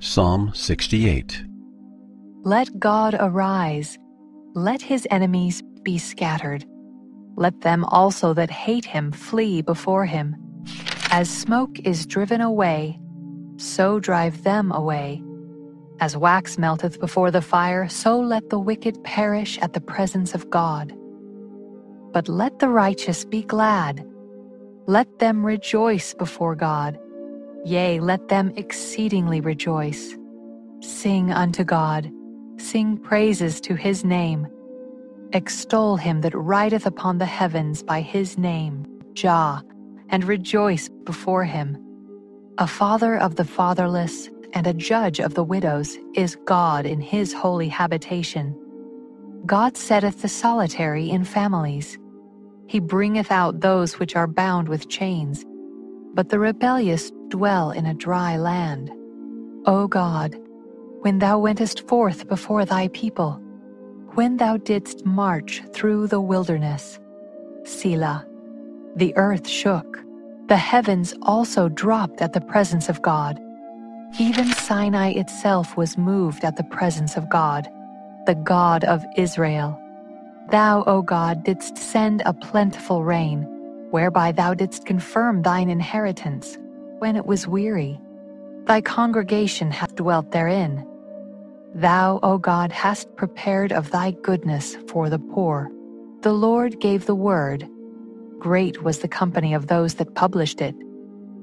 Psalm 68 Let God arise, let his enemies be scattered. Let them also that hate him flee before him. As smoke is driven away, so drive them away. As wax melteth before the fire, so let the wicked perish at the presence of God. But let the righteous be glad. Let them rejoice before God. Yea, let them exceedingly rejoice. Sing unto God, sing praises to his name. Extol him that rideth upon the heavens by his name, Jah, and rejoice before him. A father of the fatherless and a judge of the widows is God in his holy habitation. God setteth the solitary in families. He bringeth out those which are bound with chains, but the rebellious dwell in a dry land. O God, when thou wentest forth before thy people, when thou didst march through the wilderness, Selah, the earth shook, the heavens also dropped at the presence of God. Even Sinai itself was moved at the presence of God, the God of Israel. Thou, O God, didst send a plentiful rain, whereby thou didst confirm thine inheritance when it was weary. Thy congregation hath dwelt therein. Thou, O God, hast prepared of thy goodness for the poor. The Lord gave the word. Great was the company of those that published it.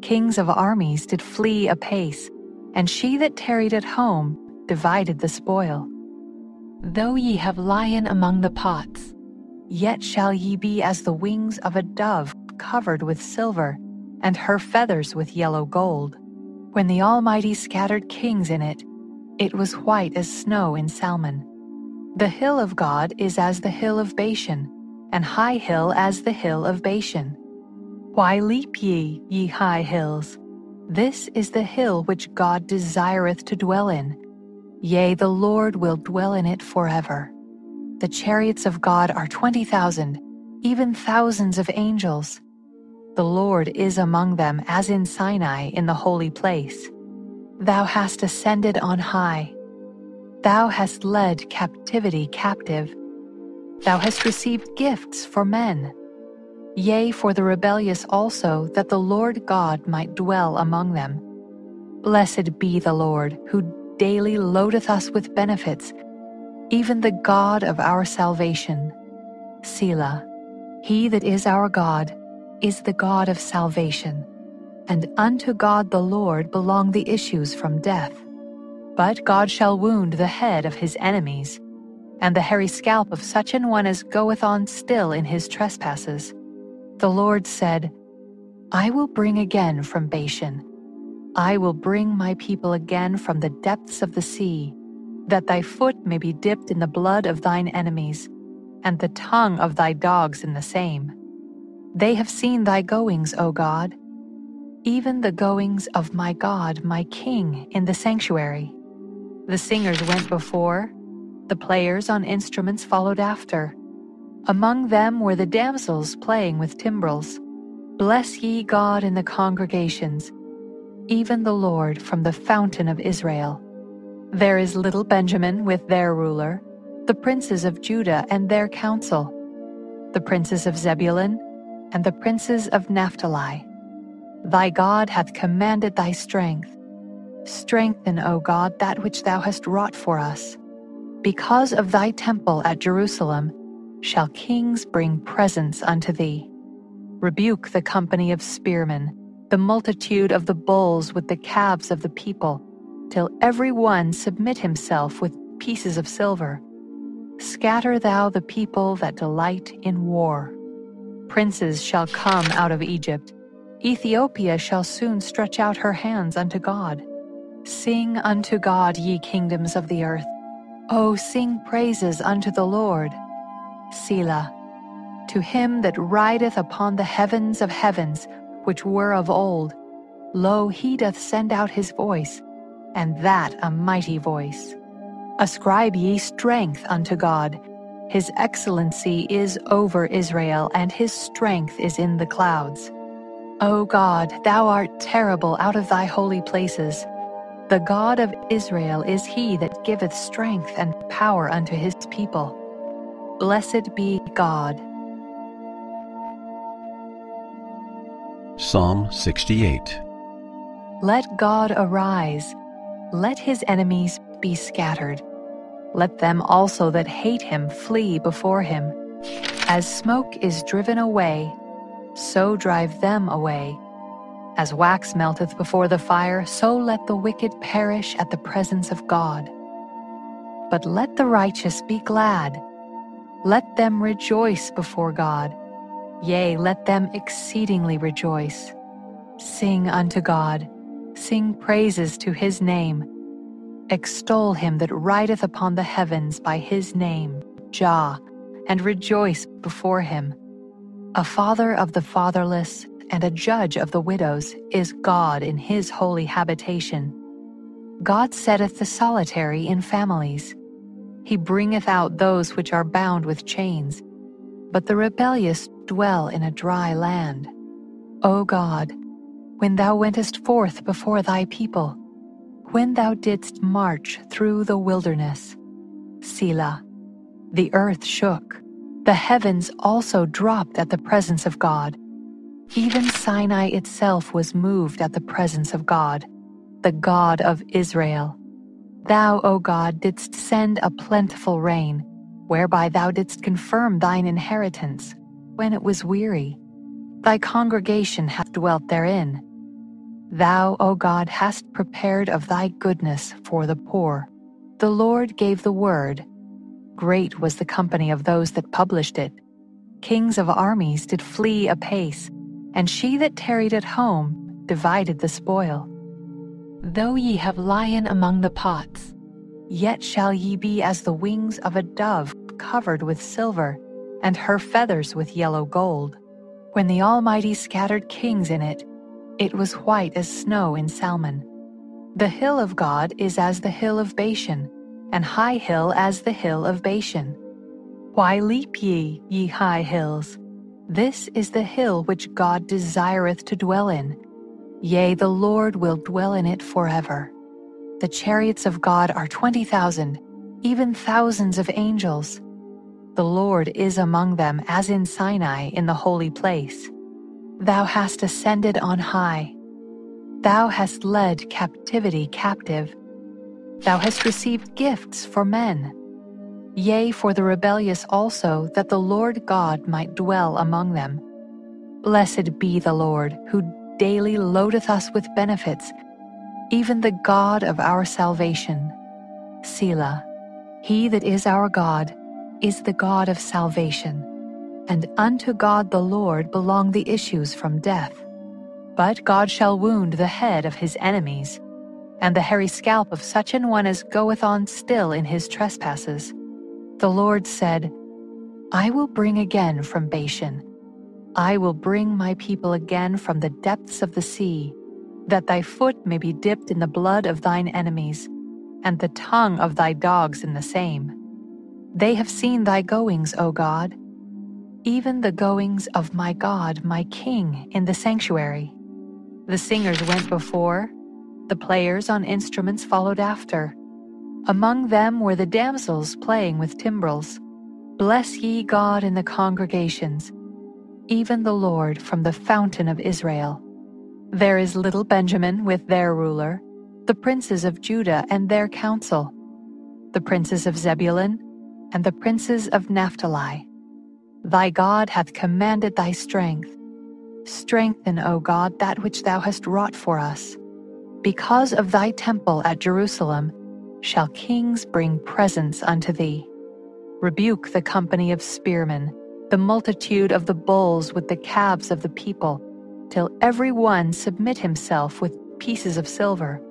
Kings of armies did flee apace, and she that tarried at home divided the spoil. Though ye have lion among the pots, yet shall ye be as the wings of a dove covered with silver, and her feathers with yellow gold. When the Almighty scattered kings in it, it was white as snow in Salmon. The hill of God is as the hill of Bashan, and high hill as the hill of Bashan. Why leap ye, ye high hills? This is the hill which God desireth to dwell in. Yea, the Lord will dwell in it forever. The chariots of God are twenty thousand, even thousands of angels. The Lord is among them as in Sinai in the holy place. Thou hast ascended on high. Thou hast led captivity captive. Thou hast received gifts for men. Yea, for the rebellious also, that the Lord God might dwell among them. Blessed be the Lord, who daily loadeth us with benefits, even the God of our salvation. Selah. He that is our God is the God of salvation, and unto God the Lord belong the issues from death. But God shall wound the head of his enemies, and the hairy scalp of such an one as goeth on still in his trespasses. The Lord said, I will bring again from Bashan. I will bring my people again from the depths of the sea, that thy foot may be dipped in the blood of thine enemies, and the tongue of thy dogs in the same. They have seen thy goings, O God, even the goings of my God, my King, in the sanctuary. The singers went before, the players on instruments followed after. Among them were the damsels playing with timbrels. Bless ye God in the congregations, even the Lord from the fountain of Israel. There is little Benjamin with their ruler, the princes of Judah and their council, the princes of Zebulun and the princes of Naphtali. Thy God hath commanded thy strength. Strengthen, O God, that which thou hast wrought for us. Because of thy temple at Jerusalem shall kings bring presents unto thee. Rebuke the company of spearmen, the multitude of the bulls with the calves of the people, till every one submit himself with pieces of silver. Scatter thou the people that delight in war. Princes shall come out of Egypt. Ethiopia shall soon stretch out her hands unto God. Sing unto God, ye kingdoms of the earth. O sing praises unto the Lord. Selah. To him that rideth upon the heavens of heavens, which were of old. Lo, he doth send out his voice, and that a mighty voice. Ascribe ye strength unto God. His excellency is over Israel, and his strength is in the clouds. O God, thou art terrible out of thy holy places. The God of Israel is he that giveth strength and power unto his people. Blessed be God. Psalm 68 Let God arise, let his enemies be scattered. Let them also that hate him flee before him. As smoke is driven away, so drive them away. As wax melteth before the fire, so let the wicked perish at the presence of God. But let the righteous be glad. Let them rejoice before God. Yea, let them exceedingly rejoice. Sing unto God, sing praises to his name. Extol him that rideth upon the heavens by his name, Jah, and rejoice before him. A father of the fatherless and a judge of the widows is God in his holy habitation. God setteth the solitary in families. He bringeth out those which are bound with chains, but the rebellious dwell in a dry land. O God, when thou wentest forth before thy people, when thou didst march through the wilderness, Selah, the earth shook, the heavens also dropped at the presence of God even Sinai itself was moved at the presence of God, the God of Israel. Thou, O God, didst send a plentiful rain, whereby thou didst confirm thine inheritance, when it was weary. Thy congregation hath dwelt therein. Thou, O God, hast prepared of thy goodness for the poor. The Lord gave the word. Great was the company of those that published it. Kings of armies did flee apace and she that tarried at home divided the spoil. Though ye have lion among the pots, yet shall ye be as the wings of a dove covered with silver, and her feathers with yellow gold. When the Almighty scattered kings in it, it was white as snow in Salmon. The hill of God is as the hill of Bashan, and high hill as the hill of Bashan. Why leap ye, ye high hills? This is the hill which God desireth to dwell in. Yea, the Lord will dwell in it forever. The chariots of God are twenty thousand, even thousands of angels. The Lord is among them as in Sinai in the holy place. Thou hast ascended on high. Thou hast led captivity captive. Thou hast received gifts for men yea, for the rebellious also, that the Lord God might dwell among them. Blessed be the Lord, who daily loadeth us with benefits, even the God of our salvation. Selah. He that is our God is the God of salvation, and unto God the Lord belong the issues from death. But God shall wound the head of his enemies, and the hairy scalp of such an one as goeth on still in his trespasses. The Lord said, I will bring again from Bashan. I will bring my people again from the depths of the sea, that thy foot may be dipped in the blood of thine enemies, and the tongue of thy dogs in the same. They have seen thy goings, O God, even the goings of my God, my King, in the sanctuary. The singers went before, the players on instruments followed after among them were the damsels playing with timbrels. Bless ye God in the congregations, even the Lord from the fountain of Israel. There is little Benjamin with their ruler, the princes of Judah and their council, the princes of Zebulun and the princes of Naphtali. Thy God hath commanded thy strength. Strengthen, O God, that which thou hast wrought for us. Because of thy temple at Jerusalem, shall kings bring presents unto thee. Rebuke the company of spearmen, the multitude of the bulls with the calves of the people, till every one submit himself with pieces of silver.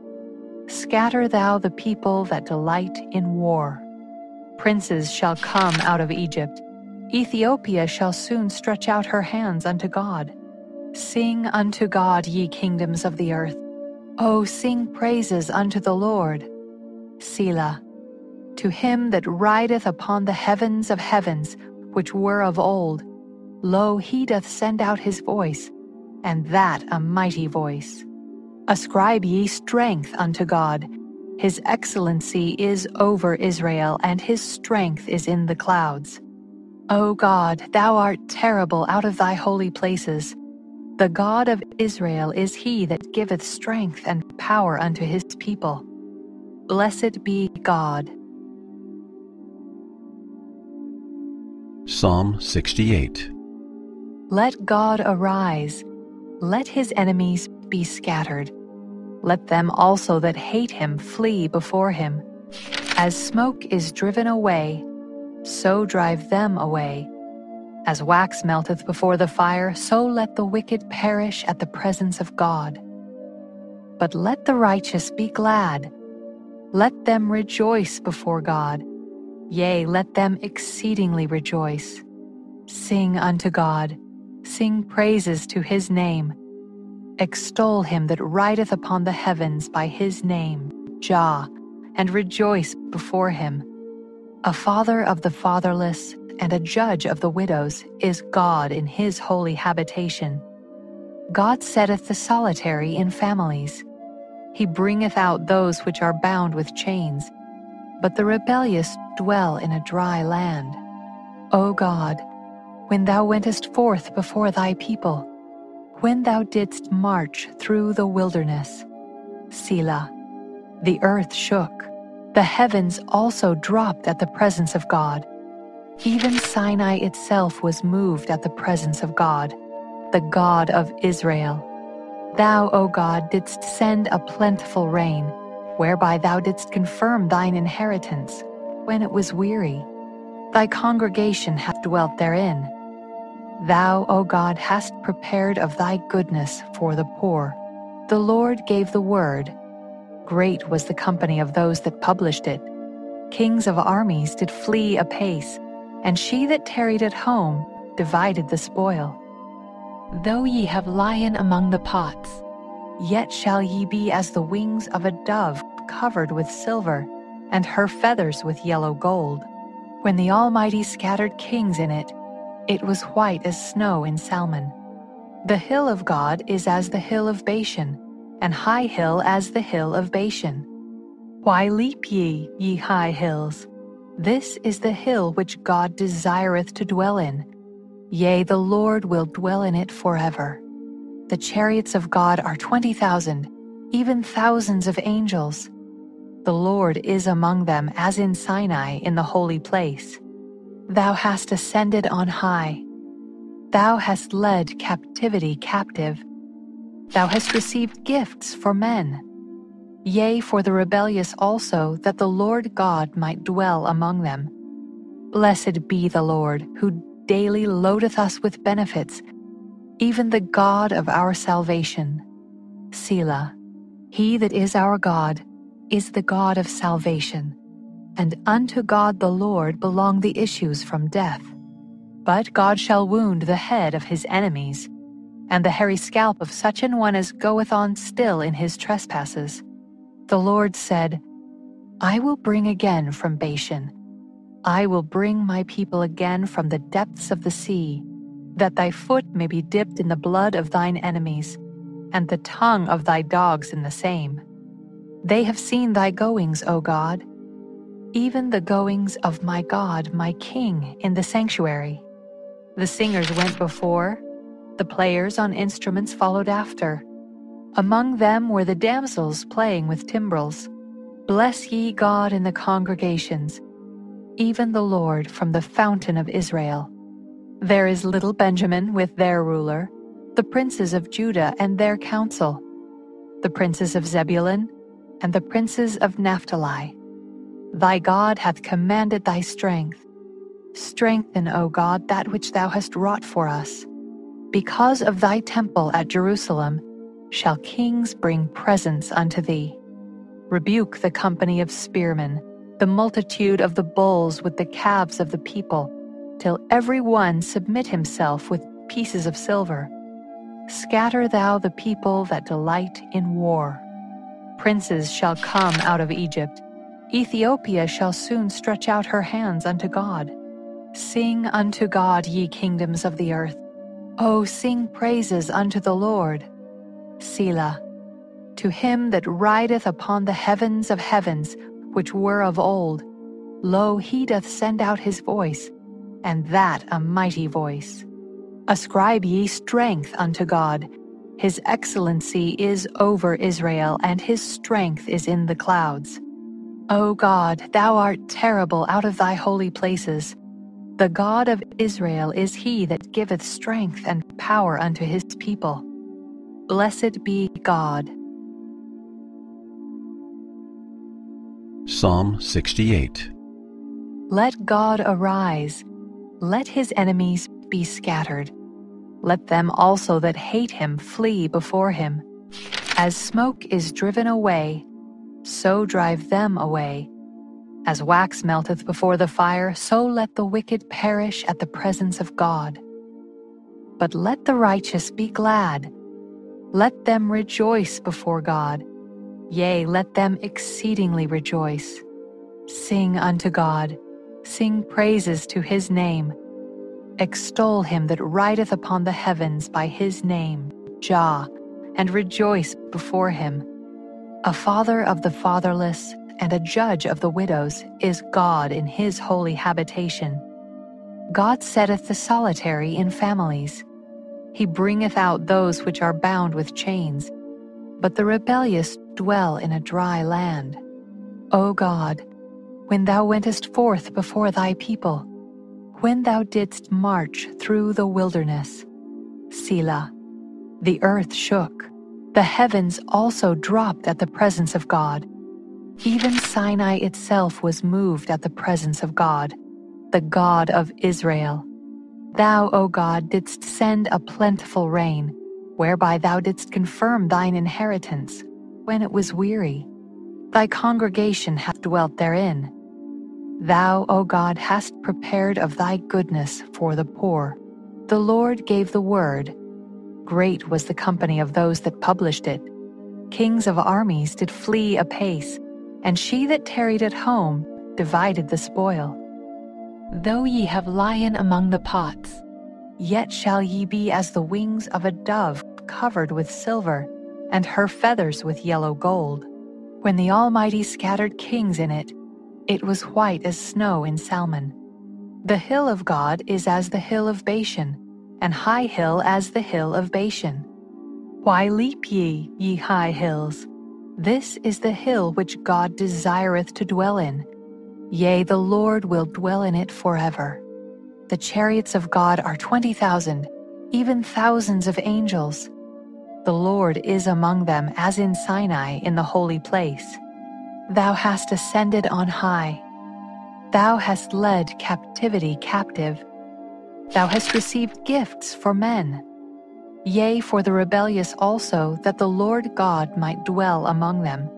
Scatter thou the people that delight in war. Princes shall come out of Egypt. Ethiopia shall soon stretch out her hands unto God. Sing unto God, ye kingdoms of the earth. O sing praises unto the Lord. Selah. To him that rideth upon the heavens of heavens, which were of old, lo, he doth send out his voice, and that a mighty voice. Ascribe ye strength unto God. His excellency is over Israel, and his strength is in the clouds. O God, thou art terrible out of thy holy places. The God of Israel is he that giveth strength and power unto his people. Blessed be God. Psalm 68 Let God arise, let his enemies be scattered. Let them also that hate him flee before him. As smoke is driven away, so drive them away. As wax melteth before the fire, so let the wicked perish at the presence of God. But let the righteous be glad. Let them rejoice before God. Yea, let them exceedingly rejoice. Sing unto God, sing praises to his name. Extol him that rideth upon the heavens by his name, Jah, and rejoice before him. A father of the fatherless and a judge of the widows is God in his holy habitation. God setteth the solitary in families. He bringeth out those which are bound with chains, but the rebellious dwell in a dry land. O God, when thou wentest forth before thy people, when thou didst march through the wilderness, Selah, the earth shook, the heavens also dropped at the presence of God. Even Sinai itself was moved at the presence of God, the God of Israel. Thou, O God, didst send a plentiful rain, whereby thou didst confirm thine inheritance, when it was weary. Thy congregation hath dwelt therein. Thou, O God, hast prepared of thy goodness for the poor. The Lord gave the word. Great was the company of those that published it. Kings of armies did flee apace, and she that tarried at home divided the spoil. Though ye have lion among the pots, yet shall ye be as the wings of a dove covered with silver, and her feathers with yellow gold. When the Almighty scattered kings in it, it was white as snow in Salmon. The hill of God is as the hill of Bashan, and high hill as the hill of Bashan. Why leap ye, ye high hills? This is the hill which God desireth to dwell in. Yea, the Lord will dwell in it forever. The chariots of God are twenty thousand, even thousands of angels. The Lord is among them as in Sinai in the holy place. Thou hast ascended on high. Thou hast led captivity captive. Thou hast received gifts for men yea, for the rebellious also, that the Lord God might dwell among them. Blessed be the Lord, who daily loadeth us with benefits, even the God of our salvation. Selah. He that is our God is the God of salvation, and unto God the Lord belong the issues from death. But God shall wound the head of his enemies, and the hairy scalp of such an one as goeth on still in his trespasses. The Lord said, I will bring again from Bashan. I will bring my people again from the depths of the sea, that thy foot may be dipped in the blood of thine enemies, and the tongue of thy dogs in the same. They have seen thy goings, O God, even the goings of my God, my King, in the sanctuary. The singers went before, the players on instruments followed after among them were the damsels playing with timbrels. Bless ye God in the congregations, even the Lord from the fountain of Israel. There is little Benjamin with their ruler, the princes of Judah and their council, the princes of Zebulun and the princes of Naphtali. Thy God hath commanded thy strength. Strengthen, O God, that which thou hast wrought for us. Because of thy temple at Jerusalem, shall kings bring presents unto thee. Rebuke the company of spearmen, the multitude of the bulls with the calves of the people, till every one submit himself with pieces of silver. Scatter thou the people that delight in war. Princes shall come out of Egypt. Ethiopia shall soon stretch out her hands unto God. Sing unto God, ye kingdoms of the earth. O sing praises unto the Lord. Selah. to him that rideth upon the heavens of heavens, which were of old. Lo, he doth send out his voice, and that a mighty voice. Ascribe ye strength unto God. His excellency is over Israel, and his strength is in the clouds. O God, thou art terrible out of thy holy places. The God of Israel is he that giveth strength and power unto his people. Blessed be God. Psalm 68 Let God arise, let his enemies be scattered. Let them also that hate him flee before him. As smoke is driven away, so drive them away. As wax melteth before the fire, so let the wicked perish at the presence of God. But let the righteous be glad. Let them rejoice before God. Yea, let them exceedingly rejoice. Sing unto God, sing praises to his name. Extol him that rideth upon the heavens by his name, Jah, and rejoice before him. A father of the fatherless and a judge of the widows is God in his holy habitation. God setteth the solitary in families. He bringeth out those which are bound with chains, but the rebellious dwell in a dry land. O God, when thou wentest forth before thy people, when thou didst march through the wilderness, Selah, the earth shook, the heavens also dropped at the presence of God even Sinai itself was moved at the presence of God, the God of Israel. Thou, O God, didst send a plentiful rain, whereby thou didst confirm thine inheritance, when it was weary. Thy congregation hath dwelt therein. Thou, O God, hast prepared of thy goodness for the poor. The Lord gave the word. Great was the company of those that published it. Kings of armies did flee apace and she that tarried at home divided the spoil. Though ye have lion among the pots, yet shall ye be as the wings of a dove covered with silver, and her feathers with yellow gold. When the Almighty scattered kings in it, it was white as snow in Salmon. The hill of God is as the hill of Bashan, and high hill as the hill of Bashan. Why leap ye, ye high hills? This is the hill which God desireth to dwell in. Yea, the Lord will dwell in it forever. The chariots of God are twenty thousand, even thousands of angels. The Lord is among them as in Sinai in the holy place. Thou hast ascended on high. Thou hast led captivity captive. Thou hast received gifts for men yea, for the rebellious also, that the Lord God might dwell among them.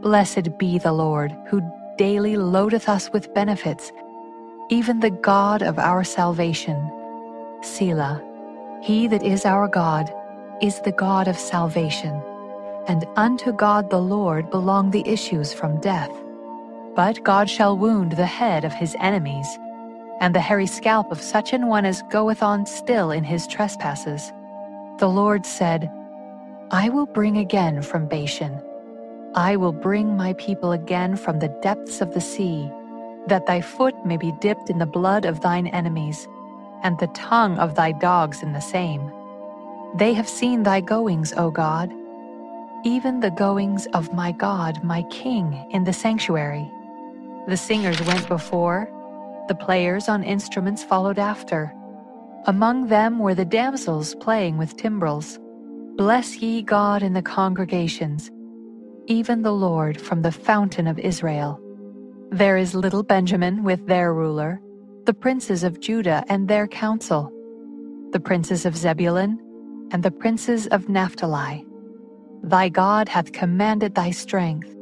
Blessed be the Lord, who daily loadeth us with benefits, even the God of our salvation. Selah, he that is our God, is the God of salvation, and unto God the Lord belong the issues from death. But God shall wound the head of his enemies, and the hairy scalp of such an one as goeth on still in his trespasses. The Lord said, I will bring again from Bashan. I will bring my people again from the depths of the sea, that thy foot may be dipped in the blood of thine enemies, and the tongue of thy dogs in the same. They have seen thy goings, O God, even the goings of my God, my King, in the sanctuary. The singers went before, the players on instruments followed after among them were the damsels playing with timbrels. Bless ye God in the congregations, even the Lord from the fountain of Israel. There is little Benjamin with their ruler, the princes of Judah and their council, the princes of Zebulun and the princes of Naphtali. Thy God hath commanded thy strength.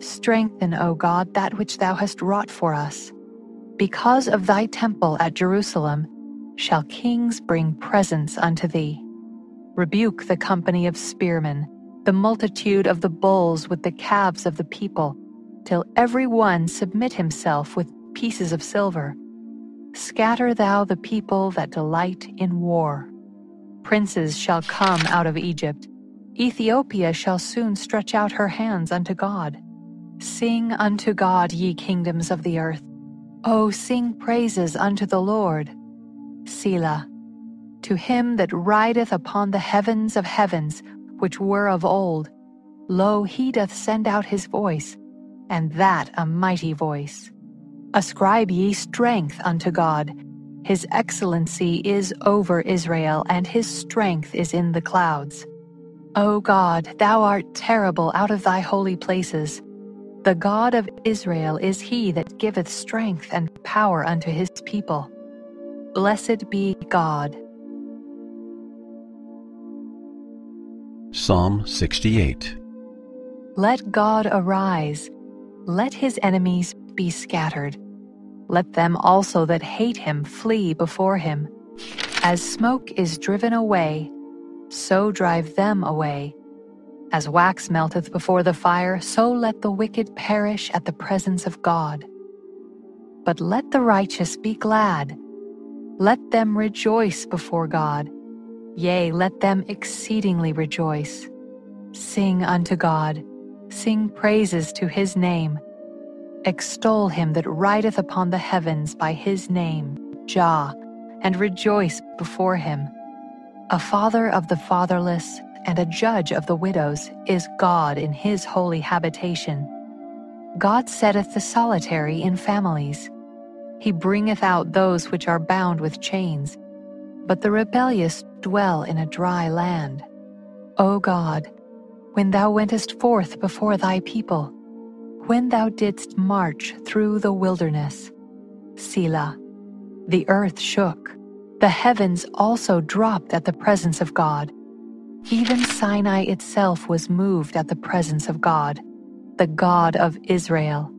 Strengthen, O God, that which thou hast wrought for us. Because of thy temple at Jerusalem, shall kings bring presents unto thee. Rebuke the company of spearmen, the multitude of the bulls with the calves of the people, till every one submit himself with pieces of silver. Scatter thou the people that delight in war. Princes shall come out of Egypt, Ethiopia shall soon stretch out her hands unto God. Sing unto God, ye kingdoms of the earth. O sing praises unto the Lord. Selah. To him that rideth upon the heavens of heavens, which were of old, lo, he doth send out his voice, and that a mighty voice. Ascribe ye strength unto God. His excellency is over Israel, and his strength is in the clouds. O God, thou art terrible out of thy holy places. The God of Israel is he that giveth strength and power unto his people. Blessed be God. Psalm 68 Let God arise, let his enemies be scattered. Let them also that hate him flee before him. As smoke is driven away, so drive them away. As wax melteth before the fire, so let the wicked perish at the presence of God. But let the righteous be glad. Let them rejoice before God. Yea, let them exceedingly rejoice. Sing unto God, sing praises to his name. Extol him that rideth upon the heavens by his name, Jah, and rejoice before him. A father of the fatherless and a judge of the widows is God in his holy habitation. God setteth the solitary in families. He bringeth out those which are bound with chains, but the rebellious dwell in a dry land. O God, when thou wentest forth before thy people, when thou didst march through the wilderness, Selah, the earth shook, the heavens also dropped at the presence of God even Sinai itself was moved at the presence of God, the God of Israel.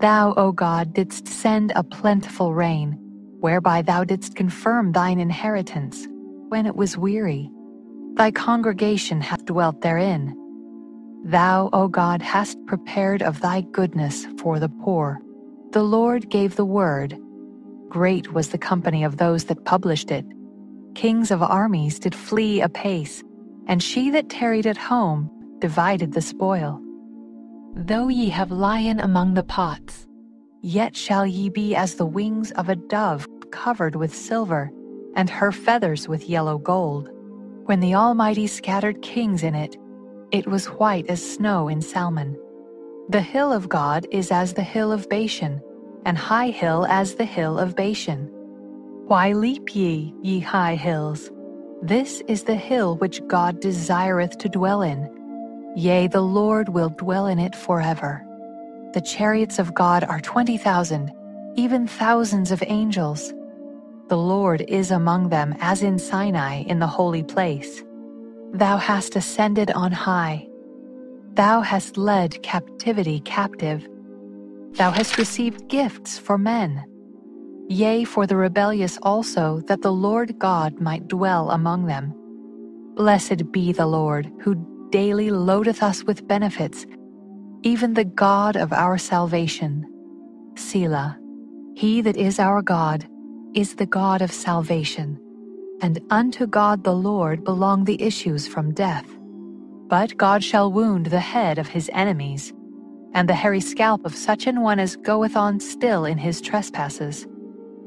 Thou, O God, didst send a plentiful rain, whereby thou didst confirm thine inheritance, when it was weary. Thy congregation hath dwelt therein. Thou, O God, hast prepared of thy goodness for the poor. The Lord gave the word. Great was the company of those that published it. Kings of armies did flee apace and she that tarried at home divided the spoil. Though ye have lion among the pots, yet shall ye be as the wings of a dove covered with silver, and her feathers with yellow gold. When the Almighty scattered kings in it, it was white as snow in Salmon. The hill of God is as the hill of Bashan, and high hill as the hill of Bashan. Why leap ye, ye high hills? This is the hill which God desireth to dwell in. Yea, the Lord will dwell in it forever. The chariots of God are twenty thousand, even thousands of angels. The Lord is among them as in Sinai in the holy place. Thou hast ascended on high. Thou hast led captivity captive. Thou hast received gifts for men yea, for the rebellious also, that the Lord God might dwell among them. Blessed be the Lord, who daily loadeth us with benefits, even the God of our salvation. Selah. He that is our God is the God of salvation, and unto God the Lord belong the issues from death. But God shall wound the head of his enemies, and the hairy scalp of such an one as goeth on still in his trespasses.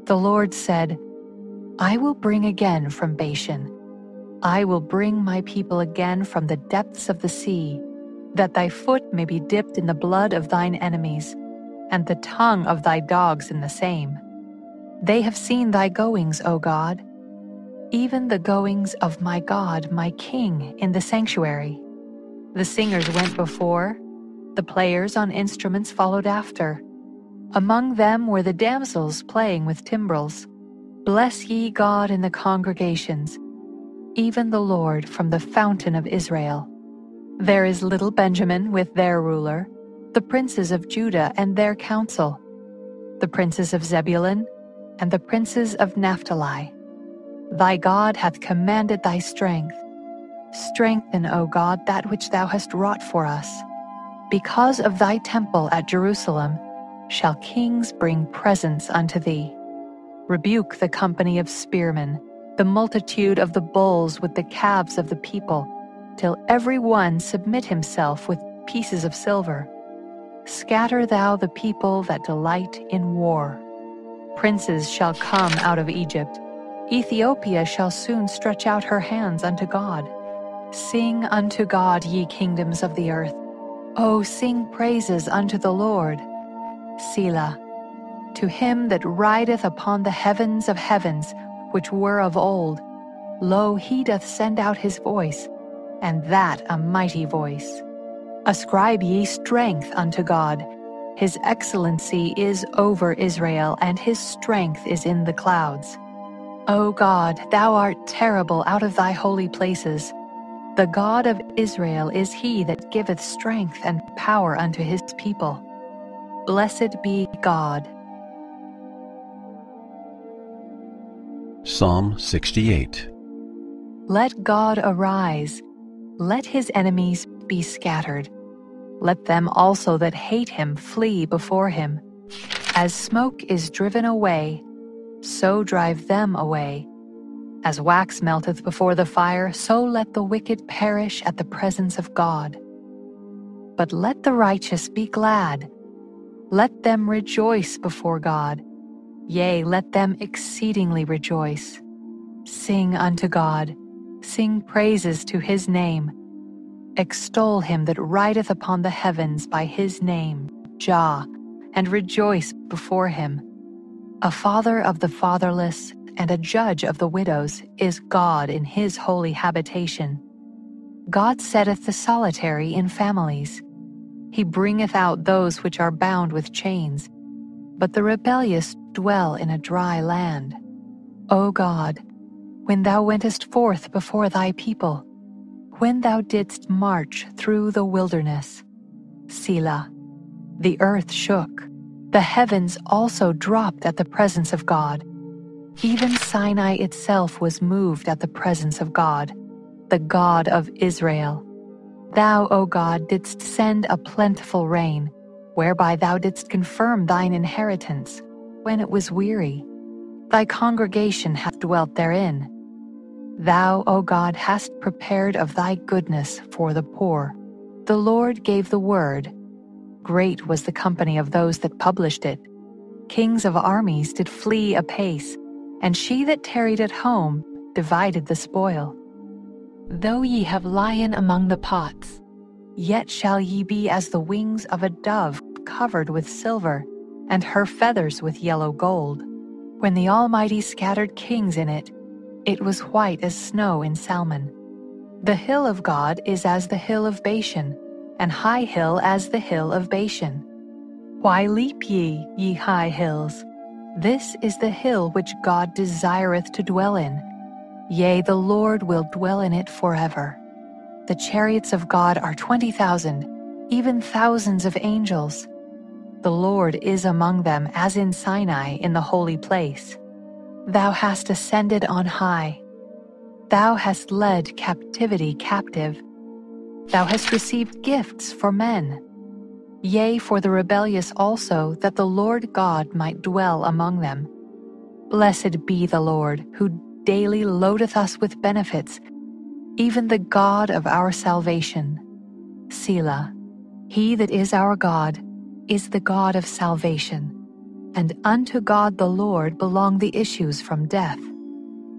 The Lord said, I will bring again from Bashan. I will bring my people again from the depths of the sea, that thy foot may be dipped in the blood of thine enemies, and the tongue of thy dogs in the same. They have seen thy goings, O God, even the goings of my God, my King, in the sanctuary. The singers went before, the players on instruments followed after among them were the damsels playing with timbrels. Bless ye God in the congregations, even the Lord from the fountain of Israel. There is little Benjamin with their ruler, the princes of Judah and their council, the princes of Zebulun and the princes of Naphtali. Thy God hath commanded thy strength. Strengthen, O God, that which thou hast wrought for us. Because of thy temple at Jerusalem, shall kings bring presents unto thee. Rebuke the company of spearmen, the multitude of the bulls with the calves of the people, till every one submit himself with pieces of silver. Scatter thou the people that delight in war. Princes shall come out of Egypt. Ethiopia shall soon stretch out her hands unto God. Sing unto God, ye kingdoms of the earth. O sing praises unto the Lord. Selah. To him that rideth upon the heavens of heavens, which were of old, lo, he doth send out his voice, and that a mighty voice. Ascribe ye strength unto God. His excellency is over Israel, and his strength is in the clouds. O God, thou art terrible out of thy holy places. The God of Israel is he that giveth strength and power unto his people. Blessed be God. Psalm 68 Let God arise, let his enemies be scattered. Let them also that hate him flee before him. As smoke is driven away, so drive them away. As wax melteth before the fire, so let the wicked perish at the presence of God. But let the righteous be glad. Let them rejoice before God. Yea, let them exceedingly rejoice. Sing unto God, sing praises to his name. Extol him that rideth upon the heavens by his name, Jah, and rejoice before him. A father of the fatherless and a judge of the widows is God in his holy habitation. God setteth the solitary in families. He bringeth out those which are bound with chains, but the rebellious dwell in a dry land. O God, when thou wentest forth before thy people, when thou didst march through the wilderness, Selah, the earth shook, the heavens also dropped at the presence of God. Even Sinai itself was moved at the presence of God, the God of Israel. Thou, O God, didst send a plentiful rain, whereby thou didst confirm thine inheritance, when it was weary. Thy congregation hath dwelt therein. Thou, O God, hast prepared of thy goodness for the poor. The Lord gave the word. Great was the company of those that published it. Kings of armies did flee apace, and she that tarried at home divided the spoil. Though ye have lion among the pots, yet shall ye be as the wings of a dove covered with silver, and her feathers with yellow gold. When the Almighty scattered kings in it, it was white as snow in Salmon. The hill of God is as the hill of Bashan, and high hill as the hill of Bashan. Why leap ye, ye high hills? This is the hill which God desireth to dwell in. Yea, the Lord will dwell in it forever. The chariots of God are twenty thousand, even thousands of angels. The Lord is among them as in Sinai in the holy place. Thou hast ascended on high. Thou hast led captivity captive. Thou hast received gifts for men yea, for the rebellious also, that the Lord God might dwell among them. Blessed be the Lord, who daily loadeth us with benefits, even the God of our salvation. Selah. He that is our God is the God of salvation, and unto God the Lord belong the issues from death.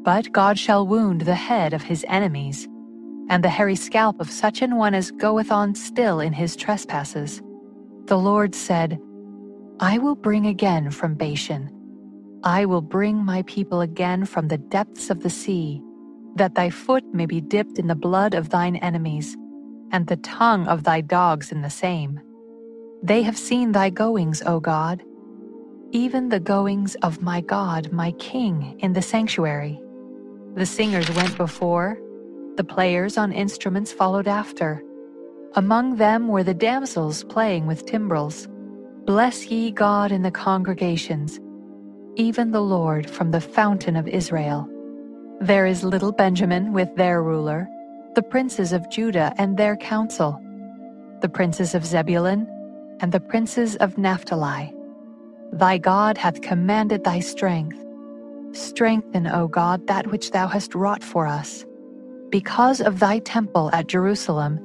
But God shall wound the head of his enemies, and the hairy scalp of such an one as goeth on still in his trespasses. The Lord said, I will bring again from Bashan. I will bring my people again from the depths of the sea, that thy foot may be dipped in the blood of thine enemies, and the tongue of thy dogs in the same. They have seen thy goings, O God, even the goings of my God, my King, in the sanctuary. The singers went before, the players on instruments followed after among them were the damsels playing with timbrels. Bless ye God in the congregations, even the Lord from the fountain of Israel. There is little Benjamin with their ruler, the princes of Judah and their council, the princes of Zebulun and the princes of Naphtali. Thy God hath commanded thy strength. Strengthen, O God, that which thou hast wrought for us. Because of thy temple at Jerusalem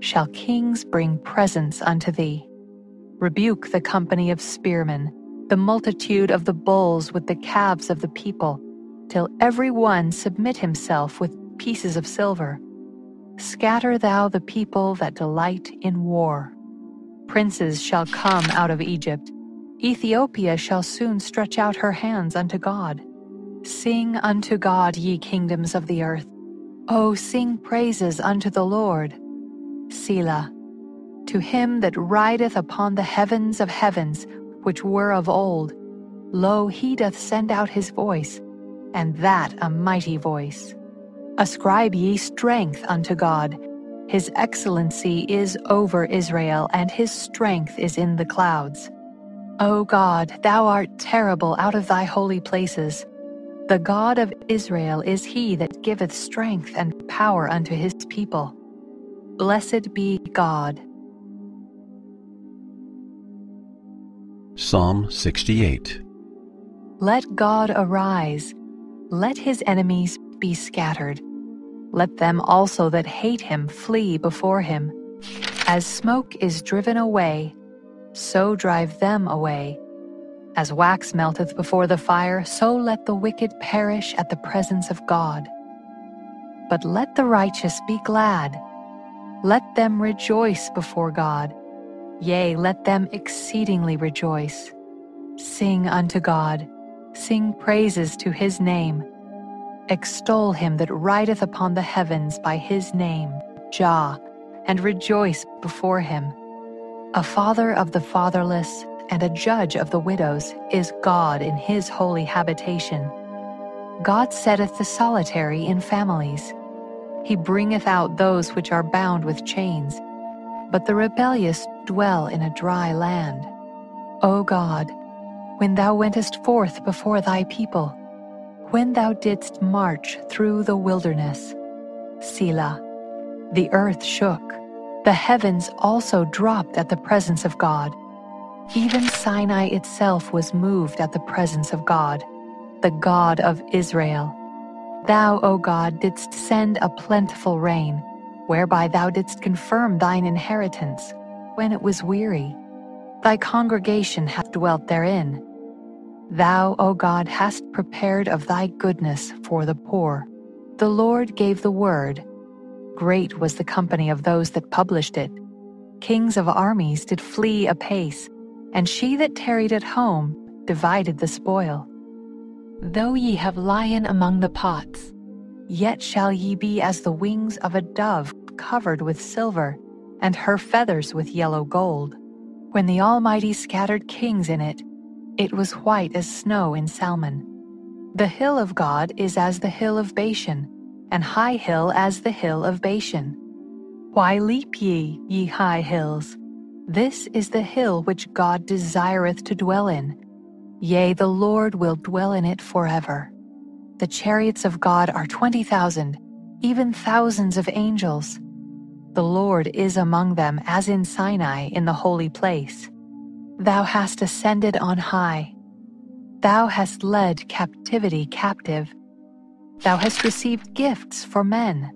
shall kings bring presents unto thee. Rebuke the company of spearmen, the multitude of the bulls with the calves of the people, till every one submit himself with pieces of silver. Scatter thou the people that delight in war. Princes shall come out of Egypt. Ethiopia shall soon stretch out her hands unto God. Sing unto God, ye kingdoms of the earth. O sing praises unto the Lord. Selah. To him that rideth upon the heavens of heavens, which were of old, lo, he doth send out his voice, and that a mighty voice. Ascribe ye strength unto God. His excellency is over Israel, and his strength is in the clouds. O God, thou art terrible out of thy holy places. The God of Israel is he that giveth strength and power unto his people. Blessed be God. Psalm 68 Let God arise, let his enemies be scattered. Let them also that hate him flee before him. As smoke is driven away, so drive them away. As wax melteth before the fire, so let the wicked perish at the presence of God. But let the righteous be glad. Let them rejoice before God. Yea, let them exceedingly rejoice. Sing unto God, sing praises to his name. Extol him that rideth upon the heavens by his name, Jah, and rejoice before him. A father of the fatherless and a judge of the widows is God in his holy habitation. God setteth the solitary in families. He bringeth out those which are bound with chains, but the rebellious dwell in a dry land. O God, when thou wentest forth before thy people, when thou didst march through the wilderness, Selah, the earth shook, the heavens also dropped at the presence of God even Sinai itself was moved at the presence of God, the God of Israel. Thou, O God, didst send a plentiful rain, whereby thou didst confirm thine inheritance, when it was weary. Thy congregation hath dwelt therein. Thou, O God, hast prepared of thy goodness for the poor. The Lord gave the word. Great was the company of those that published it. Kings of armies did flee apace and she that tarried at home divided the spoil. Though ye have lion among the pots, yet shall ye be as the wings of a dove covered with silver, and her feathers with yellow gold. When the Almighty scattered kings in it, it was white as snow in Salmon. The hill of God is as the hill of Bashan, and high hill as the hill of Bashan. Why leap ye, ye high hills? This is the hill which God desireth to dwell in. Yea, the Lord will dwell in it forever. The chariots of God are twenty thousand, even thousands of angels. The Lord is among them as in Sinai in the holy place. Thou hast ascended on high. Thou hast led captivity captive. Thou hast received gifts for men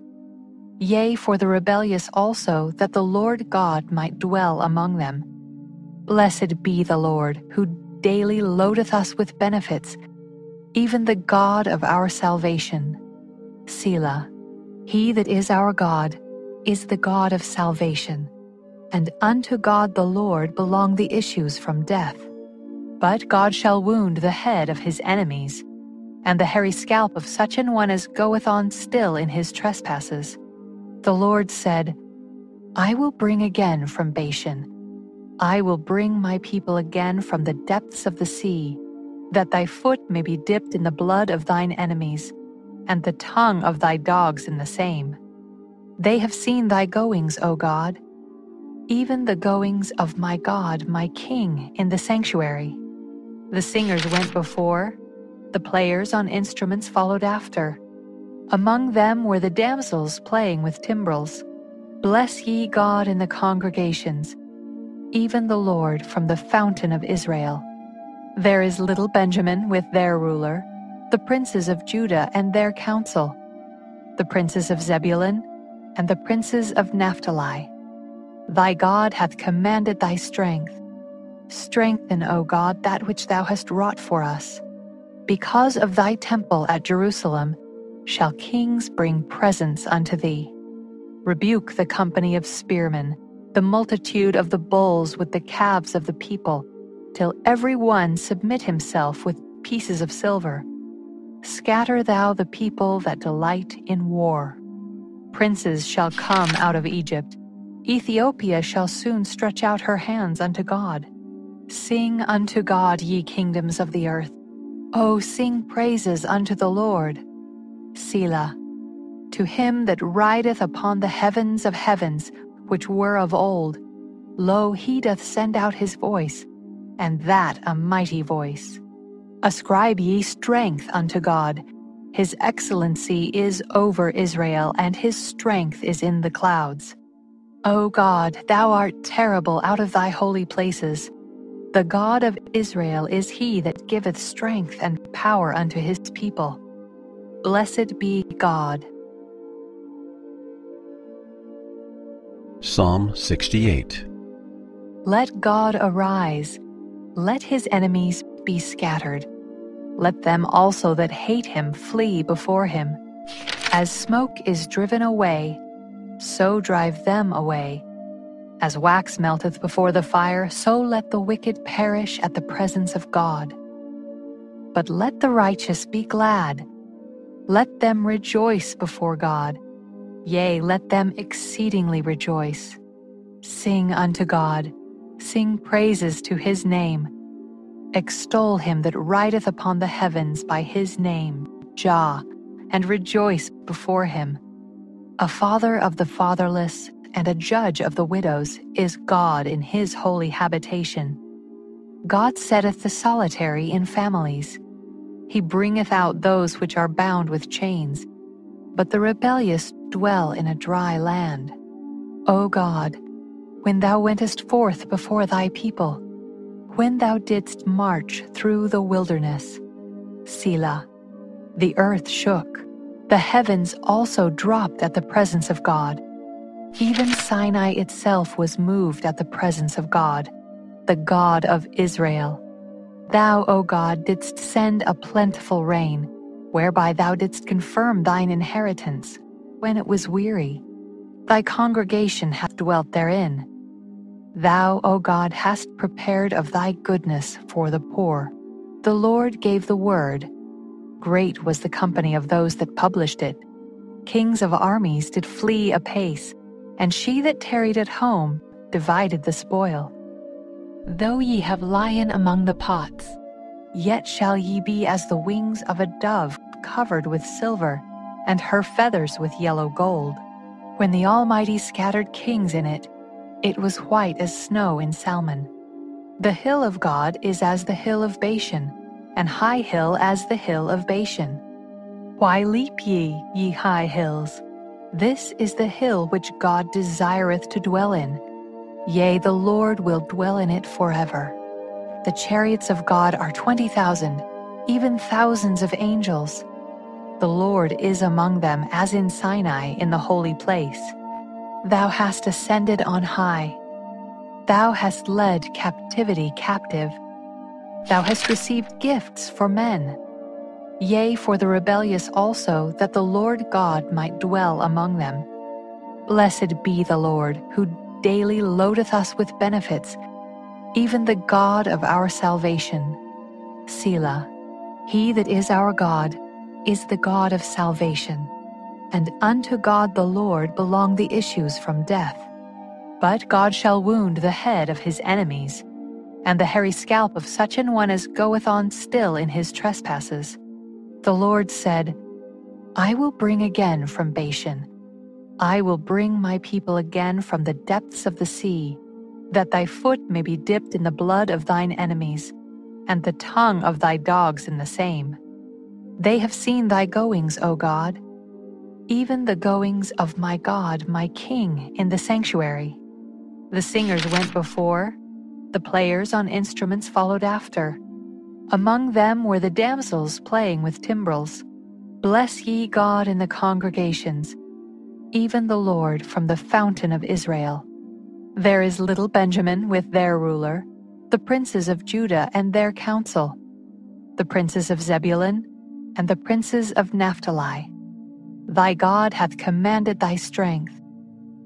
yea, for the rebellious also, that the Lord God might dwell among them. Blessed be the Lord, who daily loadeth us with benefits, even the God of our salvation. Selah. He that is our God is the God of salvation, and unto God the Lord belong the issues from death. But God shall wound the head of his enemies, and the hairy scalp of such an one as goeth on still in his trespasses. The Lord said, I will bring again from Bashan. I will bring my people again from the depths of the sea, that thy foot may be dipped in the blood of thine enemies, and the tongue of thy dogs in the same. They have seen thy goings, O God, even the goings of my God, my King, in the sanctuary. The singers went before, the players on instruments followed after among them were the damsels playing with timbrels. Bless ye God in the congregations, even the Lord from the fountain of Israel. There is little Benjamin with their ruler, the princes of Judah and their council. the princes of Zebulun, and the princes of Naphtali. Thy God hath commanded thy strength. Strengthen, O God, that which thou hast wrought for us. Because of thy temple at Jerusalem shall kings bring presents unto thee. Rebuke the company of spearmen, the multitude of the bulls with the calves of the people, till every one submit himself with pieces of silver. Scatter thou the people that delight in war. Princes shall come out of Egypt. Ethiopia shall soon stretch out her hands unto God. Sing unto God, ye kingdoms of the earth. O sing praises unto the Lord. Selah. To him that rideth upon the heavens of heavens, which were of old, lo, he doth send out his voice, and that a mighty voice. Ascribe ye strength unto God. His excellency is over Israel, and his strength is in the clouds. O God, thou art terrible out of thy holy places. The God of Israel is he that giveth strength and power unto his people. Blessed be God. Psalm 68 Let God arise, let his enemies be scattered. Let them also that hate him flee before him. As smoke is driven away, so drive them away. As wax melteth before the fire, so let the wicked perish at the presence of God. But let the righteous be glad. Let them rejoice before God. Yea, let them exceedingly rejoice. Sing unto God, sing praises to his name Extol him that rideth upon the heavens by his name, Jah, and rejoice before him. A father of the fatherless and a judge of the widows is God in his holy habitation. God setteth the solitary in families. He bringeth out those which are bound with chains, but the rebellious dwell in a dry land. O God, when thou wentest forth before thy people, when thou didst march through the wilderness. Selah. The earth shook. The heavens also dropped at the presence of God. Even Sinai itself was moved at the presence of God, the God of Israel. Thou, O God, didst send a plentiful rain, whereby thou didst confirm thine inheritance, when it was weary. Thy congregation hath dwelt therein. Thou, O God, hast prepared of thy goodness for the poor. The Lord gave the word. Great was the company of those that published it. Kings of armies did flee apace, and she that tarried at home divided the spoil. Though ye have lion among the pots, yet shall ye be as the wings of a dove covered with silver, and her feathers with yellow gold. When the Almighty scattered kings in it, it was white as snow in Salmon. The hill of God is as the hill of Bashan, and high hill as the hill of Bashan. Why leap ye, ye high hills? This is the hill which God desireth to dwell in. Yea, the Lord will dwell in it forever. The chariots of God are twenty thousand, even thousands of angels. The Lord is among them as in Sinai in the holy place. Thou hast ascended on high. Thou hast led captivity captive. Thou hast received gifts for men. Yea, for the rebellious also, that the Lord God might dwell among them. Blessed be the Lord, who daily loadeth us with benefits, even the God of our salvation. Selah. He that is our God is the God of salvation and unto God the Lord belong the issues from death. But God shall wound the head of his enemies, and the hairy scalp of such an one as goeth on still in his trespasses. The Lord said, I will bring again from Bashan. I will bring my people again from the depths of the sea, that thy foot may be dipped in the blood of thine enemies, and the tongue of thy dogs in the same. They have seen thy goings, O God even the goings of my God, my King, in the sanctuary. The singers went before, the players on instruments followed after. Among them were the damsels playing with timbrels. Bless ye God in the congregations, even the Lord from the fountain of Israel. There is little Benjamin with their ruler, the princes of Judah and their council, the princes of Zebulun and the princes of Naphtali. Thy God hath commanded thy strength.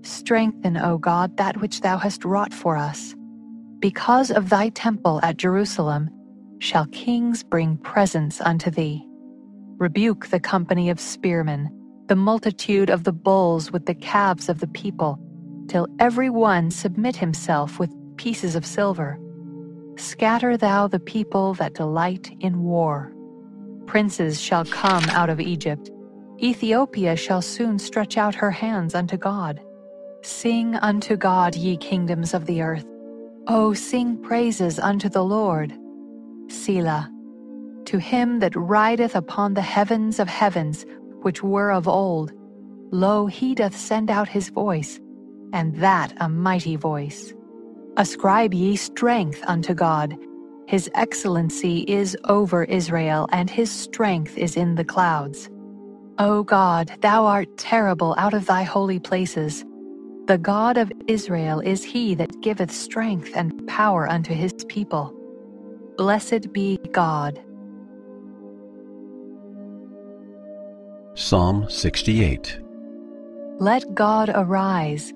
Strengthen, O God, that which thou hast wrought for us. Because of thy temple at Jerusalem shall kings bring presents unto thee. Rebuke the company of spearmen, the multitude of the bulls with the calves of the people, till every one submit himself with pieces of silver. Scatter thou the people that delight in war. Princes shall come out of Egypt. Ethiopia shall soon stretch out her hands unto God. Sing unto God, ye kingdoms of the earth. O sing praises unto the Lord. Selah. To him that rideth upon the heavens of heavens, which were of old, lo, he doth send out his voice, and that a mighty voice. Ascribe ye strength unto God. His excellency is over Israel, and his strength is in the clouds. O God, thou art terrible out of thy holy places. The God of Israel is he that giveth strength and power unto his people. Blessed be God. Psalm 68 Let God arise,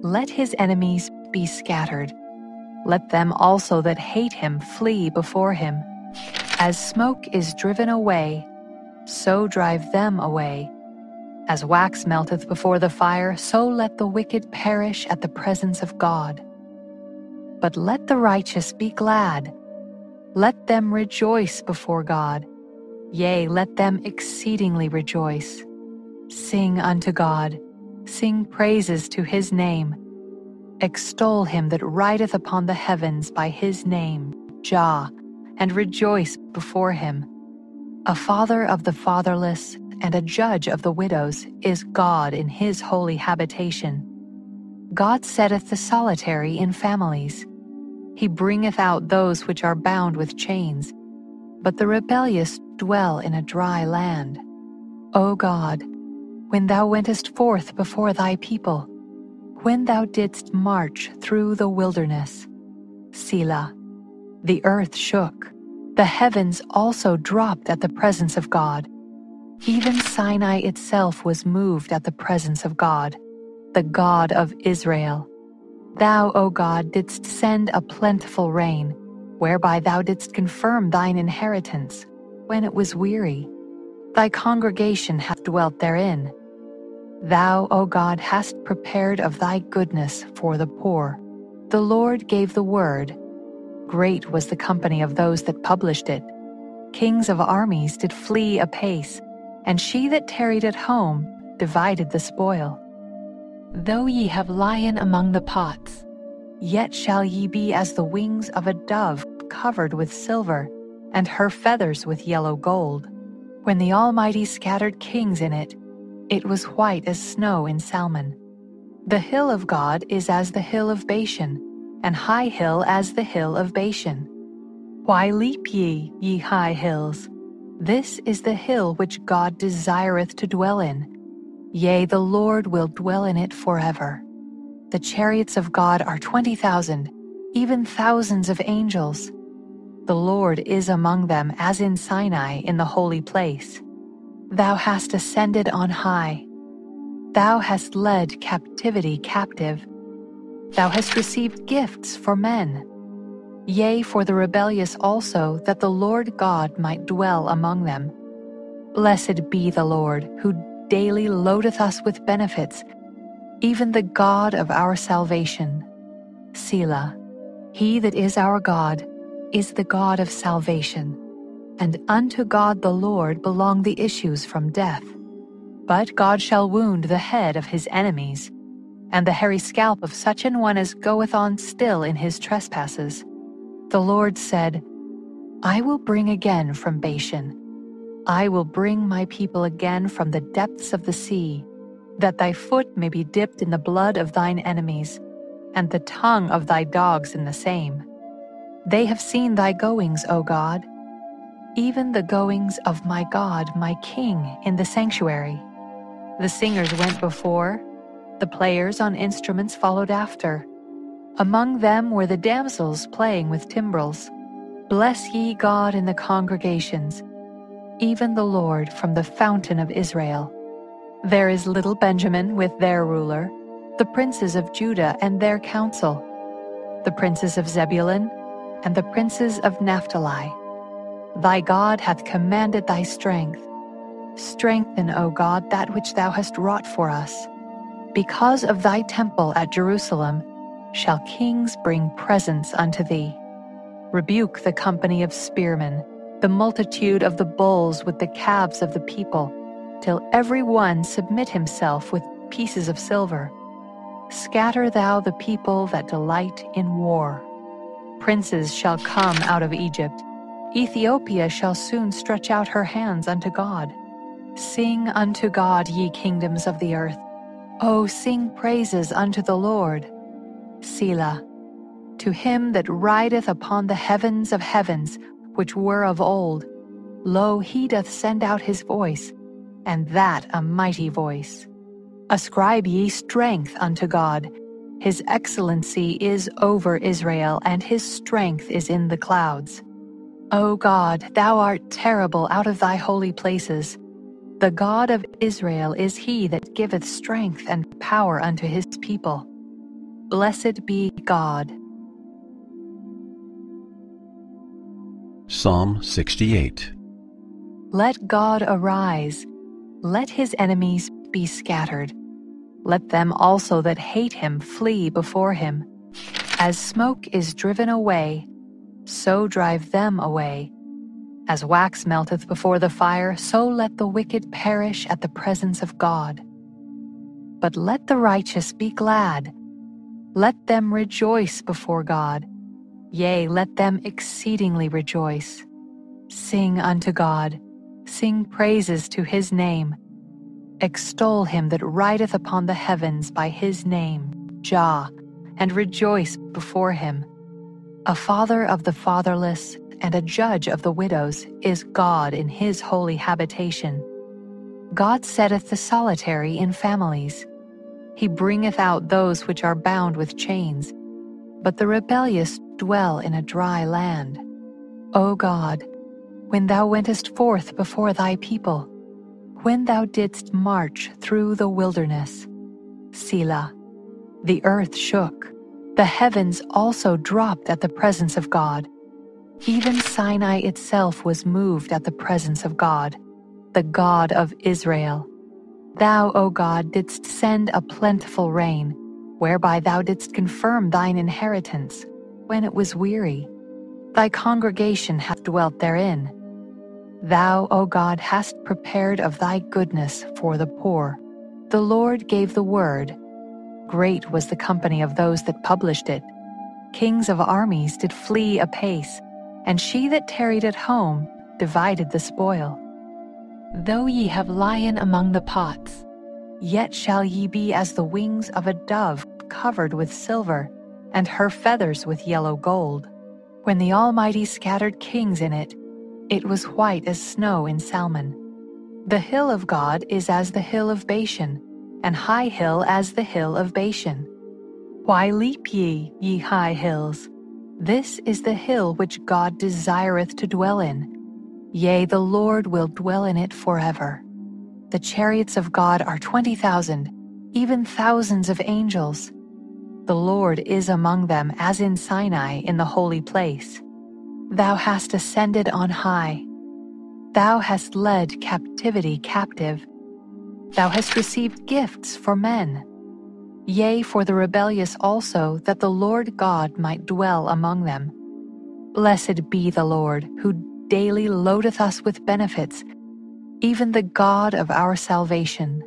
let his enemies be scattered. Let them also that hate him flee before him. As smoke is driven away, so drive them away. As wax melteth before the fire, so let the wicked perish at the presence of God. But let the righteous be glad let them rejoice before God. Yea, let them exceedingly rejoice. Sing unto God, sing praises to his name. Extol him that rideth upon the heavens by his name, Jah, and rejoice before him. A father of the fatherless and a judge of the widows is God in his holy habitation. God setteth the solitary in families. He bringeth out those which are bound with chains, but the rebellious dwell in a dry land. O God, when thou wentest forth before thy people, when thou didst march through the wilderness, Selah, the earth shook, the heavens also dropped at the presence of God. Even Sinai itself was moved at the presence of God, the God of Israel. Thou, O God, didst send a plentiful rain, whereby thou didst confirm thine inheritance, when it was weary. Thy congregation hath dwelt therein. Thou, O God, hast prepared of thy goodness for the poor. The Lord gave the word. Great was the company of those that published it. Kings of armies did flee apace, and she that tarried at home divided the spoil. Though ye have lion among the pots, yet shall ye be as the wings of a dove covered with silver, and her feathers with yellow gold. When the Almighty scattered kings in it, it was white as snow in Salmon. The hill of God is as the hill of Bashan, and high hill as the hill of Bashan. Why leap ye, ye high hills? This is the hill which God desireth to dwell in Yea, the Lord will dwell in it forever. The chariots of God are twenty thousand, even thousands of angels. The Lord is among them as in Sinai in the holy place. Thou hast ascended on high. Thou hast led captivity captive. Thou hast received gifts for men. Yea, for the rebellious also, that the Lord God might dwell among them. Blessed be the Lord, who daily loadeth us with benefits, even the God of our salvation. Selah, he that is our God, is the God of salvation, and unto God the Lord belong the issues from death. But God shall wound the head of his enemies, and the hairy scalp of such an one as goeth on still in his trespasses. The Lord said, I will bring again from Bashan I will bring my people again from the depths of the sea, that thy foot may be dipped in the blood of thine enemies, and the tongue of thy dogs in the same. They have seen thy goings, O God. even the goings of my God, my King, in the sanctuary. The singers went before, the players on instruments followed after. Among them were the damsels playing with timbrels. Bless ye God in the congregations, even the Lord from the fountain of Israel. There is little Benjamin with their ruler, the princes of Judah and their council, the princes of Zebulun and the princes of Naphtali. Thy God hath commanded thy strength. Strengthen, O God, that which thou hast wrought for us. Because of thy temple at Jerusalem shall kings bring presents unto thee. Rebuke the company of spearmen, the multitude of the bulls with the calves of the people, till every one submit himself with pieces of silver. Scatter thou the people that delight in war. Princes shall come out of Egypt Ethiopia shall soon stretch out her hands unto God. Sing unto God, ye kingdoms of the earth. O sing praises unto the Lord. Selah. To him that rideth upon the heavens of heavens, which were of old, lo, he doth send out his voice, and that a mighty voice. Ascribe ye strength unto God. His excellency is over Israel, and his strength is in the clouds. O God, thou art terrible out of thy holy places. The God of Israel is he that giveth strength and power unto his people. Blessed be God. Psalm 68 Let God arise, let his enemies be scattered. Let them also that hate him flee before him. As smoke is driven away, so drive them away. As wax melteth before the fire, so let the wicked perish at the presence of God. But let the righteous be glad. Let them rejoice before God. Yea, let them exceedingly rejoice. Sing unto God, sing praises to his name. Extol him that rideth upon the heavens by his name, Jah, and rejoice before him. A father of the fatherless and a judge of the widows is God in his holy habitation. God setteth the solitary in families. He bringeth out those which are bound with chains, but the rebellious dwell in a dry land. O God, when thou wentest forth before thy people, when thou didst march through the wilderness, Selah, the earth shook the heavens also dropped at the presence of God. Even Sinai itself was moved at the presence of God, the God of Israel. Thou, O God, didst send a plentiful rain, whereby thou didst confirm thine inheritance, when it was weary. Thy congregation hath dwelt therein. Thou, O God, hast prepared of thy goodness for the poor. The Lord gave the word, Great was the company of those that published it. Kings of armies did flee apace, and she that tarried at home divided the spoil. Though ye have lion among the pots, yet shall ye be as the wings of a dove covered with silver, and her feathers with yellow gold. When the Almighty scattered kings in it, it was white as snow in Salmon. The hill of God is as the hill of Bashan, and high hill as the hill of Bashan. Why leap ye, ye high hills? This is the hill which God desireth to dwell in. Yea, the Lord will dwell in it forever. The chariots of God are twenty thousand, even thousands of angels. The Lord is among them as in Sinai in the holy place. Thou hast ascended on high. Thou hast led captivity captive Thou hast received gifts for men. Yea, for the rebellious also, that the Lord God might dwell among them. Blessed be the Lord, who daily loadeth us with benefits, even the God of our salvation.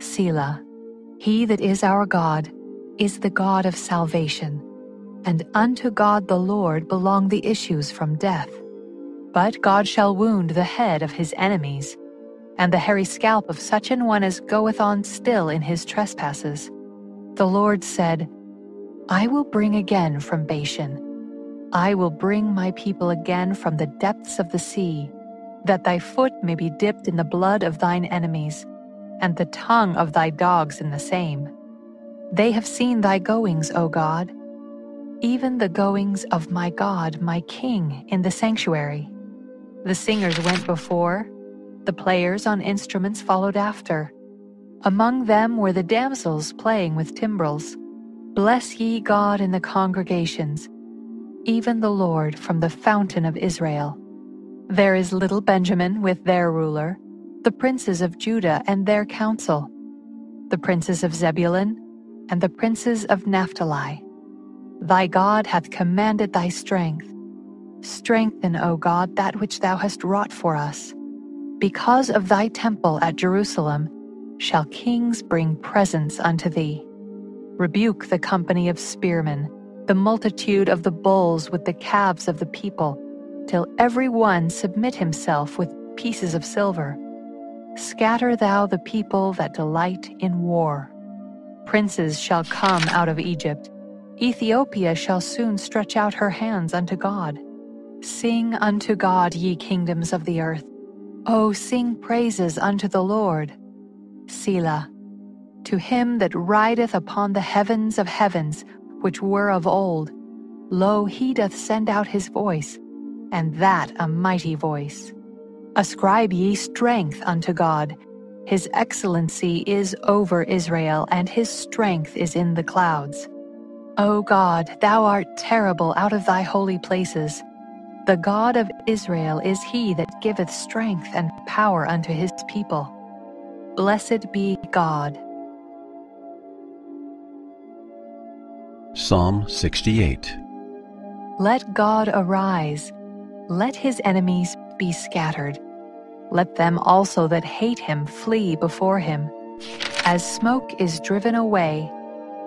Selah. He that is our God is the God of salvation, and unto God the Lord belong the issues from death. But God shall wound the head of his enemies and the hairy scalp of such an one as goeth on still in his trespasses. The Lord said, I will bring again from Bashan. I will bring my people again from the depths of the sea, that thy foot may be dipped in the blood of thine enemies, and the tongue of thy dogs in the same. They have seen thy goings, O God, even the goings of my God, my King, in the sanctuary. The singers went before, the players on instruments followed after. Among them were the damsels playing with timbrels. Bless ye God in the congregations, even the Lord from the fountain of Israel. There is little Benjamin with their ruler, the princes of Judah and their council, the princes of Zebulun and the princes of Naphtali. Thy God hath commanded thy strength. Strengthen, O God, that which thou hast wrought for us. Because of thy temple at Jerusalem shall kings bring presents unto thee. Rebuke the company of spearmen, the multitude of the bulls with the calves of the people, till every one submit himself with pieces of silver. Scatter thou the people that delight in war. Princes shall come out of Egypt Ethiopia shall soon stretch out her hands unto God. Sing unto God, ye kingdoms of the earth. O sing praises unto the Lord. Selah. To him that rideth upon the heavens of heavens, which were of old, lo, he doth send out his voice, and that a mighty voice. Ascribe ye strength unto God. His excellency is over Israel, and his strength is in the clouds. O God, thou art terrible out of thy holy places. The God of Israel is he that giveth strength and power unto his people. Blessed be God. Psalm 68 Let God arise, let his enemies be scattered. Let them also that hate him flee before him. As smoke is driven away,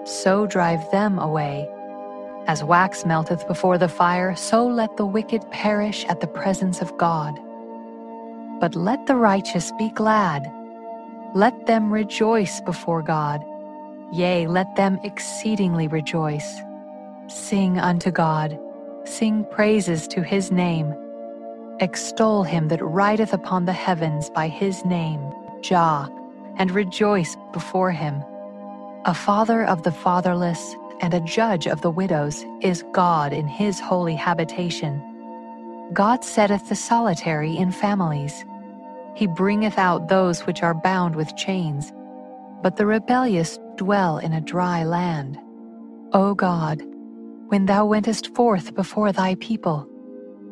so drive them away. As wax melteth before the fire, so let the wicked perish at the presence of God. But let the righteous be glad. Let them rejoice before God. Yea, let them exceedingly rejoice. Sing unto God, sing praises to his name. Extol him that rideth upon the heavens by his name, Jah, and rejoice before him. A father of the fatherless and a judge of the widows is God in his holy habitation. God setteth the solitary in families. He bringeth out those which are bound with chains, but the rebellious dwell in a dry land. O God, when thou wentest forth before thy people,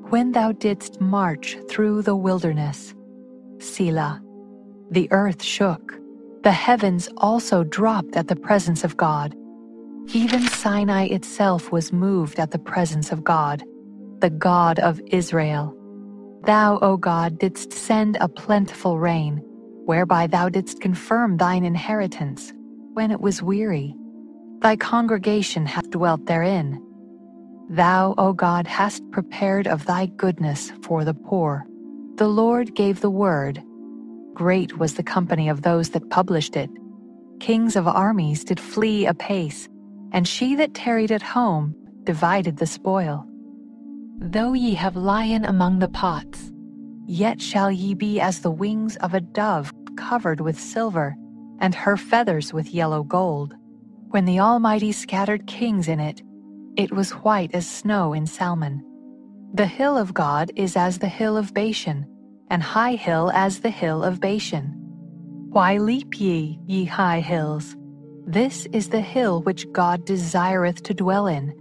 when thou didst march through the wilderness, Selah, the earth shook the heavens also dropped at the presence of God. Even Sinai itself was moved at the presence of God, the God of Israel. Thou, O God, didst send a plentiful rain, whereby thou didst confirm thine inheritance, when it was weary. Thy congregation hath dwelt therein. Thou, O God, hast prepared of thy goodness for the poor. The Lord gave the word, Great was the company of those that published it. Kings of armies did flee apace, and she that tarried at home divided the spoil. Though ye have lion among the pots, yet shall ye be as the wings of a dove covered with silver, and her feathers with yellow gold. When the Almighty scattered kings in it, it was white as snow in Salmon. The hill of God is as the hill of Bashan, and high hill as the hill of Bashan. Why leap ye, ye high hills? This is the hill which God desireth to dwell in.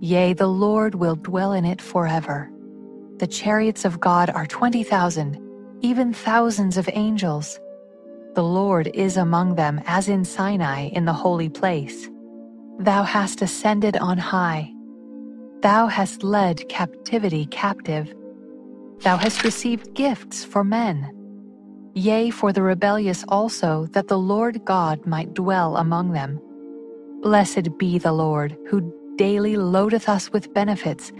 Yea, the Lord will dwell in it forever. The chariots of God are twenty thousand, even thousands of angels. The Lord is among them as in Sinai in the holy place. Thou hast ascended on high. Thou hast led captivity captive Thou hast received gifts for men. Yea, for the rebellious also, that the Lord God might dwell among them. Blessed be the Lord, who daily loadeth us with benefits,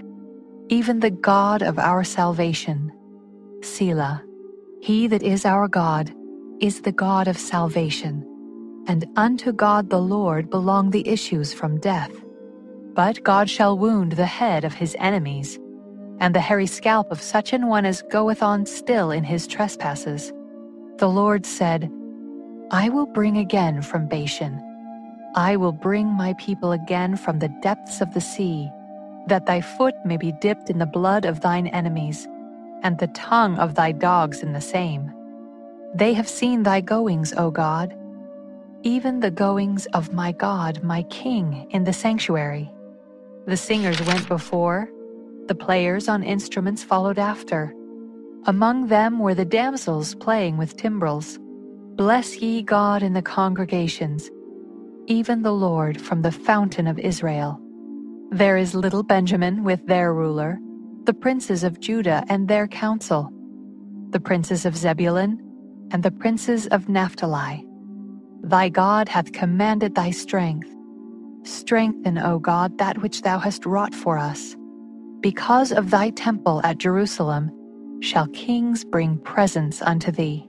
even the God of our salvation. Selah. He that is our God is the God of salvation, and unto God the Lord belong the issues from death. But God shall wound the head of his enemies, and the hairy scalp of such an one as goeth on still in his trespasses. The Lord said, I will bring again from Bashan. I will bring my people again from the depths of the sea, that thy foot may be dipped in the blood of thine enemies, and the tongue of thy dogs in the same. They have seen thy goings, O God, even the goings of my God, my King, in the sanctuary. The singers went before, the players on instruments followed after. Among them were the damsels playing with timbrels. Bless ye God in the congregations, even the Lord from the fountain of Israel. There is little Benjamin with their ruler, the princes of Judah and their council, the princes of Zebulun and the princes of Naphtali. Thy God hath commanded thy strength. Strengthen, O God, that which thou hast wrought for us. Because of thy temple at Jerusalem shall kings bring presents unto thee.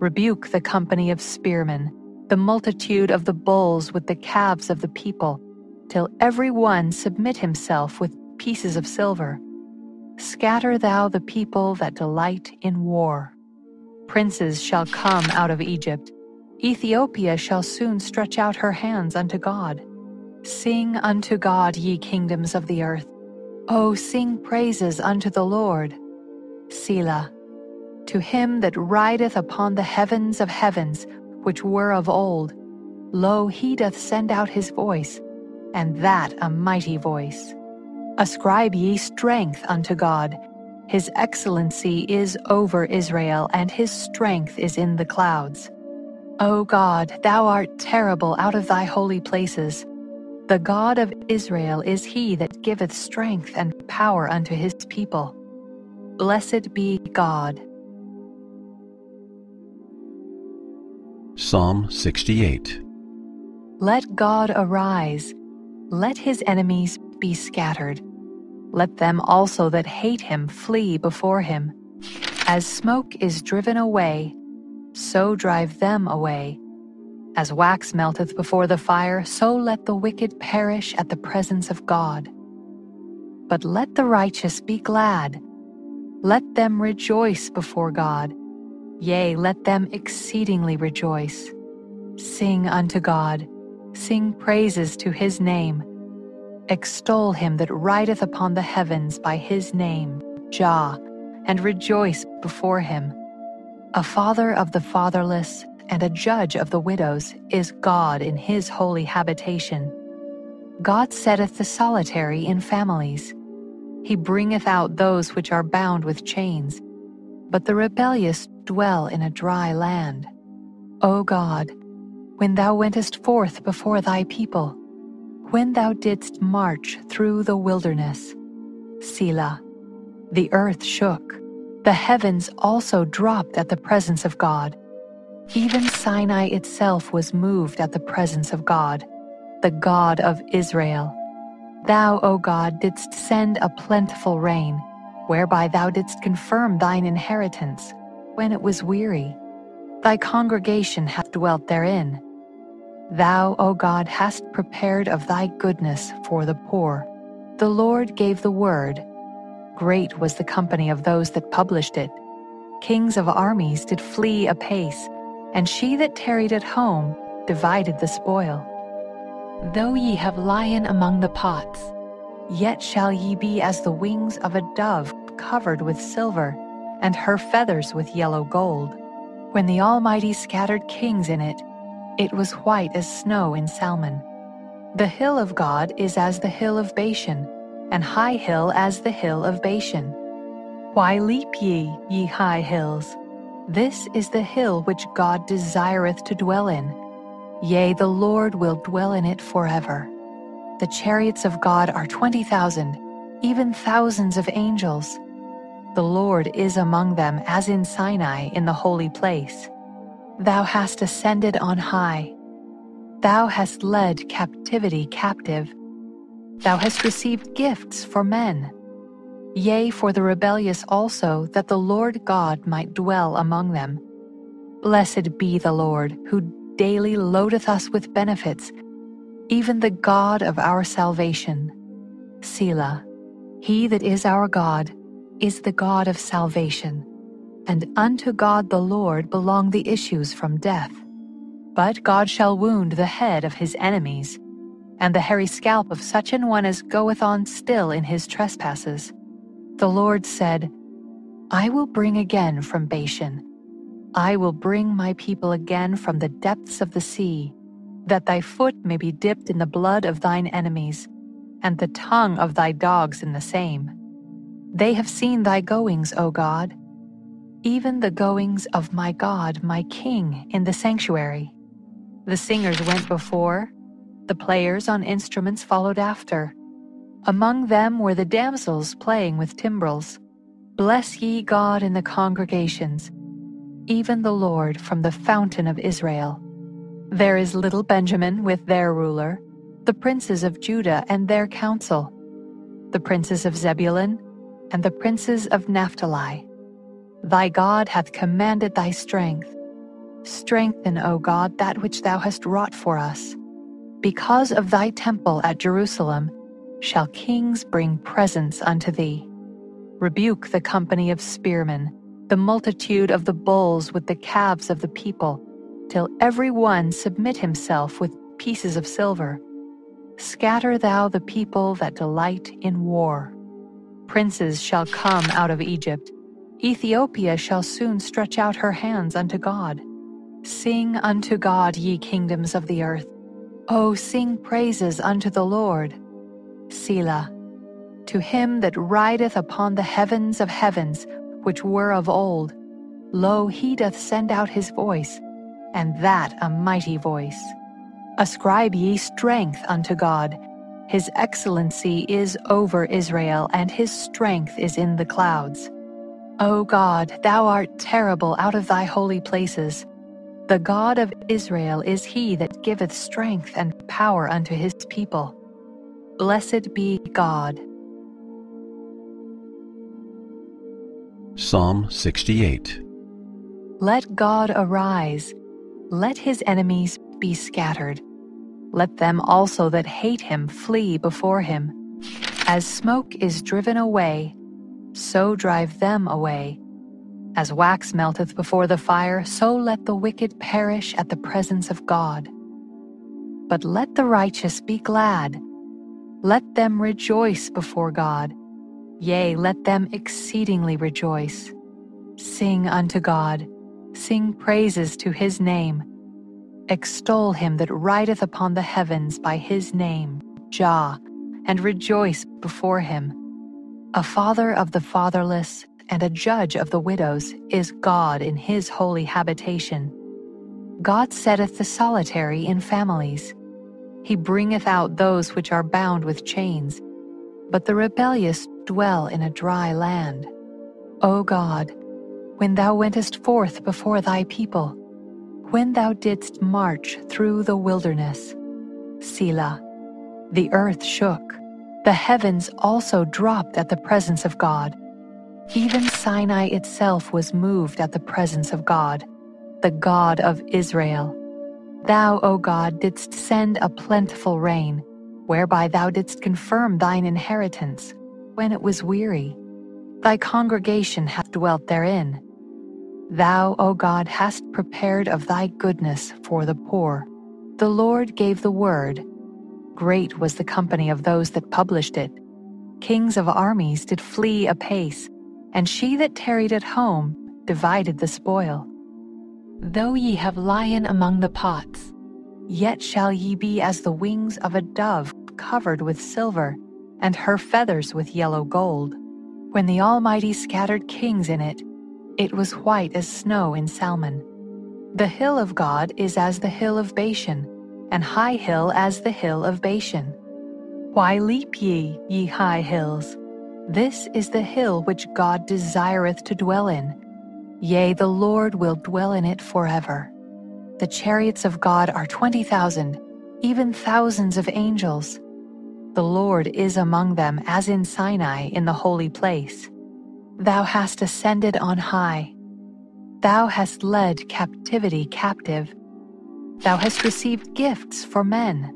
Rebuke the company of spearmen, the multitude of the bulls with the calves of the people, till every one submit himself with pieces of silver. Scatter thou the people that delight in war. Princes shall come out of Egypt. Ethiopia shall soon stretch out her hands unto God. Sing unto God, ye kingdoms of the earth. O sing praises unto the Lord. Selah. To him that rideth upon the heavens of heavens, which were of old, lo, he doth send out his voice, and that a mighty voice. Ascribe ye strength unto God. His excellency is over Israel, and his strength is in the clouds. O God, thou art terrible out of thy holy places. The God of Israel is he that giveth strength and power unto his people. Blessed be God. Psalm 68 Let God arise, let his enemies be scattered. Let them also that hate him flee before him. As smoke is driven away, so drive them away. As wax melteth before the fire, so let the wicked perish at the presence of God. But let the righteous be glad. Let them rejoice before God. Yea, let them exceedingly rejoice. Sing unto God, sing praises to his name. Extol him that rideth upon the heavens by his name, Jah, and rejoice before him. A father of the fatherless and a judge of the widows is God in his holy habitation. God setteth the solitary in families. He bringeth out those which are bound with chains, but the rebellious dwell in a dry land. O God, when thou wentest forth before thy people, when thou didst march through the wilderness, Selah, the earth shook, the heavens also dropped at the presence of God even Sinai itself was moved at the presence of God, the God of Israel. Thou, O God, didst send a plentiful rain, whereby thou didst confirm thine inheritance, when it was weary. Thy congregation hath dwelt therein. Thou, O God, hast prepared of thy goodness for the poor. The Lord gave the word. Great was the company of those that published it. Kings of armies did flee apace and she that tarried at home divided the spoil. Though ye have lion among the pots, yet shall ye be as the wings of a dove covered with silver, and her feathers with yellow gold. When the Almighty scattered kings in it, it was white as snow in Salmon. The hill of God is as the hill of Bashan, and high hill as the hill of Bashan. Why leap ye, ye high hills? This is the hill which God desireth to dwell in. Yea, the Lord will dwell in it forever. The chariots of God are twenty thousand, even thousands of angels. The Lord is among them as in Sinai in the holy place. Thou hast ascended on high. Thou hast led captivity captive. Thou hast received gifts for men yea, for the rebellious also, that the Lord God might dwell among them. Blessed be the Lord, who daily loadeth us with benefits, even the God of our salvation. Selah. He that is our God is the God of salvation, and unto God the Lord belong the issues from death. But God shall wound the head of his enemies, and the hairy scalp of such an one as goeth on still in his trespasses. The Lord said, I will bring again from Bashan. I will bring my people again from the depths of the sea, that thy foot may be dipped in the blood of thine enemies, and the tongue of thy dogs in the same. They have seen thy goings, O God, even the goings of my God, my King, in the sanctuary. The singers went before, the players on instruments followed after. Among them were the damsels playing with timbrels. Bless ye God in the congregations, even the Lord from the fountain of Israel. There is little Benjamin with their ruler, the princes of Judah and their council, the princes of Zebulun and the princes of Naphtali. Thy God hath commanded thy strength. Strengthen, O God, that which thou hast wrought for us. Because of thy temple at Jerusalem shall kings bring presents unto thee. Rebuke the company of spearmen, the multitude of the bulls with the calves of the people, till every one submit himself with pieces of silver. Scatter thou the people that delight in war. Princes shall come out of Egypt. Ethiopia shall soon stretch out her hands unto God. Sing unto God, ye kingdoms of the earth. O sing praises unto the Lord. Selah. To him that rideth upon the heavens of heavens, which were of old, lo, he doth send out his voice, and that a mighty voice. Ascribe ye strength unto God. His excellency is over Israel, and his strength is in the clouds. O God, thou art terrible out of thy holy places. The God of Israel is he that giveth strength and power unto his people. Blessed be God. Psalm 68 Let God arise, let his enemies be scattered. Let them also that hate him flee before him. As smoke is driven away, so drive them away. As wax melteth before the fire, so let the wicked perish at the presence of God. But let the righteous be glad. Let them rejoice before God. Yea, let them exceedingly rejoice. Sing unto God, sing praises to his name. Extol him that rideth upon the heavens by his name, Jah, and rejoice before him. A father of the fatherless and a judge of the widows is God in his holy habitation. God setteth the solitary in families. He bringeth out those which are bound with chains, but the rebellious dwell in a dry land. O God, when thou wentest forth before thy people, when thou didst march through the wilderness, Selah, the earth shook, the heavens also dropped at the presence of God even Sinai itself was moved at the presence of God, the God of Israel. Thou, O God, didst send a plentiful rain, whereby thou didst confirm thine inheritance, when it was weary. Thy congregation hath dwelt therein. Thou, O God, hast prepared of thy goodness for the poor. The Lord gave the word. Great was the company of those that published it. Kings of armies did flee apace and she that tarried at home divided the spoil. Though ye have lion among the pots, yet shall ye be as the wings of a dove covered with silver, and her feathers with yellow gold. When the Almighty scattered kings in it, it was white as snow in Salmon. The hill of God is as the hill of Bashan, and high hill as the hill of Bashan. Why leap ye, ye high hills? This is the hill which God desireth to dwell in. Yea, the Lord will dwell in it forever. The chariots of God are twenty thousand, even thousands of angels. The Lord is among them as in Sinai in the holy place. Thou hast ascended on high. Thou hast led captivity captive. Thou hast received gifts for men.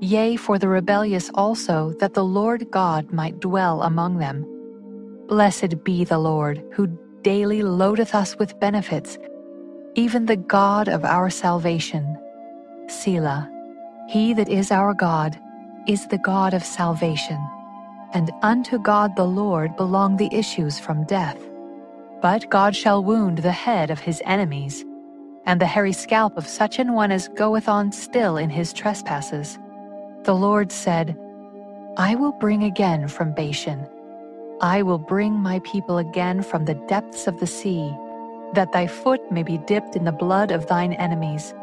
yea, for the rebellious also, that the Lord God might dwell among them. Blessed be the Lord, who daily loadeth us with benefits, even the God of our salvation. Selah. He that is our God is the God of salvation, and unto God the Lord belong the issues from death. But God shall wound the head of his enemies, and the hairy scalp of such an one as goeth on still in his trespasses. The Lord said, I will bring again from Bashan. I will bring my people again from the depths of the sea, that thy foot may be dipped in the blood of thine enemies,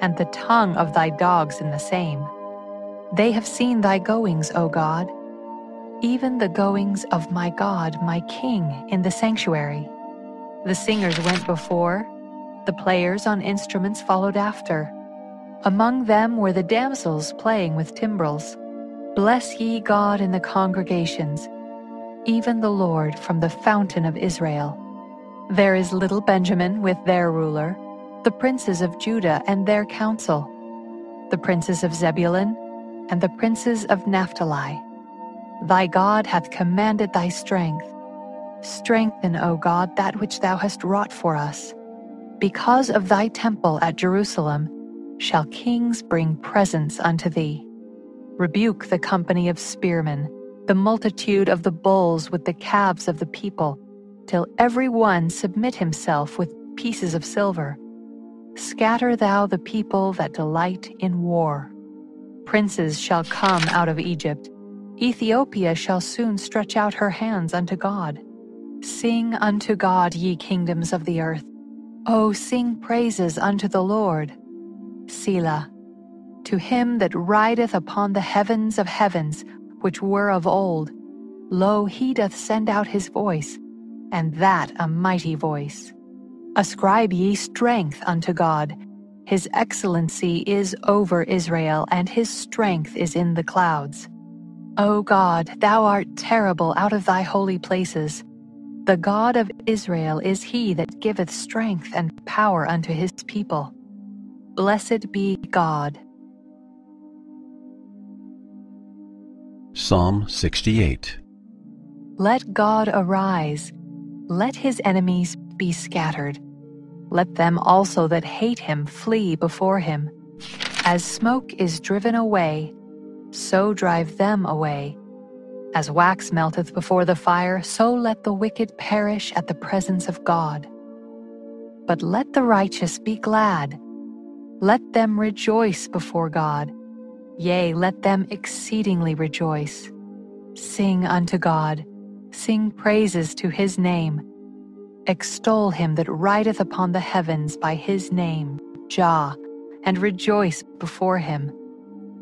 and the tongue of thy dogs in the same. They have seen thy goings, O God, even the goings of my God, my King, in the sanctuary. The singers went before, the players on instruments followed after. Among them were the damsels playing with timbrels. Bless ye God in the congregations, even the Lord from the fountain of Israel. There is little Benjamin with their ruler, the princes of Judah and their council, the princes of Zebulun and the princes of Naphtali. Thy God hath commanded thy strength. Strengthen, O God, that which thou hast wrought for us. Because of thy temple at Jerusalem, shall kings bring presents unto thee. Rebuke the company of spearmen, the multitude of the bulls with the calves of the people, till every one submit himself with pieces of silver. Scatter thou the people that delight in war. Princes shall come out of Egypt. Ethiopia shall soon stretch out her hands unto God. Sing unto God, ye kingdoms of the earth. O sing praises unto the Lord. Selah. To him that rideth upon the heavens of heavens, which were of old, lo, he doth send out his voice, and that a mighty voice. Ascribe ye strength unto God. His excellency is over Israel, and his strength is in the clouds. O God, thou art terrible out of thy holy places. The God of Israel is he that giveth strength and power unto his people. Blessed be God. Psalm 68 Let God arise, let his enemies be scattered. Let them also that hate him flee before him. As smoke is driven away, so drive them away. As wax melteth before the fire, so let the wicked perish at the presence of God. But let the righteous be glad let them rejoice before God. Yea, let them exceedingly rejoice. Sing unto God, sing praises to his name. Extol him that rideth upon the heavens by his name, Jah, and rejoice before him.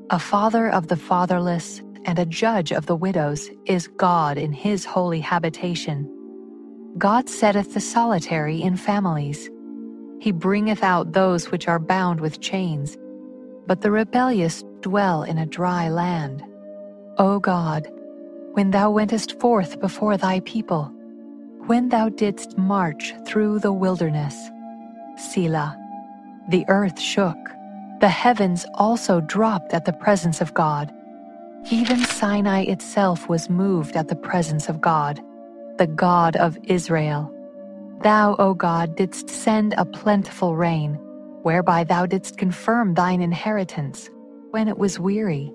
A father of the fatherless and a judge of the widows is God in his holy habitation. God setteth the solitary in families. He bringeth out those which are bound with chains, but the rebellious dwell in a dry land. O God, when thou wentest forth before thy people, when thou didst march through the wilderness, Selah, the earth shook, the heavens also dropped at the presence of God. Even Sinai itself was moved at the presence of God, the God of Israel. Thou, O God, didst send a plentiful rain, whereby thou didst confirm thine inheritance, when it was weary.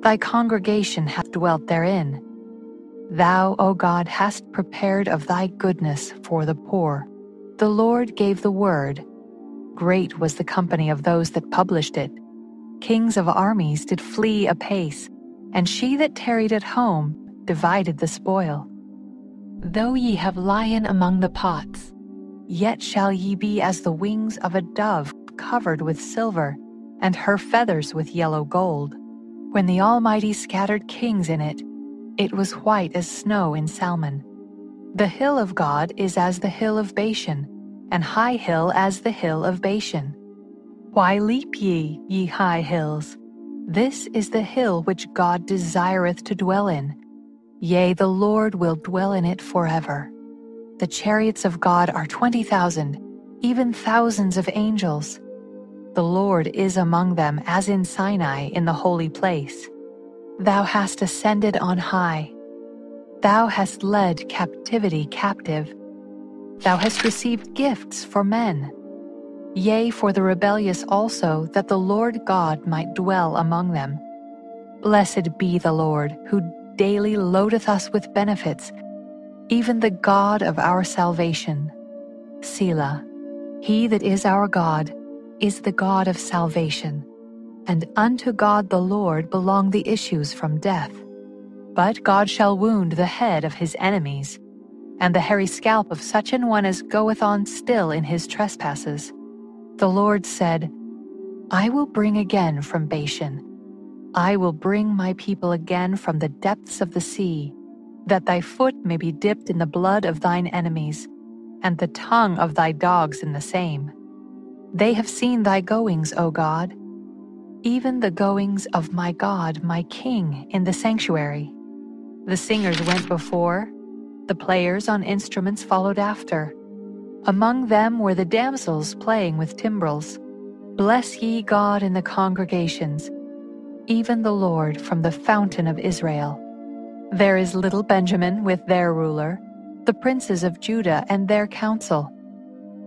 Thy congregation hath dwelt therein. Thou, O God, hast prepared of thy goodness for the poor. The Lord gave the word. Great was the company of those that published it. Kings of armies did flee apace, and she that tarried at home divided the spoil. Though ye have lion among the pots, yet shall ye be as the wings of a dove covered with silver, and her feathers with yellow gold. When the Almighty scattered kings in it, it was white as snow in Salmon. The hill of God is as the hill of Bashan, and high hill as the hill of Bashan. Why leap ye, ye high hills? This is the hill which God desireth to dwell in Yea, the Lord will dwell in it forever. The chariots of God are twenty thousand, even thousands of angels. The Lord is among them as in Sinai in the holy place. Thou hast ascended on high. Thou hast led captivity captive. Thou hast received gifts for men. Yea, for the rebellious also, that the Lord God might dwell among them. Blessed be the Lord, who daily loadeth us with benefits, even the God of our salvation. Selah. He that is our God is the God of salvation, and unto God the Lord belong the issues from death. But God shall wound the head of his enemies, and the hairy scalp of such an one as goeth on still in his trespasses. The Lord said, I will bring again from Bashan. I will bring my people again from the depths of the sea, that thy foot may be dipped in the blood of thine enemies, and the tongue of thy dogs in the same. They have seen thy goings, O God, even the goings of my God, my King, in the sanctuary. The singers went before, the players on instruments followed after. Among them were the damsels playing with timbrels. Bless ye God in the congregations, even the Lord from the fountain of Israel. There is little Benjamin with their ruler, the princes of Judah and their council,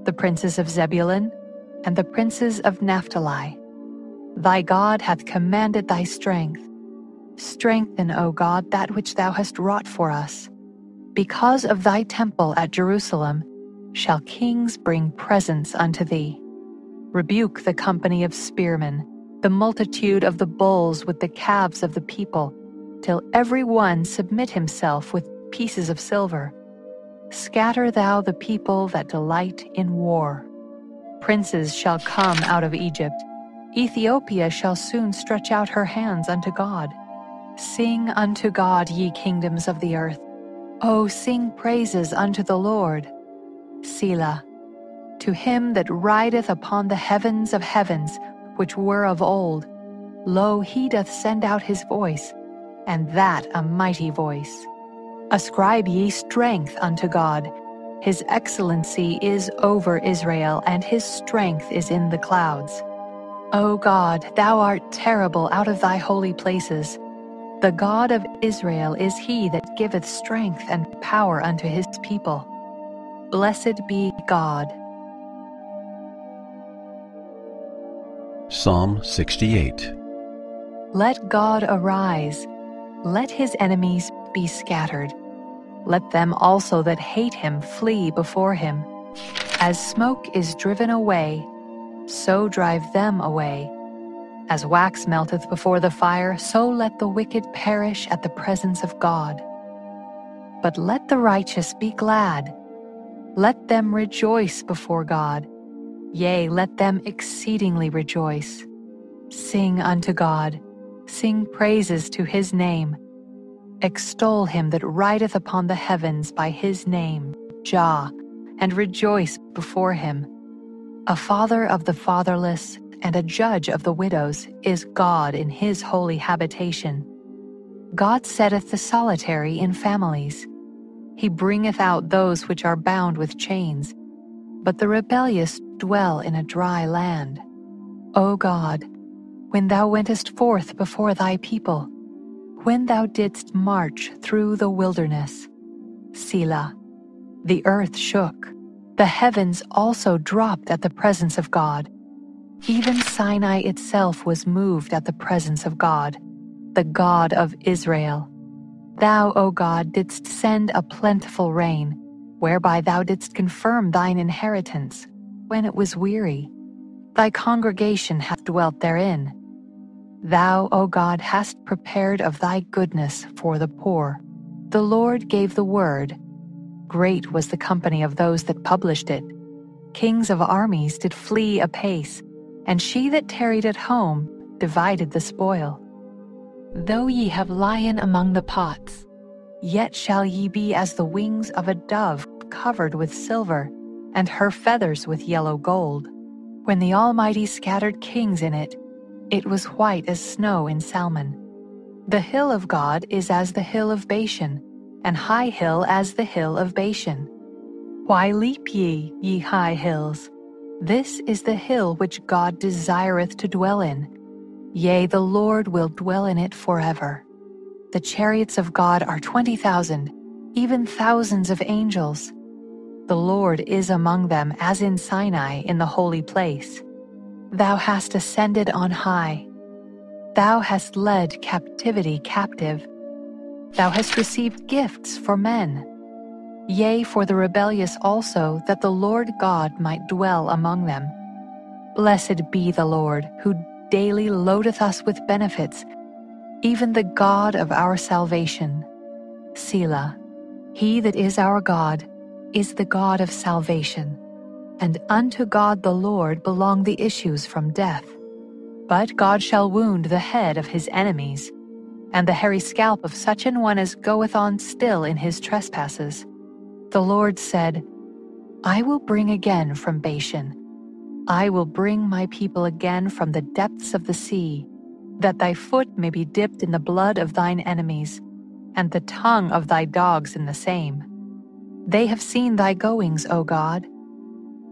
the princes of Zebulun and the princes of Naphtali. Thy God hath commanded thy strength. Strengthen, O God, that which thou hast wrought for us. Because of thy temple at Jerusalem, shall kings bring presents unto thee. Rebuke the company of spearmen, the multitude of the bulls with the calves of the people, till every one submit himself with pieces of silver. Scatter thou the people that delight in war. Princes shall come out of Egypt. Ethiopia shall soon stretch out her hands unto God. Sing unto God, ye kingdoms of the earth. O sing praises unto the Lord. Selah. To him that rideth upon the heavens of heavens, which were of old, lo, he doth send out his voice, and that a mighty voice. Ascribe ye strength unto God. His excellency is over Israel, and his strength is in the clouds. O God, thou art terrible out of thy holy places. The God of Israel is he that giveth strength and power unto his people. Blessed be God. Psalm 68 Let God arise, let his enemies be scattered. Let them also that hate him flee before him. As smoke is driven away, so drive them away. As wax melteth before the fire, so let the wicked perish at the presence of God. But let the righteous be glad let them rejoice before God. Yea, let them exceedingly rejoice. Sing unto God, sing praises to his name. Extol him that rideth upon the heavens by his name, Jah, and rejoice before him. A father of the fatherless and a judge of the widows is God in his holy habitation. God setteth the solitary in families. He bringeth out those which are bound with chains, but the rebellious dwell in a dry land. O God, when thou wentest forth before thy people, when thou didst march through the wilderness, Selah, the earth shook, the heavens also dropped at the presence of God. Even Sinai itself was moved at the presence of God, the God of Israel. Thou, O God, didst send a plentiful rain, whereby thou didst confirm thine inheritance, when it was weary. Thy congregation hath dwelt therein. Thou, O God, hast prepared of thy goodness for the poor. The Lord gave the word. Great was the company of those that published it. Kings of armies did flee apace, and she that tarried at home divided the spoil. Though ye have lion among the pots, yet shall ye be as the wings of a dove covered with silver, and her feathers with yellow gold. When the Almighty scattered kings in it, it was white as snow in Salmon. The hill of God is as the hill of Bashan, and high hill as the hill of Bashan. Why leap ye, ye high hills? This is the hill which God desireth to dwell in. Yea, the Lord will dwell in it forever. The chariots of God are twenty thousand, even thousands of angels. The Lord is among them as in Sinai in the holy place. Thou hast ascended on high. Thou hast led captivity captive. Thou hast received gifts for men. Yea, for the rebellious also, that the Lord God might dwell among them. Blessed be the Lord, who daily loadeth us with benefits, even the God of our salvation. Selah. He that is our God is the God of salvation, and unto God the Lord belong the issues from death. But God shall wound the head of his enemies, and the hairy scalp of such an one as goeth on still in his trespasses. The Lord said, I will bring again from Bashan. I will bring my people again from the depths of the sea, that thy foot may be dipped in the blood of thine enemies, and the tongue of thy dogs in the same. They have seen thy goings, O God,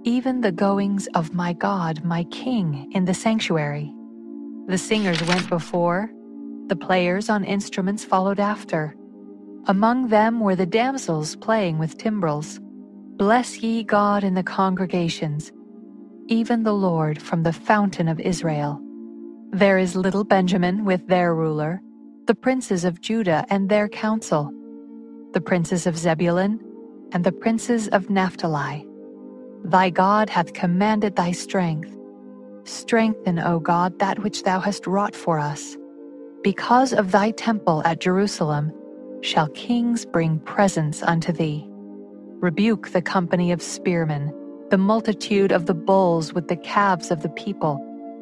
even the goings of my God, my King, in the sanctuary. The singers went before, the players on instruments followed after. Among them were the damsels playing with timbrels. Bless ye God in the congregations, even the Lord from the fountain of Israel. There is little Benjamin with their ruler, the princes of Judah and their council, the princes of Zebulun and the princes of Naphtali. Thy God hath commanded thy strength. Strengthen, O God, that which thou hast wrought for us. Because of thy temple at Jerusalem, shall kings bring presents unto thee. Rebuke the company of spearmen, the multitude of the bulls with the calves of the people,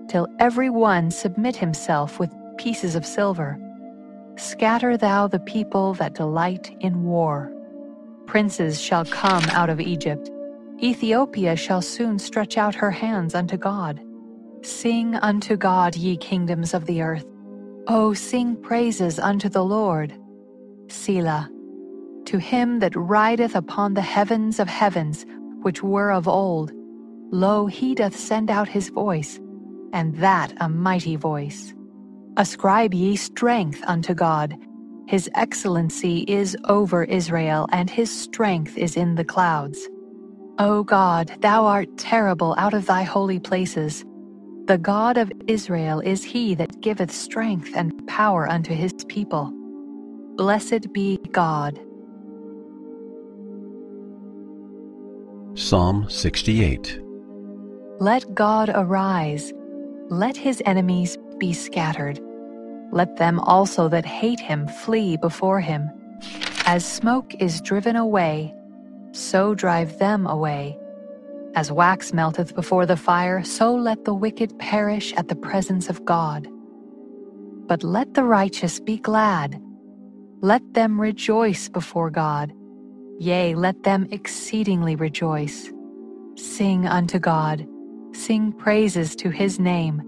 till every one submit himself with pieces of silver. Scatter thou the people that delight in war. Princes shall come out of Egypt. Ethiopia shall soon stretch out her hands unto God. Sing unto God, ye kingdoms of the earth. O sing praises unto the Lord. Selah. To him that rideth upon the heavens of heavens, which were of old, lo, he doth send out his voice, and that a mighty voice. Ascribe ye strength unto God. His excellency is over Israel, and his strength is in the clouds. O God, thou art terrible out of thy holy places. The God of Israel is he that giveth strength and power unto his people. Blessed be God. Psalm 68 Let God arise, let his enemies be scattered. Let them also that hate him flee before him. As smoke is driven away, so drive them away. As wax melteth before the fire, so let the wicked perish at the presence of God. But let the righteous be glad let them rejoice before God. Yea, let them exceedingly rejoice. Sing unto God, sing praises to his name.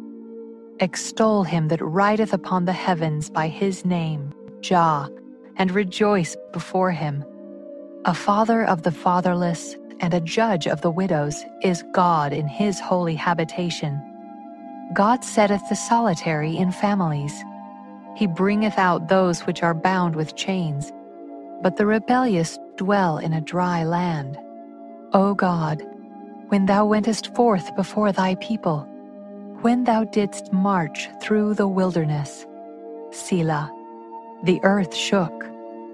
Extol him that rideth upon the heavens by his name, Jah, and rejoice before him. A father of the fatherless and a judge of the widows is God in his holy habitation. God setteth the solitary in families. He bringeth out those which are bound with chains, but the rebellious dwell in a dry land. O God, when thou wentest forth before thy people, when thou didst march through the wilderness, Selah, the earth shook,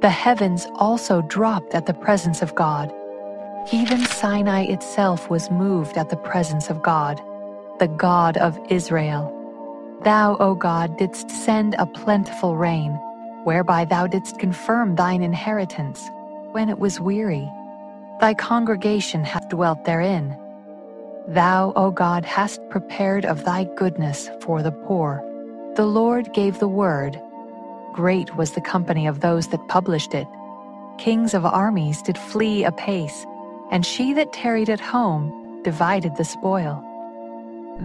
the heavens also dropped at the presence of God. Even Sinai itself was moved at the presence of God, the God of Israel. Thou, O God, didst send a plentiful rain, whereby thou didst confirm thine inheritance, when it was weary. Thy congregation hath dwelt therein. Thou, O God, hast prepared of thy goodness for the poor. The Lord gave the word. Great was the company of those that published it. Kings of armies did flee apace, and she that tarried at home divided the spoil.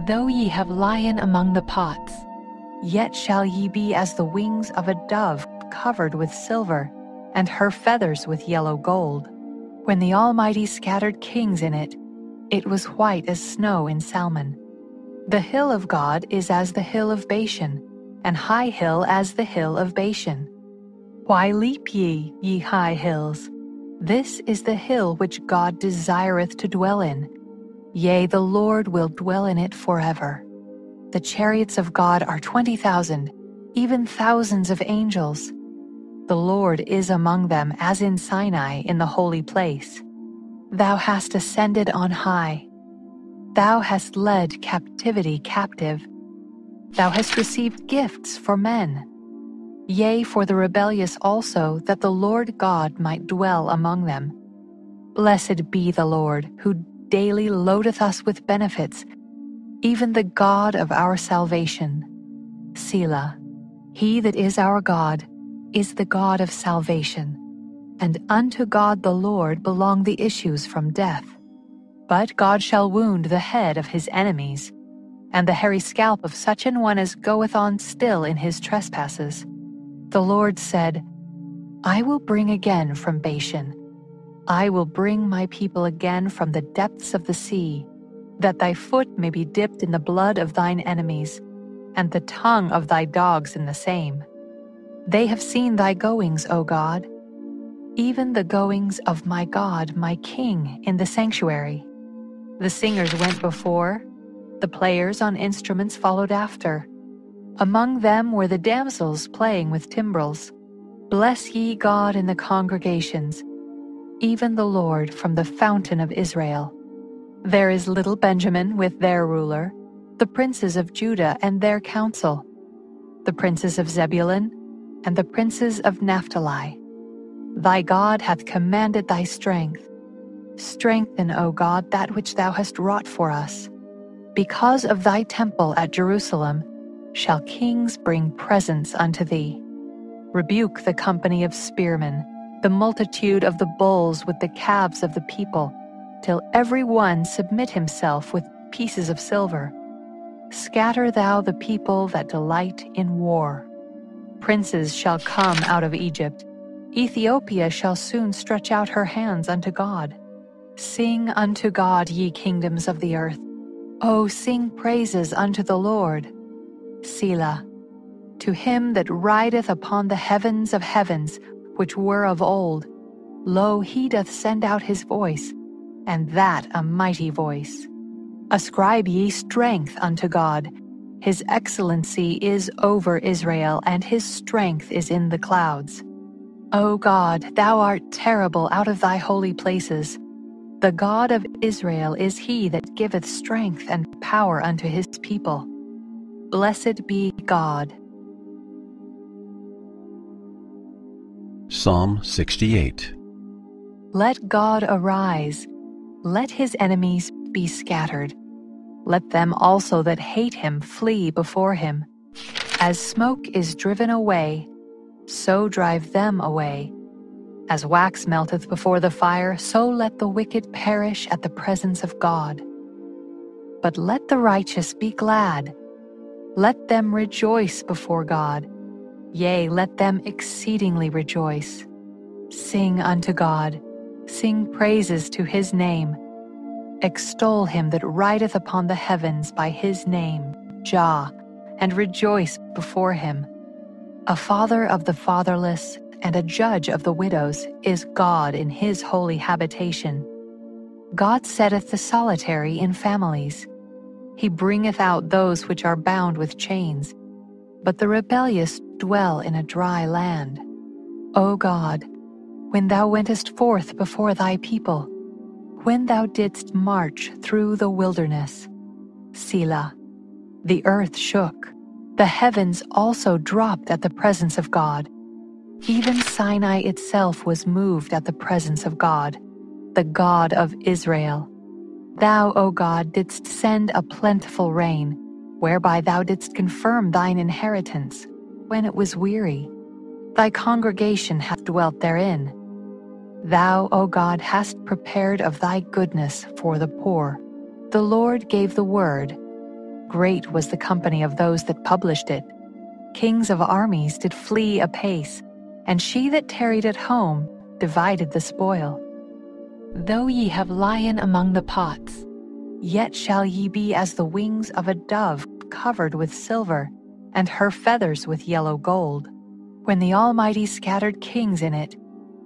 Though ye have lion among the pots, yet shall ye be as the wings of a dove covered with silver, and her feathers with yellow gold. When the Almighty scattered kings in it, it was white as snow in Salmon. The hill of God is as the hill of Bashan, and high hill as the hill of Bashan. Why leap ye, ye high hills? This is the hill which God desireth to dwell in. Yea, the Lord will dwell in it forever. The chariots of God are twenty thousand, even thousands of angels. The Lord is among them as in Sinai in the holy place. Thou hast ascended on high. Thou hast led captivity captive. Thou hast received gifts for men. Yea, for the rebellious also, that the Lord God might dwell among them. Blessed be the Lord, who daily loadeth us with benefits, even the God of our salvation. Selah. He that is our God is the God of salvation, and unto God the Lord belong the issues from death. But God shall wound the head of his enemies, and the hairy scalp of such an one as goeth on still in his trespasses. The Lord said, I will bring again from Bashan. I will bring my people again from the depths of the sea, that thy foot may be dipped in the blood of thine enemies, and the tongue of thy dogs in the same. They have seen thy goings, O God, even the goings of my God, my King, in the sanctuary. The singers went before, the players on instruments followed after. Among them were the damsels playing with timbrels. Bless ye God in the congregations, even the Lord from the fountain of Israel. There is little Benjamin with their ruler, the princes of Judah and their council, the princes of Zebulun and the princes of Naphtali. Thy God hath commanded thy strength. Strengthen, O God, that which thou hast wrought for us. Because of thy temple at Jerusalem shall kings bring presents unto thee. Rebuke the company of spearmen, the multitude of the bulls with the calves of the people, till every one submit himself with pieces of silver. Scatter thou the people that delight in war. Princes shall come out of Egypt. Ethiopia shall soon stretch out her hands unto God. Sing unto God, ye kingdoms of the earth. O sing praises unto the Lord. Selah. To him that rideth upon the heavens of heavens, which were of old, lo, he doth send out his voice, and that a mighty voice. Ascribe ye strength unto God his excellency is over Israel, and his strength is in the clouds. O God, thou art terrible out of thy holy places. The God of Israel is he that giveth strength and power unto his people. Blessed be God. Psalm 68 Let God arise, let his enemies be scattered. Let them also that hate him flee before him. As smoke is driven away, so drive them away. As wax melteth before the fire, so let the wicked perish at the presence of God. But let the righteous be glad. Let them rejoice before God. Yea, let them exceedingly rejoice. Sing unto God, sing praises to his name Extol him that rideth upon the heavens by his name, Jah, and rejoice before him. A father of the fatherless and a judge of the widows is God in his holy habitation. God setteth the solitary in families. He bringeth out those which are bound with chains, but the rebellious dwell in a dry land. O God, when thou wentest forth before thy people, when thou didst march through the wilderness. Selah. The earth shook. The heavens also dropped at the presence of God. Even Sinai itself was moved at the presence of God, the God of Israel. Thou, O God, didst send a plentiful rain, whereby thou didst confirm thine inheritance, when it was weary. Thy congregation hath dwelt therein. Thou, O God, hast prepared of thy goodness for the poor. The Lord gave the word. Great was the company of those that published it. Kings of armies did flee apace, and she that tarried at home divided the spoil. Though ye have lion among the pots, Yet shall ye be as the wings of a dove covered with silver, and her feathers with yellow gold. When the Almighty scattered kings in it,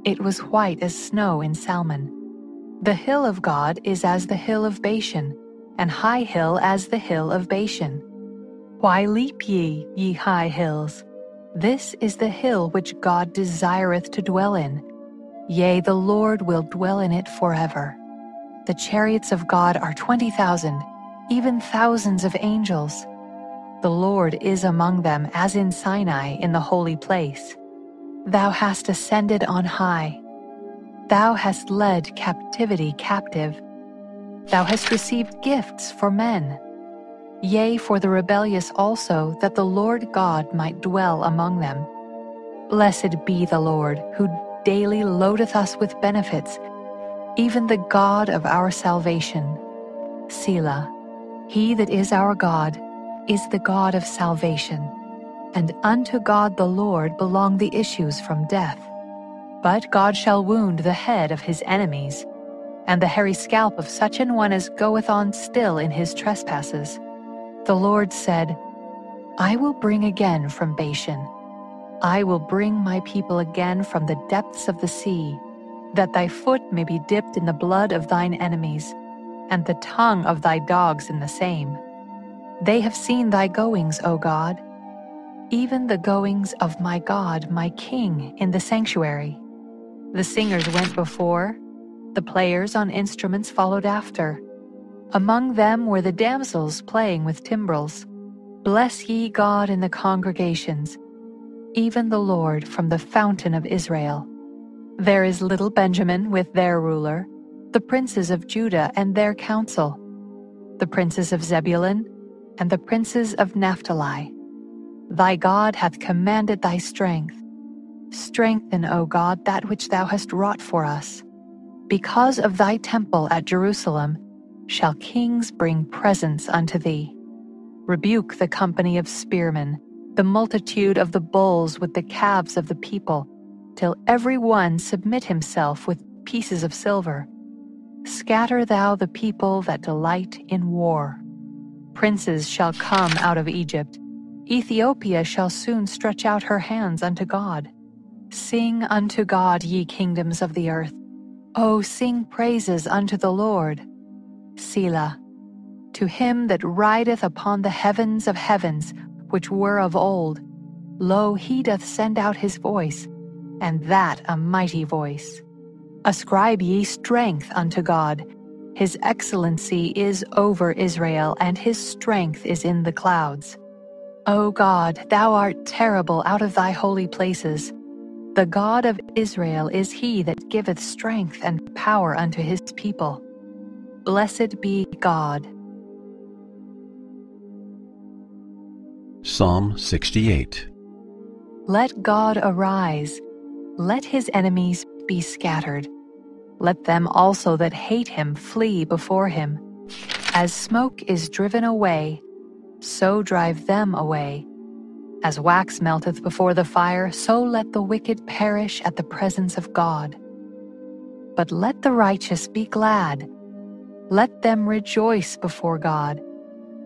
it was white as snow in Salmon. The hill of God is as the hill of Bashan, and high hill as the hill of Bashan. Why leap ye, ye high hills? This is the hill which God desireth to dwell in. Yea, the Lord will dwell in it forever. The chariots of God are twenty thousand, even thousands of angels. The Lord is among them as in Sinai in the holy place. Thou hast ascended on high. Thou hast led captivity captive. Thou hast received gifts for men. Yea, for the rebellious also, that the Lord God might dwell among them. Blessed be the Lord, who daily loadeth us with benefits, even the God of our salvation. Selah. He that is our God is the God of salvation, and unto God the Lord belong the issues from death. But God shall wound the head of his enemies, and the hairy scalp of such an one as goeth on still in his trespasses. The Lord said, I will bring again from Bashan. I will bring my people again from the depths of the sea, that thy foot may be dipped in the blood of thine enemies, and the tongue of thy dogs in the same. They have seen thy goings, O God, even the goings of my God, my King, in the sanctuary. The singers went before, the players on instruments followed after. Among them were the damsels playing with timbrels. Bless ye God in the congregations, even the Lord from the fountain of Israel. There is little Benjamin with their ruler, the princes of Judah and their council, the princes of Zebulun and the princes of Naphtali. Thy God hath commanded thy strength. Strengthen, O God, that which thou hast wrought for us. Because of thy temple at Jerusalem shall kings bring presents unto thee. Rebuke the company of spearmen, the multitude of the bulls with the calves of the people, till every one submit himself with pieces of silver. Scatter thou the people that delight in war. Princes shall come out of Egypt. Ethiopia shall soon stretch out her hands unto God. Sing unto God, ye kingdoms of the earth. O sing praises unto the Lord. Selah. To him that rideth upon the heavens of heavens, which were of old, lo, he doth send out his voice, and that a mighty voice. Ascribe ye strength unto God his excellency is over Israel, and his strength is in the clouds. O God, thou art terrible out of thy holy places. The God of Israel is he that giveth strength and power unto his people. Blessed be God. Psalm 68 Let God arise, let his enemies be scattered. Let them also that hate him flee before him. As smoke is driven away, so drive them away. As wax melteth before the fire, so let the wicked perish at the presence of God. But let the righteous be glad. Let them rejoice before God.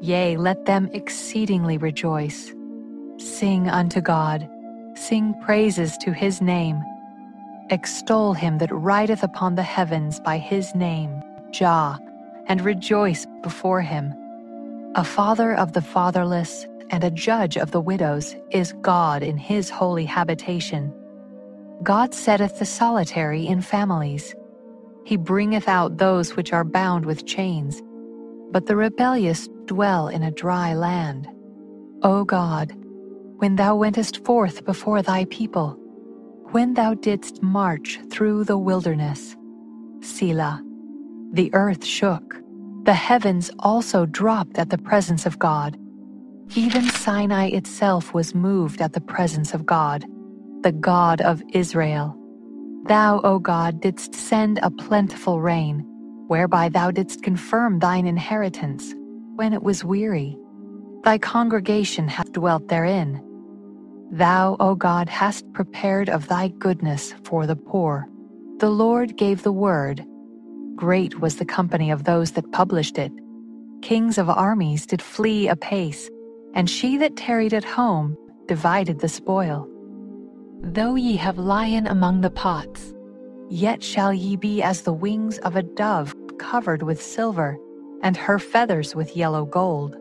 Yea, let them exceedingly rejoice. Sing unto God, sing praises to his name Extol him that rideth upon the heavens by his name, Jah, and rejoice before him. A father of the fatherless and a judge of the widows is God in his holy habitation. God setteth the solitary in families. He bringeth out those which are bound with chains, but the rebellious dwell in a dry land. O God, when thou wentest forth before thy people, when thou didst march through the wilderness. Selah. The earth shook. The heavens also dropped at the presence of God. Even Sinai itself was moved at the presence of God, the God of Israel. Thou, O God, didst send a plentiful rain, whereby thou didst confirm thine inheritance, when it was weary. Thy congregation hath dwelt therein. Thou, O God, hast prepared of thy goodness for the poor. The Lord gave the word. Great was the company of those that published it. kings of armies did flee apace, and she that tarried at home divided the spoil. Though ye have lion among the pots, yet shall ye be as the wings of a dove covered with silver, and her feathers with yellow gold.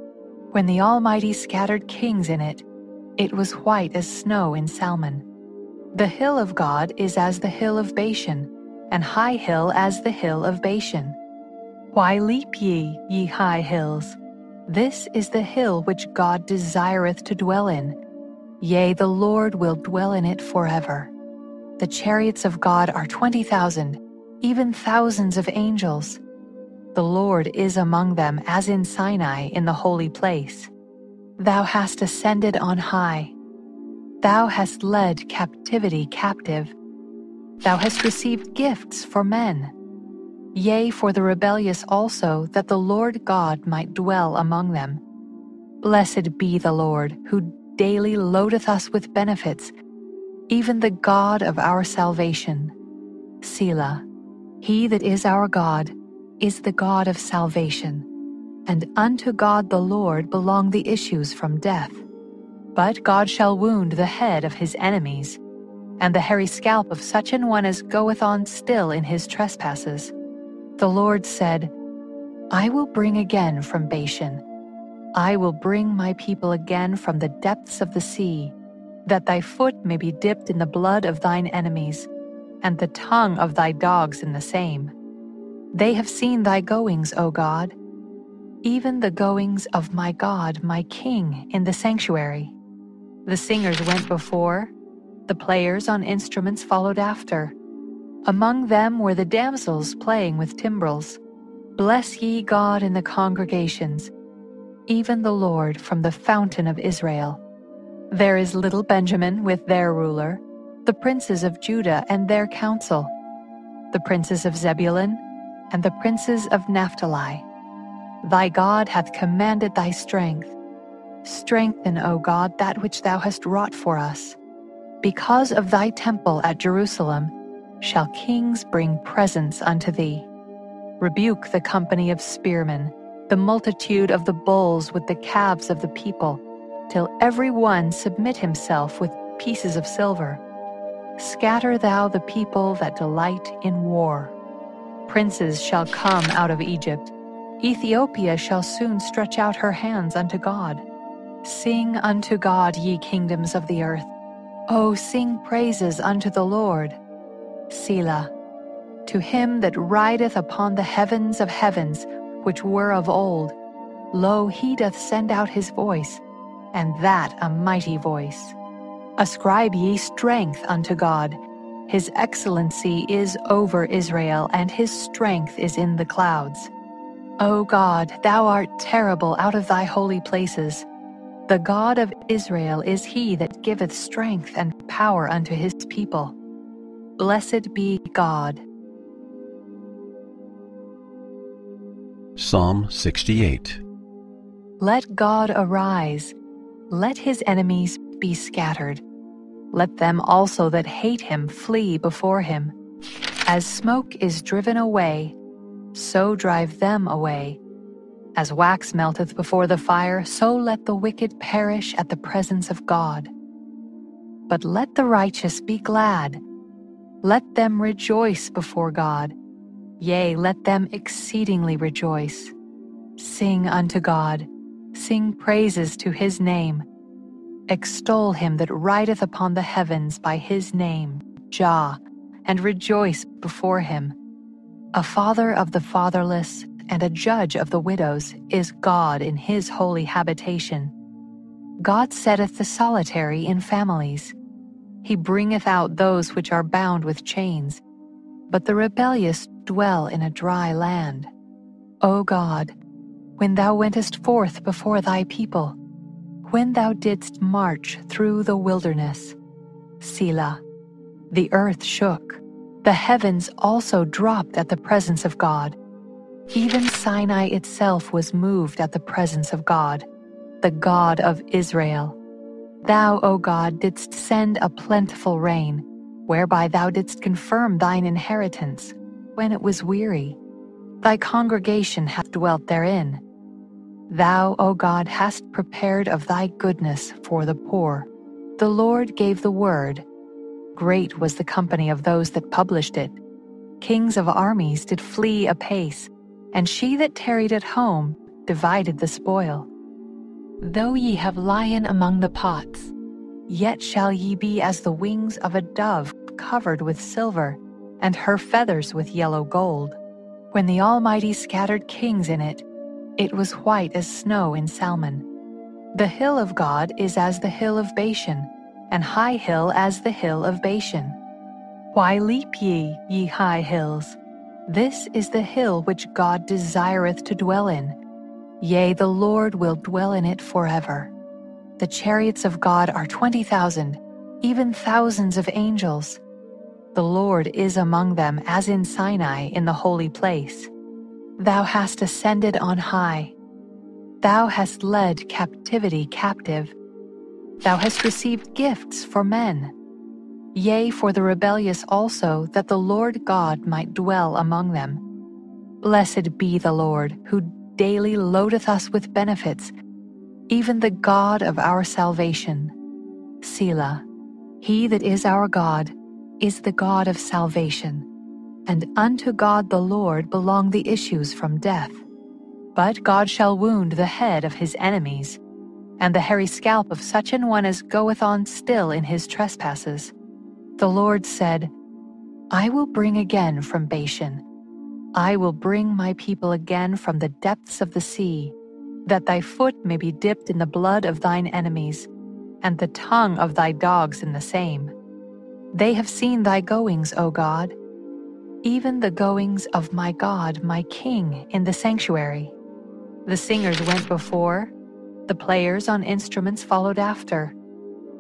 When the Almighty scattered kings in it, it was white as snow in Salmon. The hill of God is as the hill of Bashan, and high hill as the hill of Bashan. Why leap ye, ye high hills? This is the hill which God desireth to dwell in. Yea, the Lord will dwell in it forever. The chariots of God are twenty thousand, even thousands of angels. The Lord is among them as in Sinai in the holy place. Thou hast ascended on high. Thou hast led captivity captive. Thou hast received gifts for men. Yea, for the rebellious also, that the Lord God might dwell among them. Blessed be the Lord, who daily loadeth us with benefits, even the God of our salvation. Selah. He that is our God is the God of salvation, and unto God the Lord belong the issues from death. But God shall wound the head of his enemies, and the hairy scalp of such an one as goeth on still in his trespasses. The Lord said, I will bring again from Bashan. I will bring my people again from the depths of the sea, that thy foot may be dipped in the blood of thine enemies, and the tongue of thy dogs in the same. They have seen thy goings, O God, even the goings of my God, my King, in the sanctuary. The singers went before, the players on instruments followed after. Among them were the damsels playing with timbrels. Bless ye God in the congregations, even the Lord from the fountain of Israel. There is little Benjamin with their ruler, the princes of Judah and their council, the princes of Zebulun and the princes of Naphtali. Thy God hath commanded thy strength. Strengthen, O God, that which thou hast wrought for us. Because of thy temple at Jerusalem shall kings bring presents unto thee. Rebuke the company of spearmen, the multitude of the bulls with the calves of the people, till every one submit himself with pieces of silver. Scatter thou the people that delight in war. Princes shall come out of Egypt. Ethiopia shall soon stretch out her hands unto God. Sing unto God, ye kingdoms of the earth. O sing praises unto the Lord. Selah. To him that rideth upon the heavens of heavens, which were of old, lo, he doth send out his voice, and that a mighty voice. Ascribe ye strength unto God. His excellency is over Israel, and his strength is in the clouds. O God, thou art terrible out of thy holy places. The God of Israel is he that giveth strength and power unto his people. Blessed be God. Psalm 68 Let God arise, let his enemies be scattered. Let them also that hate him flee before him. As smoke is driven away, so drive them away. As wax melteth before the fire, so let the wicked perish at the presence of God. But let the righteous be glad. Let them rejoice before God. Yea, let them exceedingly rejoice. Sing unto God, sing praises to his name Extol him that rideth upon the heavens by his name, Jah, and rejoice before him. A father of the fatherless and a judge of the widows is God in his holy habitation. God setteth the solitary in families. He bringeth out those which are bound with chains, but the rebellious dwell in a dry land. O God, when thou wentest forth before thy people, when thou didst march through the wilderness. Selah. The earth shook. The heavens also dropped at the presence of God. Even Sinai itself was moved at the presence of God, the God of Israel. Thou, O God, didst send a plentiful rain, whereby thou didst confirm thine inheritance, when it was weary. Thy congregation hath dwelt therein. Thou, O God, hast prepared of thy goodness for the poor. The Lord gave the word. Great was the company of those that published it. Kings of armies did flee apace, and she that tarried at home divided the spoil. Though ye have lion among the pots, yet shall ye be as the wings of a dove covered with silver, and her feathers with yellow gold. When the Almighty scattered kings in it, it was white as snow in Salmon. The hill of God is as the hill of Bashan, and high hill as the hill of Bashan. Why leap ye, ye high hills? This is the hill which God desireth to dwell in. Yea, the Lord will dwell in it forever. The chariots of God are twenty thousand, even thousands of angels. The Lord is among them as in Sinai in the holy place. Thou hast ascended on high. Thou hast led captivity captive. Thou hast received gifts for men. Yea, for the rebellious also, that the Lord God might dwell among them. Blessed be the Lord, who daily loadeth us with benefits, even the God of our salvation. Selah. He that is our God is the God of salvation, and unto God the Lord belong the issues from death. But God shall wound the head of his enemies, and the hairy scalp of such an one as goeth on still in his trespasses. The Lord said, I will bring again from Bashan. I will bring my people again from the depths of the sea, that thy foot may be dipped in the blood of thine enemies, and the tongue of thy dogs in the same. They have seen thy goings, O God, even the goings of my God, my King, in the sanctuary. The singers went before, the players on instruments followed after.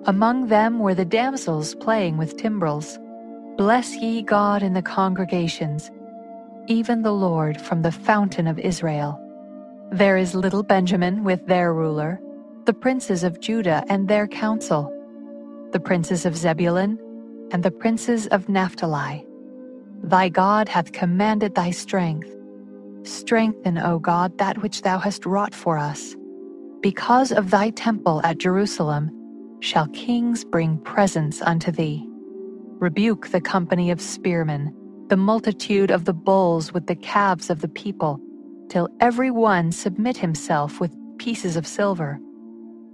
Among them were the damsels playing with timbrels. Bless ye God in the congregations, even the Lord from the fountain of Israel. There is little Benjamin with their ruler, the princes of Judah and their council, the princes of Zebulun and the princes of Naphtali. Thy God hath commanded thy strength. Strengthen, O God, that which thou hast wrought for us. Because of thy temple at Jerusalem shall kings bring presents unto thee. Rebuke the company of spearmen, the multitude of the bulls with the calves of the people, till every one submit himself with pieces of silver.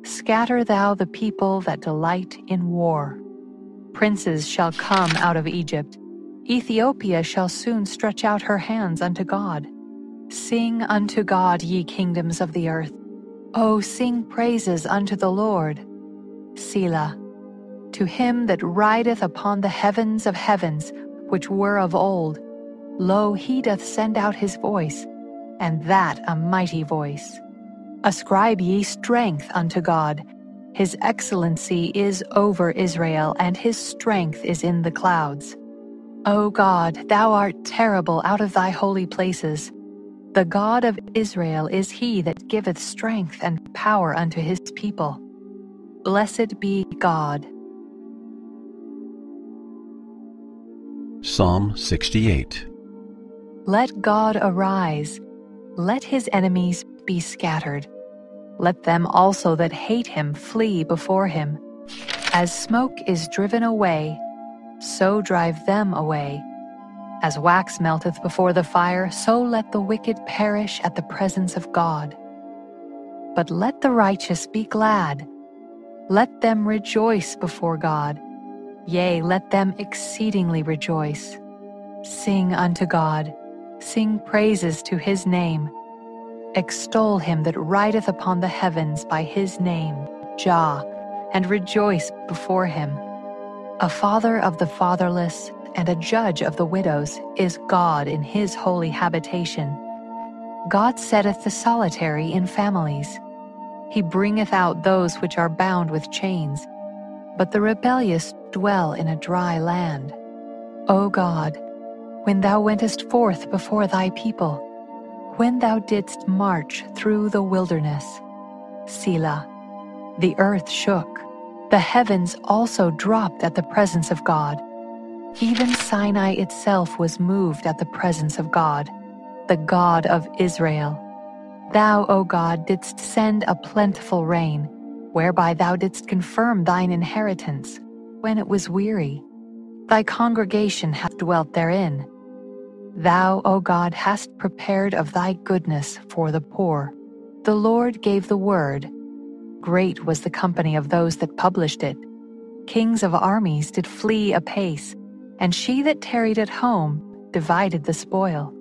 Scatter thou the people that delight in war. Princes shall come out of Egypt. Ethiopia shall soon stretch out her hands unto God. Sing unto God, ye kingdoms of the earth. O sing praises unto the Lord. Selah. To him that rideth upon the heavens of heavens, which were of old, lo, he doth send out his voice, and that a mighty voice. Ascribe ye strength unto God his excellency is over Israel, and his strength is in the clouds. O God, thou art terrible out of thy holy places. The God of Israel is he that giveth strength and power unto his people. Blessed be God. Psalm 68 Let God arise, let his enemies be scattered. Let them also that hate him flee before him. As smoke is driven away, so drive them away. As wax melteth before the fire, so let the wicked perish at the presence of God. But let the righteous be glad. Let them rejoice before God. Yea, let them exceedingly rejoice. Sing unto God, sing praises to his name Extol him that rideth upon the heavens by his name, Jah, and rejoice before him. A father of the fatherless and a judge of the widows is God in his holy habitation. God setteth the solitary in families. He bringeth out those which are bound with chains, but the rebellious dwell in a dry land. O God, when thou wentest forth before thy people, when thou didst march through the wilderness. Selah. The earth shook. The heavens also dropped at the presence of God. Even Sinai itself was moved at the presence of God, the God of Israel. Thou, O God, didst send a plentiful rain, whereby thou didst confirm thine inheritance, when it was weary. Thy congregation hath dwelt therein. Thou, O God, hast prepared of thy goodness for the poor. The Lord gave the word. Great was the company of those that published it. Kings of armies did flee apace, and she that tarried at home divided the spoil.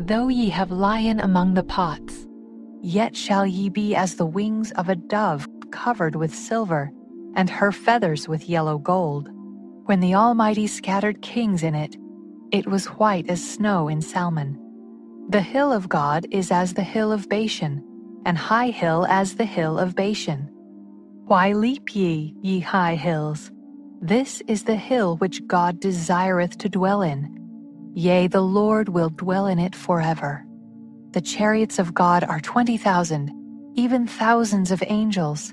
Though ye have lion among the pots, yet shall ye be as the wings of a dove covered with silver, and her feathers with yellow gold. When the Almighty scattered kings in it, it was white as snow in Salmon. The hill of God is as the hill of Bashan, and high hill as the hill of Bashan. Why leap ye, ye high hills? This is the hill which God desireth to dwell in. Yea, the Lord will dwell in it forever. The chariots of God are twenty thousand, even thousands of angels.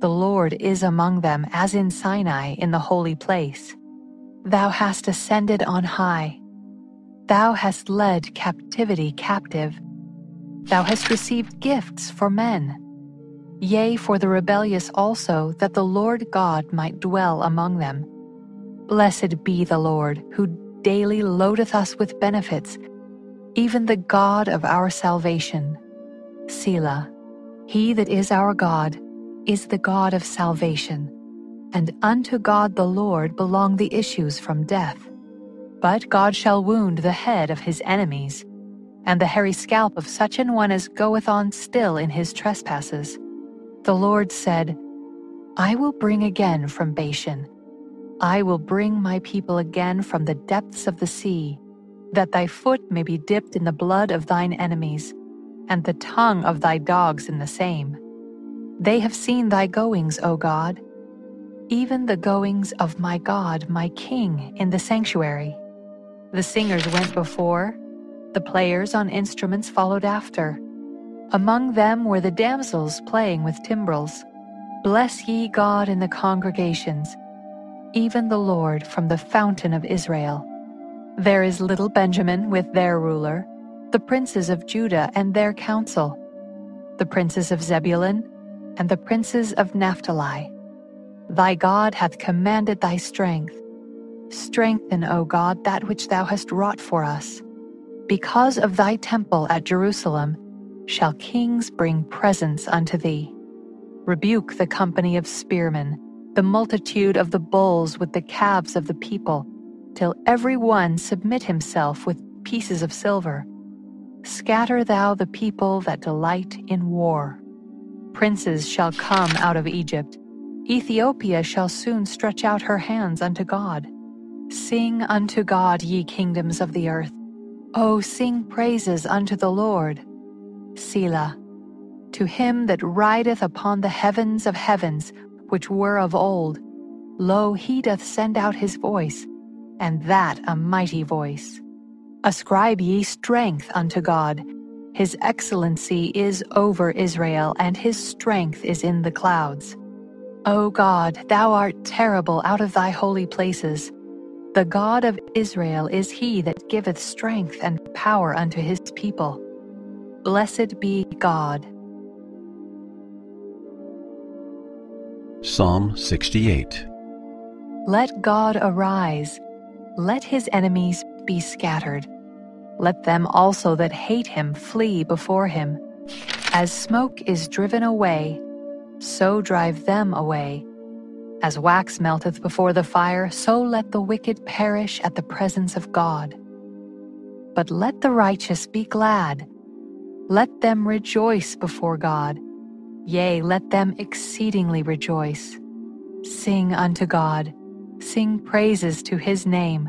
The Lord is among them as in Sinai in the holy place. Thou hast ascended on high. Thou hast led captivity captive. Thou hast received gifts for men. Yea, for the rebellious also, that the Lord God might dwell among them. Blessed be the Lord, who daily loadeth us with benefits, even the God of our salvation. Selah. He that is our God is the God of salvation, and unto God the Lord belong the issues from death. But God shall wound the head of his enemies, and the hairy scalp of such an one as goeth on still in his trespasses. The Lord said, I will bring again from Bashan. I will bring my people again from the depths of the sea, that thy foot may be dipped in the blood of thine enemies, and the tongue of thy dogs in the same. They have seen thy goings, O God, even the goings of my God, my King, in the sanctuary. The singers went before, the players on instruments followed after. Among them were the damsels playing with timbrels. Bless ye God in the congregations, even the Lord from the fountain of Israel. There is little Benjamin with their ruler, the princes of Judah and their council, the princes of Zebulun and the princes of Naphtali. Thy God hath commanded thy strength. Strengthen, O God, that which thou hast wrought for us. Because of thy temple at Jerusalem shall kings bring presents unto thee. Rebuke the company of spearmen, the multitude of the bulls with the calves of the people, till every one submit himself with pieces of silver. Scatter thou the people that delight in war. Princes shall come out of Egypt. Ethiopia shall soon stretch out her hands unto God. Sing unto God, ye kingdoms of the earth. O sing praises unto the Lord. Selah. To him that rideth upon the heavens of heavens, which were of old, lo, he doth send out his voice, and that a mighty voice. Ascribe ye strength unto God. His excellency is over Israel, and his strength is in the clouds. O God, thou art terrible out of thy holy places. The God of Israel is he that giveth strength and power unto his people. Blessed be God. Psalm 68 Let God arise, let his enemies be scattered. Let them also that hate him flee before him. As smoke is driven away, so drive them away. As wax melteth before the fire, so let the wicked perish at the presence of God. But let the righteous be glad. Let them rejoice before God. Yea, let them exceedingly rejoice. Sing unto God, sing praises to his name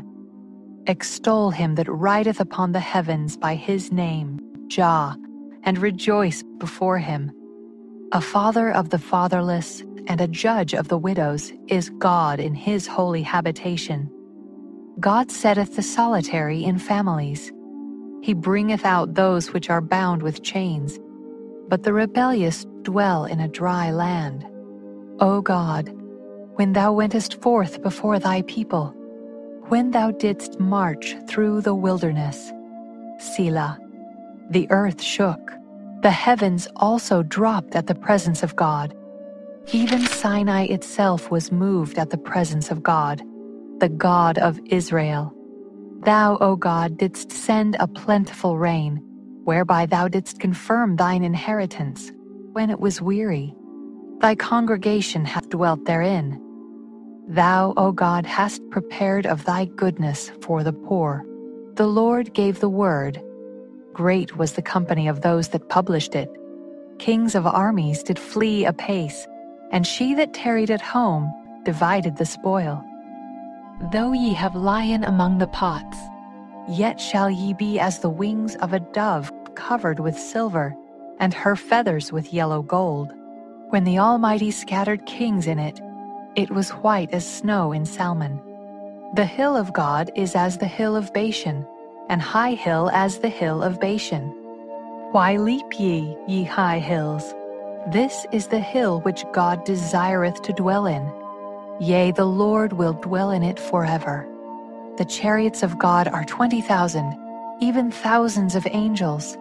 Extol him that rideth upon the heavens by his name, Jah, and rejoice before him. A father of the fatherless and a judge of the widows is God in his holy habitation. God setteth the solitary in families. He bringeth out those which are bound with chains, but the rebellious dwell in a dry land. O God, when thou wentest forth before thy people, when thou didst march through the wilderness. Selah. The earth shook, The heavens also dropped at the presence of God. Even Sinai itself was moved at the presence of God, the God of Israel. Thou, O God, didst send a plentiful rain, whereby thou didst confirm thine inheritance, when it was weary. Thy congregation hath dwelt therein. Thou, O God, hast prepared of thy goodness for the poor. The Lord gave the word. Great was the company of those that published it. Kings of armies did flee apace, and she that tarried at home divided the spoil. Though ye have lion among the pots, yet shall ye be as the wings of a dove covered with silver, and her feathers with yellow gold. When the Almighty scattered kings in it, it was white as snow in Salmon. The hill of God is as the hill of Bashan, and high hill as the hill of Bashan. Why leap ye, ye high hills? This is the hill which God desireth to dwell in. Yea, the Lord will dwell in it forever. The chariots of God are twenty thousand, even thousands of angels.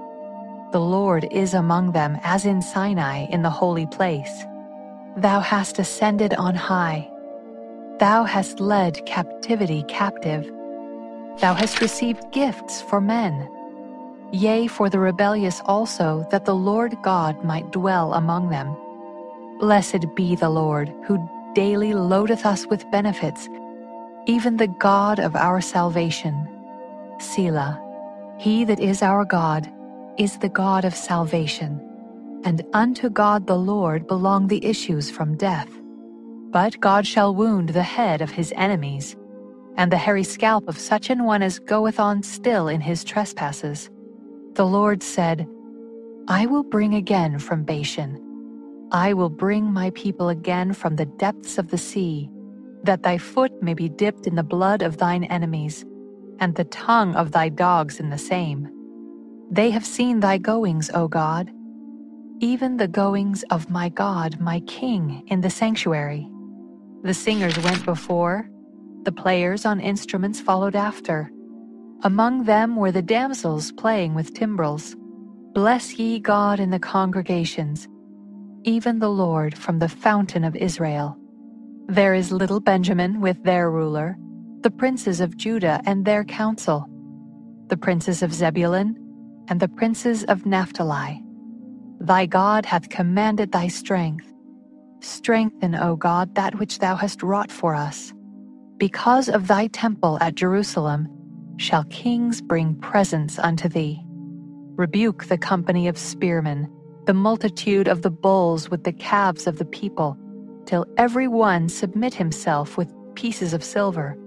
The Lord is among them as in Sinai in the holy place. Thou hast ascended on high. Thou hast led captivity captive. Thou hast received gifts for men yea, for the rebellious also, that the Lord God might dwell among them. Blessed be the Lord, who daily loadeth us with benefits, even the God of our salvation. Selah. He that is our God is the God of salvation, and unto God the Lord belong the issues from death. But God shall wound the head of his enemies, and the hairy scalp of such an one as goeth on still in his trespasses. The Lord said, I will bring again from Bashan. I will bring my people again from the depths of the sea, that thy foot may be dipped in the blood of thine enemies, and the tongue of thy dogs in the same. They have seen thy goings, O God, even the goings of my God, my King, in the sanctuary. The singers went before, the players on instruments followed after among them were the damsels playing with timbrels. Bless ye God in the congregations, even the Lord from the fountain of Israel. There is little Benjamin with their ruler, the princes of Judah and their council, the princes of Zebulun and the princes of Naphtali. Thy God hath commanded thy strength. Strengthen, O God, that which thou hast wrought for us. Because of thy temple at Jerusalem, shall kings bring presents unto thee. Rebuke the company of spearmen, the multitude of the bulls with the calves of the people, till every one submit himself with pieces of silver.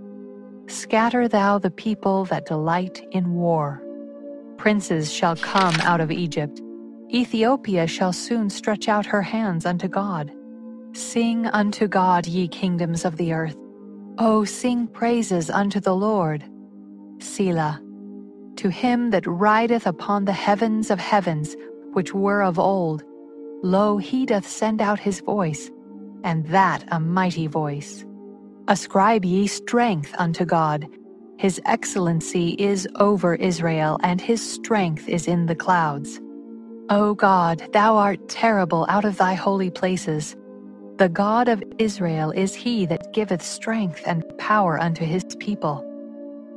Scatter thou the people that delight in war. Princes shall come out of Egypt. Ethiopia shall soon stretch out her hands unto God. Sing unto God, ye kingdoms of the earth. O sing praises unto the Lord. Selah. To him that rideth upon the heavens of heavens, which were of old, lo, he doth send out his voice, and that a mighty voice. Ascribe ye strength unto God. His excellency is over Israel, and his strength is in the clouds. O God, thou art terrible out of thy holy places. The God of Israel is he that giveth strength and power unto his people.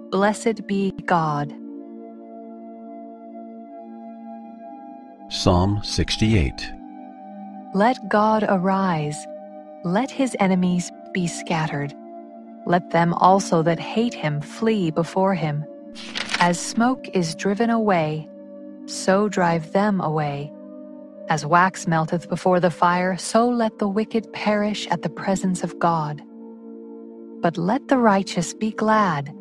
Blessed be God. Psalm 68 Let God arise, let his enemies be scattered. Let them also that hate him flee before him. As smoke is driven away, so drive them away. As wax melteth before the fire, so let the wicked perish at the presence of God. But let the righteous be glad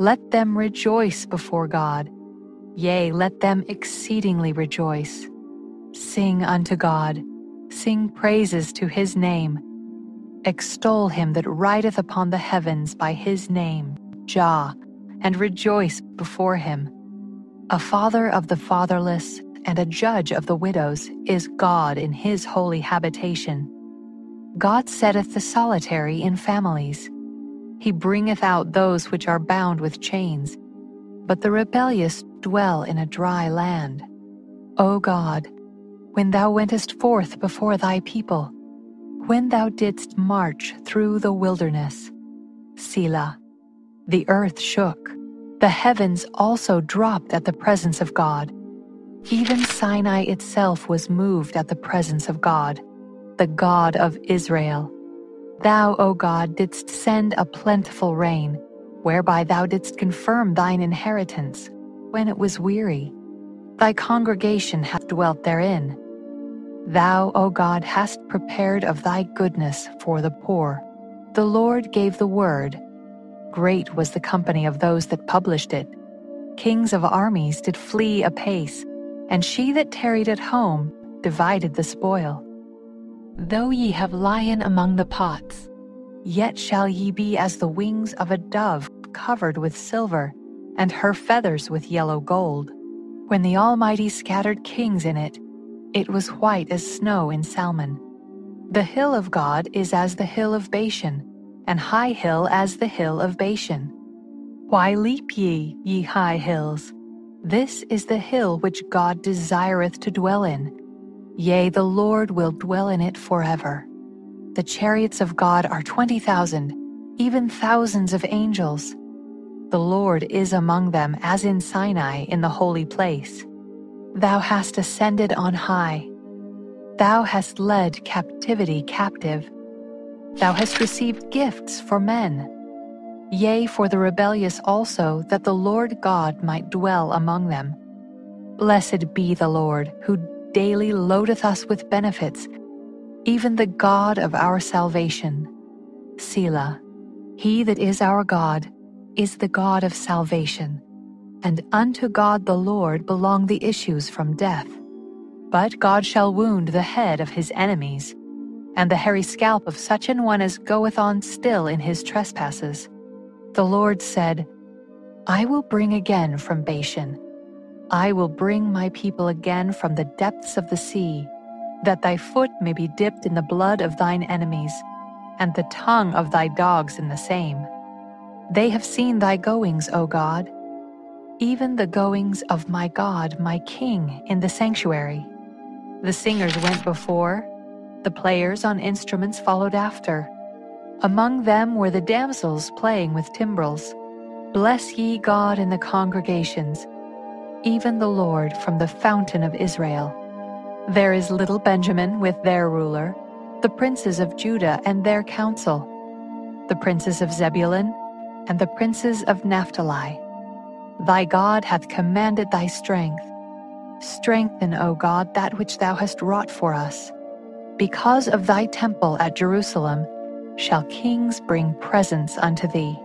let them rejoice before God. Yea, let them exceedingly rejoice. Sing unto God, sing praises to his name. Extol him that rideth upon the heavens by his name, Jah, and rejoice before him. A father of the fatherless and a judge of the widows is God in his holy habitation. God setteth the solitary in families. He bringeth out those which are bound with chains, but the rebellious dwell in a dry land. O God, when thou wentest forth before thy people, when thou didst march through the wilderness. Selah. The earth shook, the heavens also dropped at the presence of God. Even Sinai itself was moved at the presence of God, the God of Israel. Thou, O God, didst send a plentiful rain, whereby thou didst confirm thine inheritance, when it was weary. Thy congregation hath dwelt therein. Thou, O God, hast prepared of thy goodness for the poor. The Lord gave the word. Great was the company of those that published it. Kings of armies did flee apace, and she that tarried at home divided the spoil. Though ye have lion among the pots, yet shall ye be as the wings of a dove covered with silver, and her feathers with yellow gold. When the Almighty scattered kings in it, it was white as snow in Salmon. The hill of God is as the hill of Bashan, and high hill as the hill of Bashan. Why leap ye, ye high hills? This is the hill which God desireth to dwell in. Yea, the Lord will dwell in it forever. The chariots of God are twenty thousand, even thousands of angels. The Lord is among them as in Sinai in the holy place. Thou hast ascended on high. Thou hast led captivity captive. Thou hast received gifts for men. Yea, for the rebellious also, that the Lord God might dwell among them. Blessed be the Lord, who daily loadeth us with benefits, even the God of our salvation. Selah. He that is our God is the God of salvation and unto God the Lord belong the issues from death. But God shall wound the head of his enemies, and the hairy scalp of such an one as goeth on still in his trespasses. The Lord said, I will bring again from Bashan. I will bring my people again from the depths of the sea, that thy foot may be dipped in the blood of thine enemies, and the tongue of thy dogs in the same. They have seen thy goings, O God even the goings of my God, my King, in the sanctuary. The singers went before, the players on instruments followed after. Among them were the damsels playing with timbrels. Bless ye God in the congregations, even the Lord from the fountain of Israel. There is little Benjamin with their ruler, the princes of Judah and their council, the princes of Zebulun and the princes of Naphtali Thy God hath commanded thy strength. Strengthen, O God, that which thou hast wrought for us. Because of thy temple at Jerusalem shall kings bring presents unto thee.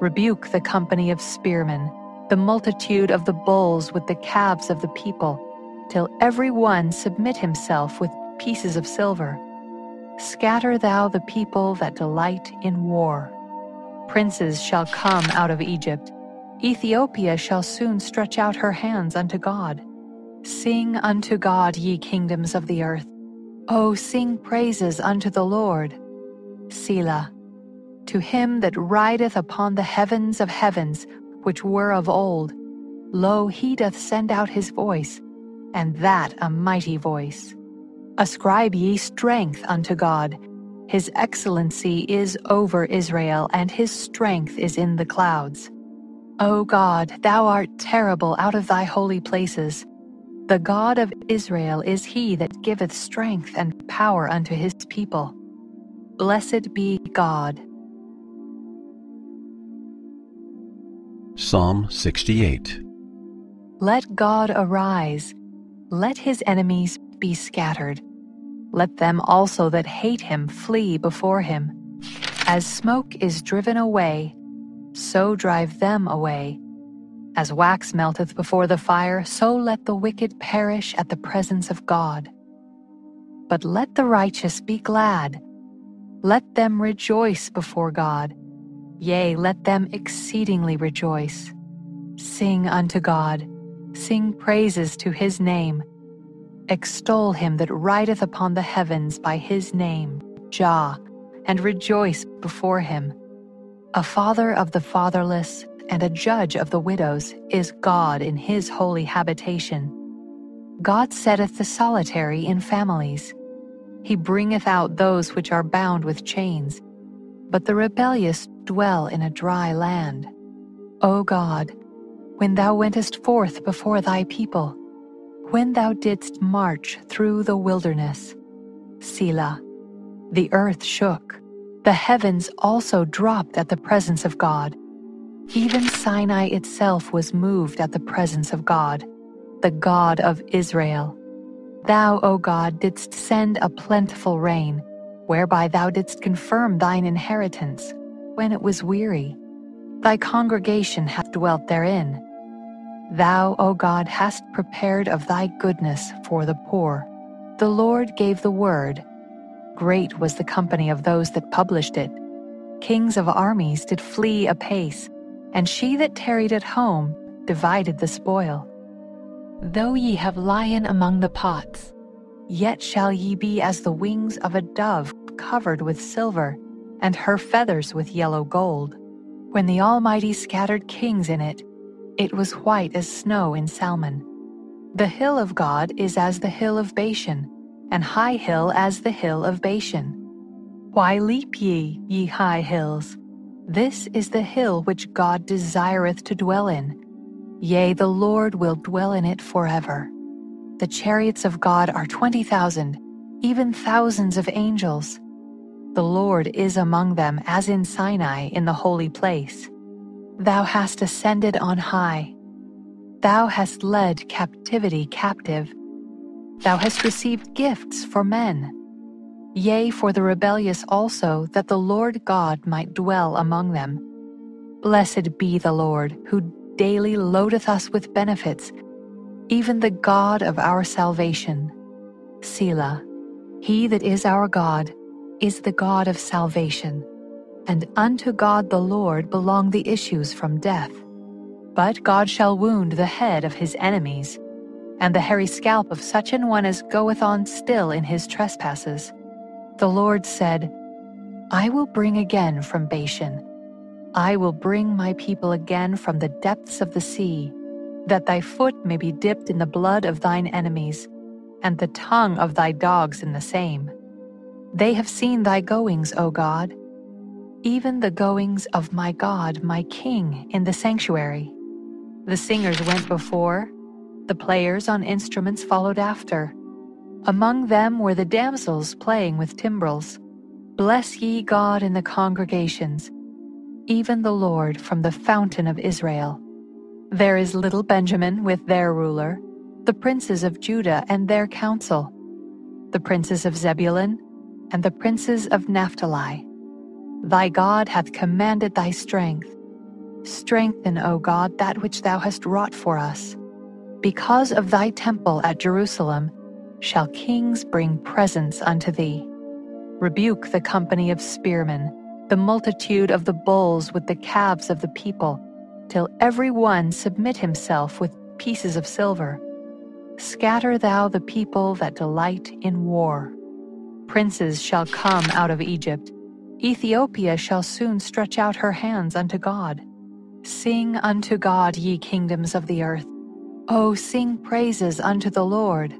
Rebuke the company of spearmen, the multitude of the bulls with the calves of the people, till every one submit himself with pieces of silver. Scatter thou the people that delight in war. Princes shall come out of Egypt Ethiopia shall soon stretch out her hands unto God. Sing unto God, ye kingdoms of the earth. O sing praises unto the Lord. Selah. To him that rideth upon the heavens of heavens, which were of old, lo, he doth send out his voice, and that a mighty voice. Ascribe ye strength unto God. His excellency is over Israel, and his strength is in the clouds. O God, thou art terrible out of thy holy places. The God of Israel is he that giveth strength and power unto his people. Blessed be God. Psalm 68 Let God arise, let his enemies be scattered. Let them also that hate him flee before him. As smoke is driven away, so drive them away. As wax melteth before the fire, so let the wicked perish at the presence of God. But let the righteous be glad. Let them rejoice before God. Yea, let them exceedingly rejoice. Sing unto God, sing praises to his name. Extol him that rideth upon the heavens by his name, Jah, and rejoice before him. A father of the fatherless and a judge of the widows is God in his holy habitation. God setteth the solitary in families. He bringeth out those which are bound with chains, but the rebellious dwell in a dry land. O God, when thou wentest forth before thy people, when thou didst march through the wilderness, Selah, the earth shook, the heavens also dropped at the presence of God. Even Sinai itself was moved at the presence of God, the God of Israel. Thou, O God, didst send a plentiful rain, whereby thou didst confirm thine inheritance, when it was weary. Thy congregation hath dwelt therein. Thou, O God, hast prepared of thy goodness for the poor. The Lord gave the word. Great was the company of those that published it. Kings of armies did flee apace, and she that tarried at home divided the spoil. Though ye have lion among the pots, yet shall ye be as the wings of a dove covered with silver, and her feathers with yellow gold. When the Almighty scattered kings in it, it was white as snow in Salmon. The hill of God is as the hill of Bashan, and high hill as the hill of Bashan. Why leap ye, ye high hills? This is the hill which God desireth to dwell in. Yea, the Lord will dwell in it forever. The chariots of God are twenty thousand, even thousands of angels. The Lord is among them as in Sinai in the holy place. Thou hast ascended on high. Thou hast led captivity captive. Thou hast received gifts for men. Yea, for the rebellious also, that the Lord God might dwell among them. Blessed be the Lord, who daily loadeth us with benefits, even the God of our salvation. Selah. He that is our God is the God of salvation, and unto God the Lord belong the issues from death. But God shall wound the head of his enemies, and the hairy scalp of such an one as goeth on still in his trespasses. The Lord said, I will bring again from Bashan. I will bring my people again from the depths of the sea, that thy foot may be dipped in the blood of thine enemies, and the tongue of thy dogs in the same. They have seen thy goings, O God, even the goings of my God, my King, in the sanctuary. The singers went before, the players on instruments followed after. Among them were the damsels playing with timbrels. Bless ye God in the congregations, even the Lord from the fountain of Israel. There is little Benjamin with their ruler, the princes of Judah and their council, the princes of Zebulun and the princes of Naphtali. Thy God hath commanded thy strength. Strengthen, O God, that which thou hast wrought for us. Because of thy temple at Jerusalem shall kings bring presents unto thee. Rebuke the company of spearmen, the multitude of the bulls with the calves of the people, till every one submit himself with pieces of silver. Scatter thou the people that delight in war. Princes shall come out of Egypt. Ethiopia shall soon stretch out her hands unto God. Sing unto God, ye kingdoms of the earth. O sing praises unto the Lord.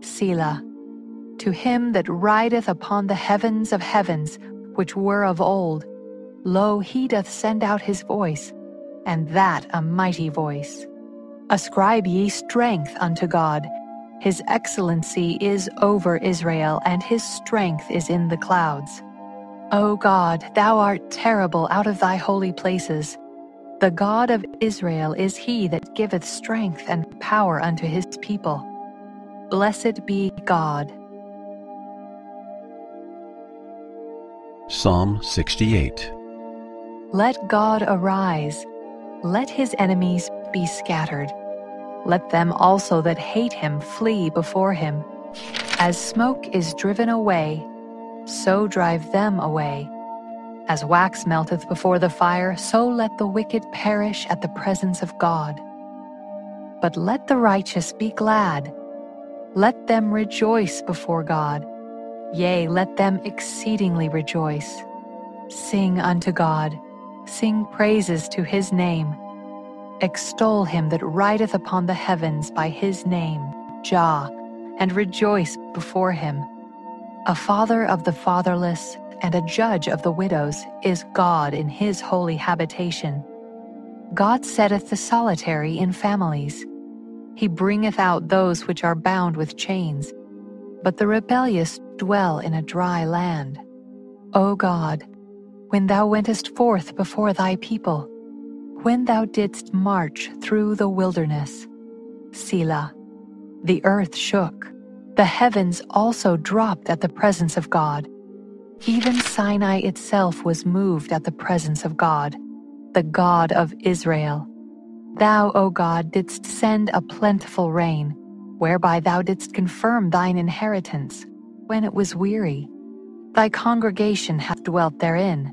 Selah. To him that rideth upon the heavens of heavens, which were of old, lo, he doth send out his voice, and that a mighty voice. Ascribe ye strength unto God his excellency is over Israel, and his strength is in the clouds. O God, thou art terrible out of thy holy places. The God of Israel is he that giveth strength and power unto his people. Blessed be God. Psalm 68 Let God arise, let his enemies be scattered. Let them also that hate him flee before him. As smoke is driven away, so drive them away. As wax melteth before the fire, so let the wicked perish at the presence of God. But let the righteous be glad. Let them rejoice before God. Yea, let them exceedingly rejoice. Sing unto God, sing praises to his name. Extol him that rideth upon the heavens by his name, Jah and rejoice before him. A father of the fatherless and a judge of the widows is God in his holy habitation. God setteth the solitary in families. He bringeth out those which are bound with chains, but the rebellious dwell in a dry land. O God, when thou wentest forth before thy people, when thou didst march through the wilderness, Selah, the earth shook, the heavens also dropped at the presence of God. Even Sinai itself was moved at the presence of God, the God of Israel. Thou, O God, didst send a plentiful rain, whereby thou didst confirm thine inheritance, when it was weary. Thy congregation hath dwelt therein.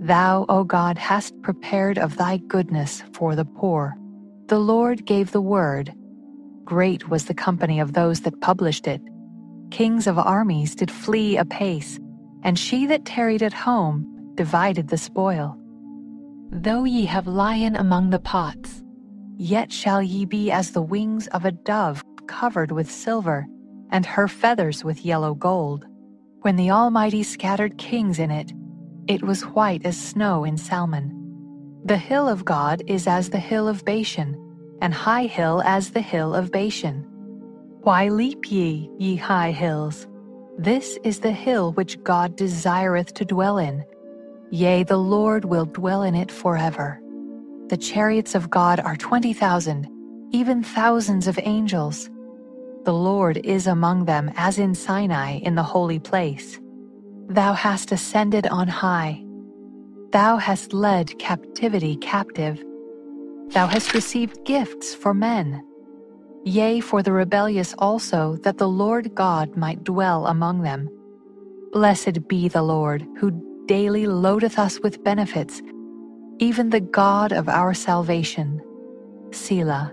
Thou, O God, hast prepared of thy goodness for the poor. The Lord gave the word. Great was the company of those that published it. Kings of armies did flee apace and she that tarried at home divided the spoil. Though ye have lion among the pots, yet shall ye be as the wings of a dove covered with silver, and her feathers with yellow gold. When the Almighty scattered kings in it, it was white as snow in Salmon. The hill of God is as the hill of Bashan, and high hill as the hill of Bashan. Why leap ye, ye high hills? This is the hill which God desireth to dwell in. Yea, the Lord will dwell in it forever. The chariots of God are twenty thousand, even thousands of angels. The Lord is among them as in Sinai in the holy place. Thou hast ascended on high. Thou hast led captivity captive. Thou hast received gifts for men yea, for the rebellious also, that the Lord God might dwell among them. Blessed be the Lord, who daily loadeth us with benefits, even the God of our salvation. Selah.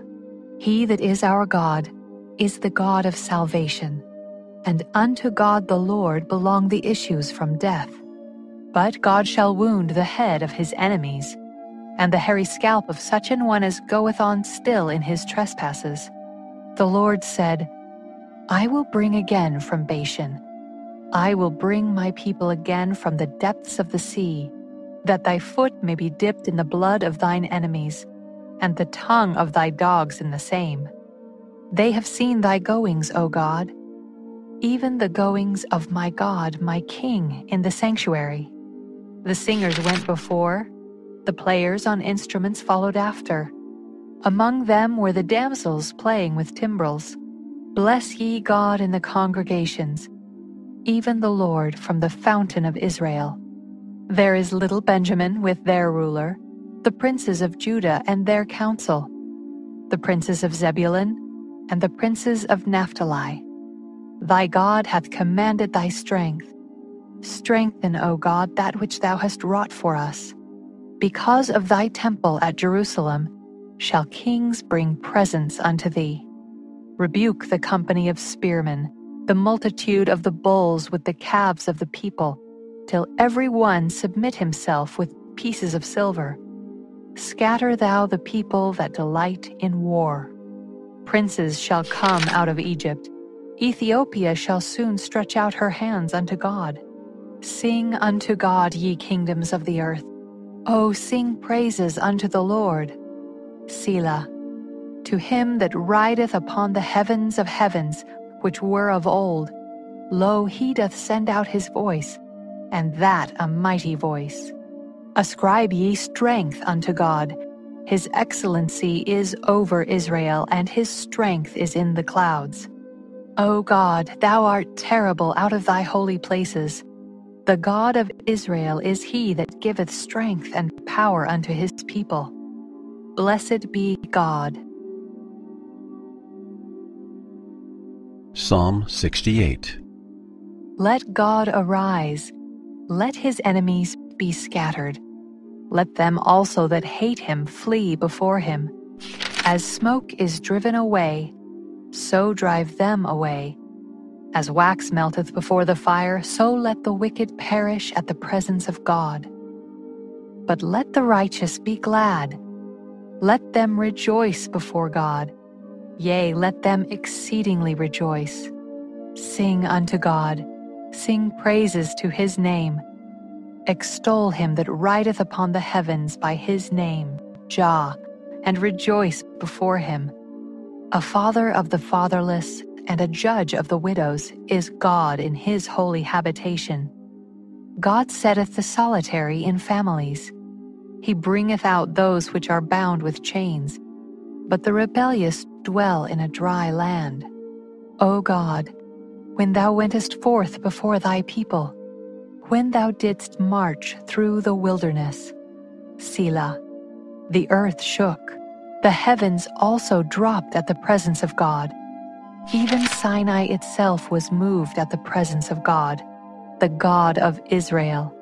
He that is our God is the God of salvation, and unto God the Lord belong the issues from death. But God shall wound the head of his enemies, and the hairy scalp of such an one as goeth on still in his trespasses. The Lord said, I will bring again from Bashan. I will bring my people again from the depths of the sea, that thy foot may be dipped in the blood of thine enemies, and the tongue of thy dogs in the same. They have seen thy goings, O God, even the goings of my God, my King, in the sanctuary. The singers went before, the players on instruments followed after among them were the damsels playing with timbrels. Bless ye God in the congregations, even the Lord from the fountain of Israel. There is little Benjamin with their ruler, the princes of Judah and their council, the princes of Zebulun and the princes of Naphtali. Thy God hath commanded thy strength. Strengthen, O God, that which thou hast wrought for us. Because of thy temple at Jerusalem, shall kings bring presents unto thee. Rebuke the company of spearmen, the multitude of the bulls with the calves of the people, till every one submit himself with pieces of silver. Scatter thou the people that delight in war. Princes shall come out of Egypt. Ethiopia shall soon stretch out her hands unto God. Sing unto God, ye kingdoms of the earth. O sing praises unto the Lord. Selah. To him that rideth upon the heavens of heavens, which were of old, lo, he doth send out his voice, and that a mighty voice. Ascribe ye strength unto God. His excellency is over Israel, and his strength is in the clouds. O God, thou art terrible out of thy holy places. The God of Israel is he that giveth strength and power unto his people. Blessed be God. Psalm 68 Let God arise, let his enemies be scattered. Let them also that hate him flee before him. As smoke is driven away, so drive them away. As wax melteth before the fire, so let the wicked perish at the presence of God. But let the righteous be glad let them rejoice before God. Yea, let them exceedingly rejoice. Sing unto God, sing praises to his name. Extol him that rideth upon the heavens by his name, Jah, and rejoice before him. A father of the fatherless and a judge of the widows is God in his holy habitation. God setteth the solitary in families. He bringeth out those which are bound with chains, but the rebellious dwell in a dry land. O God, when thou wentest forth before thy people, when thou didst march through the wilderness, Selah, the earth shook, the heavens also dropped at the presence of God. Even Sinai itself was moved at the presence of God, the God of Israel.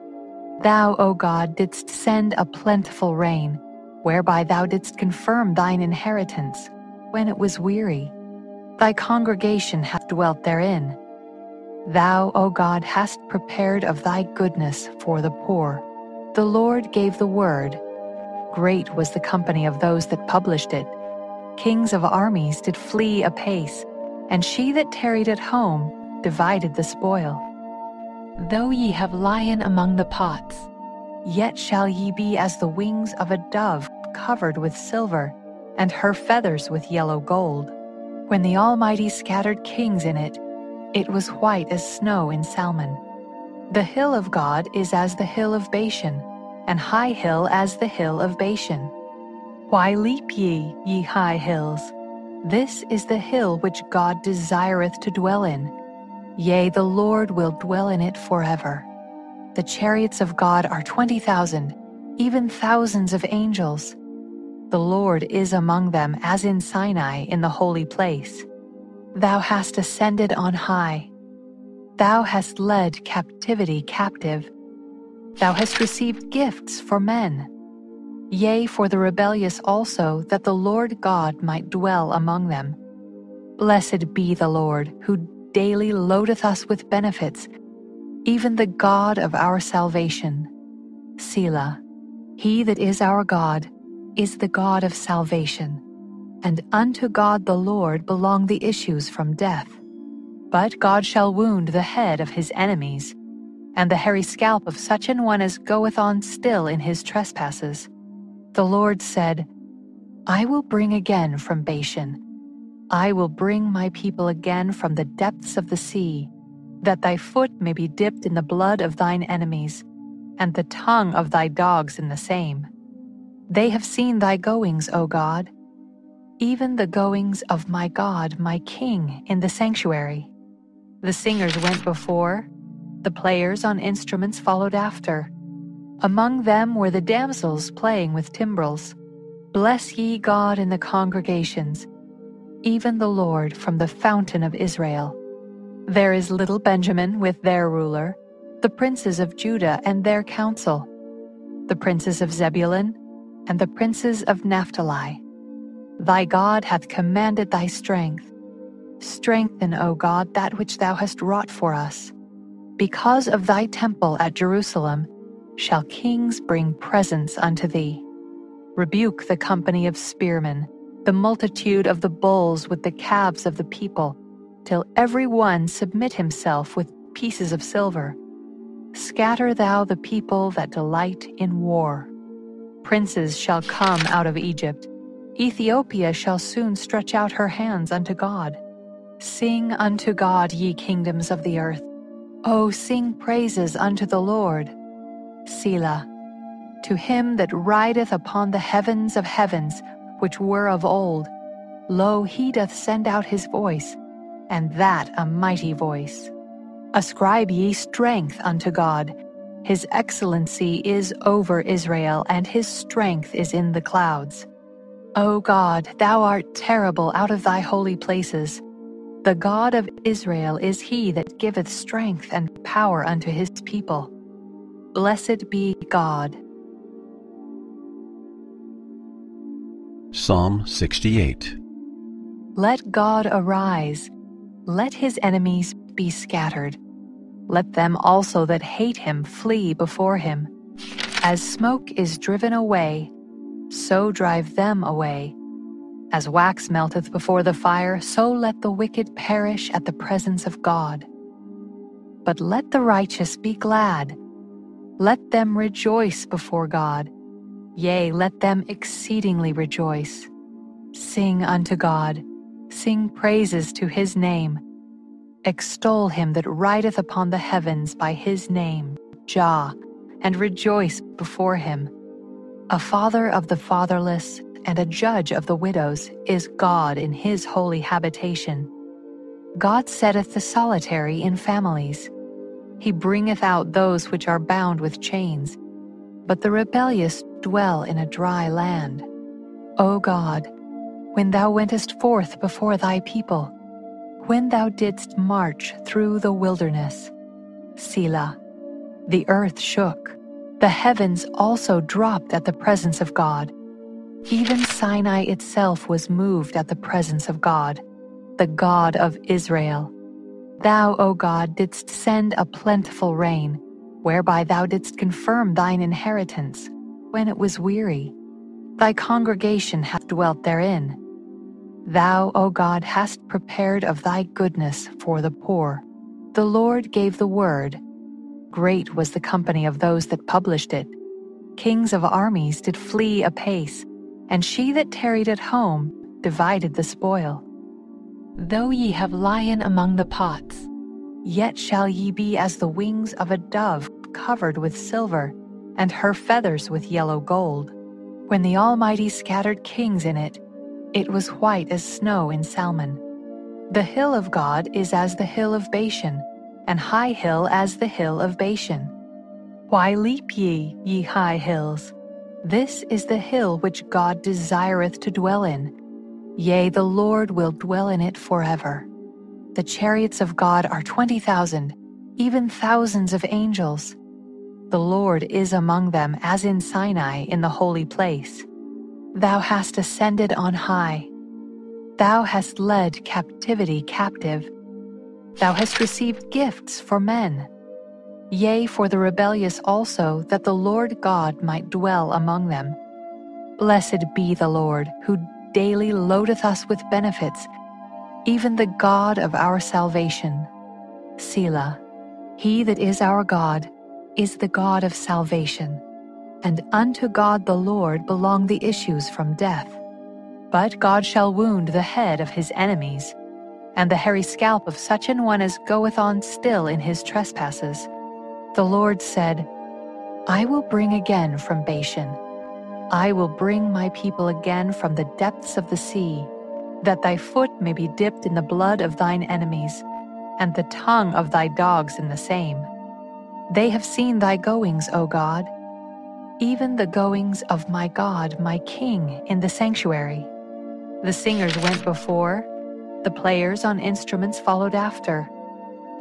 Thou, O God, didst send a plentiful rain, whereby thou didst confirm thine inheritance when it was weary. Thy congregation hath dwelt therein. Thou, O God, hast prepared of thy goodness for the poor. The Lord gave the word. Great was the company of those that published it. Kings of armies did flee apace, and she that tarried at home divided the spoil. Though ye have lion among the pots, yet shall ye be as the wings of a dove covered with silver, and her feathers with yellow gold. When the Almighty scattered kings in it, it was white as snow in Salmon. The hill of God is as the hill of Bashan, and high hill as the hill of Bashan. Why leap ye, ye high hills? This is the hill which God desireth to dwell in Yea, the Lord will dwell in it forever. The chariots of God are twenty thousand, even thousands of angels. The Lord is among them as in Sinai in the holy place. Thou hast ascended on high. Thou hast led captivity captive. Thou hast received gifts for men. Yea, for the rebellious also, that the Lord God might dwell among them. Blessed be the Lord, who daily loadeth us with benefits, even the God of our salvation. Selah, He that is our God is the God of salvation, and unto God the Lord belong the issues from death. But God shall wound the head of his enemies, and the hairy scalp of such an one as goeth on still in his trespasses. The Lord said, I will bring again from Bashan I will bring my people again from the depths of the sea, that thy foot may be dipped in the blood of thine enemies, and the tongue of thy dogs in the same. They have seen thy goings, O God, even the goings of my God, my King, in the sanctuary. The singers went before, the players on instruments followed after. Among them were the damsels playing with timbrels. Bless ye God in the congregations even the Lord from the fountain of Israel. There is little Benjamin with their ruler, the princes of Judah and their council, the princes of Zebulun and the princes of Naphtali. Thy God hath commanded thy strength. Strengthen, O God, that which thou hast wrought for us. Because of thy temple at Jerusalem shall kings bring presents unto thee. Rebuke the company of spearmen the multitude of the bulls with the calves of the people, till every one submit himself with pieces of silver. Scatter thou the people that delight in war. Princes shall come out of Egypt. Ethiopia shall soon stretch out her hands unto God. Sing unto God, ye kingdoms of the earth. O sing praises unto the Lord. Selah. To him that rideth upon the heavens of heavens, which were of old. Lo, he doth send out his voice, and that a mighty voice. Ascribe ye strength unto God. His excellency is over Israel, and his strength is in the clouds. O God, thou art terrible out of thy holy places. The God of Israel is he that giveth strength and power unto his people. Blessed be God. Psalm 68 Let God arise, let his enemies be scattered. Let them also that hate him flee before him. As smoke is driven away, so drive them away. As wax melteth before the fire, so let the wicked perish at the presence of God. But let the righteous be glad. Let them rejoice before God. Yea, let them exceedingly rejoice. Sing unto God, sing praises to his name. Extol him that rideth upon the heavens by his name, Jah, and rejoice before him. A father of the fatherless and a judge of the widows is God in his holy habitation. God setteth the solitary in families. He bringeth out those which are bound with chains, but the rebellious dwell in a dry land. O God, when thou wentest forth before thy people, when thou didst march through the wilderness, Selah, the earth shook, the heavens also dropped at the presence of God. Even Sinai itself was moved at the presence of God, the God of Israel. Thou, O God, didst send a plentiful rain, whereby thou didst confirm thine inheritance, when it was weary. Thy congregation hath dwelt therein. Thou, O God, hast prepared of thy goodness for the poor. The Lord gave the word. Great was the company of those that published it. Kings of armies did flee apace, and she that tarried at home divided the spoil. Though ye have lion among the pots, yet shall ye be as the wings of a dove covered with silver, and her feathers with yellow gold. When the Almighty scattered kings in it, it was white as snow in Salmon. The hill of God is as the hill of Bashan, and high hill as the hill of Bashan. Why leap ye, ye high hills? This is the hill which God desireth to dwell in. Yea, the Lord will dwell in it forever. The chariots of God are twenty thousand, even thousands of angels. The Lord is among them as in Sinai in the holy place. Thou hast ascended on high. Thou hast led captivity captive. Thou hast received gifts for men. Yea, for the rebellious also, that the Lord God might dwell among them. Blessed be the Lord, who daily loadeth us with benefits, even the God of our salvation. Selah. He that is our God is the God of salvation, and unto God the Lord belong the issues from death. But God shall wound the head of his enemies, and the hairy scalp of such an one as goeth on still in his trespasses. The Lord said, I will bring again from Bashan. I will bring my people again from the depths of the sea, that thy foot may be dipped in the blood of thine enemies, and the tongue of thy dogs in the same. They have seen thy goings, O God, even the goings of my God, my King, in the sanctuary. The singers went before, the players on instruments followed after.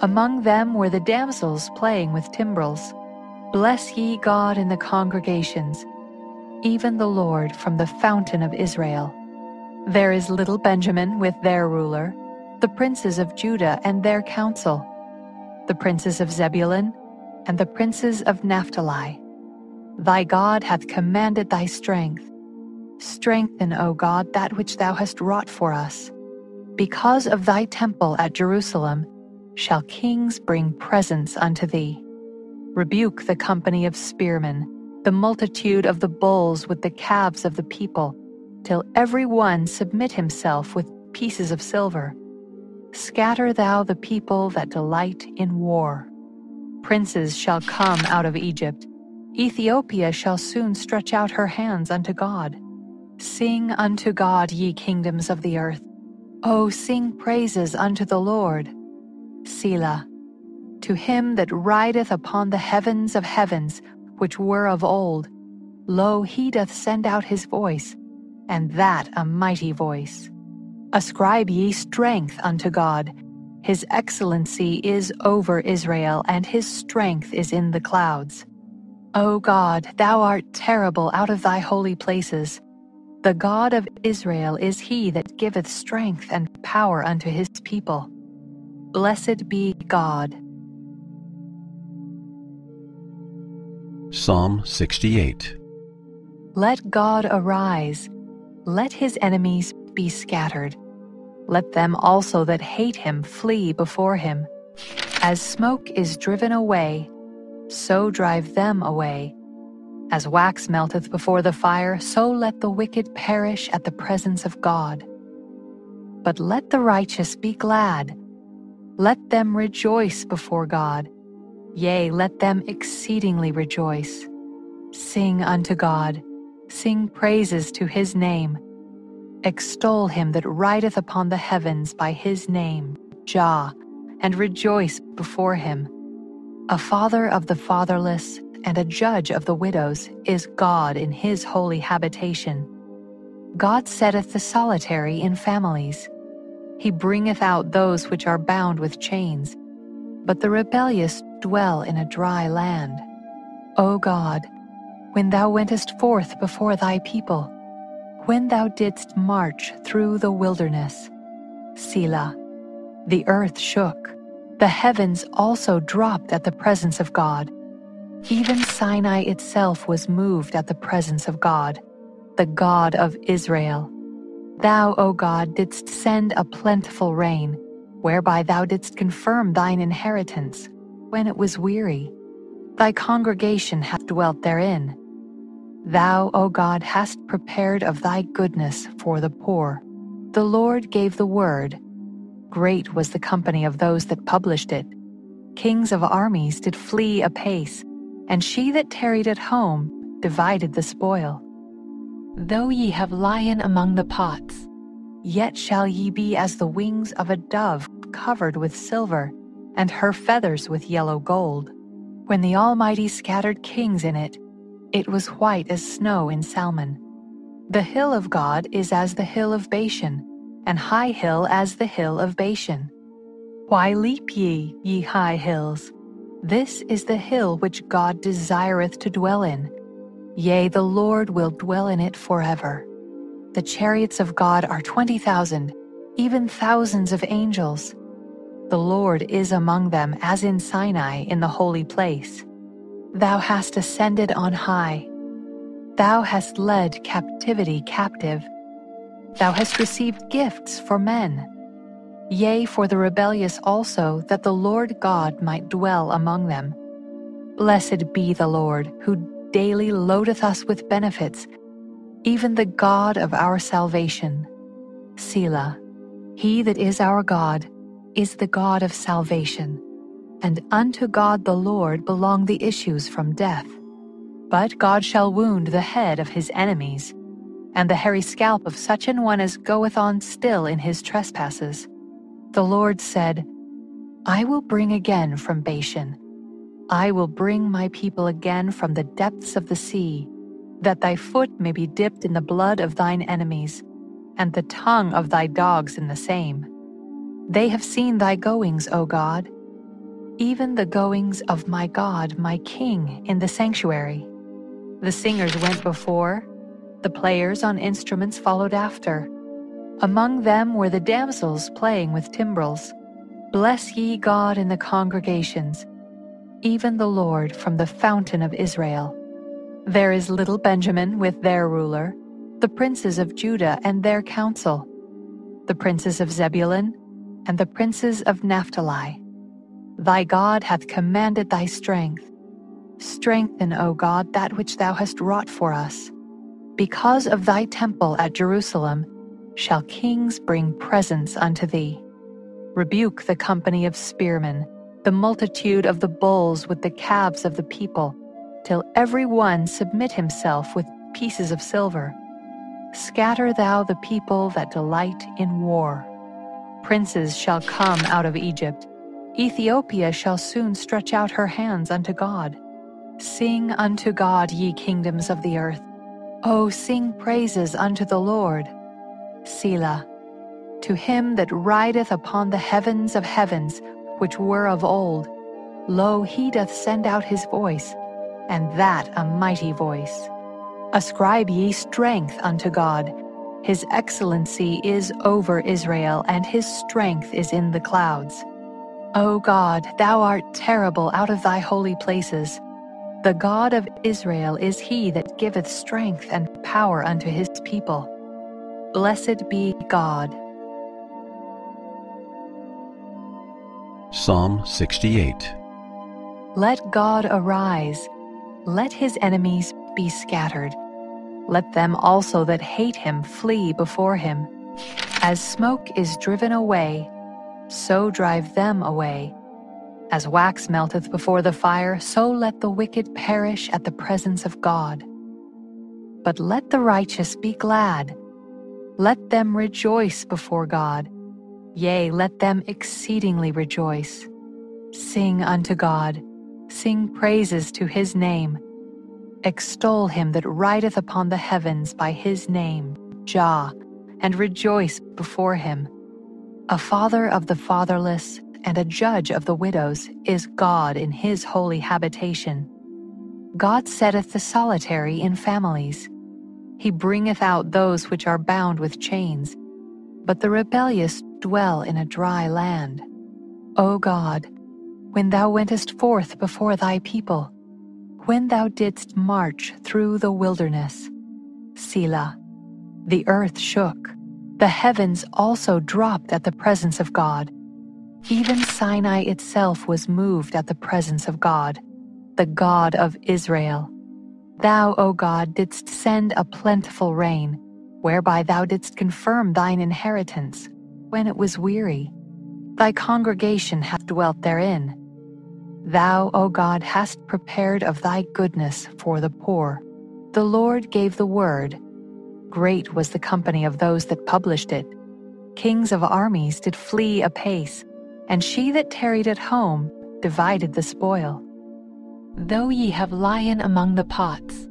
Among them were the damsels playing with timbrels. Bless ye God in the congregations, even the Lord from the fountain of Israel. There is little Benjamin with their ruler, the princes of Judah and their council, the princes of Zebulun and the princes of Naphtali. Thy God hath commanded thy strength. Strengthen, O God, that which thou hast wrought for us. Because of thy temple at Jerusalem shall kings bring presents unto thee. Rebuke the company of spearmen, the multitude of the bulls with the calves of the people, till every one submit himself with pieces of silver. Scatter thou the people that delight in war. Princes shall come out of Egypt. Ethiopia shall soon stretch out her hands unto God. Sing unto God, ye kingdoms of the earth. O sing praises unto the Lord. Selah. To him that rideth upon the heavens of heavens, which were of old, lo, he doth send out his voice, and that a mighty voice. Ascribe ye strength unto God his excellency is over Israel, and his strength is in the clouds. O God, thou art terrible out of thy holy places. The God of Israel is he that giveth strength and power unto his people. Blessed be God. Psalm 68 Let God arise, let his enemies be scattered. Let them also that hate him flee before him. As smoke is driven away, so drive them away. As wax melteth before the fire, so let the wicked perish at the presence of God. But let the righteous be glad. Let them rejoice before God. Yea, let them exceedingly rejoice. Sing unto God, sing praises to his name. Extol him that rideth upon the heavens by his name, Jah, and rejoice before him. A father of the fatherless and a judge of the widows is God in his holy habitation. God setteth the solitary in families. He bringeth out those which are bound with chains, but the rebellious dwell in a dry land. O God, when thou wentest forth before thy people, when thou didst march through the wilderness, Selah, the earth shook, the heavens also dropped at the presence of God. Even Sinai itself was moved at the presence of God, the God of Israel. Thou, O God, didst send a plentiful rain, whereby thou didst confirm thine inheritance, when it was weary. Thy congregation hath dwelt therein. Thou, O God, hast prepared of thy goodness for the poor. The Lord gave the word. Great was the company of those that published it. Kings of armies did flee apace, and she that tarried at home divided the spoil. Though ye have lion among the pots, yet shall ye be as the wings of a dove covered with silver, and her feathers with yellow gold. When the Almighty scattered kings in it, it was white as snow in Salmon. The hill of God is as the hill of Bashan, and high hill as the hill of Bashan. Why leap ye, ye high hills? This is the hill which God desireth to dwell in. Yea, the Lord will dwell in it forever. The chariots of God are twenty thousand, even thousands of angels. The Lord is among them as in Sinai in the holy place. Thou hast ascended on high. Thou hast led captivity captive. Thou hast received gifts for men. Yea, for the rebellious also, that the Lord God might dwell among them. Blessed be the Lord, who daily loadeth us with benefits, even the God of our salvation. Selah. He that is our God is the God of salvation, and unto God the Lord belong the issues from death. But God shall wound the head of his enemies, and the hairy scalp of such an one as goeth on still in his trespasses. The Lord said, I will bring again from Bashan. I will bring my people again from the depths of the sea, that thy foot may be dipped in the blood of thine enemies, and the tongue of thy dogs in the same. They have seen thy goings, O God, even the goings of my God, my King, in the sanctuary. The singers went before, the players on instruments followed after. Among them were the damsels playing with timbrels. Bless ye God in the congregations, even the Lord from the fountain of Israel. There is little Benjamin with their ruler, the princes of Judah and their council, the princes of Zebulun and the princes of Naphtali. Thy God hath commanded thy strength. Strengthen, O God, that which thou hast wrought for us. Because of thy temple at Jerusalem shall kings bring presents unto thee. Rebuke the company of spearmen, the multitude of the bulls with the calves of the people, till every one submit himself with pieces of silver. Scatter thou the people that delight in war. Princes shall come out of Egypt. Ethiopia shall soon stretch out her hands unto God. Sing unto God, ye kingdoms of the earth. O sing praises unto the Lord. Selah. To him that rideth upon the heavens of heavens, which were of old, lo, he doth send out his voice, and that a mighty voice. Ascribe ye strength unto God his excellency is over Israel, and his strength is in the clouds. O God, thou art terrible out of thy holy places. The God of Israel is he that giveth strength and power unto his people. Blessed be God. Psalm 68 Let God arise. Let his enemies be scattered. Let them also that hate him flee before him. As smoke is driven away, so drive them away. As wax melteth before the fire, so let the wicked perish at the presence of God. But let the righteous be glad. Let them rejoice before God. Yea, let them exceedingly rejoice. Sing unto God, sing praises to his name. Extol him that rideth upon the heavens by his name, Jah, and rejoice before him. A father of the fatherless and a judge of the widows is God in his holy habitation. God setteth the solitary in families. He bringeth out those which are bound with chains, but the rebellious dwell in a dry land. O God, when thou wentest forth before thy people, when thou didst march through the wilderness, Selah, the earth shook, the heavens also dropped at the presence of God. Even Sinai itself was moved at the presence of God, the God of Israel. Thou, O God, didst send a plentiful rain, whereby thou didst confirm thine inheritance, when it was weary. Thy congregation hath dwelt therein. Thou, O God, hast prepared of thy goodness for the poor. The Lord gave the word. Great was the company of those that published it. Kings of armies did flee apace, and she that tarried at home divided the spoil. Though ye have lion among the pots,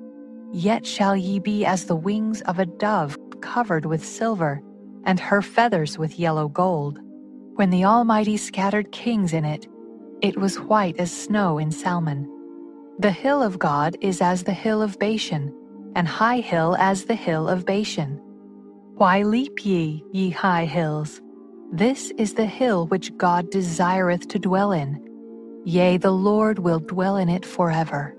yet shall ye be as the wings of a dove covered with silver, and her feathers with yellow gold. When the Almighty scattered kings in it, it was white as snow in Salmon. The hill of God is as the hill of Bashan, and high hill as the hill of Bashan. Why leap ye, ye high hills? This is the hill which God desireth to dwell in. Yea, the Lord will dwell in it forever.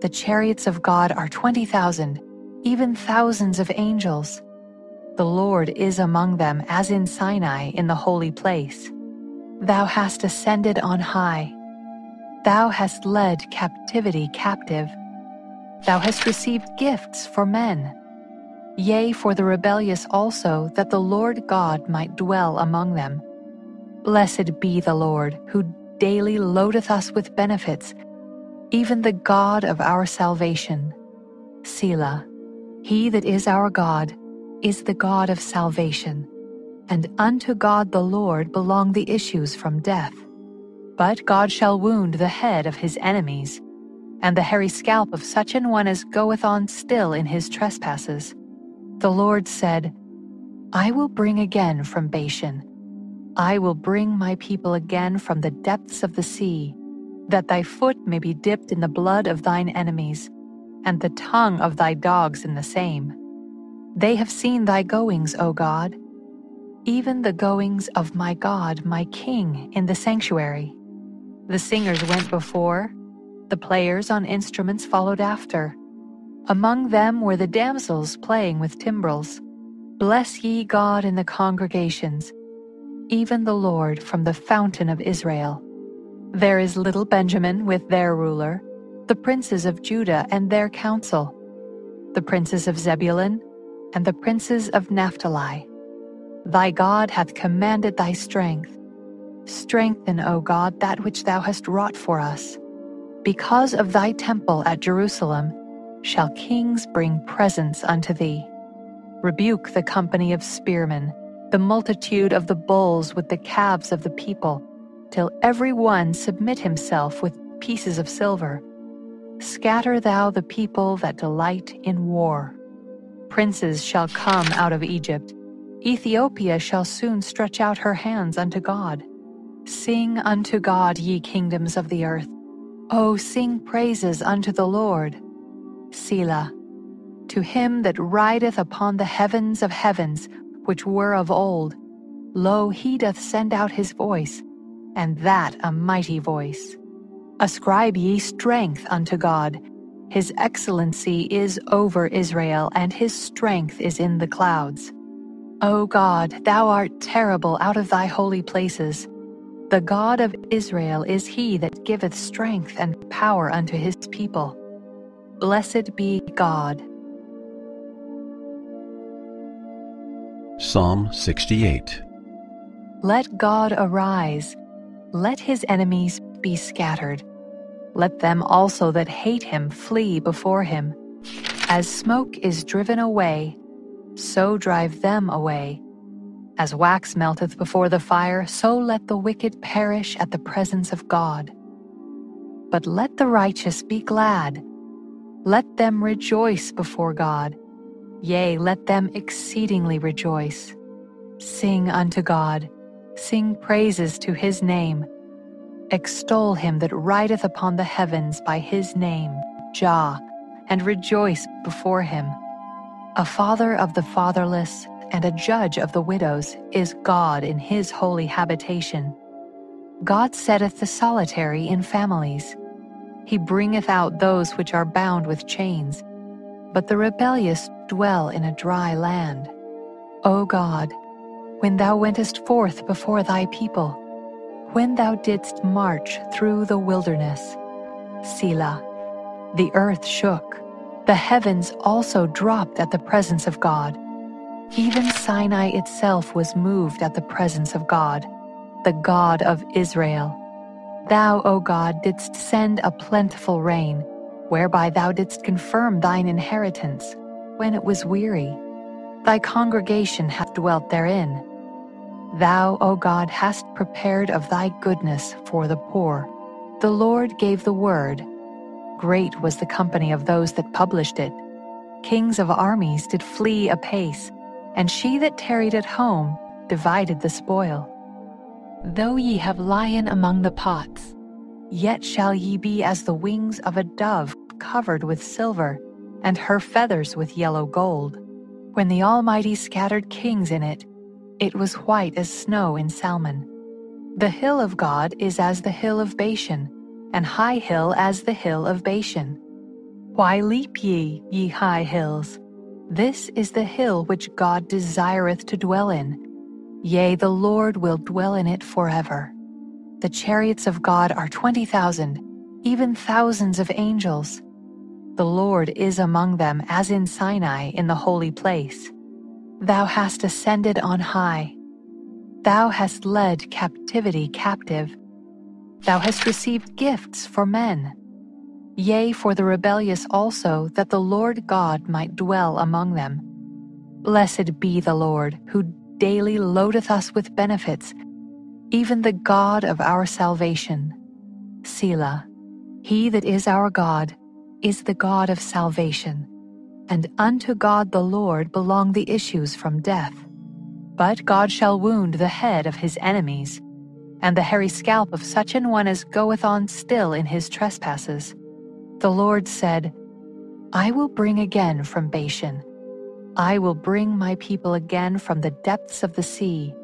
The chariots of God are twenty thousand, even thousands of angels. The Lord is among them as in Sinai in the holy place. Thou hast ascended on high. Thou hast led captivity captive. Thou hast received gifts for men. Yea, for the rebellious also, that the Lord God might dwell among them. Blessed be the Lord, who daily loadeth us with benefits, even the God of our salvation. Selah. He that is our God is the God of salvation and unto God the Lord belong the issues from death. But God shall wound the head of his enemies, and the hairy scalp of such an one as goeth on still in his trespasses. The Lord said, I will bring again from Bashan. I will bring my people again from the depths of the sea, that thy foot may be dipped in the blood of thine enemies, and the tongue of thy dogs in the same. They have seen thy goings, O God even the goings of my God, my King, in the sanctuary. The singers went before, the players on instruments followed after. Among them were the damsels playing with timbrels. Bless ye God in the congregations, even the Lord from the fountain of Israel. There is little Benjamin with their ruler, the princes of Judah and their council, the princes of Zebulun, and the princes of Naphtali Thy God hath commanded thy strength. Strengthen, O God, that which thou hast wrought for us. Because of thy temple at Jerusalem shall kings bring presents unto thee. Rebuke the company of spearmen, the multitude of the bulls with the calves of the people, till every one submit himself with pieces of silver. Scatter thou the people that delight in war. Princes shall come out of Egypt Ethiopia shall soon stretch out her hands unto God. Sing unto God, ye kingdoms of the earth. O sing praises unto the Lord. Selah. To him that rideth upon the heavens of heavens, which were of old, lo, he doth send out his voice, and that a mighty voice. Ascribe ye strength unto God. His excellency is over Israel, and his strength is in the clouds. O God, thou art terrible out of thy holy places. The God of Israel is he that giveth strength and power unto his people. Blessed be God. Psalm 68 Let God arise, let his enemies be scattered. Let them also that hate him flee before him. As smoke is driven away, so drive them away. As wax melteth before the fire, so let the wicked perish at the presence of God. But let the righteous be glad. Let them rejoice before God. Yea, let them exceedingly rejoice. Sing unto God, sing praises to his name. Extol him that rideth upon the heavens by his name, Jah, and rejoice before him. A father of the fatherless and a judge of the widows is God in his holy habitation. God setteth the solitary in families. He bringeth out those which are bound with chains, but the rebellious dwell in a dry land. O God, when thou wentest forth before thy people, when thou didst march through the wilderness, Selah, the earth shook, the heavens also dropped at the presence of God. Even Sinai itself was moved at the presence of God, the God of Israel. Thou, O God, didst send a plentiful rain, whereby thou didst confirm thine inheritance, when it was weary. Thy congregation hath dwelt therein. Thou, O God, hast prepared of thy goodness for the poor. The Lord gave the word. Great was the company of those that published it. Kings of armies did flee apace, and she that tarried at home divided the spoil. Though ye have lion among the pots, yet shall ye be as the wings of a dove covered with silver, and her feathers with yellow gold. When the Almighty scattered kings in it, it was white as snow in Salmon. The hill of God is as the hill of Bashan, and high hill as the hill of Bashan. Why leap ye, ye high hills? This is the hill which God desireth to dwell in. Yea, the Lord will dwell in it forever. The chariots of God are twenty thousand, even thousands of angels. The Lord is among them as in Sinai in the holy place. Thou hast ascended on high. Thou hast led captivity captive. Thou hast received gifts for men. Yea, for the rebellious also, that the Lord God might dwell among them. Blessed be the Lord, who daily loadeth us with benefits, even the God of our salvation. Selah. He that is our God is the God of salvation, and unto God the Lord belong the issues from death. But God shall wound the head of his enemies, and the hairy scalp of such an one as goeth on still in his trespasses. The Lord said, I will bring again from Bashan. I will bring my people again from the depths of the sea,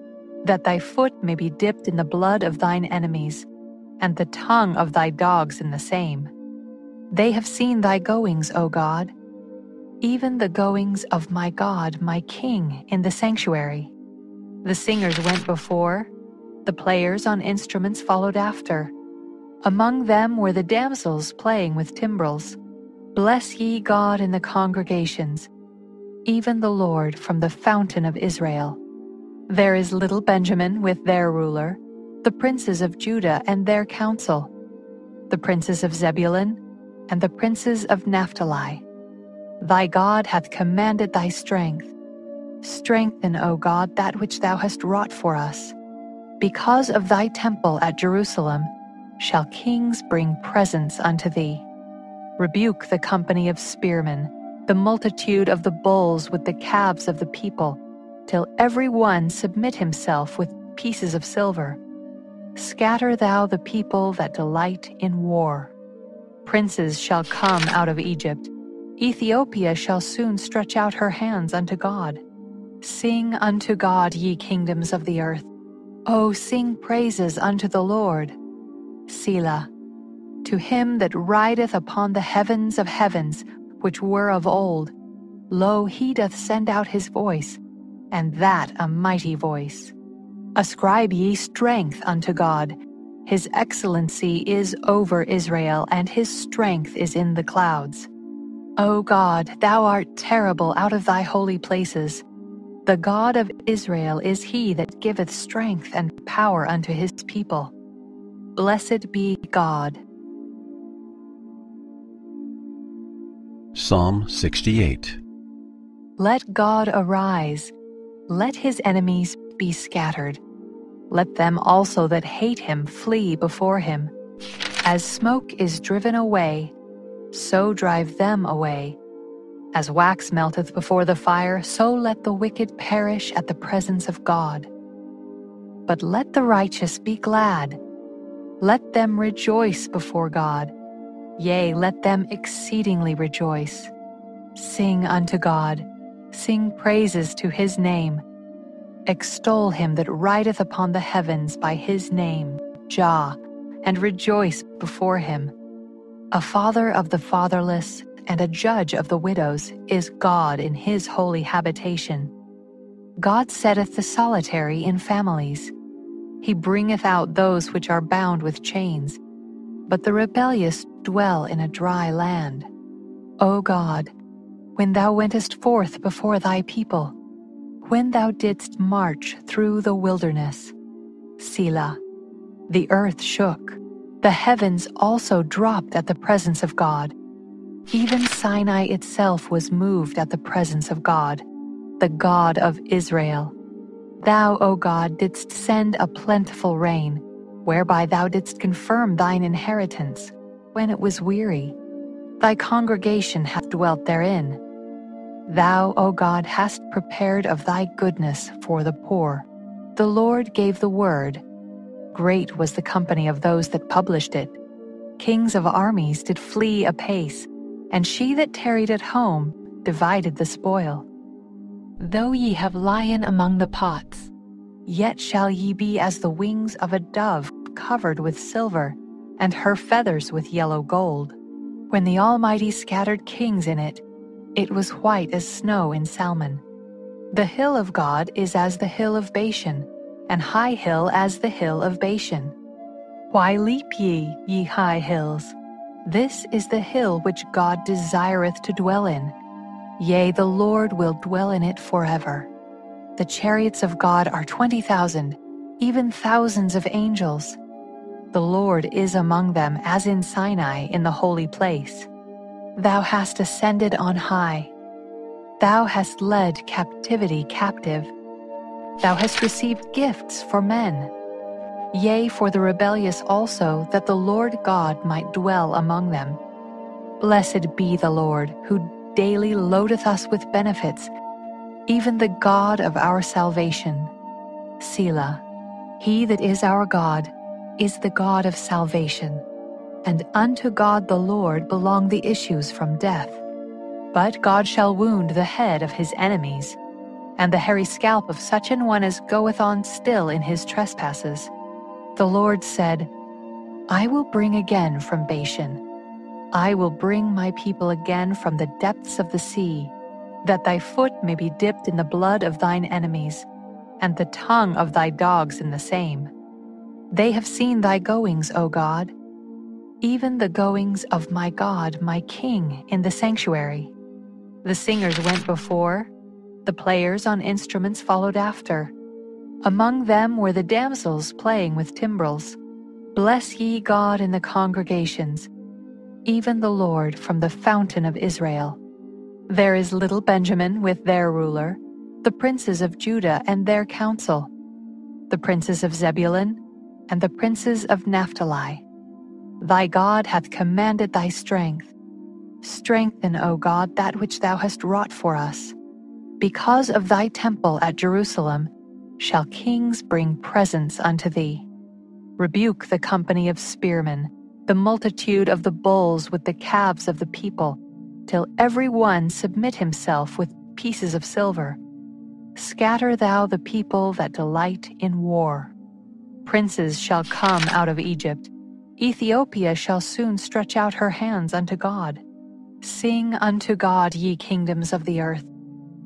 that thy foot may be dipped in the blood of thine enemies, and the tongue of thy dogs in the same. They have seen thy goings, O God, even the goings of my God, my King, in the sanctuary. The singers went before, the players on instruments followed after. Among them were the damsels playing with timbrels. Bless ye God in the congregations, even the Lord from the fountain of Israel. There is little Benjamin with their ruler, the princes of Judah and their council, the princes of Zebulun and the princes of Naphtali. Thy God hath commanded thy strength. Strengthen, O God, that which thou hast wrought for us. Because of thy temple at Jerusalem shall kings bring presents unto thee. Rebuke the company of spearmen, the multitude of the bulls with the calves of the people, till every one submit himself with pieces of silver. Scatter thou the people that delight in war. Princes shall come out of Egypt. Ethiopia shall soon stretch out her hands unto God. Sing unto God, ye kingdoms of the earth. O sing praises unto the Lord. Selah. To him that rideth upon the heavens of heavens, which were of old. Lo, he doth send out his voice, and that a mighty voice. Ascribe ye strength unto God. His excellency is over Israel, and his strength is in the clouds. O God, thou art terrible out of thy holy places. The God of Israel is he that giveth strength and power unto his people. Blessed be God. Psalm 68 Let God arise, let his enemies be scattered. Let them also that hate him flee before him. As smoke is driven away, so drive them away. As wax melteth before the fire, so let the wicked perish at the presence of God. But let the righteous be glad. Let them rejoice before God. Yea, let them exceedingly rejoice. Sing unto God, sing praises to his name. Extol him that rideth upon the heavens by his name, Jah, and rejoice before him. A father of the fatherless and a judge of the widows is God in his holy habitation. God setteth the solitary in families. He bringeth out those which are bound with chains, but the rebellious dwell in a dry land. O God, when thou wentest forth before thy people, when thou didst march through the wilderness, Selah, the earth shook, the heavens also dropped at the presence of God. Even Sinai itself was moved at the presence of God, the God of Israel. Thou, O God, didst send a plentiful rain, whereby thou didst confirm thine inheritance, when it was weary. Thy congregation hath dwelt therein. Thou, O God, hast prepared of thy goodness for the poor. The Lord gave the word. Great was the company of those that published it. Kings of armies did flee apace, and she that tarried at home divided the spoil. Though ye have lien among the pots, yet shall ye be as the wings of a dove covered with silver, and her feathers with yellow gold. When the Almighty scattered kings in it, it was white as snow in Salmon. The hill of God is as the hill of Bashan, and high hill as the hill of Bashan. Why leap ye, ye high hills? This is the hill which God desireth to dwell in. Yea, the Lord will dwell in it forever. The chariots of God are twenty thousand, even thousands of angels. The Lord is among them as in Sinai in the holy place. Thou hast ascended on high. Thou hast led captivity captive. Thou hast received gifts for men. Yea, for the rebellious also, that the Lord God might dwell among them. Blessed be the Lord, who daily loadeth us with benefits, even the God of our salvation. Selah. He that is our God is the God of salvation and unto God the Lord belong the issues from death. But God shall wound the head of his enemies, and the hairy scalp of such an one as goeth on still in his trespasses. The Lord said, I will bring again from Bashan. I will bring my people again from the depths of the sea, that thy foot may be dipped in the blood of thine enemies, and the tongue of thy dogs in the same. They have seen thy goings, O God even the goings of my God, my King, in the sanctuary. The singers went before, the players on instruments followed after. Among them were the damsels playing with timbrels. Bless ye God in the congregations, even the Lord from the fountain of Israel. There is little Benjamin with their ruler, the princes of Judah and their council, the princes of Zebulun, and the princes of Naphtali Thy God hath commanded thy strength. Strengthen, O God, that which thou hast wrought for us. Because of thy temple at Jerusalem shall kings bring presents unto thee. Rebuke the company of spearmen, the multitude of the bulls with the calves of the people, till every one submit himself with pieces of silver. Scatter thou the people that delight in war. Princes shall come out of Egypt Ethiopia shall soon stretch out her hands unto God. Sing unto God, ye kingdoms of the earth.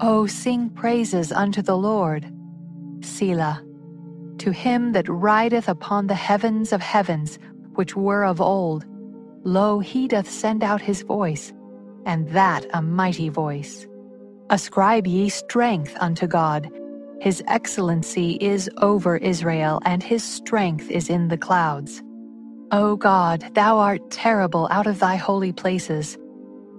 O sing praises unto the Lord. Selah. To him that rideth upon the heavens of heavens, which were of old, lo, he doth send out his voice, and that a mighty voice. Ascribe ye strength unto God. His excellency is over Israel, and his strength is in the clouds. O God, thou art terrible out of thy holy places.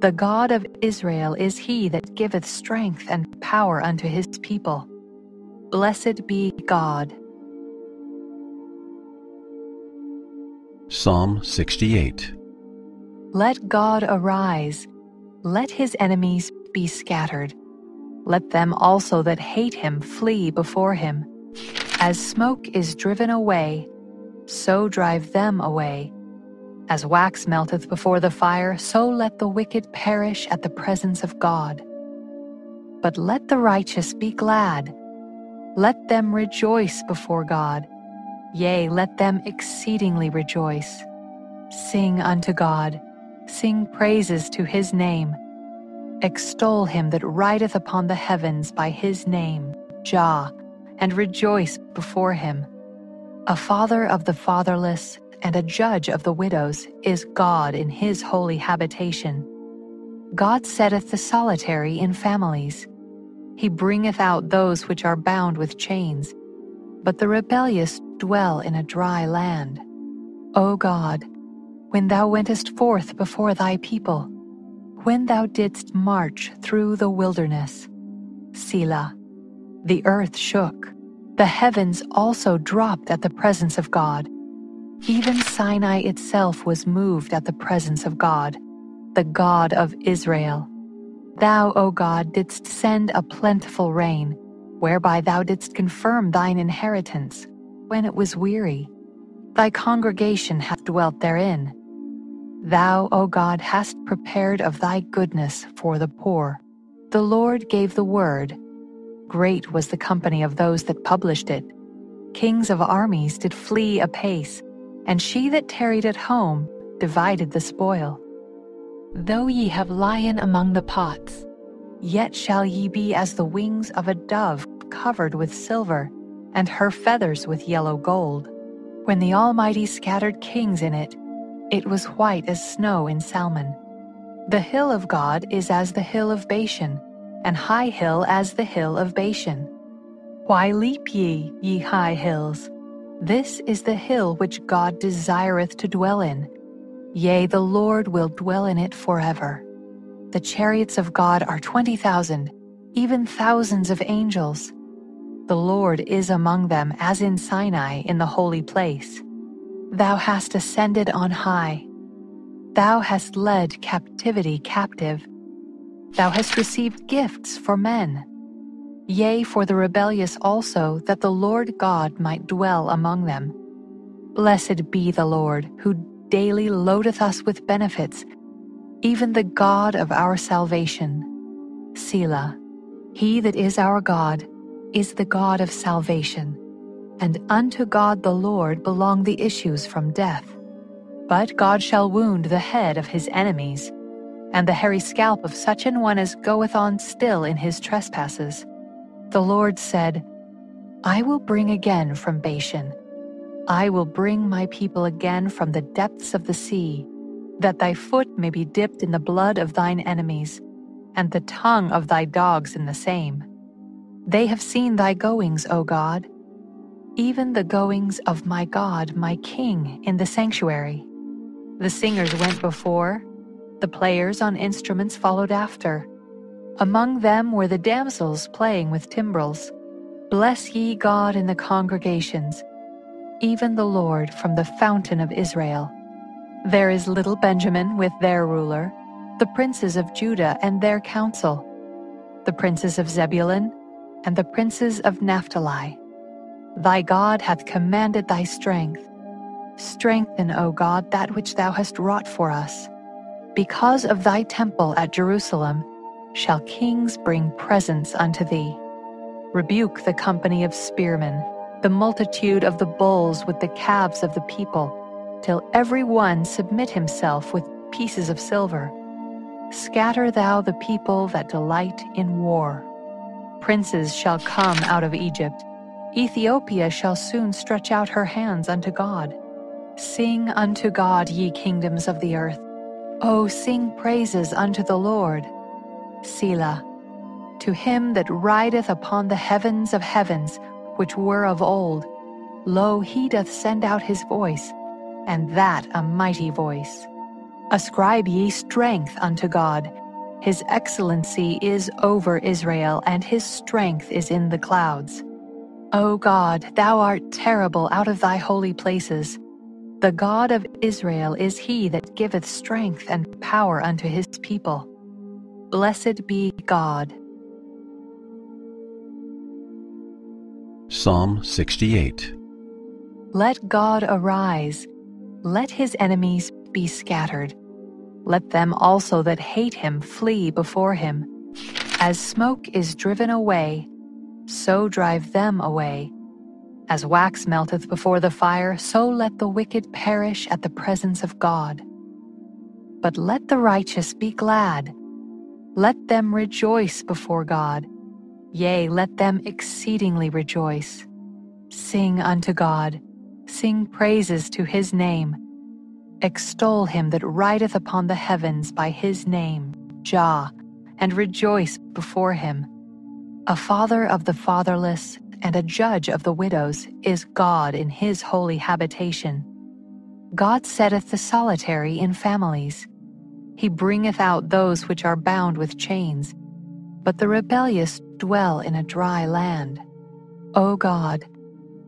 The God of Israel is he that giveth strength and power unto his people. Blessed be God. Psalm 68 Let God arise, let his enemies be scattered. Let them also that hate him flee before him. As smoke is driven away, so drive them away. As wax melteth before the fire, so let the wicked perish at the presence of God. But let the righteous be glad. Let them rejoice before God. Yea, let them exceedingly rejoice. Sing unto God, sing praises to his name. Extol him that rideth upon the heavens by his name, Jah, and rejoice before him. A father of the fatherless and a judge of the widows is God in his holy habitation. God setteth the solitary in families. He bringeth out those which are bound with chains, but the rebellious dwell in a dry land. O God, when thou wentest forth before thy people, when thou didst march through the wilderness, Selah, the earth shook, the heavens also dropped at the presence of God even Sinai itself was moved at the presence of God, the God of Israel. Thou, O God, didst send a plentiful rain, whereby thou didst confirm thine inheritance, when it was weary. Thy congregation hath dwelt therein. Thou, O God, hast prepared of thy goodness for the poor. The Lord gave the word. Great was the company of those that published it. Kings of armies did flee apace and she that tarried at home divided the spoil. Though ye have lien among the pots, yet shall ye be as the wings of a dove covered with silver, and her feathers with yellow gold. When the Almighty scattered kings in it, it was white as snow in Salmon. The hill of God is as the hill of Bashan, and high hill as the hill of Bashan. Why leap ye, ye high hills? This is the hill which God desireth to dwell in. Yea, the Lord will dwell in it forever. The chariots of God are twenty thousand, even thousands of angels. The Lord is among them as in Sinai in the holy place. Thou hast ascended on high. Thou hast led captivity captive. Thou hast received gifts for men yea, for the rebellious also, that the Lord God might dwell among them. Blessed be the Lord, who daily loadeth us with benefits, even the God of our salvation. Selah. He that is our God is the God of salvation, and unto God the Lord belong the issues from death. But God shall wound the head of his enemies, and the hairy scalp of such an one as goeth on still in his trespasses. The Lord said, I will bring again from Bashan. I will bring my people again from the depths of the sea, that thy foot may be dipped in the blood of thine enemies, and the tongue of thy dogs in the same. They have seen thy goings, O God, even the goings of my God, my King, in the sanctuary. The singers went before, the players on instruments followed after among them were the damsels playing with timbrels. Bless ye God in the congregations, even the Lord from the fountain of Israel. There is little Benjamin with their ruler, the princes of Judah and their council, the princes of Zebulun and the princes of Naphtali. Thy God hath commanded thy strength. Strengthen, O God, that which thou hast wrought for us. Because of thy temple at Jerusalem, shall kings bring presents unto thee. Rebuke the company of spearmen, the multitude of the bulls with the calves of the people, till every one submit himself with pieces of silver. Scatter thou the people that delight in war. Princes shall come out of Egypt. Ethiopia shall soon stretch out her hands unto God. Sing unto God, ye kingdoms of the earth. O sing praises unto the Lord. Selah. To him that rideth upon the heavens of heavens, which were of old, lo, he doth send out his voice, and that a mighty voice. Ascribe ye strength unto God. His excellency is over Israel, and his strength is in the clouds. O God, thou art terrible out of thy holy places. The God of Israel is he that giveth strength and power unto his people. Blessed be God. Psalm 68 Let God arise, let his enemies be scattered. Let them also that hate him flee before him. As smoke is driven away, so drive them away. As wax melteth before the fire, so let the wicked perish at the presence of God. But let the righteous be glad. Let them rejoice before God. Yea, let them exceedingly rejoice. Sing unto God, sing praises to his name. Extol him that rideth upon the heavens by his name, Jah, and rejoice before him. A father of the fatherless and a judge of the widows is God in his holy habitation. God setteth the solitary in families. He bringeth out those which are bound with chains, but the rebellious dwell in a dry land. O God,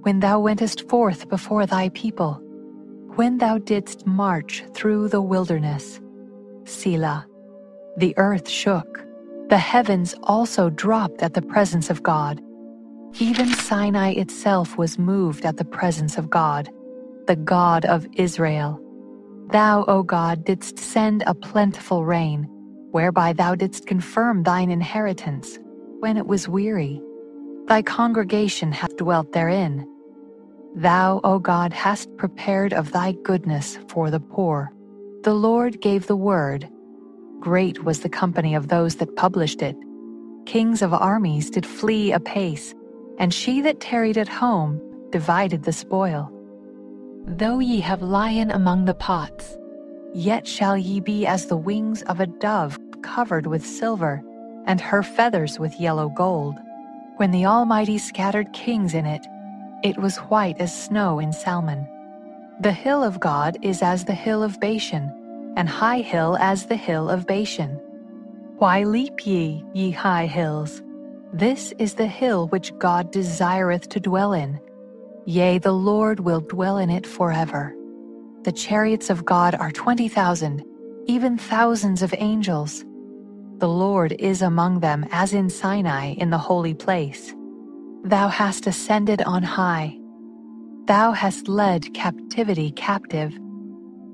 when thou wentest forth before thy people, when thou didst march through the wilderness, Selah, the earth shook, the heavens also dropped at the presence of God even Sinai itself was moved at the presence of God, the God of Israel. Thou, O God, didst send a plentiful rain, whereby thou didst confirm thine inheritance, when it was weary. Thy congregation hath dwelt therein. Thou, O God, hast prepared of thy goodness for the poor. The Lord gave the word. Great was the company of those that published it. Kings of armies did flee apace and she that tarried at home divided the spoil. Though ye have lien among the pots, yet shall ye be as the wings of a dove covered with silver, and her feathers with yellow gold. When the Almighty scattered kings in it, it was white as snow in Salmon. The hill of God is as the hill of Bashan, and high hill as the hill of Bashan. Why leap ye, ye high hills? This is the hill which God desireth to dwell in. Yea, the Lord will dwell in it forever. The chariots of God are twenty thousand, even thousands of angels. The Lord is among them as in Sinai in the holy place. Thou hast ascended on high. Thou hast led captivity captive.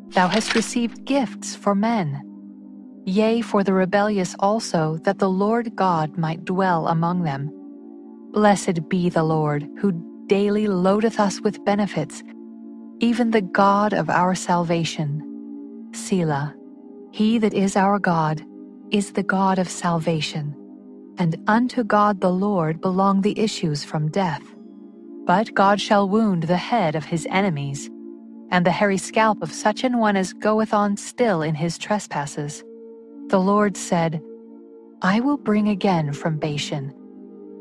Thou hast received gifts for men yea, for the rebellious also, that the Lord God might dwell among them. Blessed be the Lord, who daily loadeth us with benefits, even the God of our salvation. Selah. He that is our God is the God of salvation, and unto God the Lord belong the issues from death. But God shall wound the head of his enemies, and the hairy scalp of such an one as goeth on still in his trespasses. The Lord said, I will bring again from Bashan.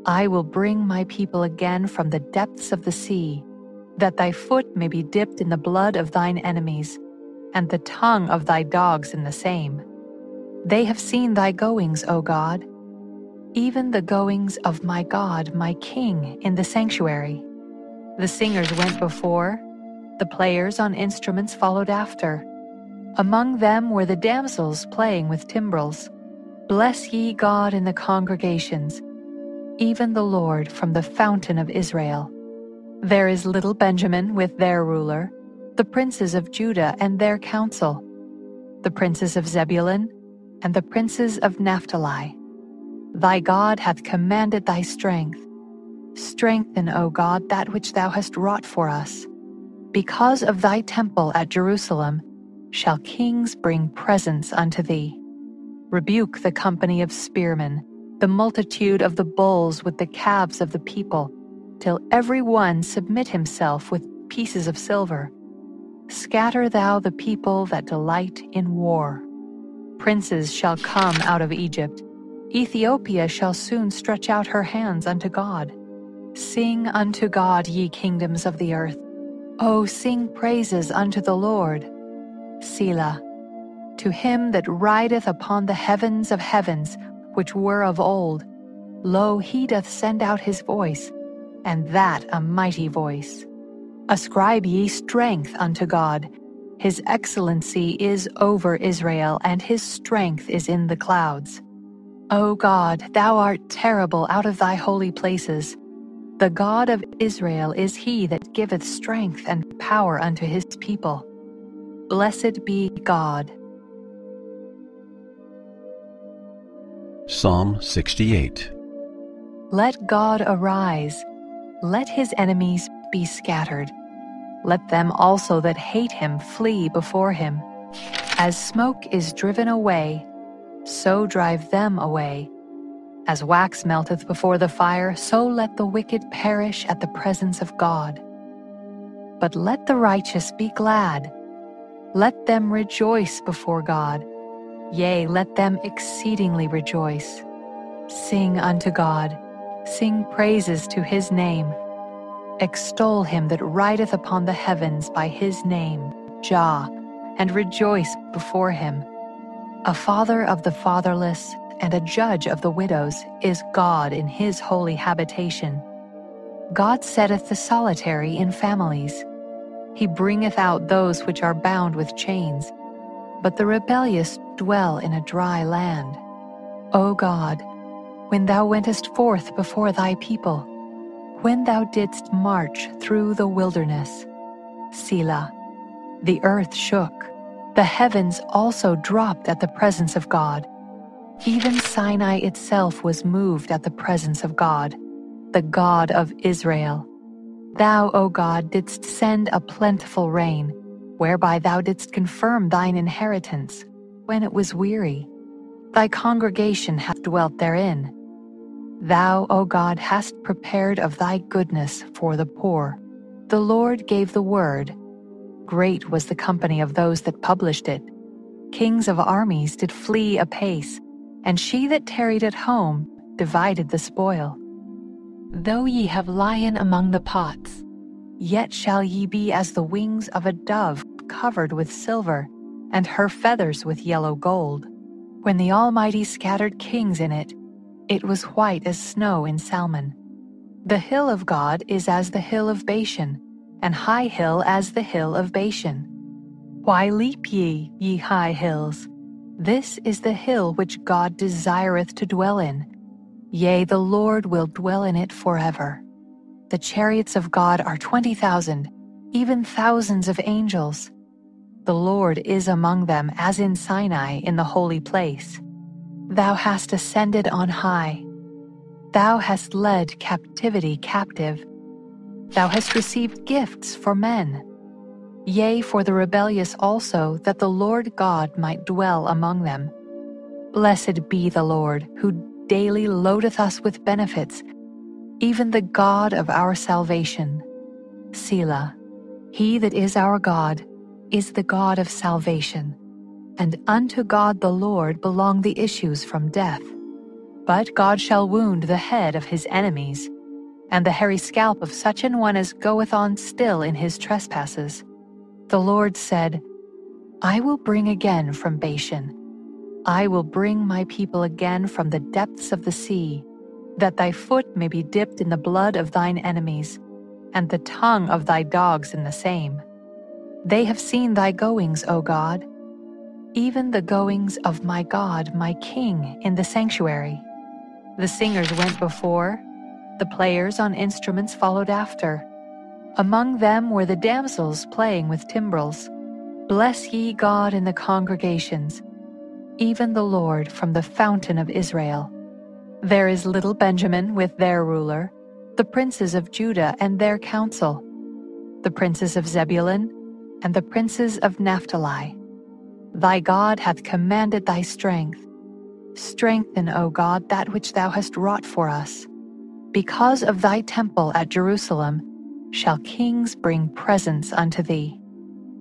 I will bring my people again from the depths of the sea, that thy foot may be dipped in the blood of thine enemies, and the tongue of thy dogs in the same. They have seen thy goings, O God, even the goings of my God, my King, in the sanctuary. The singers went before, the players on instruments followed after among them were the damsels playing with timbrels. Bless ye God in the congregations, even the Lord from the fountain of Israel. There is little Benjamin with their ruler, the princes of Judah and their council, the princes of Zebulun and the princes of Naphtali. Thy God hath commanded thy strength. Strengthen, O God, that which thou hast wrought for us. Because of thy temple at Jerusalem, shall kings bring presents unto thee. Rebuke the company of spearmen, the multitude of the bulls with the calves of the people, till every one submit himself with pieces of silver. Scatter thou the people that delight in war. Princes shall come out of Egypt. Ethiopia shall soon stretch out her hands unto God. Sing unto God, ye kingdoms of the earth. O sing praises unto the Lord. Selah. To him that rideth upon the heavens of heavens, which were of old, lo, he doth send out his voice, and that a mighty voice. Ascribe ye strength unto God. His excellency is over Israel, and his strength is in the clouds. O God, thou art terrible out of thy holy places. The God of Israel is he that giveth strength and power unto his people. Blessed be God. Psalm 68 Let God arise, let his enemies be scattered. Let them also that hate him flee before him. As smoke is driven away, so drive them away. As wax melteth before the fire, so let the wicked perish at the presence of God. But let the righteous be glad. Let them rejoice before God. Yea, let them exceedingly rejoice. Sing unto God, sing praises to his name. Extol him that rideth upon the heavens by his name, Jah, and rejoice before him. A father of the fatherless and a judge of the widows is God in his holy habitation. God setteth the solitary in families. He bringeth out those which are bound with chains, but the rebellious dwell in a dry land. O God, when thou wentest forth before thy people, when thou didst march through the wilderness, Selah, the earth shook, the heavens also dropped at the presence of God even Sinai itself was moved at the presence of God, the God of Israel. Thou, O God, didst send a plentiful rain, whereby thou didst confirm thine inheritance, when it was weary. Thy congregation hath dwelt therein. Thou, O God, hast prepared of thy goodness for the poor. The Lord gave the word. Great was the company of those that published it. Kings of armies did flee apace and she that tarried at home divided the spoil. Though ye have lien among the pots, yet shall ye be as the wings of a dove covered with silver, and her feathers with yellow gold. When the Almighty scattered kings in it, it was white as snow in Salmon. The hill of God is as the hill of Bashan, and high hill as the hill of Bashan. Why leap ye, ye high hills? This is the hill which God desireth to dwell in. Yea, the Lord will dwell in it forever. The chariots of God are twenty thousand, even thousands of angels. The Lord is among them as in Sinai in the holy place. Thou hast ascended on high. Thou hast led captivity captive. Thou hast received gifts for men yea, for the rebellious also, that the Lord God might dwell among them. Blessed be the Lord, who daily loadeth us with benefits, even the God of our salvation. Selah. He that is our God is the God of salvation, and unto God the Lord belong the issues from death. But God shall wound the head of his enemies, and the hairy scalp of such an one as goeth on still in his trespasses. The Lord said, I will bring again from Bashan. I will bring my people again from the depths of the sea, that thy foot may be dipped in the blood of thine enemies, and the tongue of thy dogs in the same. They have seen thy goings, O God, even the goings of my God, my King, in the sanctuary. The singers went before, the players on instruments followed after among them were the damsels playing with timbrels. Bless ye God in the congregations, even the Lord from the fountain of Israel. There is little Benjamin with their ruler, the princes of Judah and their council, the princes of Zebulun and the princes of Naphtali. Thy God hath commanded thy strength. Strengthen, O God, that which thou hast wrought for us. Because of thy temple at Jerusalem shall kings bring presents unto thee.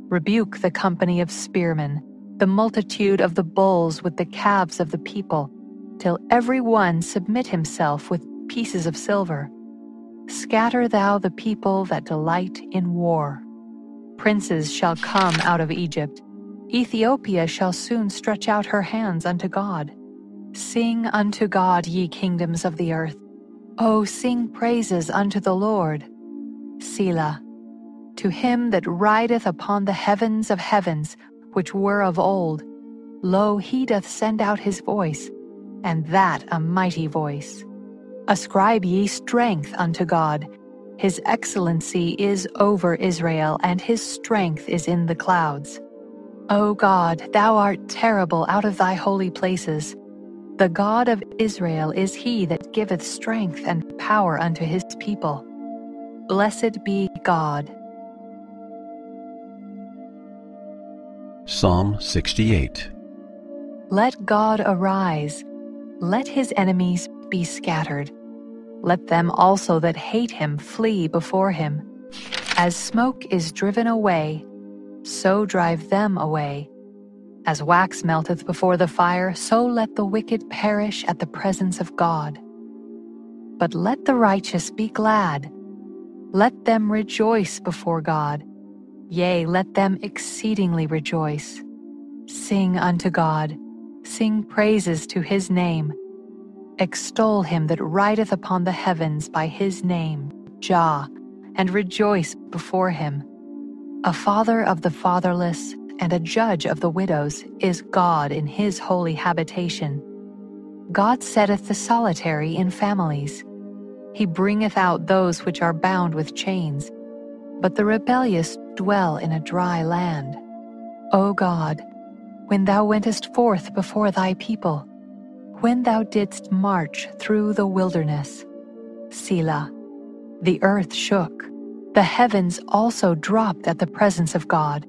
Rebuke the company of spearmen, the multitude of the bulls with the calves of the people, till every one submit himself with pieces of silver. Scatter thou the people that delight in war. Princes shall come out of Egypt. Ethiopia shall soon stretch out her hands unto God. Sing unto God, ye kingdoms of the earth. O sing praises unto the Lord. Selah. To him that rideth upon the heavens of heavens, which were of old, lo, he doth send out his voice, and that a mighty voice. Ascribe ye strength unto God. His excellency is over Israel, and his strength is in the clouds. O God, thou art terrible out of thy holy places. The God of Israel is he that giveth strength and power unto his people. Blessed be God. Psalm 68 Let God arise, let his enemies be scattered. Let them also that hate him flee before him. As smoke is driven away, so drive them away. As wax melteth before the fire, so let the wicked perish at the presence of God. But let the righteous be glad. Let them rejoice before God. Yea, let them exceedingly rejoice. Sing unto God, sing praises to his name. Extol him that rideth upon the heavens by his name, Jah, and rejoice before him. A father of the fatherless and a judge of the widows is God in his holy habitation. God setteth the solitary in families. He bringeth out those which are bound with chains, but the rebellious dwell in a dry land. O God, when thou wentest forth before thy people, when thou didst march through the wilderness, Selah, the earth shook, the heavens also dropped at the presence of God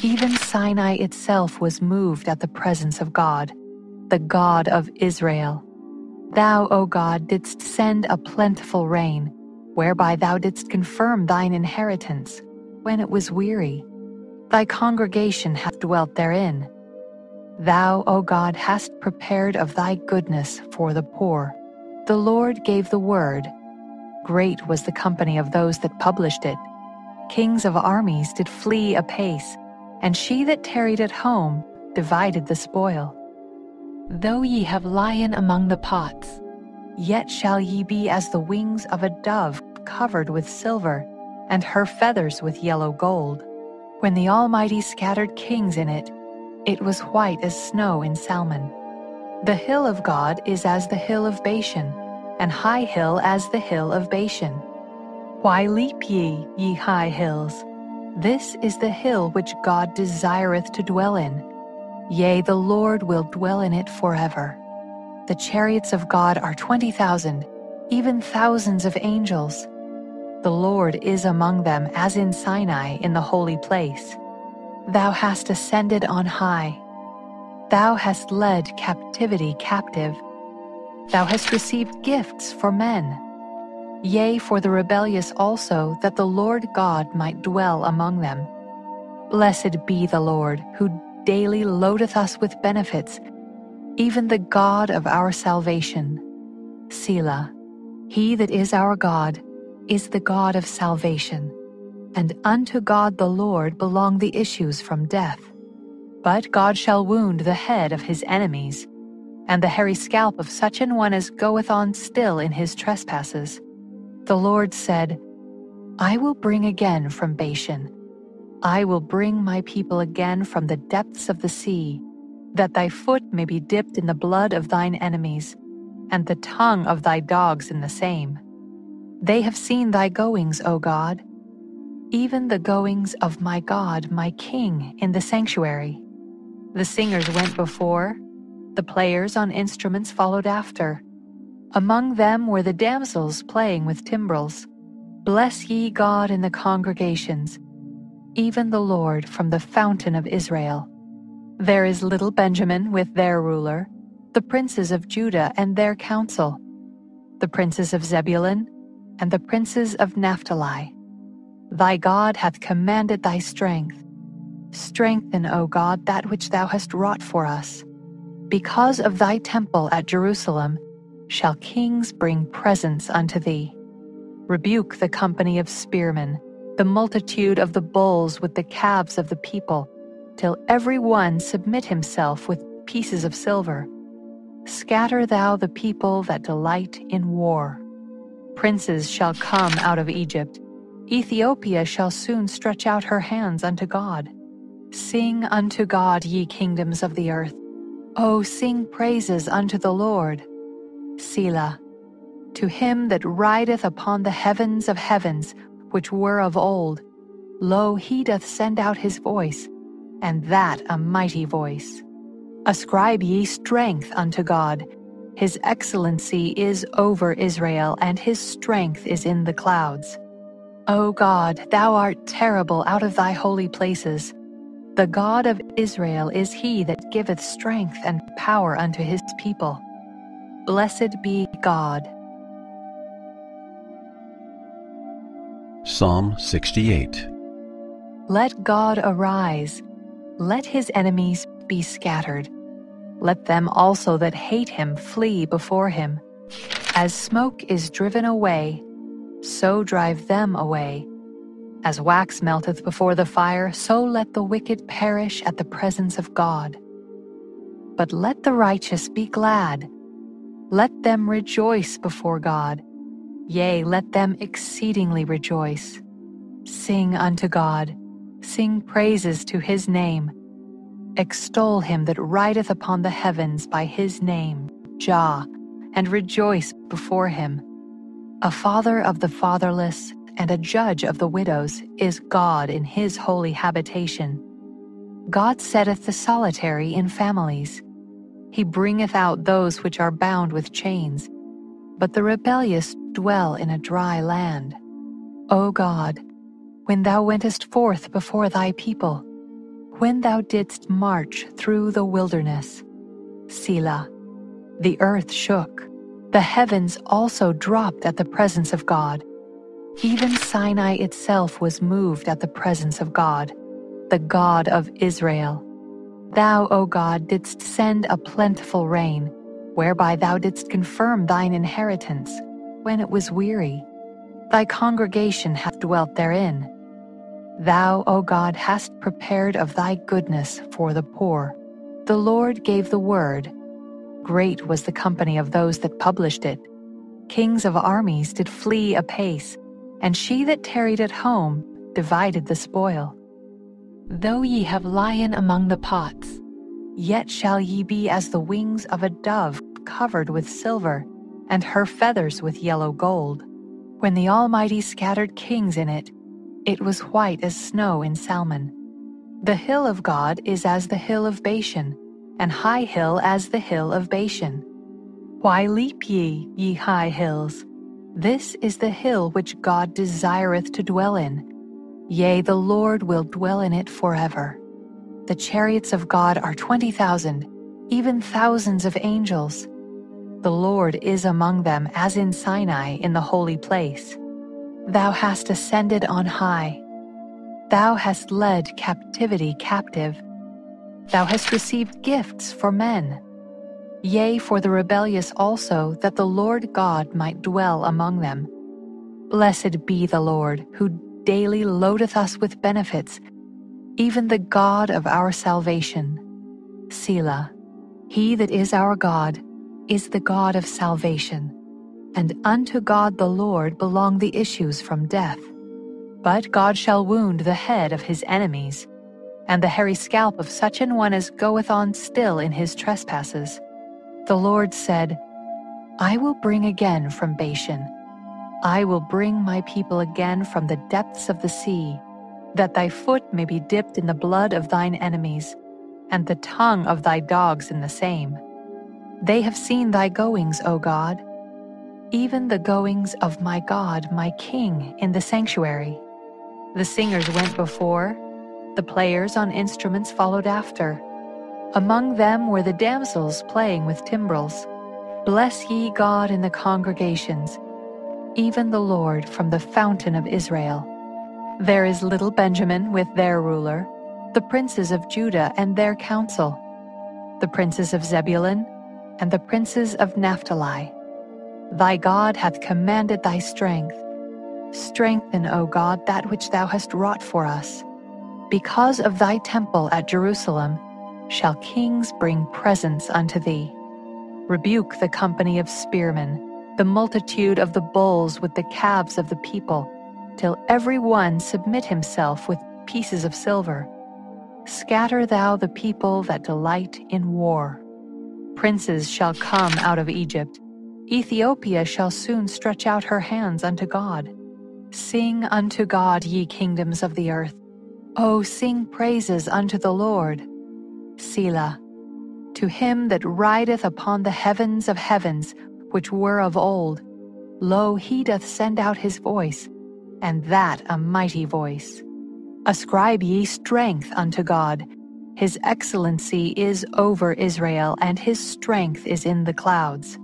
even Sinai itself was moved at the presence of God, the God of Israel. Thou, O God, didst send a plentiful rain, whereby thou didst confirm thine inheritance, when it was weary. Thy congregation hath dwelt therein. Thou, O God, hast prepared of thy goodness for the poor. The Lord gave the word. Great was the company of those that published it. Kings of armies did flee apace and she that tarried at home divided the spoil. Though ye have lien among the pots, yet shall ye be as the wings of a dove covered with silver, and her feathers with yellow gold. When the Almighty scattered kings in it, it was white as snow in Salmon. The hill of God is as the hill of Bashan, and high hill as the hill of Bashan. Why leap ye, ye high hills? This is the hill which God desireth to dwell in. Yea, the Lord will dwell in it forever. The chariots of God are twenty thousand, even thousands of angels. The Lord is among them as in Sinai in the holy place. Thou hast ascended on high. Thou hast led captivity captive. Thou hast received gifts for men yea, for the rebellious also, that the Lord God might dwell among them. Blessed be the Lord, who daily loadeth us with benefits, even the God of our salvation. Selah. He that is our God is the God of salvation, and unto God the Lord belong the issues from death. But God shall wound the head of his enemies, and the hairy scalp of such an one as goeth on still in his trespasses. The Lord said, I will bring again from Bashan. I will bring my people again from the depths of the sea, that thy foot may be dipped in the blood of thine enemies, and the tongue of thy dogs in the same. They have seen thy goings, O God, even the goings of my God, my King, in the sanctuary. The singers went before, the players on instruments followed after among them were the damsels playing with timbrels. Bless ye God in the congregations, even the Lord from the fountain of Israel. There is little Benjamin with their ruler, the princes of Judah and their council, the princes of Zebulun, and the princes of Naphtali. Thy God hath commanded thy strength. Strengthen, O God, that which thou hast wrought for us. Because of thy temple at Jerusalem shall kings bring presents unto thee. Rebuke the company of spearmen, the multitude of the bulls with the calves of the people, till every one submit himself with pieces of silver. Scatter thou the people that delight in war. Princes shall come out of Egypt. Ethiopia shall soon stretch out her hands unto God. Sing unto God, ye kingdoms of the earth. O sing praises unto the Lord. Selah. To him that rideth upon the heavens of heavens, which were of old, lo, he doth send out his voice, and that a mighty voice. Ascribe ye strength unto God. His excellency is over Israel, and his strength is in the clouds. O God, thou art terrible out of thy holy places. The God of Israel is he that giveth strength and power unto his people. Blessed be God. Psalm 68 Let God arise, let his enemies be scattered. Let them also that hate him flee before him. As smoke is driven away, so drive them away. As wax melteth before the fire, so let the wicked perish at the presence of God. But let the righteous be glad. Let them rejoice before God. Yea, let them exceedingly rejoice. Sing unto God, sing praises to his name. Extol him that rideth upon the heavens by his name, Jah, and rejoice before him. A father of the fatherless and a judge of the widows is God in his holy habitation. God setteth the solitary in families. He bringeth out those which are bound with chains, but the rebellious dwell in a dry land. O God, when thou wentest forth before thy people, when thou didst march through the wilderness, Selah, the earth shook, the heavens also dropped at the presence of God even Sinai itself was moved at the presence of God, the God of Israel. Thou, O God, didst send a plentiful rain, whereby thou didst confirm thine inheritance, when it was weary. Thy congregation hath dwelt therein. Thou, O God, hast prepared of thy goodness for the poor. The Lord gave the word. Great was the company of those that published it. Kings of armies did flee apace and she that tarried at home divided the spoil. Though ye have lien among the pots, yet shall ye be as the wings of a dove covered with silver, and her feathers with yellow gold. When the Almighty scattered kings in it, it was white as snow in Salmon. The hill of God is as the hill of Bashan, and high hill as the hill of Bashan. Why leap ye, ye high hills? This is the hill which God desireth to dwell in. Yea, the Lord will dwell in it forever. The chariots of God are twenty thousand, even thousands of angels. The Lord is among them as in Sinai in the holy place. Thou hast ascended on high. Thou hast led captivity captive. Thou hast received gifts for men yea, for the rebellious also, that the Lord God might dwell among them. Blessed be the Lord, who daily loadeth us with benefits, even the God of our salvation. Selah. He that is our God is the God of salvation, and unto God the Lord belong the issues from death. But God shall wound the head of his enemies, and the hairy scalp of such an one as goeth on still in his trespasses. The Lord said, I will bring again from Bashan. I will bring my people again from the depths of the sea, that thy foot may be dipped in the blood of thine enemies, and the tongue of thy dogs in the same. They have seen thy goings, O God, even the goings of my God, my King, in the sanctuary. The singers went before, the players on instruments followed after Among them were the damsels playing with timbrels. Bless ye God in the congregations, even the Lord from the fountain of Israel. There is little Benjamin with their ruler, the princes of Judah and their council, the princes of Zebulun and the princes of Naphtali. Thy God hath commanded thy strength. Strengthen, O God, that which thou hast wrought for us. Because of thy temple at Jerusalem, shall kings bring presents unto thee. Rebuke the company of spearmen, the multitude of the bulls with the calves of the people, till every one submit himself with pieces of silver. Scatter thou the people that delight in war. Princes shall come out of Egypt. Ethiopia shall soon stretch out her hands unto God. Sing unto God, ye kingdoms of the earth. O sing praises unto the Lord. Selah. To him that rideth upon the heavens of heavens, which were of old, lo, he doth send out his voice, and that a mighty voice. Ascribe ye strength unto God. His excellency is over Israel, and his strength is in the clouds.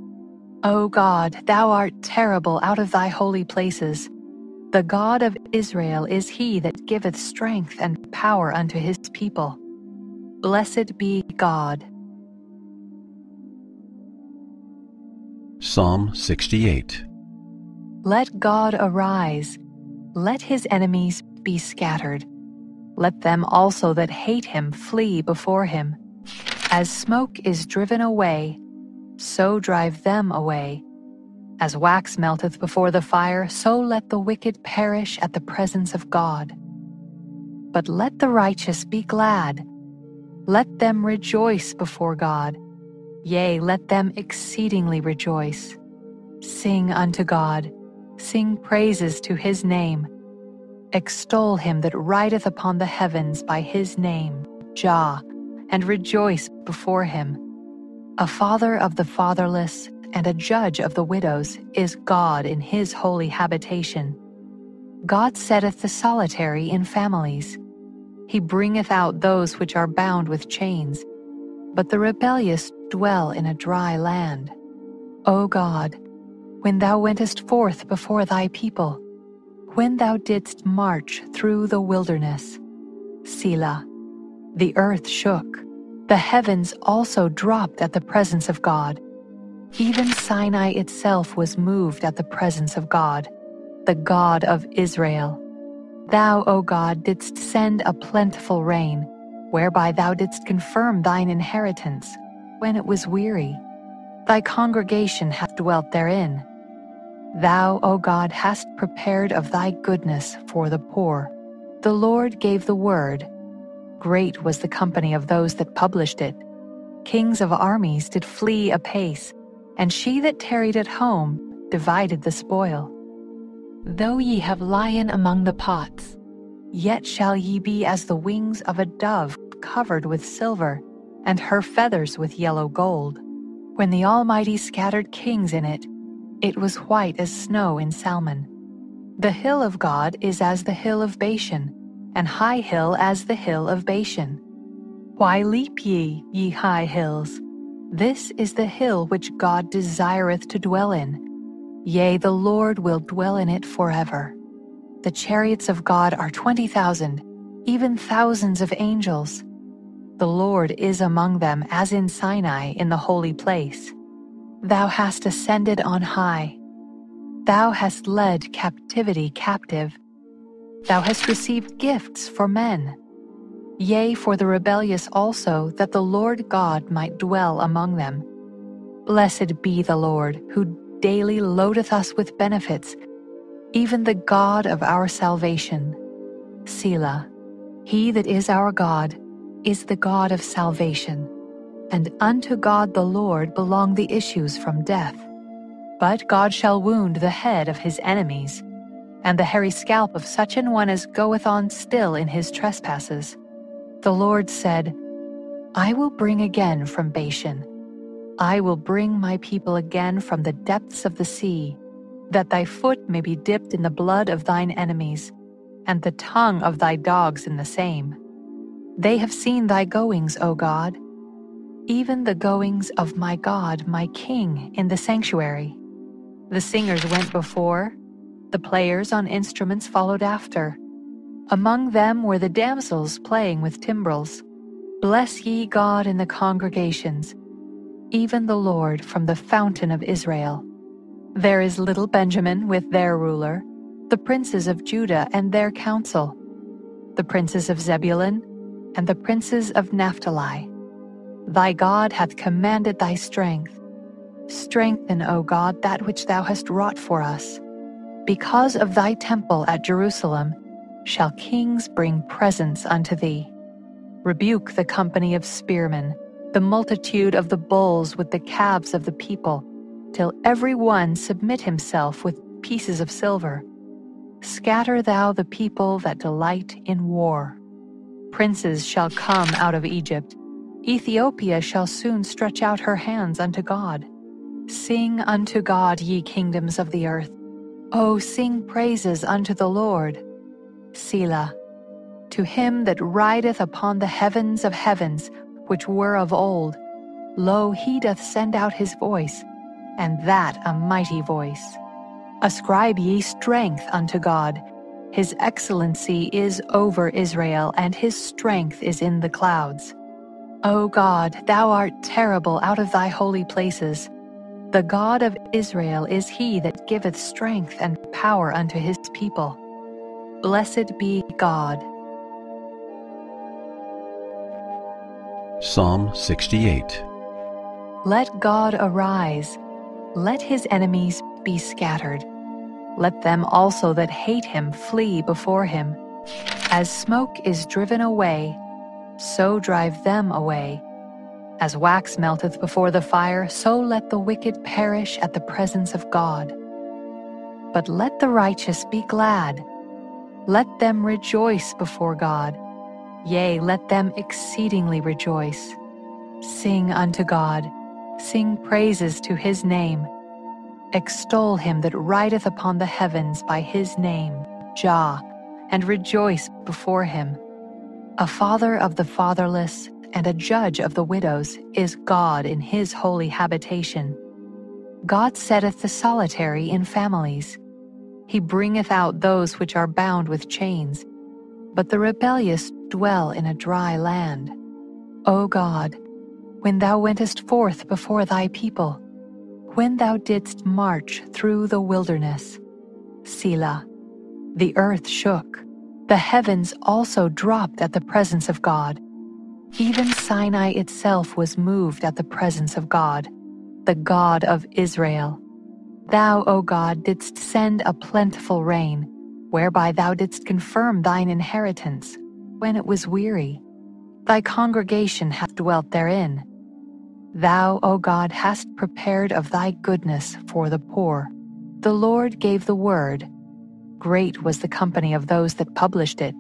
O God, thou art terrible out of thy holy places. The God of Israel is he that giveth strength and power unto his people. Blessed be God. Psalm 68 Let God arise, let his enemies be scattered. Let them also that hate him flee before him. As smoke is driven away, so drive them away. As wax melteth before the fire, so let the wicked perish at the presence of God. But let the righteous be glad let them rejoice before God. Yea, let them exceedingly rejoice. Sing unto God, sing praises to his name. Extol him that rideth upon the heavens by his name, Jah, and rejoice before him. A father of the fatherless and a judge of the widows is God in his holy habitation. God setteth the solitary in families. He bringeth out those which are bound with chains, but the rebellious dwell in a dry land. O God, when thou wentest forth before thy people, when thou didst march through the wilderness, Selah, the earth shook, the heavens also dropped at the presence of God. Even Sinai itself was moved at the presence of God, the God of Israel. Thou, O God, didst send a plentiful rain, whereby thou didst confirm thine inheritance, when it was weary. Thy congregation hath dwelt therein. Thou, O God, hast prepared of thy goodness for the poor. The Lord gave the word. Great was the company of those that published it. Kings of armies did flee apace, and she that tarried at home divided the spoil. Though ye have lien among the pots, yet shall ye be as the wings of a dove covered with silver, and her feathers with yellow gold. When the Almighty scattered kings in it, it was white as snow in Salmon. The hill of God is as the hill of Bashan, and high hill as the hill of Bashan. Why leap ye, ye high hills? This is the hill which God desireth to dwell in Yea, the Lord will dwell in it forever. The chariots of God are twenty thousand, even thousands of angels. The Lord is among them as in Sinai in the holy place. Thou hast ascended on high. Thou hast led captivity captive. Thou hast received gifts for men. Yea, for the rebellious also, that the Lord God might dwell among them. Blessed be the Lord, who daily loadeth us with benefits, even the God of our salvation. Selah, He that is our God is the God of salvation, and unto God the Lord belong the issues from death. But God shall wound the head of his enemies, and the hairy scalp of such an one as goeth on still in his trespasses. The Lord said, I will bring again from Bashan I will bring my people again from the depths of the sea, that thy foot may be dipped in the blood of thine enemies, and the tongue of thy dogs in the same. They have seen thy goings, O God. even the goings of my God, my King, in the sanctuary. The singers went before, the players on instruments followed after. Among them were the damsels playing with timbrels. Bless ye God in the congregations, even the Lord from the fountain of Israel. There is little Benjamin with their ruler, the princes of Judah and their council, the princes of Zebulun and the princes of Naphtali. Thy God hath commanded thy strength. Strengthen, O God, that which thou hast wrought for us. Because of thy temple at Jerusalem shall kings bring presents unto thee. Rebuke the company of spearmen, the multitude of the bulls with the calves of the people, till every one submit himself with pieces of silver. Scatter thou the people that delight in war. Princes shall come out of Egypt Ethiopia shall soon stretch out her hands unto God. Sing unto God, ye kingdoms of the earth. O sing praises unto the Lord. Selah. To him that rideth upon the heavens of heavens, which were of old, lo, he doth send out his voice, and that a mighty voice. Ascribe ye strength unto God. His excellency is over Israel, and his strength is in the clouds. O God, thou art terrible out of thy holy places. The God of Israel is he that giveth strength and power unto his people. Blessed be God. Psalm 68 Let God arise, let his enemies be scattered. Let them also that hate him flee before him. As smoke is driven away, so drive them away. As wax melteth before the fire, so let the wicked perish at the presence of God. But let the righteous be glad. Let them rejoice before God. Yea, let them exceedingly rejoice. Sing unto God, sing praises to his name. Extol him that rideth upon the heavens by his name, Jah, and rejoice before him. A father of the fatherless and a judge of the widows is God in his holy habitation. God setteth the solitary in families. He bringeth out those which are bound with chains, but the rebellious dwell in a dry land. O God, when thou wentest forth before thy people, when thou didst march through the wilderness, Selah, the earth shook the heavens also dropped at the presence of God. Even Sinai itself was moved at the presence of God, the God of Israel. Thou, O God, didst send a plentiful rain, whereby thou didst confirm thine inheritance, when it was weary. Thy congregation hath dwelt therein. Thou, O God, hast prepared of thy goodness for the poor. The Lord gave the word, Great was the company of those that published it.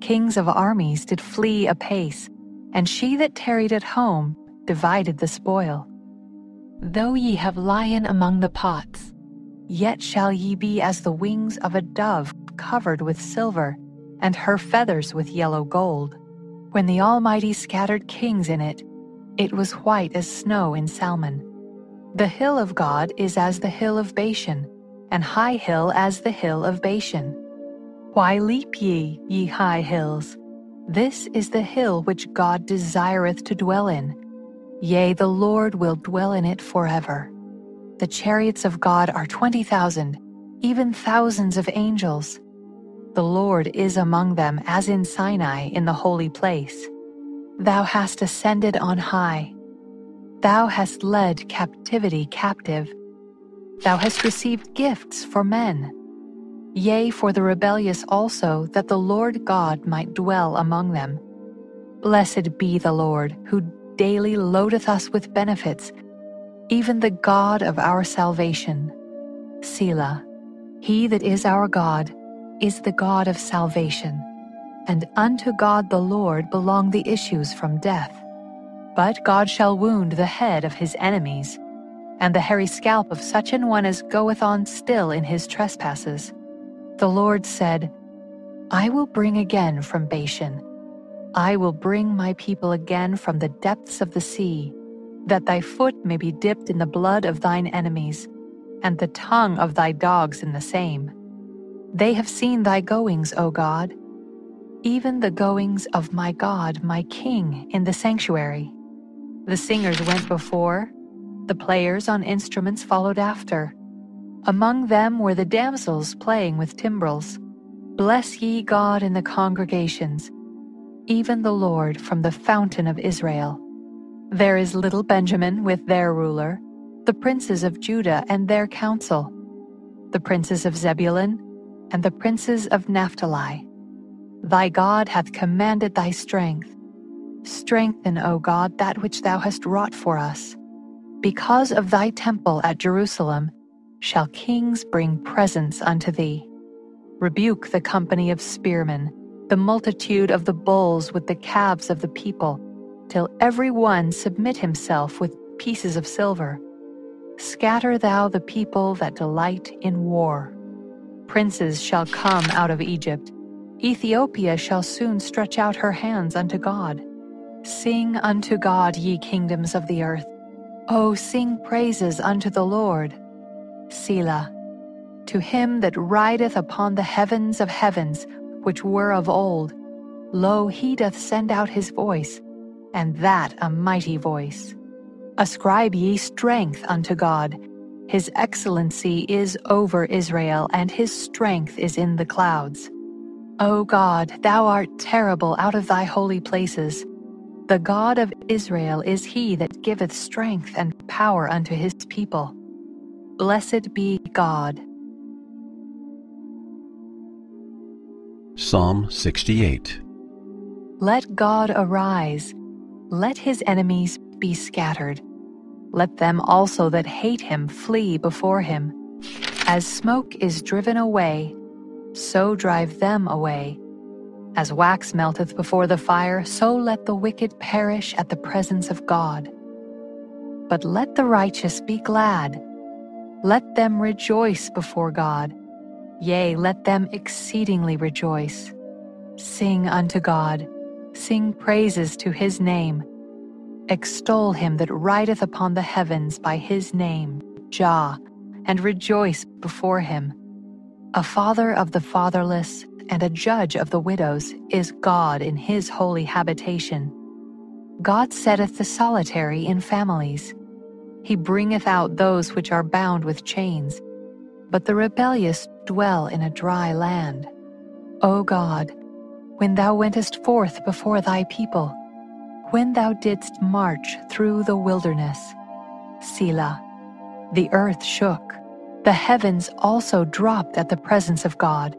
Kings of armies did flee apace, and she that tarried at home divided the spoil. Though ye have lien among the pots, yet shall ye be as the wings of a dove covered with silver, and her feathers with yellow gold. When the Almighty scattered kings in it, it was white as snow in Salmon. The hill of God is as the hill of Bashan, and high hill as the hill of Bashan. Why leap ye, ye high hills? This is the hill which God desireth to dwell in. Yea, the Lord will dwell in it forever. The chariots of God are twenty thousand, even thousands of angels. The Lord is among them as in Sinai in the holy place. Thou hast ascended on high. Thou hast led captivity captive Thou hast received gifts for men. Yea, for the rebellious also, that the Lord God might dwell among them. Blessed be the Lord, who daily loadeth us with benefits, even the God of our salvation. Selah. He that is our God is the God of salvation, and unto God the Lord belong the issues from death. But God shall wound the head of his enemies and the hairy scalp of such an one as goeth on still in his trespasses. The Lord said, I will bring again from Bashan. I will bring my people again from the depths of the sea, that thy foot may be dipped in the blood of thine enemies, and the tongue of thy dogs in the same. They have seen thy goings, O God, even the goings of my God, my King, in the sanctuary. The singers went before, the players on instruments followed after. Among them were the damsels playing with timbrels. Bless ye God in the congregations, even the Lord from the fountain of Israel. There is little Benjamin with their ruler, the princes of Judah and their council, the princes of Zebulun and the princes of Naphtali. Thy God hath commanded thy strength. Strengthen, O God, that which thou hast wrought for us. Because of thy temple at Jerusalem shall kings bring presents unto thee. Rebuke the company of spearmen, the multitude of the bulls with the calves of the people, till every one submit himself with pieces of silver. Scatter thou the people that delight in war. Princes shall come out of Egypt Ethiopia shall soon stretch out her hands unto God. Sing unto God, ye kingdoms of the earth. O sing praises unto the Lord. Selah. To him that rideth upon the heavens of heavens, which were of old, lo, he doth send out his voice, and that a mighty voice. Ascribe ye strength unto God. His excellency is over Israel, and his strength is in the clouds. O God, thou art terrible out of thy holy places. The God of Israel is he that giveth strength and power unto his people. Blessed be God. Psalm 68 Let God arise, let his enemies be scattered. Let them also that hate him flee before him. As smoke is driven away, so drive them away. As wax melteth before the fire, so let the wicked perish at the presence of God. But let the righteous be glad. Let them rejoice before God. Yea, let them exceedingly rejoice. Sing unto God, sing praises to his name. Extol him that rideth upon the heavens by his name, Jah, and rejoice before him. A father of the fatherless and a judge of the widows is God in his holy habitation. God setteth the solitary in families. He bringeth out those which are bound with chains, but the rebellious dwell in a dry land. O God, when thou wentest forth before thy people, when thou didst march through the wilderness, Selah, the earth shook the heavens also dropped at the presence of God.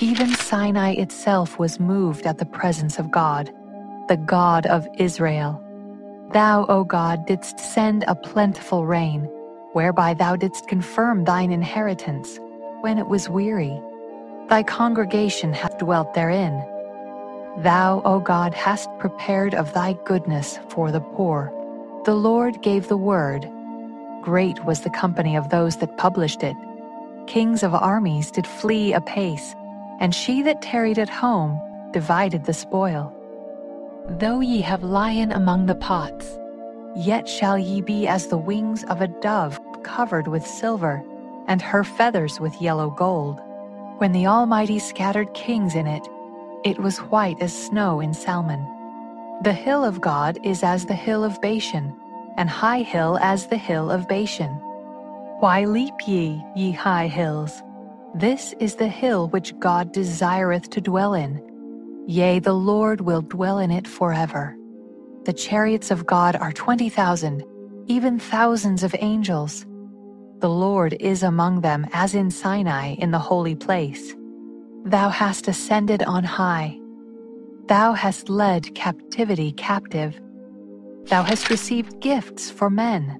Even Sinai itself was moved at the presence of God, the God of Israel. Thou, O God, didst send a plentiful rain, whereby thou didst confirm thine inheritance, when it was weary. Thy congregation hath dwelt therein. Thou, O God, hast prepared of thy goodness for the poor. The Lord gave the word, Great was the company of those that published it. Kings of armies did flee apace, and she that tarried at home divided the spoil. Though ye have lien among the pots, yet shall ye be as the wings of a dove covered with silver, and her feathers with yellow gold. When the Almighty scattered kings in it, it was white as snow in Salmon. The hill of God is as the hill of Bashan, and high hill as the hill of Bashan. Why leap ye, ye high hills? This is the hill which God desireth to dwell in. Yea, the Lord will dwell in it forever. The chariots of God are twenty thousand, even thousands of angels. The Lord is among them as in Sinai in the holy place. Thou hast ascended on high. Thou hast led captivity captive Thou hast received gifts for men.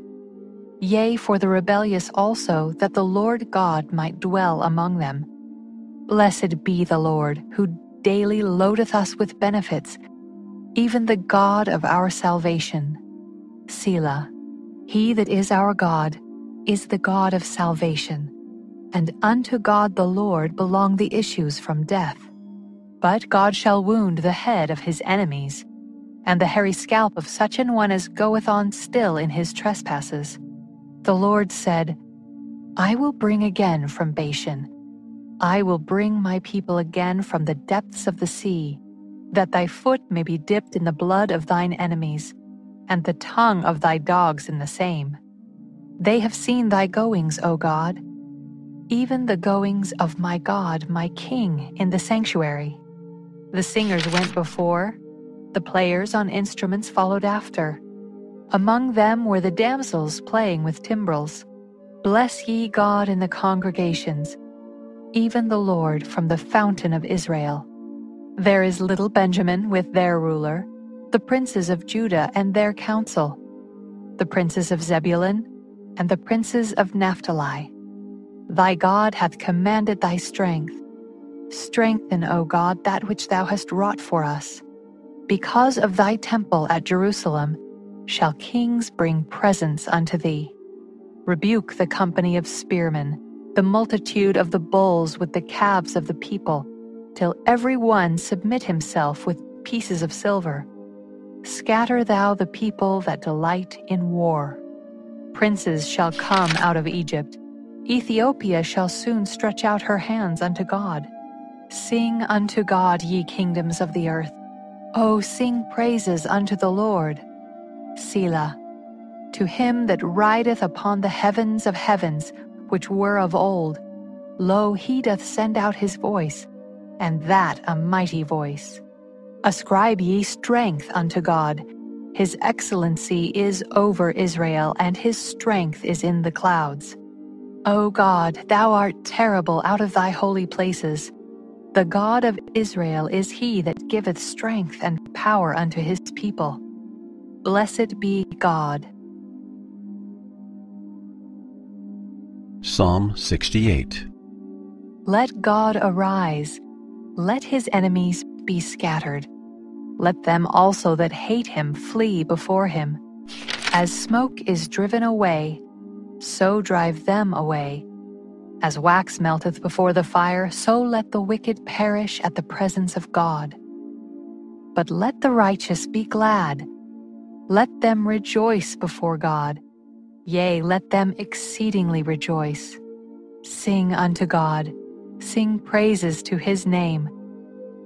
Yea, for the rebellious also, that the Lord God might dwell among them. Blessed be the Lord, who daily loadeth us with benefits, even the God of our salvation. Selah. He that is our God is the God of salvation, and unto God the Lord belong the issues from death. But God shall wound the head of his enemies, and the hairy scalp of such an one as goeth on still in his trespasses. The Lord said, I will bring again from Bashan. I will bring my people again from the depths of the sea, that thy foot may be dipped in the blood of thine enemies, and the tongue of thy dogs in the same. They have seen thy goings, O God, even the goings of my God, my King, in the sanctuary. The singers went before, the players on instruments followed after. Among them were the damsels playing with timbrels. Bless ye God in the congregations, even the Lord from the fountain of Israel. There is little Benjamin with their ruler, the princes of Judah and their council, the princes of Zebulun and the princes of Naphtali. Thy God hath commanded thy strength. Strengthen, O God, that which thou hast wrought for us. Because of thy temple at Jerusalem shall kings bring presents unto thee. Rebuke the company of spearmen, the multitude of the bulls with the calves of the people, till every one submit himself with pieces of silver. Scatter thou the people that delight in war. Princes shall come out of Egypt. Ethiopia shall soon stretch out her hands unto God. Sing unto God, ye kingdoms of the earth. O sing praises unto the Lord. Selah. To him that rideth upon the heavens of heavens, which were of old, lo, he doth send out his voice, and that a mighty voice. Ascribe ye strength unto God. His excellency is over Israel, and his strength is in the clouds. O God, thou art terrible out of thy holy places. The God of Israel is he that giveth strength and power unto his people. Blessed be God. Psalm 68 Let God arise, let his enemies be scattered. Let them also that hate him flee before him. As smoke is driven away, so drive them away. As wax melteth before the fire, so let the wicked perish at the presence of God. But let the righteous be glad. Let them rejoice before God. Yea, let them exceedingly rejoice. Sing unto God, sing praises to his name.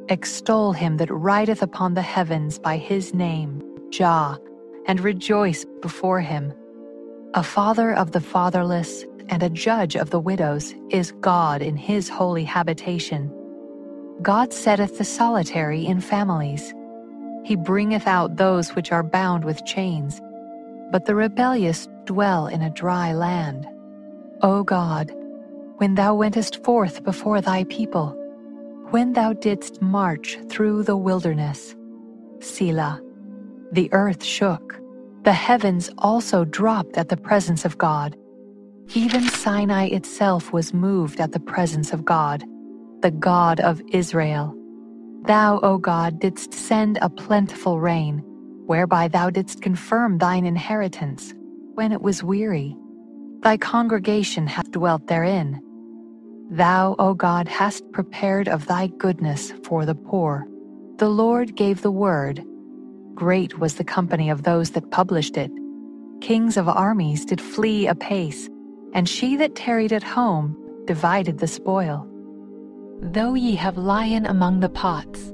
Extol him that rideth upon the heavens by his name, Jah, and rejoice before him. A father of the fatherless and a judge of the widows is God in his holy habitation. God setteth the solitary in families. He bringeth out those which are bound with chains, but the rebellious dwell in a dry land. O God, when thou wentest forth before thy people, when thou didst march through the wilderness, Selah, the earth shook, the heavens also dropped at the presence of God even Sinai itself was moved at the presence of God, the God of Israel. Thou, O God, didst send a plentiful rain, whereby thou didst confirm thine inheritance, when it was weary. Thy congregation hath dwelt therein. Thou, O God, hast prepared of thy goodness for the poor. The Lord gave the word. Great was the company of those that published it. Kings of armies did flee apace and she that tarried at home divided the spoil. Though ye have lien among the pots,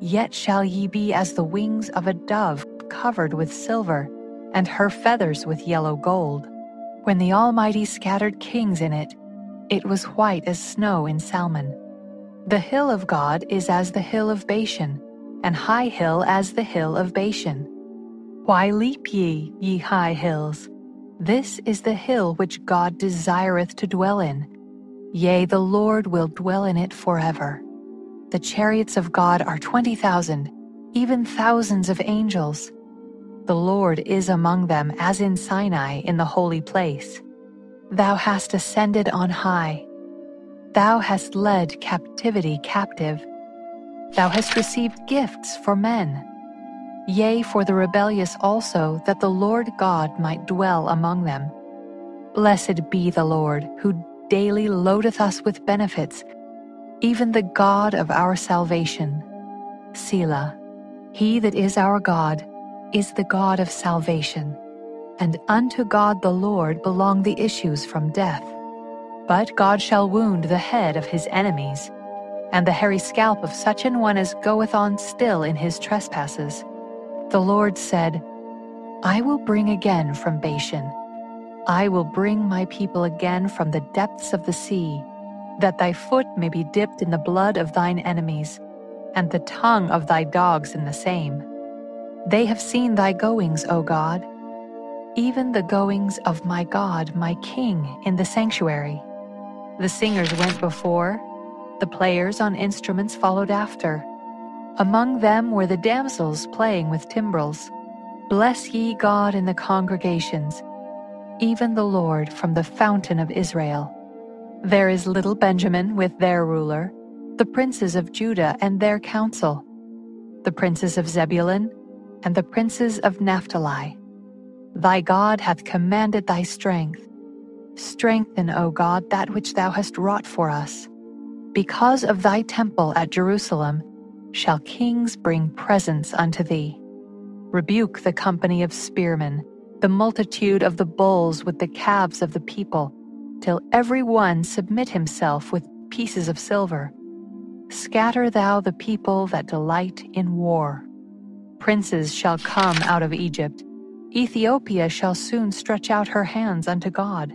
yet shall ye be as the wings of a dove covered with silver, and her feathers with yellow gold. When the Almighty scattered kings in it, it was white as snow in Salmon. The hill of God is as the hill of Bashan, and high hill as the hill of Bashan. Why leap ye, ye high hills? This is the hill which God desireth to dwell in. Yea, the Lord will dwell in it forever. The chariots of God are twenty thousand, even thousands of angels. The Lord is among them as in Sinai in the holy place. Thou hast ascended on high. Thou hast led captivity captive. Thou hast received gifts for men yea, for the rebellious also, that the Lord God might dwell among them. Blessed be the Lord, who daily loadeth us with benefits, even the God of our salvation. Selah. He that is our God is the God of salvation, and unto God the Lord belong the issues from death. But God shall wound the head of his enemies, and the hairy scalp of such an one as goeth on still in his trespasses. The Lord said, I will bring again from Bashan. I will bring my people again from the depths of the sea, that thy foot may be dipped in the blood of thine enemies, and the tongue of thy dogs in the same. They have seen thy goings, O God, even the goings of my God, my King, in the sanctuary. The singers went before, the players on instruments followed after. Among them were the damsels playing with timbrels. Bless ye God in the congregations, even the Lord from the fountain of Israel. There is little Benjamin with their ruler, the princes of Judah and their council, the princes of Zebulun and the princes of Naphtali. Thy God hath commanded thy strength. Strengthen, O God, that which thou hast wrought for us. Because of thy temple at Jerusalem shall kings bring presents unto thee. Rebuke the company of spearmen, the multitude of the bulls with the calves of the people, till every one submit himself with pieces of silver. Scatter thou the people that delight in war. Princes shall come out of Egypt. Ethiopia shall soon stretch out her hands unto God.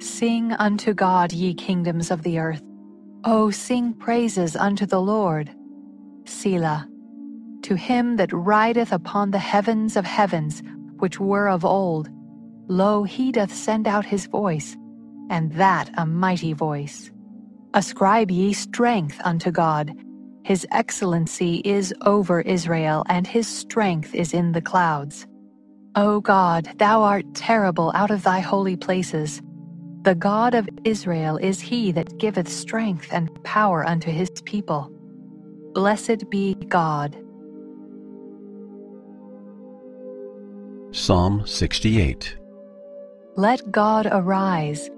Sing unto God, ye kingdoms of the earth. O sing praises unto the Lord. Selah. To him that rideth upon the heavens of heavens, which were of old, lo, he doth send out his voice, and that a mighty voice. Ascribe ye strength unto God. His excellency is over Israel, and his strength is in the clouds. O God, thou art terrible out of thy holy places. The God of Israel is he that giveth strength and power unto his people. Blessed be God. Psalm 68 Let God arise,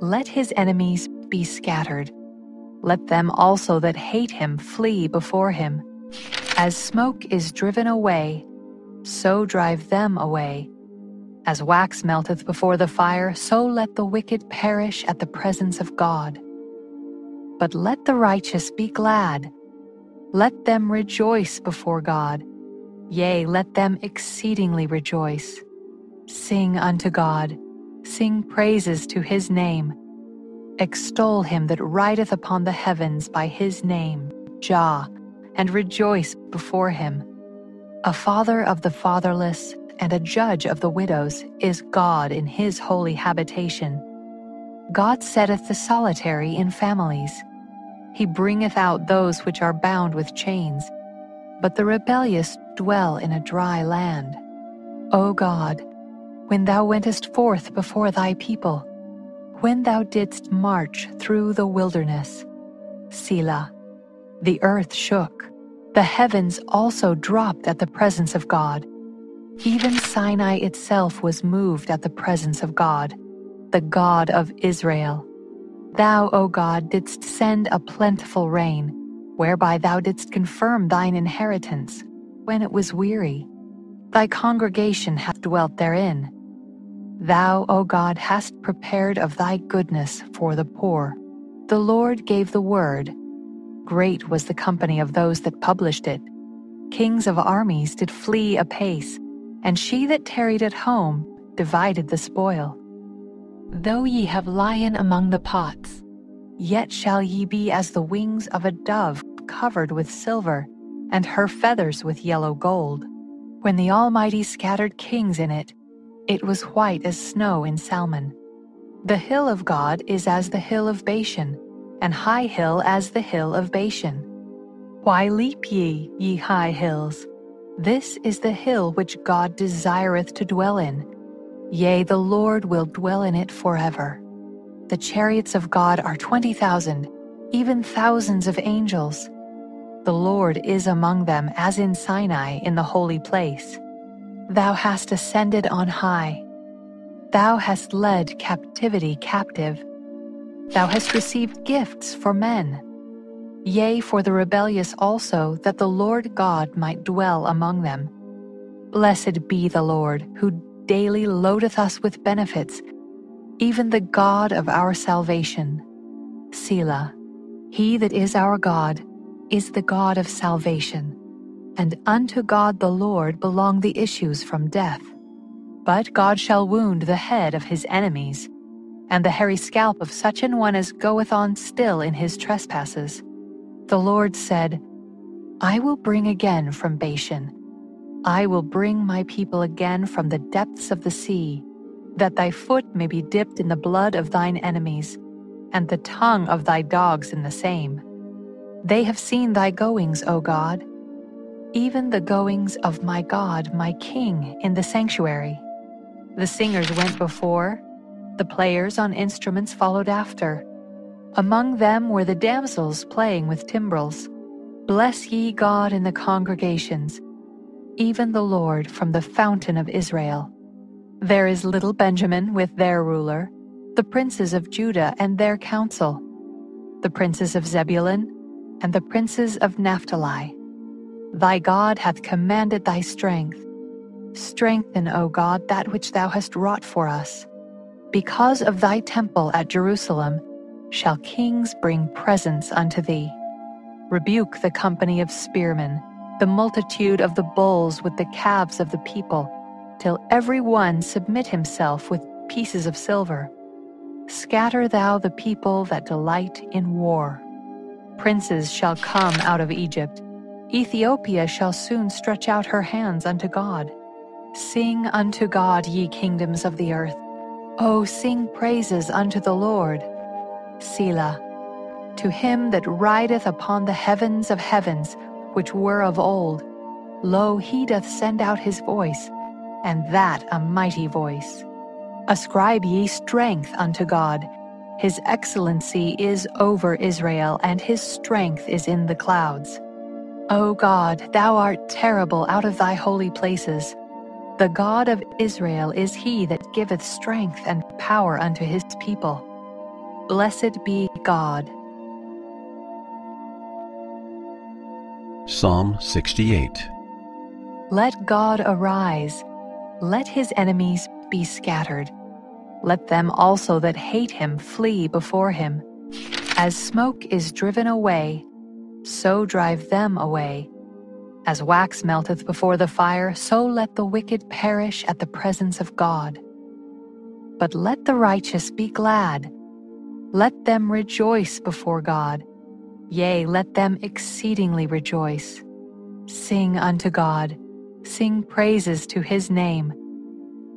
let his enemies be scattered. Let them also that hate him flee before him. As smoke is driven away, so drive them away. As wax melteth before the fire, so let the wicked perish at the presence of God. But let the righteous be glad. Let them rejoice before God. Yea, let them exceedingly rejoice. Sing unto God, sing praises to his name. Extol him that rideth upon the heavens by his name, Jah, and rejoice before him. A father of the fatherless and a judge of the widows is God in his holy habitation. God setteth the solitary in families. He bringeth out those which are bound with chains, but the rebellious dwell in a dry land. O God, when thou wentest forth before thy people, when thou didst march through the wilderness, Selah, the earth shook, the heavens also dropped at the presence of God even Sinai itself was moved at the presence of God, the God of Israel. Thou, O God, didst send a plentiful rain, whereby thou didst confirm thine inheritance, when it was weary. Thy congregation hath dwelt therein. Thou, O God, hast prepared of thy goodness for the poor. The Lord gave the word. Great was the company of those that published it. Kings of armies did flee apace and she that tarried at home divided the spoil. Though ye have lien among the pots, yet shall ye be as the wings of a dove covered with silver, and her feathers with yellow gold. When the Almighty scattered kings in it, it was white as snow in Salmon. The hill of God is as the hill of Bashan, and high hill as the hill of Bashan. Why leap ye, ye high hills? This is the hill which God desireth to dwell in. Yea, the Lord will dwell in it forever. The chariots of God are twenty thousand, even thousands of angels. The Lord is among them as in Sinai in the holy place. Thou hast ascended on high. Thou hast led captivity captive. Thou hast received gifts for men. Yea, for the rebellious also, that the Lord God might dwell among them. Blessed be the Lord, who daily loadeth us with benefits, even the God of our salvation. Selah. He that is our God is the God of salvation, and unto God the Lord belong the issues from death. But God shall wound the head of his enemies, and the hairy scalp of such an one as goeth on still in his trespasses. The Lord said, I will bring again from Bashan. I will bring my people again from the depths of the sea, that thy foot may be dipped in the blood of thine enemies, and the tongue of thy dogs in the same. They have seen thy goings, O God, even the goings of my God, my King, in the sanctuary. The singers went before, the players on instruments followed after. Among them were the damsels playing with timbrels. Bless ye God in the congregations, even the Lord from the fountain of Israel. There is little Benjamin with their ruler, the princes of Judah and their council, the princes of Zebulun and the princes of Naphtali. Thy God hath commanded thy strength. Strengthen, O God, that which thou hast wrought for us. Because of thy temple at Jerusalem, shall kings bring presents unto thee. Rebuke the company of spearmen, the multitude of the bulls with the calves of the people, till every one submit himself with pieces of silver. Scatter thou the people that delight in war. Princes shall come out of Egypt. Ethiopia shall soon stretch out her hands unto God. Sing unto God, ye kingdoms of the earth. O sing praises unto the Lord. Selah. To him that rideth upon the heavens of heavens, which were of old, lo, he doth send out his voice, and that a mighty voice. Ascribe ye strength unto God. His excellency is over Israel, and his strength is in the clouds. O God, thou art terrible out of thy holy places. The God of Israel is he that giveth strength and power unto his people. Blessed be God. Psalm 68 Let God arise, let his enemies be scattered. Let them also that hate him flee before him. As smoke is driven away, so drive them away. As wax melteth before the fire, so let the wicked perish at the presence of God. But let the righteous be glad let them rejoice before God. Yea, let them exceedingly rejoice. Sing unto God, sing praises to his name.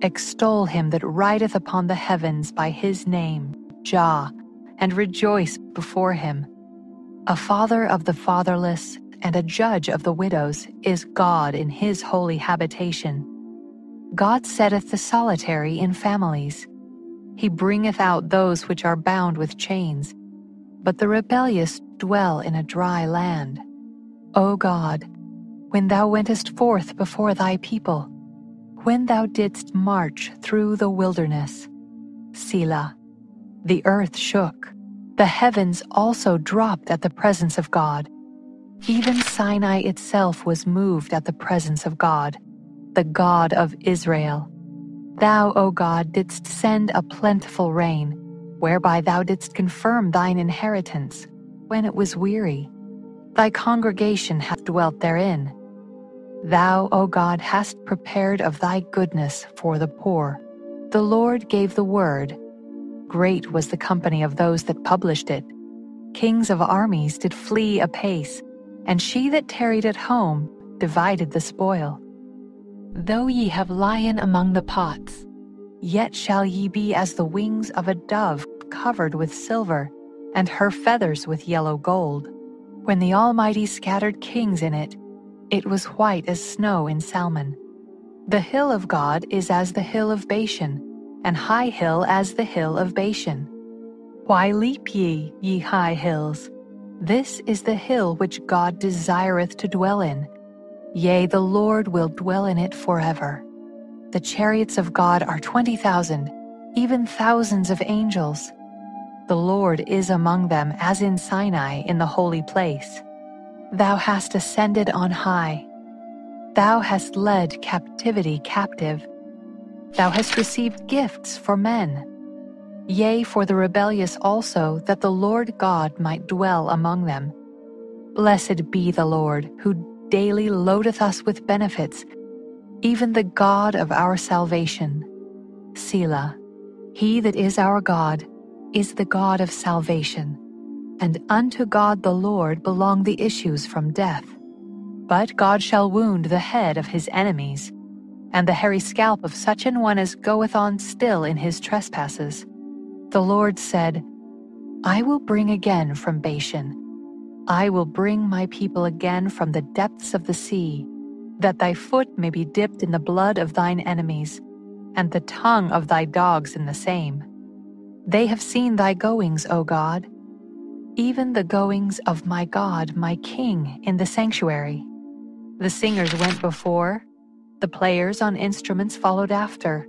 Extol him that rideth upon the heavens by his name, Jah, and rejoice before him. A father of the fatherless and a judge of the widows is God in his holy habitation. God setteth the solitary in families. He bringeth out those which are bound with chains, but the rebellious dwell in a dry land. O God, when thou wentest forth before thy people, when thou didst march through the wilderness, Selah, the earth shook, the heavens also dropped at the presence of God. Even Sinai itself was moved at the presence of God, the God of Israel. Thou, O God, didst send a plentiful rain, whereby thou didst confirm thine inheritance, when it was weary. Thy congregation hath dwelt therein. Thou, O God, hast prepared of thy goodness for the poor. The Lord gave the word. Great was the company of those that published it. Kings of armies did flee apace, and she that tarried at home divided the spoil. Though ye have lien among the pots, yet shall ye be as the wings of a dove covered with silver, and her feathers with yellow gold. When the Almighty scattered kings in it, it was white as snow in Salmon. The hill of God is as the hill of Bashan, and high hill as the hill of Bashan. Why leap ye, ye high hills? This is the hill which God desireth to dwell in Yea, the Lord will dwell in it forever. The chariots of God are twenty thousand, even thousands of angels. The Lord is among them as in Sinai in the holy place. Thou hast ascended on high. Thou hast led captivity captive. Thou hast received gifts for men. Yea, for the rebellious also, that the Lord God might dwell among them. Blessed be the Lord, who daily loadeth us with benefits, even the God of our salvation. Selah. He that is our God is the God of salvation, and unto God the Lord belong the issues from death. But God shall wound the head of his enemies, and the hairy scalp of such an one as goeth on still in his trespasses. The Lord said, I will bring again from Bashan. I will bring my people again from the depths of the sea, that thy foot may be dipped in the blood of thine enemies, and the tongue of thy dogs in the same. They have seen thy goings, O God, even the goings of my God, my King, in the sanctuary. The singers went before, the players on instruments followed after.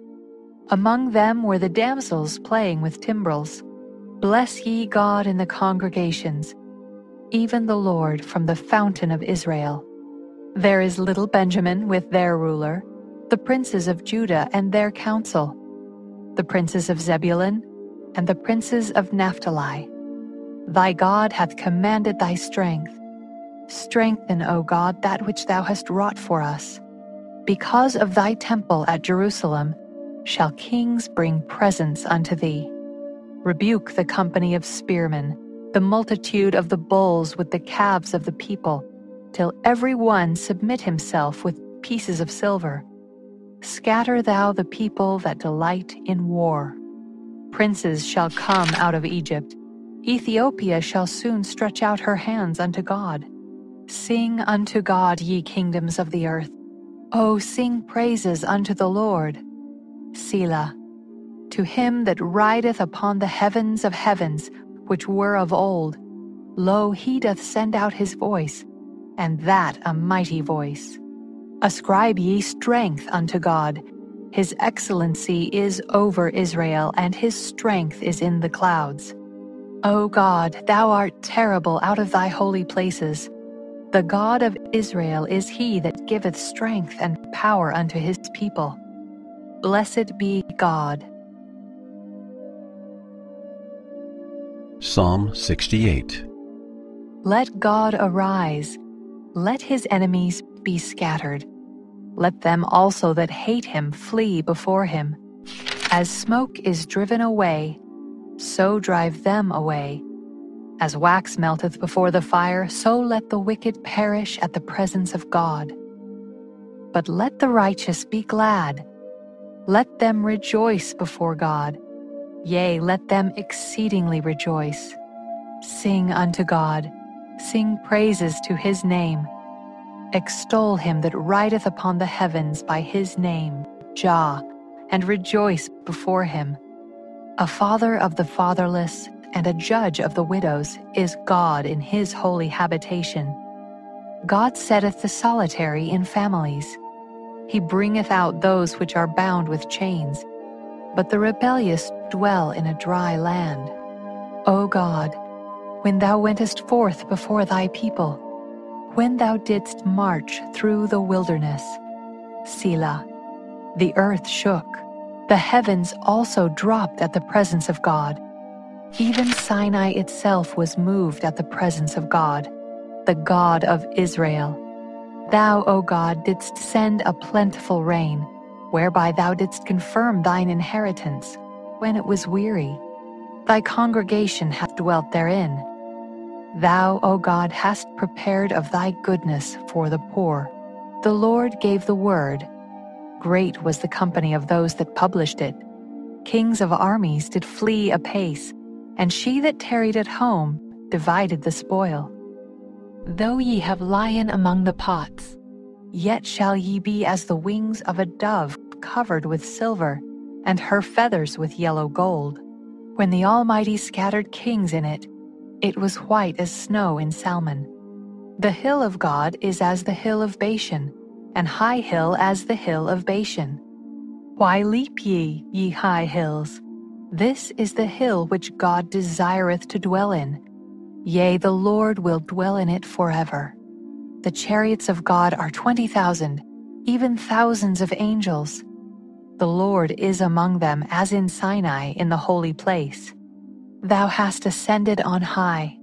Among them were the damsels playing with timbrels. Bless ye God in the congregations, even the Lord from the fountain of Israel. There is little Benjamin with their ruler, the princes of Judah and their council, the princes of Zebulun and the princes of Naphtali. Thy God hath commanded thy strength. Strengthen, O God, that which thou hast wrought for us. Because of thy temple at Jerusalem shall kings bring presents unto thee. Rebuke the company of spearmen, the multitude of the bulls with the calves of the people, till every one submit himself with pieces of silver. Scatter thou the people that delight in war. Princes shall come out of Egypt. Ethiopia shall soon stretch out her hands unto God. Sing unto God, ye kingdoms of the earth. O sing praises unto the Lord. Selah. To him that rideth upon the heavens of heavens, which were of old, lo, he doth send out his voice, and that a mighty voice. Ascribe ye strength unto God. His excellency is over Israel, and his strength is in the clouds. O God, thou art terrible out of thy holy places. The God of Israel is he that giveth strength and power unto his people. Blessed be God. Psalm 68 Let God arise, let his enemies be scattered. Let them also that hate him flee before him. As smoke is driven away, so drive them away. As wax melteth before the fire, so let the wicked perish at the presence of God. But let the righteous be glad. Let them rejoice before God. Yea, let them exceedingly rejoice. Sing unto God, sing praises to his name Extol him that rideth upon the heavens by his name, Jah, and rejoice before him. A father of the fatherless and a judge of the widows is God in his holy habitation. God setteth the solitary in families. He bringeth out those which are bound with chains, but the rebellious dwell in a dry land. O God, when thou wentest forth before thy people, when thou didst march through the wilderness. Selah. The earth shook. The heavens also dropped at the presence of God. Even Sinai itself was moved at the presence of God, the God of Israel. Thou, O God, didst send a plentiful rain, whereby thou didst confirm thine inheritance, when it was weary. Thy congregation hath dwelt therein. Thou, O God, hast prepared of thy goodness for the poor. The Lord gave the word. Great was the company of those that published it. Kings of armies did flee apace, and she that tarried at home divided the spoil. Though ye have lien among the pots, yet shall ye be as the wings of a dove covered with silver, and her feathers with yellow gold. When the Almighty scattered kings in it, it was white as snow in Salmon. The hill of God is as the hill of Bashan, and high hill as the hill of Bashan. Why leap ye, ye high hills? This is the hill which God desireth to dwell in. Yea, the Lord will dwell in it forever. The chariots of God are twenty thousand, even thousands of angels. The Lord is among them as in Sinai in the holy place. Thou hast ascended on high.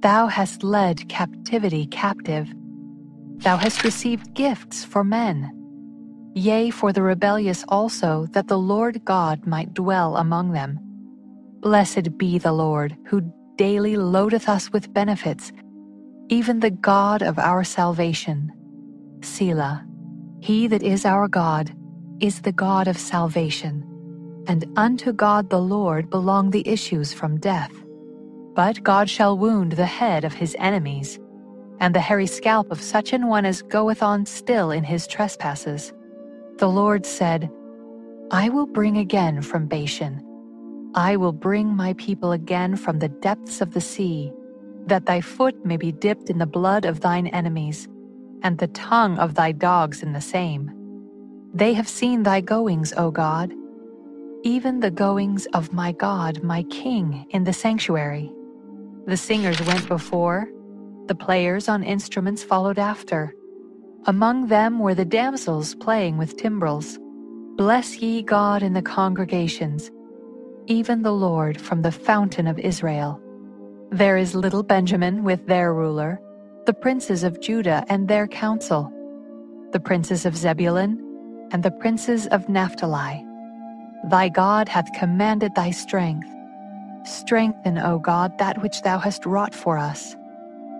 Thou hast led captivity captive. Thou hast received gifts for men. Yea, for the rebellious also, that the Lord God might dwell among them. Blessed be the Lord, who daily loadeth us with benefits, even the God of our salvation. Selah. He that is our God is the God of salvation and unto God the Lord belong the issues from death. But God shall wound the head of his enemies, and the hairy scalp of such an one as goeth on still in his trespasses. The Lord said, I will bring again from Bashan. I will bring my people again from the depths of the sea, that thy foot may be dipped in the blood of thine enemies, and the tongue of thy dogs in the same. They have seen thy goings, O God even the goings of my God, my King, in the sanctuary. The singers went before, the players on instruments followed after. Among them were the damsels playing with timbrels. Bless ye God in the congregations, even the Lord from the fountain of Israel. There is little Benjamin with their ruler, the princes of Judah and their council, the princes of Zebulun, and the princes of Naphtali Thy God hath commanded thy strength. Strengthen, O God, that which thou hast wrought for us.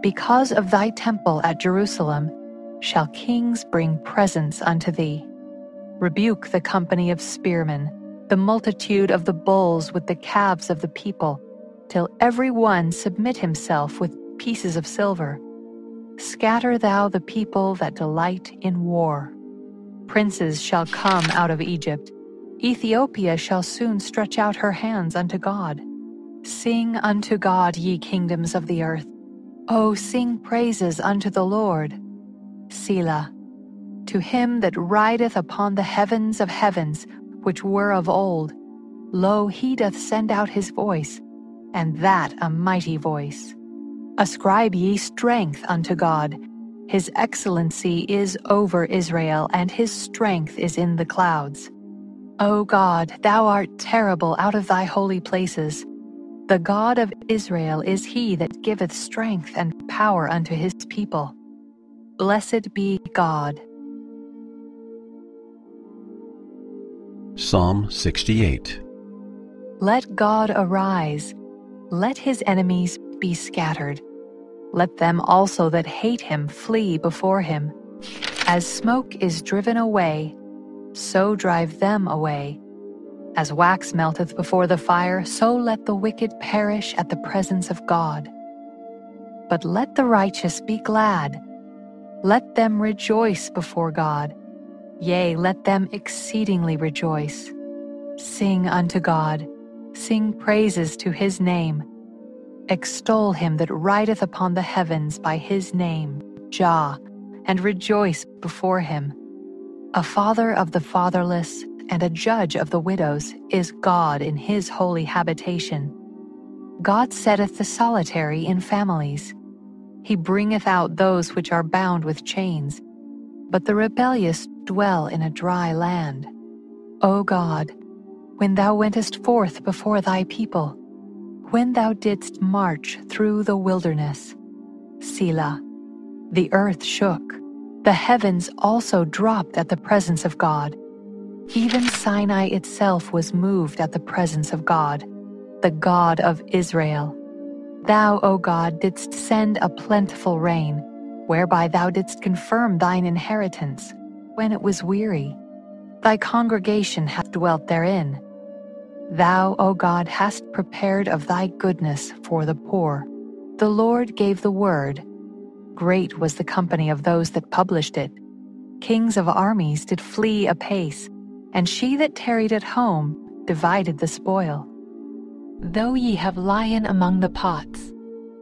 Because of thy temple at Jerusalem shall kings bring presents unto thee. Rebuke the company of spearmen, the multitude of the bulls with the calves of the people, till every one submit himself with pieces of silver. Scatter thou the people that delight in war. Princes shall come out of Egypt Ethiopia shall soon stretch out her hands unto God. Sing unto God, ye kingdoms of the earth. O sing praises unto the Lord. Selah. To him that rideth upon the heavens of heavens, which were of old, lo, he doth send out his voice, and that a mighty voice. Ascribe ye strength unto God. His excellency is over Israel, and his strength is in the clouds. O God, thou art terrible out of thy holy places. The God of Israel is he that giveth strength and power unto his people. Blessed be God. Psalm 68 Let God arise, let his enemies be scattered. Let them also that hate him flee before him. As smoke is driven away, so drive them away. As wax melteth before the fire, so let the wicked perish at the presence of God. But let the righteous be glad. Let them rejoice before God. Yea, let them exceedingly rejoice. Sing unto God, sing praises to his name. Extol him that rideth upon the heavens by his name, Jah, and rejoice before him. A father of the fatherless and a judge of the widows is God in his holy habitation. God setteth the solitary in families. He bringeth out those which are bound with chains, but the rebellious dwell in a dry land. O God, when thou wentest forth before thy people, when thou didst march through the wilderness, Selah, the earth shook the heavens also dropped at the presence of God. Even Sinai itself was moved at the presence of God, the God of Israel. Thou, O God, didst send a plentiful rain, whereby thou didst confirm thine inheritance, when it was weary. Thy congregation hath dwelt therein. Thou, O God, hast prepared of thy goodness for the poor. The Lord gave the word, Great was the company of those that published it. Kings of armies did flee apace, and she that tarried at home divided the spoil. Though ye have lien among the pots,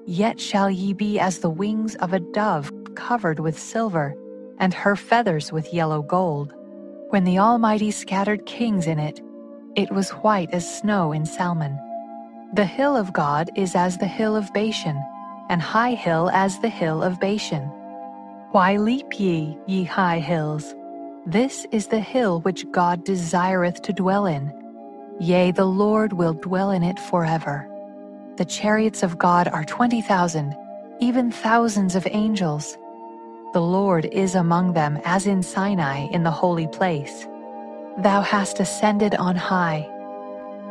yet shall ye be as the wings of a dove covered with silver, and her feathers with yellow gold. When the Almighty scattered kings in it, it was white as snow in Salmon. The hill of God is as the hill of Bashan, and high hill as the hill of Bashan. Why leap ye, ye high hills? This is the hill which God desireth to dwell in. Yea, the Lord will dwell in it forever. The chariots of God are twenty thousand, even thousands of angels. The Lord is among them as in Sinai in the holy place. Thou hast ascended on high.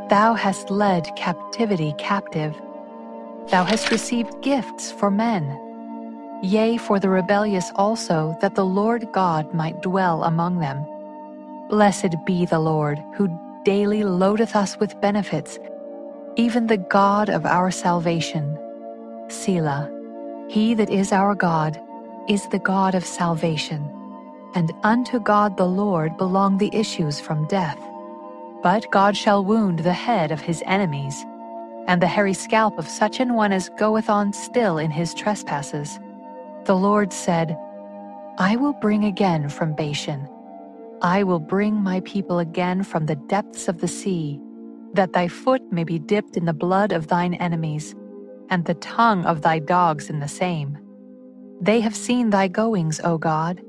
Thou hast led captivity captive. Thou hast received gifts for men. Yea, for the rebellious also, that the Lord God might dwell among them. Blessed be the Lord, who daily loadeth us with benefits, even the God of our salvation. Selah. He that is our God is the God of salvation, and unto God the Lord belong the issues from death. But God shall wound the head of his enemies, and the hairy scalp of such an one as goeth on still in his trespasses. The Lord said, I will bring again from Bashan. I will bring my people again from the depths of the sea, that thy foot may be dipped in the blood of thine enemies, and the tongue of thy dogs in the same. They have seen thy goings, O God,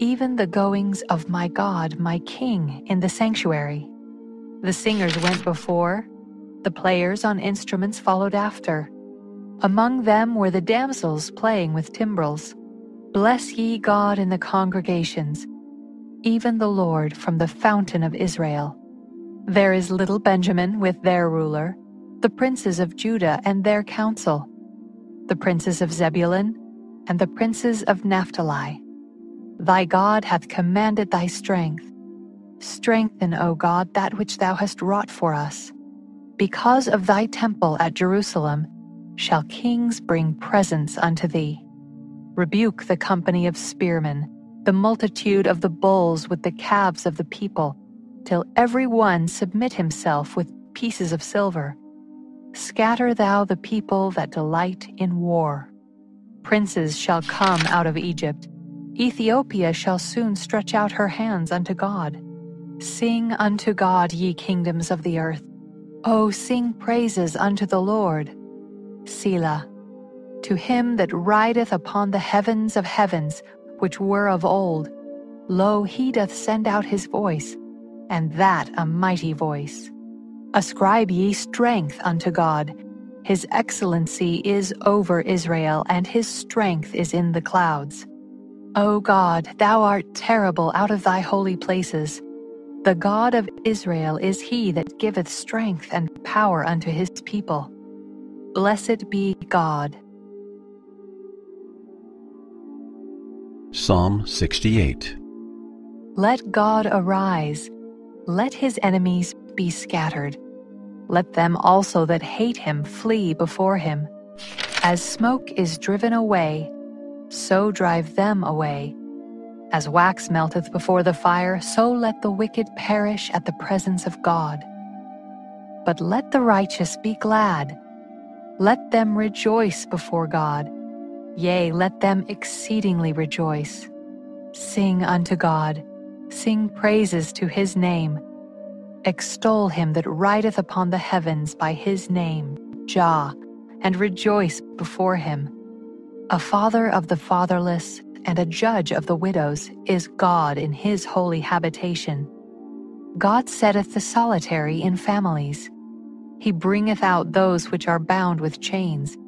even the goings of my God, my King, in the sanctuary. The singers went before, the players on instruments followed after. Among them were the damsels playing with timbrels. Bless ye God in the congregations, even the Lord from the fountain of Israel. There is little Benjamin with their ruler, the princes of Judah and their council, the princes of Zebulun and the princes of Naphtali. Thy God hath commanded thy strength. Strengthen, O God, that which thou hast wrought for us. Because of thy temple at Jerusalem shall kings bring presents unto thee. Rebuke the company of spearmen, the multitude of the bulls with the calves of the people, till every one submit himself with pieces of silver. Scatter thou the people that delight in war. Princes shall come out of Egypt. Ethiopia shall soon stretch out her hands unto God. Sing unto God, ye kingdoms of the earth. O sing praises unto the Lord. Selah. To him that rideth upon the heavens of heavens, which were of old, lo, he doth send out his voice, and that a mighty voice. Ascribe ye strength unto God. His excellency is over Israel, and his strength is in the clouds. O God, thou art terrible out of thy holy places. The God of Israel is he that giveth strength and power unto his people. Blessed be God. Psalm 68 Let God arise, let his enemies be scattered. Let them also that hate him flee before him. As smoke is driven away, so drive them away. As wax melteth before the fire, so let the wicked perish at the presence of God. But let the righteous be glad. Let them rejoice before God. Yea, let them exceedingly rejoice. Sing unto God, sing praises to his name. Extol him that rideth upon the heavens by his name, Jah, and rejoice before him. A father of the fatherless and a judge of the widows is God in his holy habitation. God setteth the solitary in families. He bringeth out those which are bound with chains,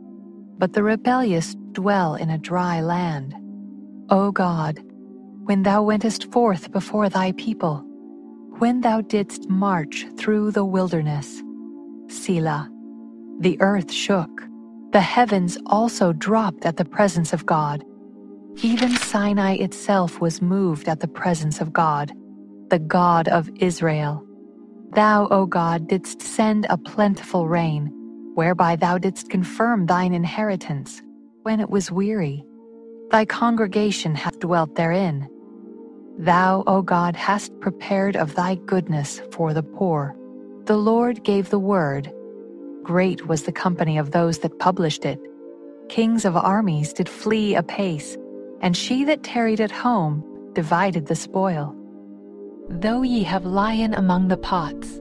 but the rebellious dwell in a dry land. O God, when thou wentest forth before thy people, when thou didst march through the wilderness, Selah, the earth shook, the heavens also dropped at the presence of God even Sinai itself was moved at the presence of God, the God of Israel. Thou, O God, didst send a plentiful rain, whereby thou didst confirm thine inheritance, when it was weary. Thy congregation hath dwelt therein. Thou, O God, hast prepared of thy goodness for the poor. The Lord gave the word. Great was the company of those that published it. Kings of armies did flee apace and she that tarried at home divided the spoil. Though ye have lien among the pots,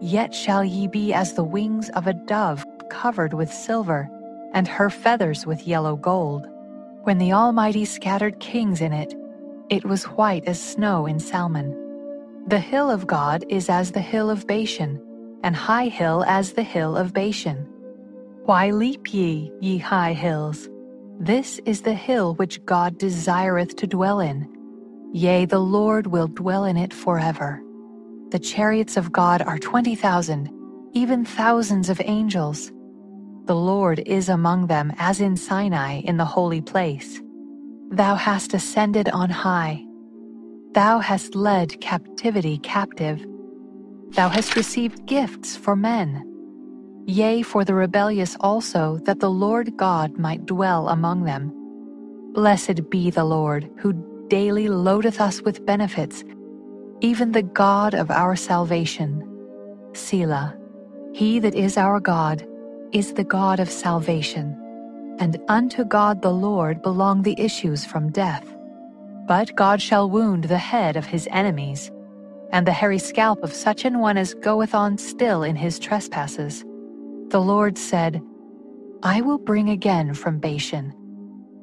Yet shall ye be as the wings of a dove covered with silver, and her feathers with yellow gold. When the Almighty scattered kings in it, it was white as snow in Salmon. The hill of God is as the hill of Bashan, and high hill as the hill of Bashan. Why leap ye, ye high hills? This is the hill which God desireth to dwell in. Yea, the Lord will dwell in it forever. The chariots of God are twenty thousand, even thousands of angels. The Lord is among them as in Sinai in the holy place. Thou hast ascended on high. Thou hast led captivity captive. Thou hast received gifts for men yea, for the rebellious also, that the Lord God might dwell among them. Blessed be the Lord, who daily loadeth us with benefits, even the God of our salvation. Selah. He that is our God is the God of salvation, and unto God the Lord belong the issues from death. But God shall wound the head of his enemies, and the hairy scalp of such an one as goeth on still in his trespasses. The Lord said, I will bring again from Bashan.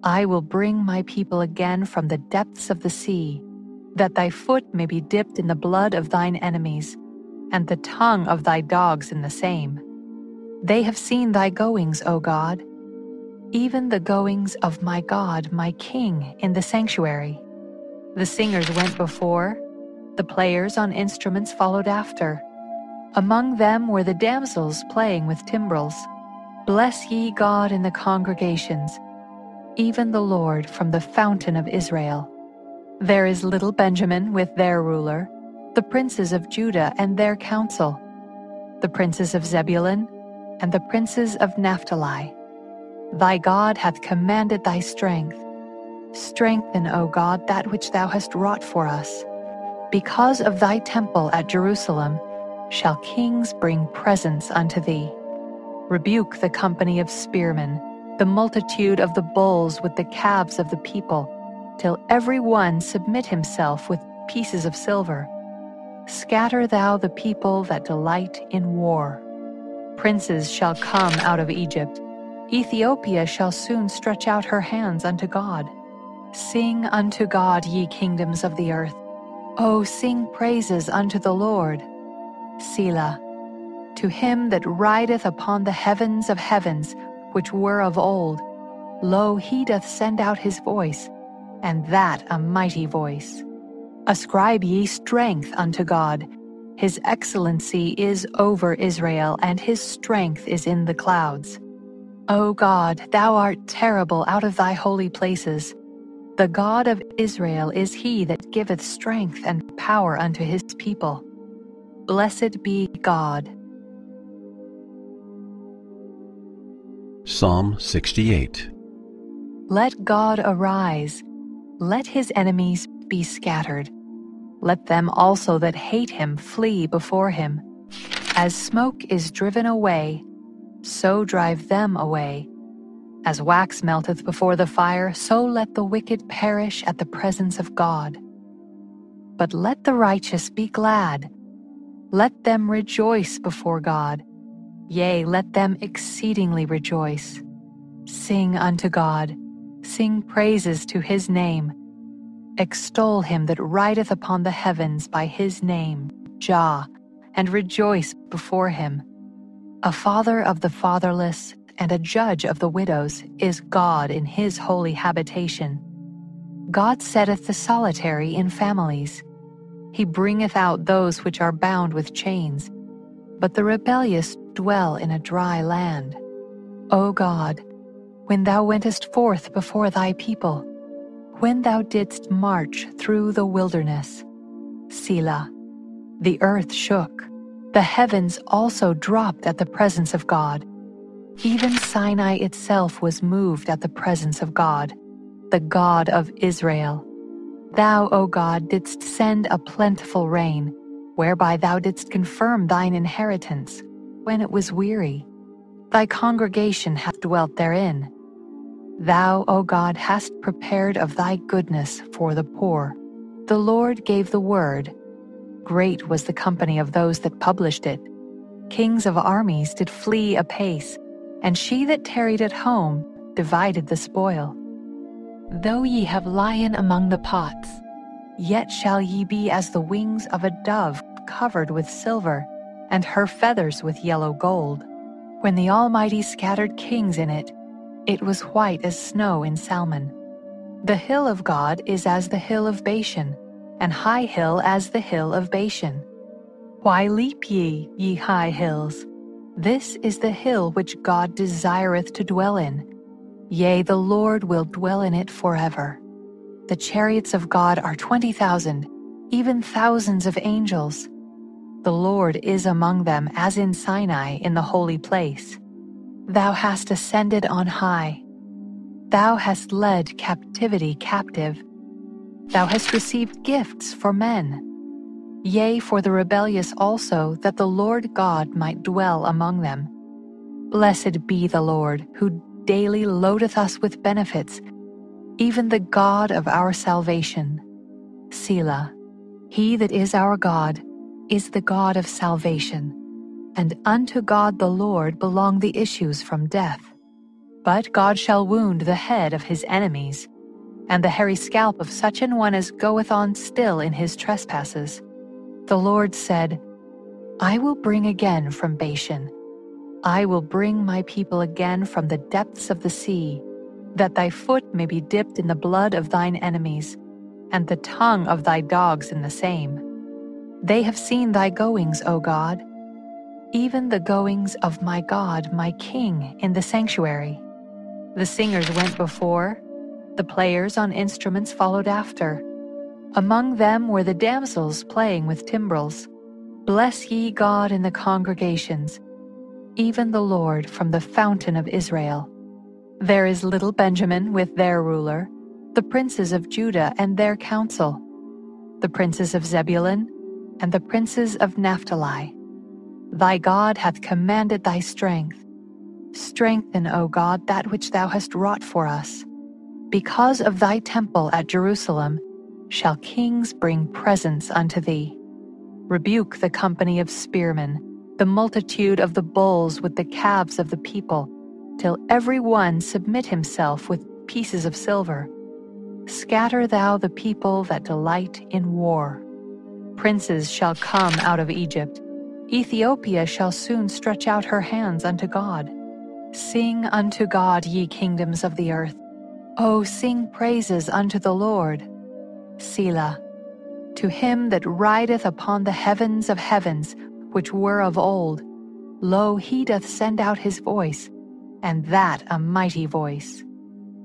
I will bring my people again from the depths of the sea, that thy foot may be dipped in the blood of thine enemies, and the tongue of thy dogs in the same. They have seen thy goings, O God, even the goings of my God, my King, in the sanctuary. The singers went before, the players on instruments followed after among them were the damsels playing with timbrels. Bless ye God in the congregations, even the Lord from the fountain of Israel. There is little Benjamin with their ruler, the princes of Judah and their council, the princes of Zebulun and the princes of Naphtali. Thy God hath commanded thy strength. Strengthen, O God, that which thou hast wrought for us. Because of thy temple at Jerusalem, shall kings bring presents unto thee. Rebuke the company of spearmen, the multitude of the bulls with the calves of the people, till every one submit himself with pieces of silver. Scatter thou the people that delight in war. Princes shall come out of Egypt. Ethiopia shall soon stretch out her hands unto God. Sing unto God, ye kingdoms of the earth. O sing praises unto the Lord. Selah. To him that rideth upon the heavens of heavens, which were of old, lo, he doth send out his voice, and that a mighty voice. Ascribe ye strength unto God. His excellency is over Israel, and his strength is in the clouds. O God, thou art terrible out of thy holy places. The God of Israel is he that giveth strength and power unto his people. Blessed be God. Psalm 68 Let God arise, let his enemies be scattered. Let them also that hate him flee before him. As smoke is driven away, so drive them away. As wax melteth before the fire, so let the wicked perish at the presence of God. But let the righteous be glad let them rejoice before God. Yea, let them exceedingly rejoice. Sing unto God, sing praises to his name. Extol him that rideth upon the heavens by his name, Jah, and rejoice before him. A father of the fatherless and a judge of the widows is God in his holy habitation. God setteth the solitary in families. He bringeth out those which are bound with chains, but the rebellious dwell in a dry land. O God, when thou wentest forth before thy people, when thou didst march through the wilderness, Selah, the earth shook, the heavens also dropped at the presence of God. Even Sinai itself was moved at the presence of God, the God of Israel. Thou, O God, didst send a plentiful rain, whereby thou didst confirm thine inheritance, when it was weary. Thy congregation hath dwelt therein. Thou, O God, hast prepared of thy goodness for the poor. The Lord gave the word. Great was the company of those that published it. kings of armies did flee apace, and she that tarried at home divided the spoil. Though ye have lien among the pots, yet shall ye be as the wings of a dove covered with silver, and her feathers with yellow gold. When the Almighty scattered kings in it, it was white as snow in Salmon. The hill of God is as the hill of Bashan, and high hill as the hill of Bashan. Why leap ye, ye high hills? This is the hill which God desireth to dwell in. Yea, the Lord will dwell in it forever. The chariots of God are twenty thousand, even thousands of angels. The Lord is among them as in Sinai in the holy place. Thou hast ascended on high. Thou hast led captivity captive. Thou hast received gifts for men yea, for the rebellious also, that the Lord God might dwell among them. Blessed be the Lord, who daily loadeth us with benefits, even the God of our salvation. Selah. He that is our God is the God of salvation, and unto God the Lord belong the issues from death. But God shall wound the head of his enemies, and the hairy scalp of such an one as goeth on still in his trespasses. The Lord said, I will bring again from Bashan. I will bring my people again from the depths of the sea, that thy foot may be dipped in the blood of thine enemies, and the tongue of thy dogs in the same. They have seen thy goings, O God, even the goings of my God, my King, in the sanctuary. The singers went before, the players on instruments followed after among them were the damsels playing with timbrels. Bless ye God in the congregations, even the Lord from the fountain of Israel. There is little Benjamin with their ruler, the princes of Judah and their council, the princes of Zebulun and the princes of Naphtali. Thy God hath commanded thy strength. Strengthen, O God, that which thou hast wrought for us. Because of thy temple at Jerusalem, shall kings bring presents unto thee. Rebuke the company of spearmen, the multitude of the bulls with the calves of the people, till every one submit himself with pieces of silver. Scatter thou the people that delight in war. Princes shall come out of Egypt. Ethiopia shall soon stretch out her hands unto God. Sing unto God, ye kingdoms of the earth. O sing praises unto the Lord. Selah. To him that rideth upon the heavens of heavens, which were of old, lo, he doth send out his voice, and that a mighty voice.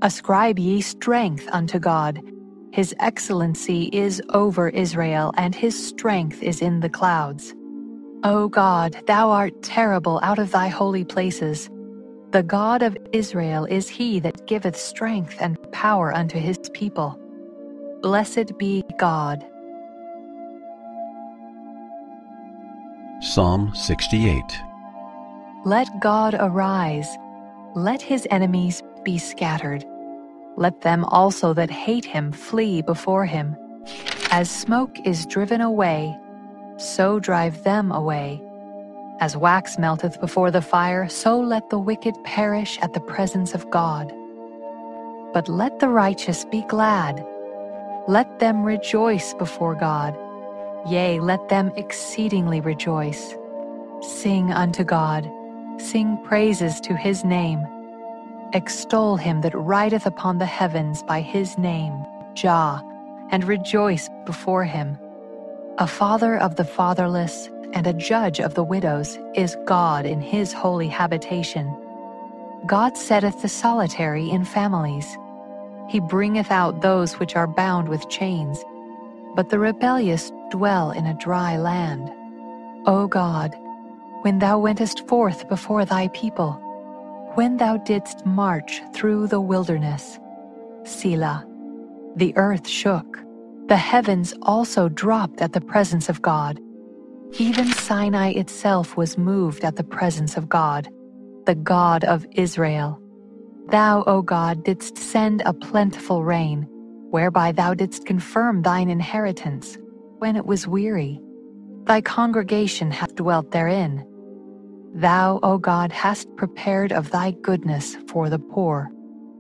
Ascribe ye strength unto God. His excellency is over Israel, and his strength is in the clouds. O God, thou art terrible out of thy holy places. The God of Israel is he that giveth strength and power unto his people. Blessed be God. Psalm 68 Let God arise, let his enemies be scattered. Let them also that hate him flee before him. As smoke is driven away, so drive them away. As wax melteth before the fire, so let the wicked perish at the presence of God. But let the righteous be glad let them rejoice before God. Yea, let them exceedingly rejoice. Sing unto God, sing praises to his name. Extol him that rideth upon the heavens by his name, Jah, and rejoice before him. A father of the fatherless and a judge of the widows is God in his holy habitation. God setteth the solitary in families. He bringeth out those which are bound with chains, but the rebellious dwell in a dry land. O God, when thou wentest forth before thy people, when thou didst march through the wilderness, Selah, the earth shook, the heavens also dropped at the presence of God. Even Sinai itself was moved at the presence of God, the God of Israel. Thou, O God, didst send a plentiful rain, whereby thou didst confirm thine inheritance, when it was weary. Thy congregation hath dwelt therein. Thou, O God, hast prepared of thy goodness for the poor.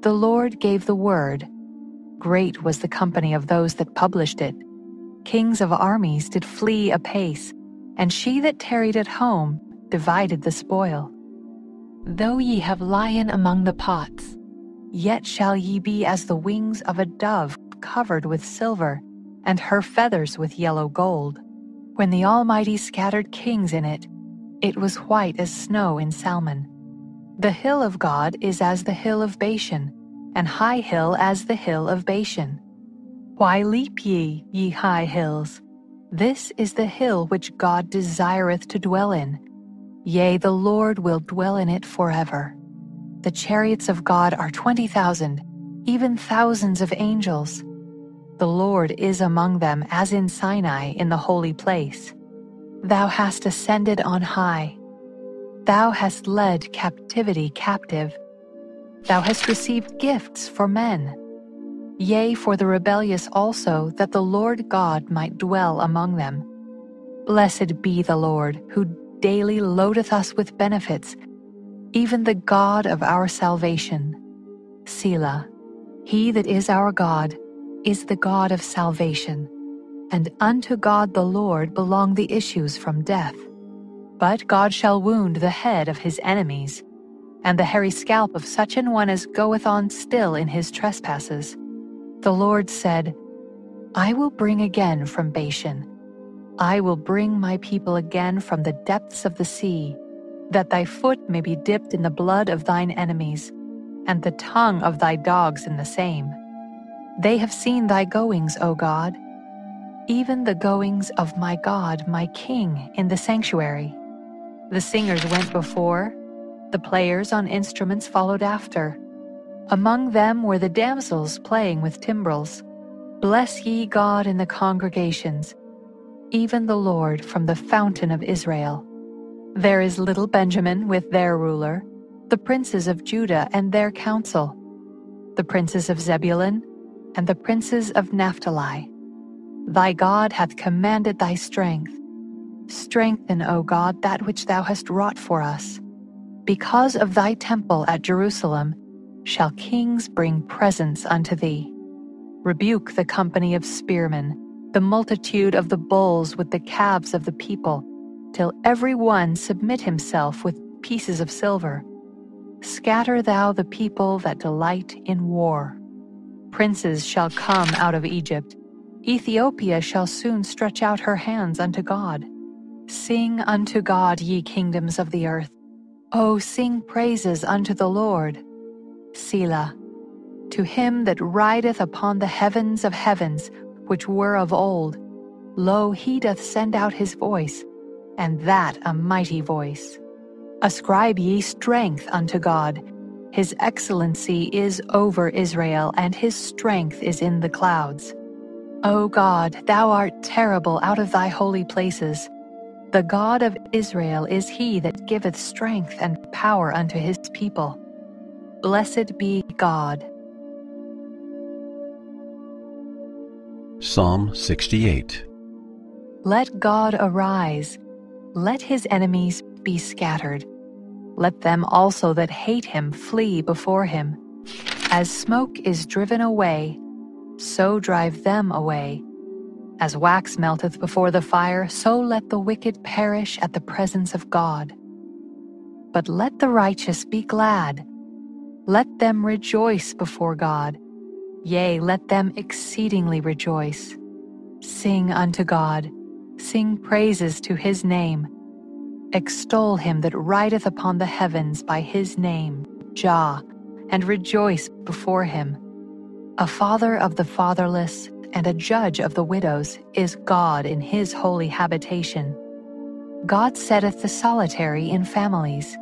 The Lord gave the word. Great was the company of those that published it. Kings of armies did flee apace, and she that tarried at home divided the spoil. Though ye have lien among the pots, yet shall ye be as the wings of a dove covered with silver, and her feathers with yellow gold. When the Almighty scattered kings in it, it was white as snow in Salmon. The hill of God is as the hill of Bashan, and high hill as the hill of Bashan. Why leap ye, ye high hills? This is the hill which God desireth to dwell in. Yea, the Lord will dwell in it forever. The chariots of God are twenty thousand, even thousands of angels. The Lord is among them as in Sinai in the holy place. Thou hast ascended on high. Thou hast led captivity captive. Thou hast received gifts for men. Yea, for the rebellious also, that the Lord God might dwell among them. Blessed be the Lord, who daily loadeth us with benefits, even the God of our salvation. Selah. He that is our God is the God of salvation and unto God the Lord belong the issues from death. But God shall wound the head of his enemies, and the hairy scalp of such an one as goeth on still in his trespasses. The Lord said, I will bring again from Bashan. I will bring my people again from the depths of the sea, that thy foot may be dipped in the blood of thine enemies, and the tongue of thy dogs in the same. They have seen thy goings, O God even the goings of my God, my King, in the sanctuary. The singers went before, the players on instruments followed after. Among them were the damsels playing with timbrels. Bless ye God in the congregations, even the Lord from the fountain of Israel. There is little Benjamin with their ruler, the princes of Judah and their council, the princes of Zebulun, and the princes of Naphtali Thy God hath commanded thy strength. Strengthen, O God, that which thou hast wrought for us. Because of thy temple at Jerusalem shall kings bring presents unto thee. Rebuke the company of spearmen, the multitude of the bulls with the calves of the people, till every one submit himself with pieces of silver. Scatter thou the people that delight in war. Princes shall come out of Egypt Ethiopia shall soon stretch out her hands unto God. Sing unto God, ye kingdoms of the earth. O sing praises unto the Lord. Selah. To him that rideth upon the heavens of heavens, which were of old, lo, he doth send out his voice, and that a mighty voice. Ascribe ye strength unto God. His excellency is over Israel, and his strength is in the clouds. O God, thou art terrible out of thy holy places. The God of Israel is he that giveth strength and power unto his people. Blessed be God. Psalm 68 Let God arise, let his enemies be scattered. Let them also that hate him flee before him. As smoke is driven away, so drive them away. As wax melteth before the fire, so let the wicked perish at the presence of God. But let the righteous be glad. Let them rejoice before God. Yea, let them exceedingly rejoice. Sing unto God, sing praises to his name. Extol him that rideth upon the heavens by his name, Jah, and rejoice before him. A father of the fatherless and a judge of the widows is God in his holy habitation. God setteth the solitary in families.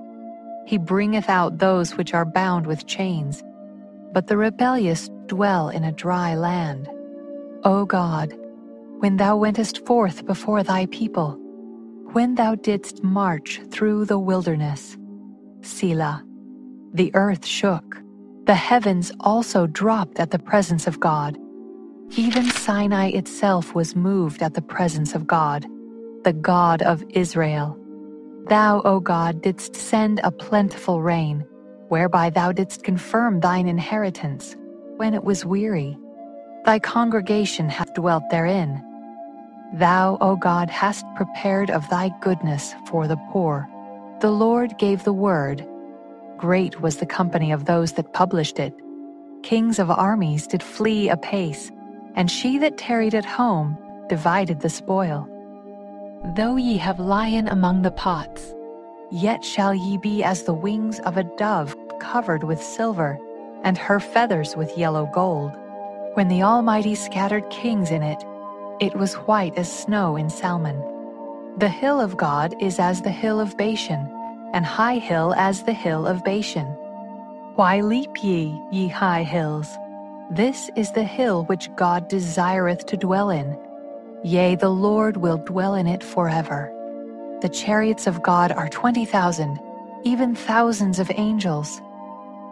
He bringeth out those which are bound with chains, but the rebellious dwell in a dry land. O God, when thou wentest forth before thy people, when thou didst march through the wilderness, Selah, the earth shook the heavens also dropped at the presence of God. Even Sinai itself was moved at the presence of God, the God of Israel. Thou, O God, didst send a plentiful rain, whereby thou didst confirm thine inheritance, when it was weary. Thy congregation hath dwelt therein. Thou, O God, hast prepared of thy goodness for the poor. The Lord gave the word. Great was the company of those that published it. Kings of armies did flee apace, and she that tarried at home divided the spoil. Though ye have lien among the pots, yet shall ye be as the wings of a dove covered with silver, and her feathers with yellow gold. When the Almighty scattered kings in it, it was white as snow in Salmon. The hill of God is as the hill of Bashan, and high hill as the hill of Bashan. Why leap ye, ye high hills? This is the hill which God desireth to dwell in Yea, the Lord will dwell in it forever. The chariots of God are twenty thousand, even thousands of angels.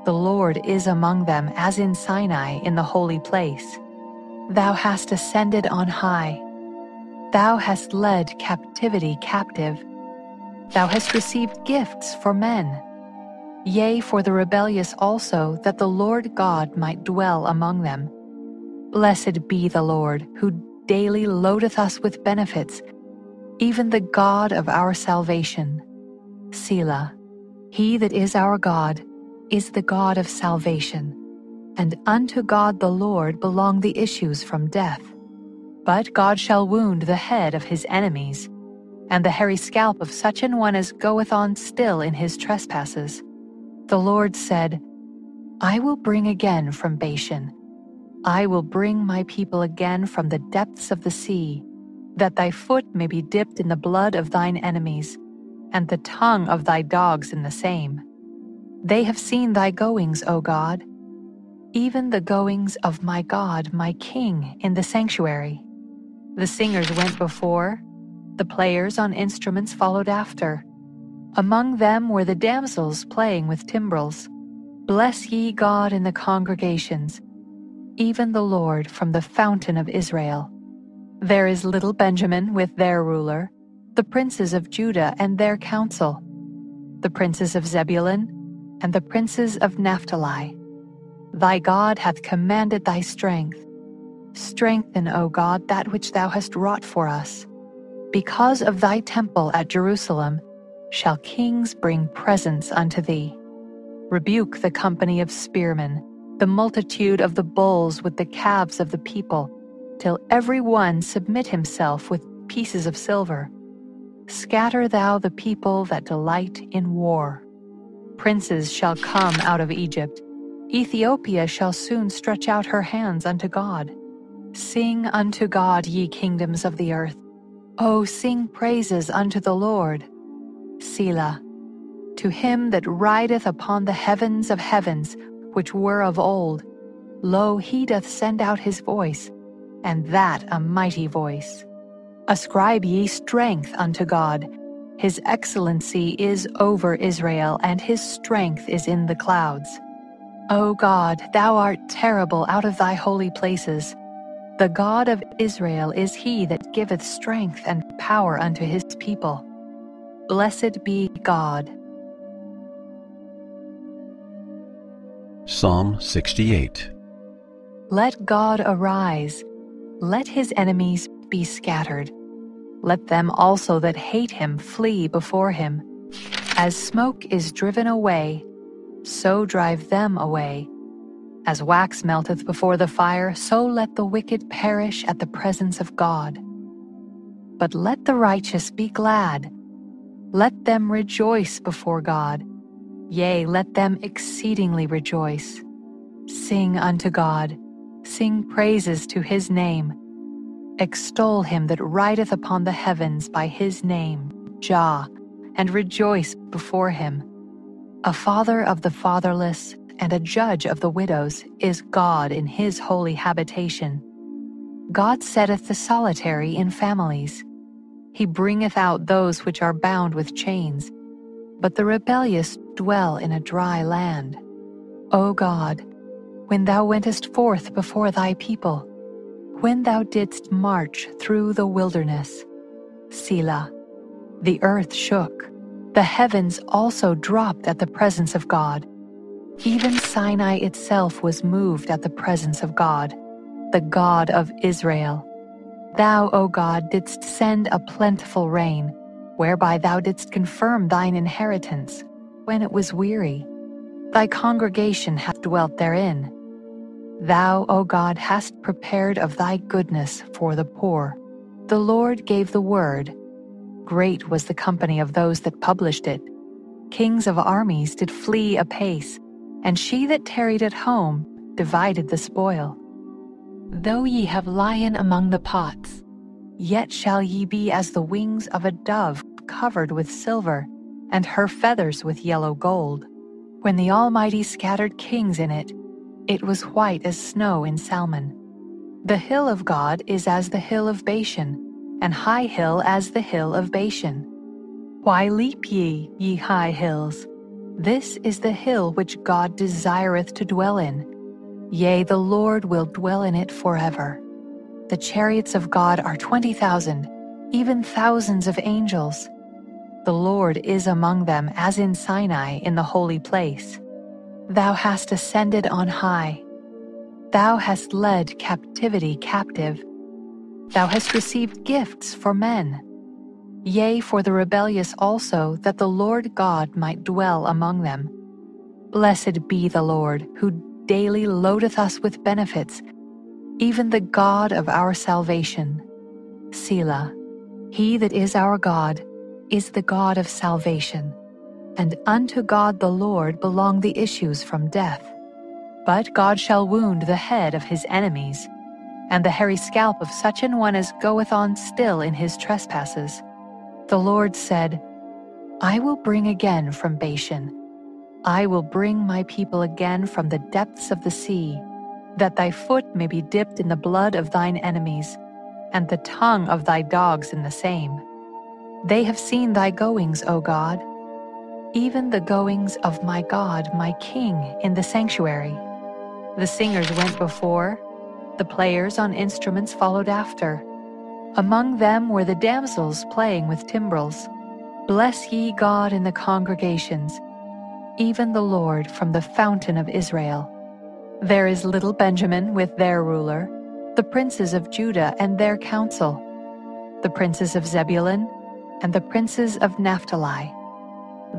The Lord is among them as in Sinai in the holy place. Thou hast ascended on high. Thou hast led captivity captive. Thou hast received gifts for men. Yea, for the rebellious also, that the Lord God might dwell among them. Blessed be the Lord, who daily loadeth us with benefits, even the God of our salvation. Selah. He that is our God is the God of salvation, and unto God the Lord belong the issues from death. But God shall wound the head of his enemies, and the hairy scalp of such an one as goeth on still in his trespasses. The Lord said, I will bring again from Bashan I will bring my people again from the depths of the sea, that thy foot may be dipped in the blood of thine enemies, and the tongue of thy dogs in the same. They have seen thy goings, O God, even the goings of my God, my King, in the sanctuary. The singers went before, the players on instruments followed after. Among them were the damsels playing with timbrels. Bless ye God in the congregations even the Lord from the fountain of Israel. There is little Benjamin with their ruler, the princes of Judah and their council, the princes of Zebulun and the princes of Naphtali. Thy God hath commanded thy strength. Strengthen, O God, that which thou hast wrought for us. Because of thy temple at Jerusalem shall kings bring presents unto thee. Rebuke the company of spearmen the multitude of the bulls with the calves of the people, till every one submit himself with pieces of silver. Scatter thou the people that delight in war. Princes shall come out of Egypt. Ethiopia shall soon stretch out her hands unto God. Sing unto God, ye kingdoms of the earth. O sing praises unto the Lord. Selah. To him that rideth upon the heavens of heavens, which were of old. Lo, he doth send out his voice, and that a mighty voice. Ascribe ye strength unto God. His excellency is over Israel, and his strength is in the clouds. O God, thou art terrible out of thy holy places. The God of Israel is he that giveth strength and power unto his people. Blessed be God. Psalm 68 Let God arise, let his enemies be scattered. Let them also that hate him flee before him. As smoke is driven away, so drive them away. As wax melteth before the fire, so let the wicked perish at the presence of God. But let the righteous be glad. Let them rejoice before God. Yea, let them exceedingly rejoice. Sing unto God, sing praises to his name. Extol him that rideth upon the heavens by his name, Jah, and rejoice before him. A father of the fatherless and a judge of the widows is God in his holy habitation. God setteth the solitary in families. He bringeth out those which are bound with chains but the rebellious dwell in a dry land. O God, when thou wentest forth before thy people, when thou didst march through the wilderness, Selah, the earth shook, The heavens also dropped at the presence of God. Even Sinai itself was moved at the presence of God, the God of Israel. Thou, O God, didst send a plentiful rain, whereby thou didst confirm thine inheritance, when it was weary. Thy congregation hath dwelt therein. Thou, O God, hast prepared of thy goodness for the poor. The Lord gave the word. Great was the company of those that published it. Kings of armies did flee apace, and she that tarried at home divided the spoil. Though ye have lien among the pots, yet shall ye be as the wings of a dove covered with silver, and her feathers with yellow gold. When the Almighty scattered kings in it, it was white as snow in Salmon. The hill of God is as the hill of Bashan, and high hill as the hill of Bashan. Why leap ye, ye high hills? This is the hill which God desireth to dwell in. Yea, the Lord will dwell in it forever. The chariots of God are twenty thousand, even thousands of angels. The Lord is among them as in Sinai in the holy place. Thou hast ascended on high. Thou hast led captivity captive. Thou hast received gifts for men. Yea, for the rebellious also, that the Lord God might dwell among them. Blessed be the Lord, who daily loadeth us with benefits, even the God of our salvation. Selah. He that is our God is the God of salvation and unto God the Lord belong the issues from death. But God shall wound the head of his enemies, and the hairy scalp of such an one as goeth on still in his trespasses. The Lord said, I will bring again from Bashan. I will bring my people again from the depths of the sea, that thy foot may be dipped in the blood of thine enemies, and the tongue of thy dogs in the same. They have seen thy goings, O God even the goings of my God, my King, in the sanctuary. The singers went before, the players on instruments followed after. Among them were the damsels playing with timbrels. Bless ye God in the congregations, even the Lord from the fountain of Israel. There is little Benjamin with their ruler, the princes of Judah and their council, the princes of Zebulun, and the princes of Naphtali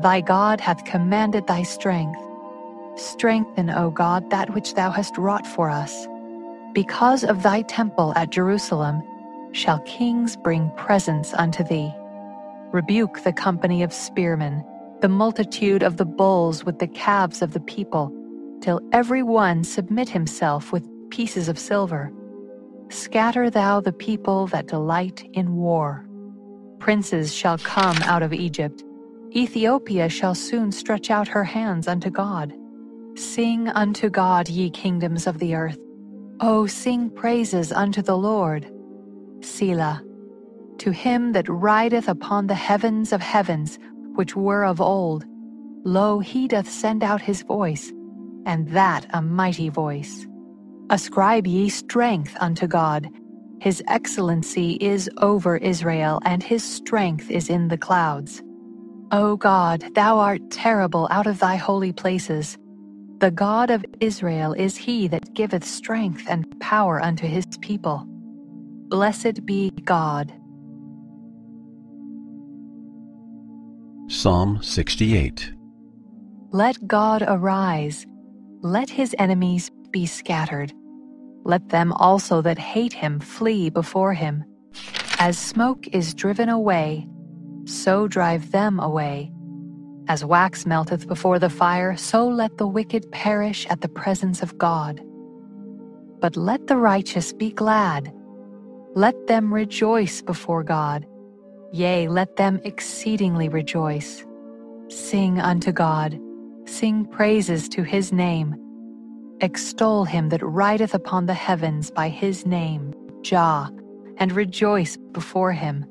Thy God hath commanded thy strength. Strengthen, O God, that which thou hast wrought for us. Because of thy temple at Jerusalem shall kings bring presents unto thee. Rebuke the company of spearmen, the multitude of the bulls with the calves of the people, till every one submit himself with pieces of silver. Scatter thou the people that delight in war. Princes shall come out of Egypt Ethiopia shall soon stretch out her hands unto God. Sing unto God, ye kingdoms of the earth. O sing praises unto the Lord. Selah. To him that rideth upon the heavens of heavens, which were of old, lo, he doth send out his voice, and that a mighty voice. Ascribe ye strength unto God. His excellency is over Israel, and his strength is in the clouds. O God, thou art terrible out of thy holy places. The God of Israel is he that giveth strength and power unto his people. Blessed be God. Psalm 68 Let God arise, let his enemies be scattered. Let them also that hate him flee before him. As smoke is driven away, so drive them away. As wax melteth before the fire, so let the wicked perish at the presence of God. But let the righteous be glad. Let them rejoice before God. Yea, let them exceedingly rejoice. Sing unto God, sing praises to his name. Extol him that rideth upon the heavens by his name, Jah, and rejoice before him.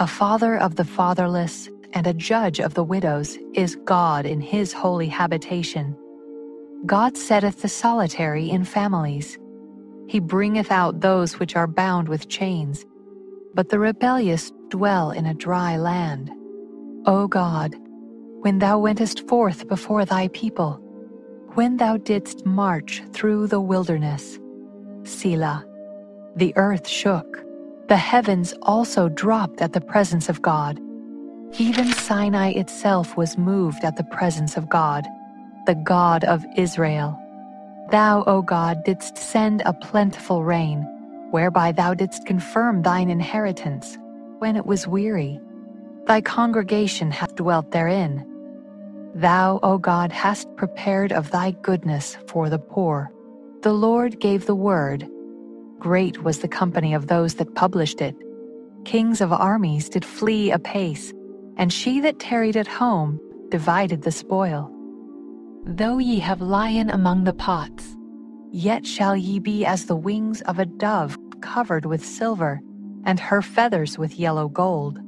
A father of the fatherless and a judge of the widows is God in his holy habitation. God setteth the solitary in families. He bringeth out those which are bound with chains, but the rebellious dwell in a dry land. O God, when thou wentest forth before thy people, when thou didst march through the wilderness. Selah. The earth shook, the heavens also dropped at the presence of God. Even Sinai itself was moved at the presence of God, the God of Israel. Thou, O God, didst send a plentiful rain, whereby thou didst confirm thine inheritance, when it was weary. Thy congregation hath dwelt therein. Thou, O God, hast prepared of thy goodness for the poor. The Lord gave the word. Great was the company of those that published it. Kings of armies did flee apace, and she that tarried at home divided the spoil. Though ye have lien among the pots, yet shall ye be as the wings of a dove covered with silver, and her feathers with yellow gold.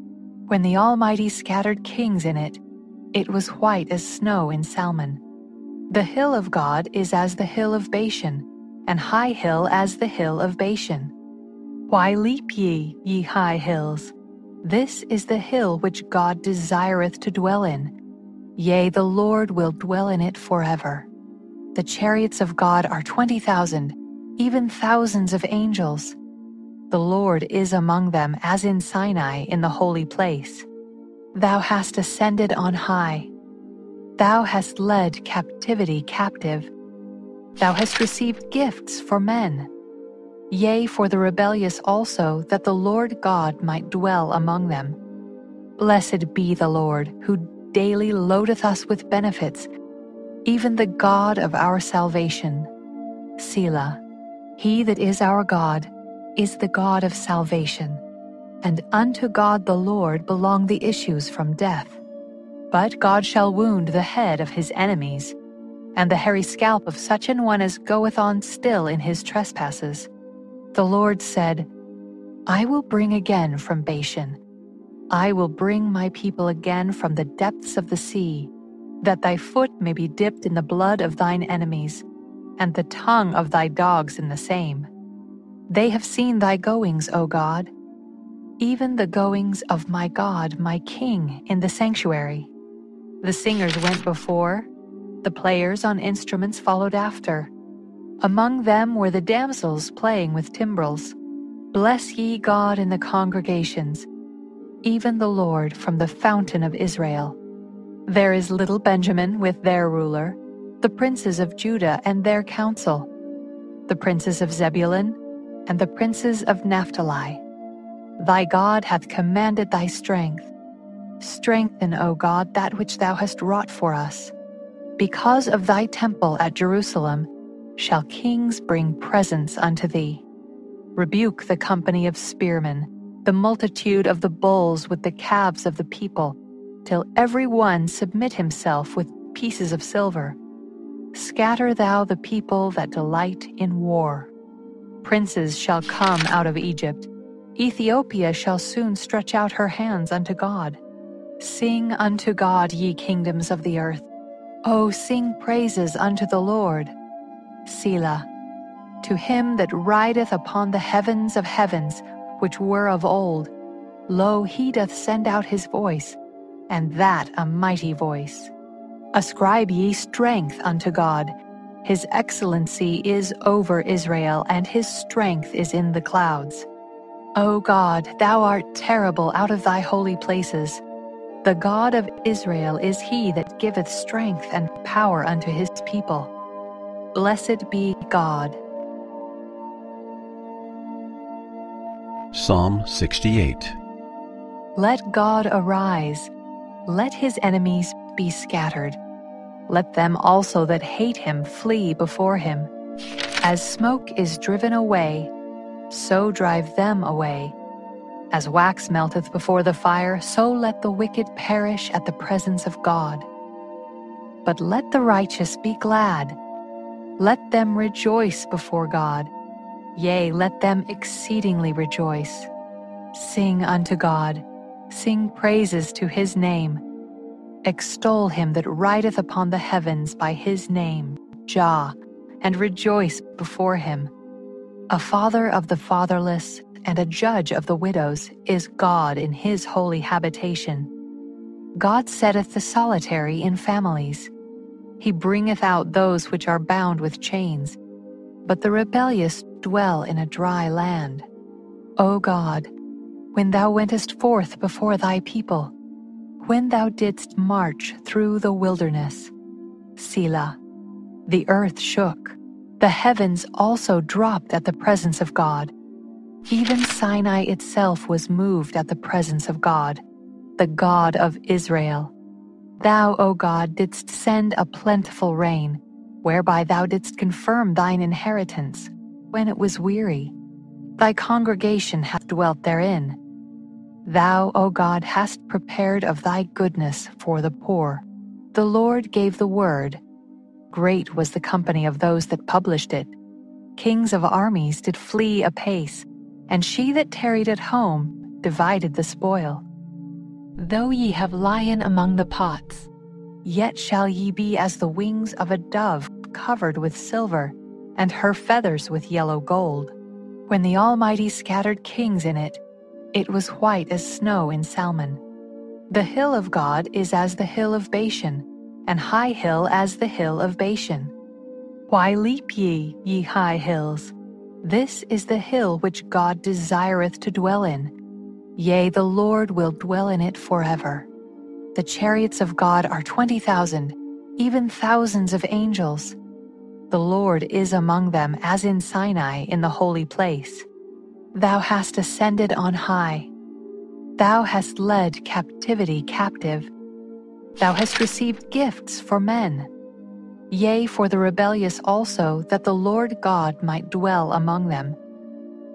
When the Almighty scattered kings in it, it was white as snow in Salmon. The hill of God is as the hill of Bashan, and high hill as the hill of Bashan. Why leap ye, ye high hills? This is the hill which God desireth to dwell in. Yea, the Lord will dwell in it forever. The chariots of God are twenty thousand, even thousands of angels. The Lord is among them as in Sinai in the holy place. Thou hast ascended on high. Thou hast led captivity captive. Thou hast received gifts for men. Yea, for the rebellious also, that the Lord God might dwell among them. Blessed be the Lord, who daily loadeth us with benefits, even the God of our salvation. Selah. He that is our God is the God of salvation, and unto God the Lord belong the issues from death. But God shall wound the head of his enemies, and the hairy scalp of such an one as goeth on still in his trespasses. The Lord said, I will bring again from Bashan. I will bring my people again from the depths of the sea, that thy foot may be dipped in the blood of thine enemies, and the tongue of thy dogs in the same. They have seen thy goings, O God, even the goings of my God, my King, in the sanctuary. The singers went before, the players on instruments followed after. Among them were the damsels playing with timbrels. Bless ye God in the congregations, even the Lord from the fountain of Israel. There is little Benjamin with their ruler, the princes of Judah and their council, the princes of Zebulun and the princes of Naphtali. Thy God hath commanded thy strength. Strengthen, O God, that which thou hast wrought for us. Because of thy temple at Jerusalem shall kings bring presents unto thee. Rebuke the company of spearmen, the multitude of the bulls with the calves of the people, till every one submit himself with pieces of silver. Scatter thou the people that delight in war. Princes shall come out of Egypt. Ethiopia shall soon stretch out her hands unto God. Sing unto God, ye kingdoms of the earth. O sing praises unto the Lord. Selah. To him that rideth upon the heavens of heavens, which were of old, lo, he doth send out his voice, and that a mighty voice. Ascribe ye strength unto God his excellency is over Israel, and his strength is in the clouds. O God, thou art terrible out of thy holy places. The God of Israel is he that giveth strength and power unto his people. Blessed be God. Psalm 68 Let God arise, let his enemies be scattered. Let them also that hate him flee before him. As smoke is driven away, so drive them away. As wax melteth before the fire, so let the wicked perish at the presence of God. But let the righteous be glad. Let them rejoice before God. Yea, let them exceedingly rejoice. Sing unto God. Sing praises to his name Extol him that rideth upon the heavens by his name, Jah, and rejoice before him. A father of the fatherless and a judge of the widows is God in his holy habitation. God setteth the solitary in families. He bringeth out those which are bound with chains, but the rebellious dwell in a dry land. O God, when thou wentest forth before thy people, when thou didst march through the wilderness, Selah, the earth shook, the heavens also dropped at the presence of God. Even Sinai itself was moved at the presence of God, the God of Israel. Thou, O God, didst send a plentiful rain, whereby thou didst confirm thine inheritance, when it was weary. Thy congregation hath dwelt therein. Thou, O God, hast prepared of thy goodness for the poor. The Lord gave the word. Great was the company of those that published it. Kings of armies did flee apace, and she that tarried at home divided the spoil. Though ye have lien among the pots, yet shall ye be as the wings of a dove covered with silver, and her feathers with yellow gold. When the Almighty scattered kings in it, it was white as snow in Salmon. The hill of God is as the hill of Bashan, and high hill as the hill of Bashan. Why leap ye, ye high hills? This is the hill which God desireth to dwell in. Yea, the Lord will dwell in it forever. The chariots of God are twenty thousand, even thousands of angels. The Lord is among them as in Sinai in the holy place. Thou hast ascended on high. Thou hast led captivity captive. Thou hast received gifts for men. Yea, for the rebellious also, that the Lord God might dwell among them.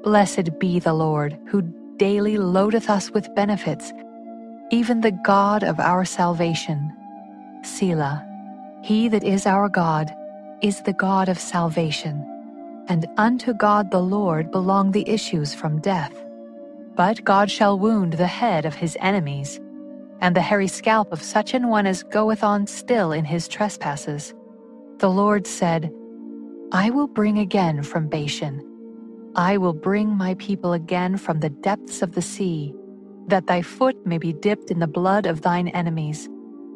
Blessed be the Lord, who daily loadeth us with benefits, even the God of our salvation. Selah. He that is our God is the God of salvation, and unto God the Lord belong the issues from death. But God shall wound the head of his enemies, and the hairy scalp of such an one as goeth on still in his trespasses. The Lord said, I will bring again from Bashan. I will bring my people again from the depths of the sea, that thy foot may be dipped in the blood of thine enemies,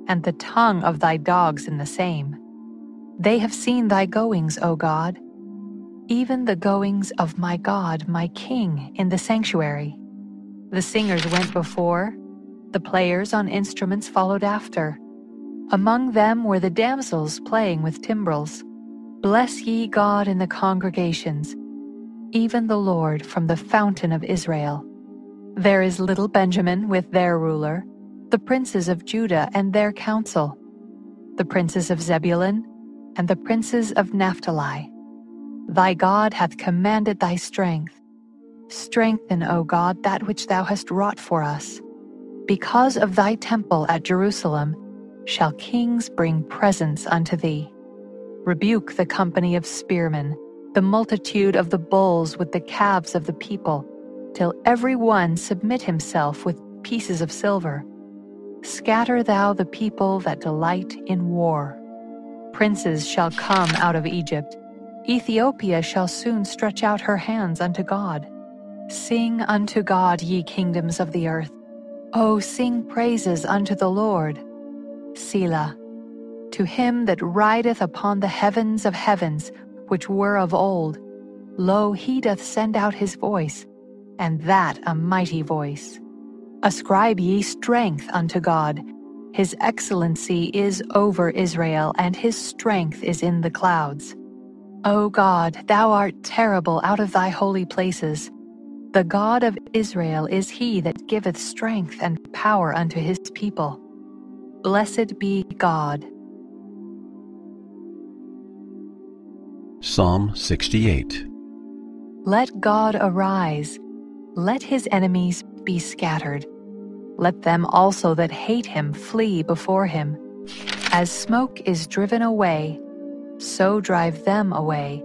and the tongue of thy dogs in the same. They have seen thy goings, O God, even the goings of my God, my King, in the sanctuary. The singers went before, the players on instruments followed after. Among them were the damsels playing with timbrels. Bless ye God in the congregations, even the Lord from the fountain of Israel. There is little Benjamin with their ruler, the princes of Judah and their council, the princes of Zebulun and the princes of Naphtali. Thy God hath commanded thy strength. Strengthen, O God, that which thou hast wrought for us. Because of thy temple at Jerusalem shall kings bring presents unto thee. Rebuke the company of spearmen, the multitude of the bulls with the calves of the people, till every one submit himself with pieces of silver. Scatter thou the people that delight in war. Princes shall come out of Egypt. Ethiopia shall soon stretch out her hands unto God. Sing unto God, ye kingdoms of the earth. O sing praises unto the Lord. Selah. To him that rideth upon the heavens of heavens, which were of old, lo, he doth send out his voice, and that a mighty voice. Ascribe ye strength unto God. His excellency is over Israel, and his strength is in the clouds. O God, thou art terrible out of thy holy places. The God of Israel is he that giveth strength and power unto his people. Blessed be God. Psalm 68 Let God arise, let his enemies be scattered. Let them also that hate him flee before him. As smoke is driven away, so drive them away.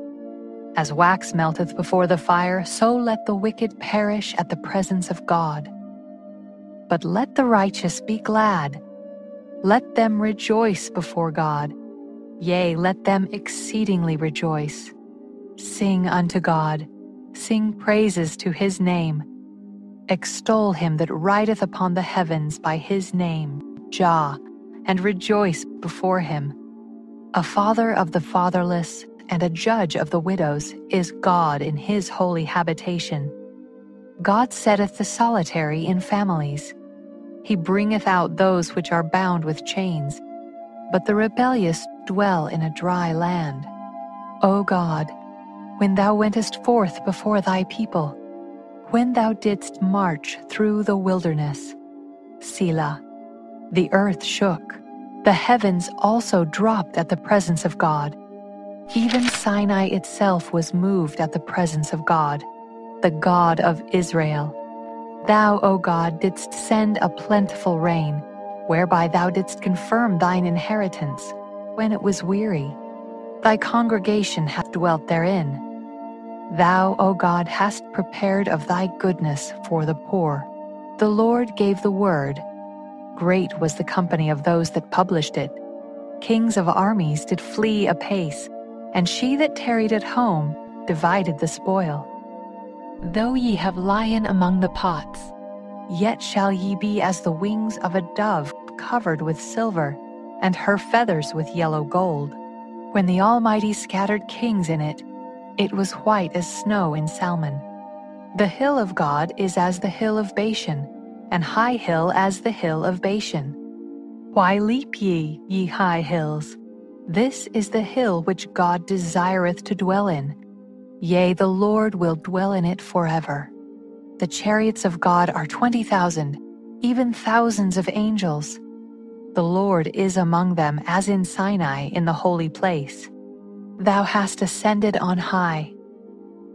As wax melteth before the fire, so let the wicked perish at the presence of God. But let the righteous be glad. Let them rejoice before God. Yea, let them exceedingly rejoice. Sing unto God, sing praises to his name. Extol him that rideth upon the heavens by his name. Jah and rejoice before him. A father of the fatherless and a judge of the widows is God in his holy habitation. God setteth the solitary in families. He bringeth out those which are bound with chains, but the rebellious dwell in a dry land. O God, when thou wentest forth before thy people, when thou didst march through the wilderness, Selah, the earth shook, the heavens also dropped at the presence of God. Even Sinai itself was moved at the presence of God, the God of Israel. Thou, O God, didst send a plentiful rain, whereby thou didst confirm thine inheritance, when it was weary. Thy congregation hath dwelt therein. Thou, O God, hast prepared of thy goodness for the poor. The Lord gave the word. Great was the company of those that published it. Kings of armies did flee apace, and she that tarried at home divided the spoil. Though ye have lien among the pots, yet shall ye be as the wings of a dove covered with silver, and her feathers with yellow gold. When the Almighty scattered kings in it, it was white as snow in Salmon. The hill of God is as the hill of Bashan, and high hill as the hill of Bashan. Why leap ye, ye high hills? This is the hill which God desireth to dwell in. Yea, the Lord will dwell in it forever. The chariots of God are twenty thousand, even thousands of angels. The Lord is among them as in Sinai in the holy place. Thou hast ascended on high.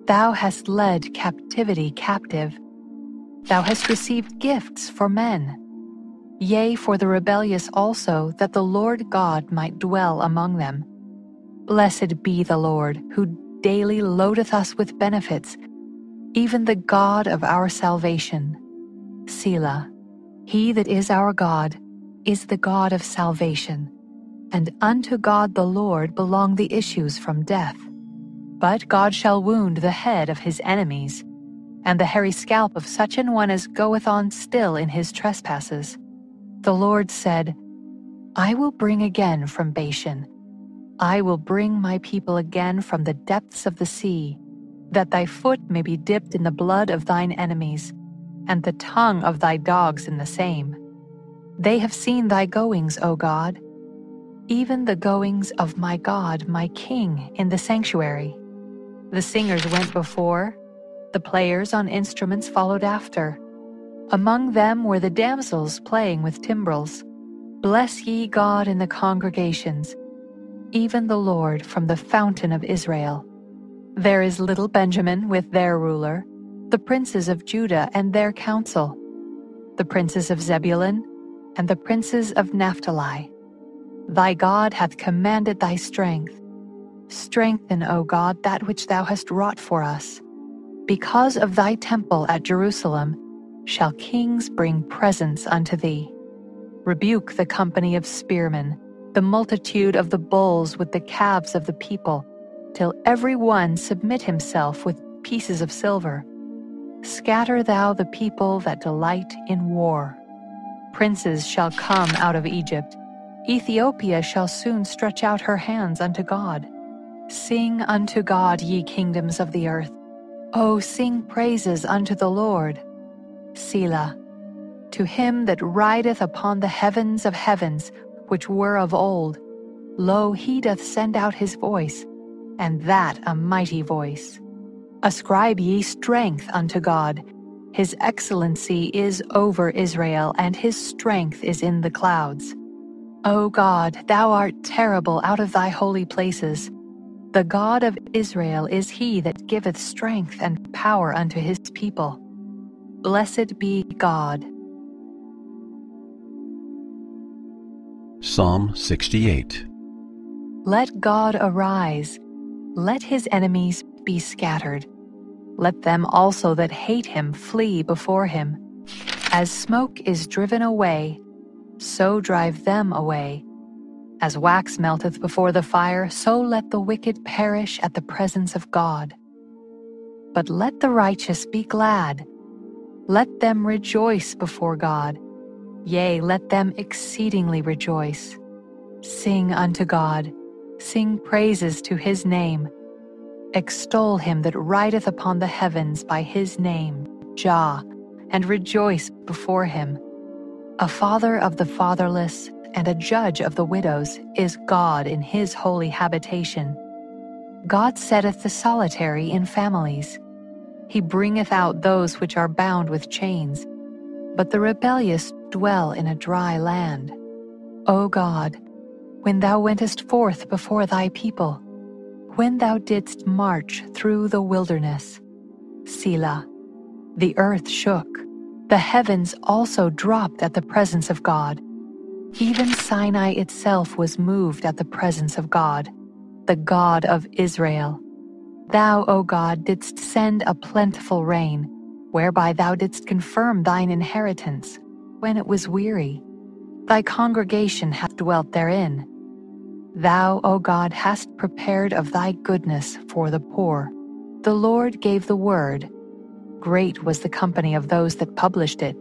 Thou hast led captivity captive. Thou hast received gifts for men. Yea, for the rebellious also, that the Lord God might dwell among them. Blessed be the Lord, who daily loadeth us with benefits, even the God of our salvation. Selah. He that is our God is the God of salvation, and unto God the Lord belong the issues from death. But God shall wound the head of his enemies, and the hairy scalp of such an one as goeth on still in his trespasses. The Lord said, I will bring again from Bashan. I will bring my people again from the depths of the sea, that thy foot may be dipped in the blood of thine enemies, and the tongue of thy dogs in the same. They have seen thy goings, O God, even the goings of my God, my King, in the sanctuary. The singers went before, the players on instruments followed after. Among them were the damsels playing with timbrels. Bless ye God in the congregations, even the Lord from the fountain of Israel. There is little Benjamin with their ruler, the princes of Judah and their council, the princes of Zebulun and the princes of Naphtali. Thy God hath commanded thy strength. Strengthen, O God, that which thou hast wrought for us. Because of thy temple at Jerusalem shall kings bring presents unto thee. Rebuke the company of spearmen, the multitude of the bulls with the calves of the people, till every one submit himself with pieces of silver. Scatter thou the people that delight in war. Princes shall come out of Egypt. Ethiopia shall soon stretch out her hands unto God. Sing unto God, ye kingdoms of the earth. O sing praises unto the Lord. Selah. To him that rideth upon the heavens of heavens, which were of old, lo, he doth send out his voice, and that a mighty voice. Ascribe ye strength unto God. His excellency is over Israel, and his strength is in the clouds. O God, thou art terrible out of thy holy places. The God of Israel is he that giveth strength and power unto his people. Blessed be God. Psalm 68 Let God arise, let his enemies be scattered. Let them also that hate him flee before him. As smoke is driven away, so drive them away. As wax melteth before the fire, so let the wicked perish at the presence of God. But let the righteous be glad. Let them rejoice before God. Yea, let them exceedingly rejoice. Sing unto God, sing praises to his name. Extol him that rideth upon the heavens by his name, Jah, and rejoice before him. A father of the fatherless and a judge of the widows is God in his holy habitation. God setteth the solitary in families. He bringeth out those which are bound with chains, but the rebellious dwell in a dry land. O God, when thou wentest forth before thy people, when thou didst march through the wilderness, Selah, the earth shook, the heavens also dropped at the presence of God. Even Sinai itself was moved at the presence of God, the God of Israel. Thou, O God, didst send a plentiful rain, whereby thou didst confirm thine inheritance, when it was weary. Thy congregation hath dwelt therein. Thou, O God, hast prepared of thy goodness for the poor. The Lord gave the word. Great was the company of those that published it.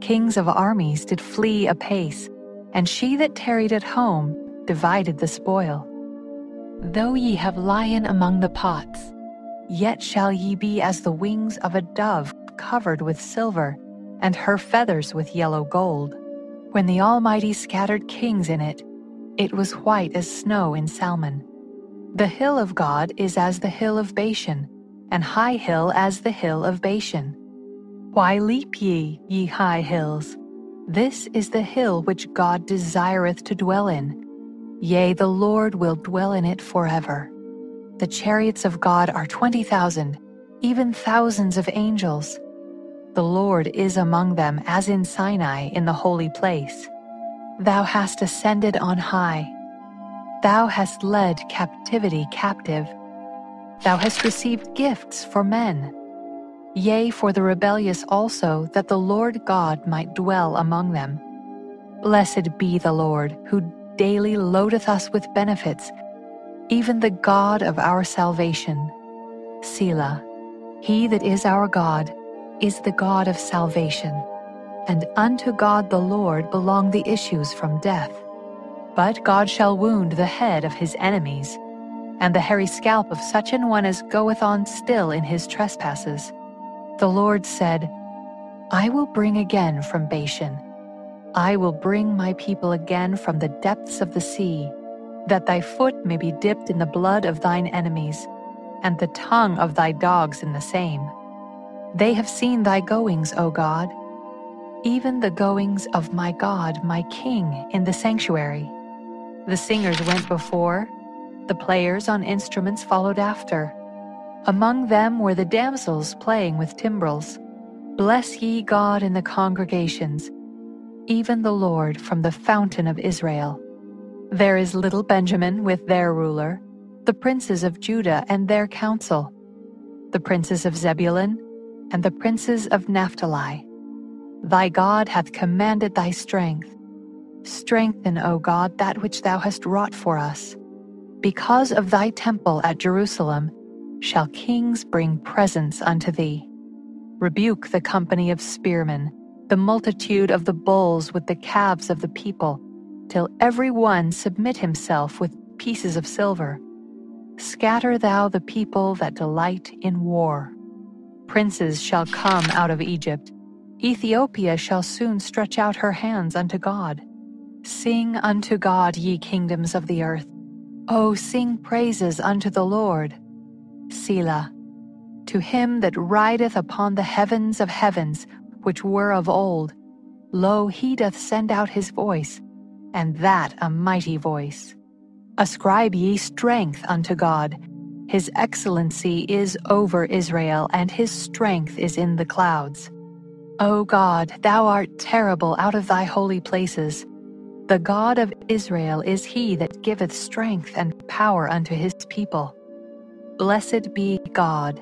Kings of armies did flee apace, and she that tarried at home divided the spoil. Though ye have lien among the pots, yet shall ye be as the wings of a dove covered with silver, and her feathers with yellow gold. When the Almighty scattered kings in it, it was white as snow in Salmon. The hill of God is as the hill of Bashan, and high hill as the hill of Bashan. Why leap ye, ye high hills? This is the hill which God desireth to dwell in. Yea, the Lord will dwell in it forever. The chariots of God are twenty thousand, even thousands of angels. The Lord is among them as in Sinai in the holy place. Thou hast ascended on high. Thou hast led captivity captive. Thou hast received gifts for men. Yea, for the rebellious also, that the Lord God might dwell among them. Blessed be the Lord, who daily loadeth us with benefits, even the God of our salvation. Selah. He that is our God is the God of salvation, and unto God the Lord belong the issues from death. But God shall wound the head of his enemies, and the hairy scalp of such an one as goeth on still in his trespasses. The Lord said, I will bring again from Bashan. I will bring my people again from the depths of the sea, that thy foot may be dipped in the blood of thine enemies, and the tongue of thy dogs in the same. They have seen thy goings, O God, even the goings of my God, my King, in the sanctuary. The singers went before, the players on instruments followed after. Among them were the damsels playing with timbrels. Bless ye God in the congregations, even the Lord from the fountain of Israel. There is little Benjamin with their ruler, the princes of Judah and their council, the princes of Zebulun and the princes of Naphtali. Thy God hath commanded thy strength. Strengthen, O God, that which thou hast wrought for us. Because of thy temple at Jerusalem shall kings bring presents unto thee. Rebuke the company of spearmen, the multitude of the bulls with the calves of the people, till every one submit himself with pieces of silver. Scatter thou the people that delight in war. Princes shall come out of Egypt. Ethiopia shall soon stretch out her hands unto God. Sing unto God, ye kingdoms of the earth. O sing praises unto the Lord. Selah. To him that rideth upon the heavens of heavens, which were of old, lo, he doth send out his voice, and that a mighty voice. Ascribe ye strength unto God his excellency is over Israel, and his strength is in the clouds. O God, thou art terrible out of thy holy places. The God of Israel is he that giveth strength and power unto his people. Blessed be God.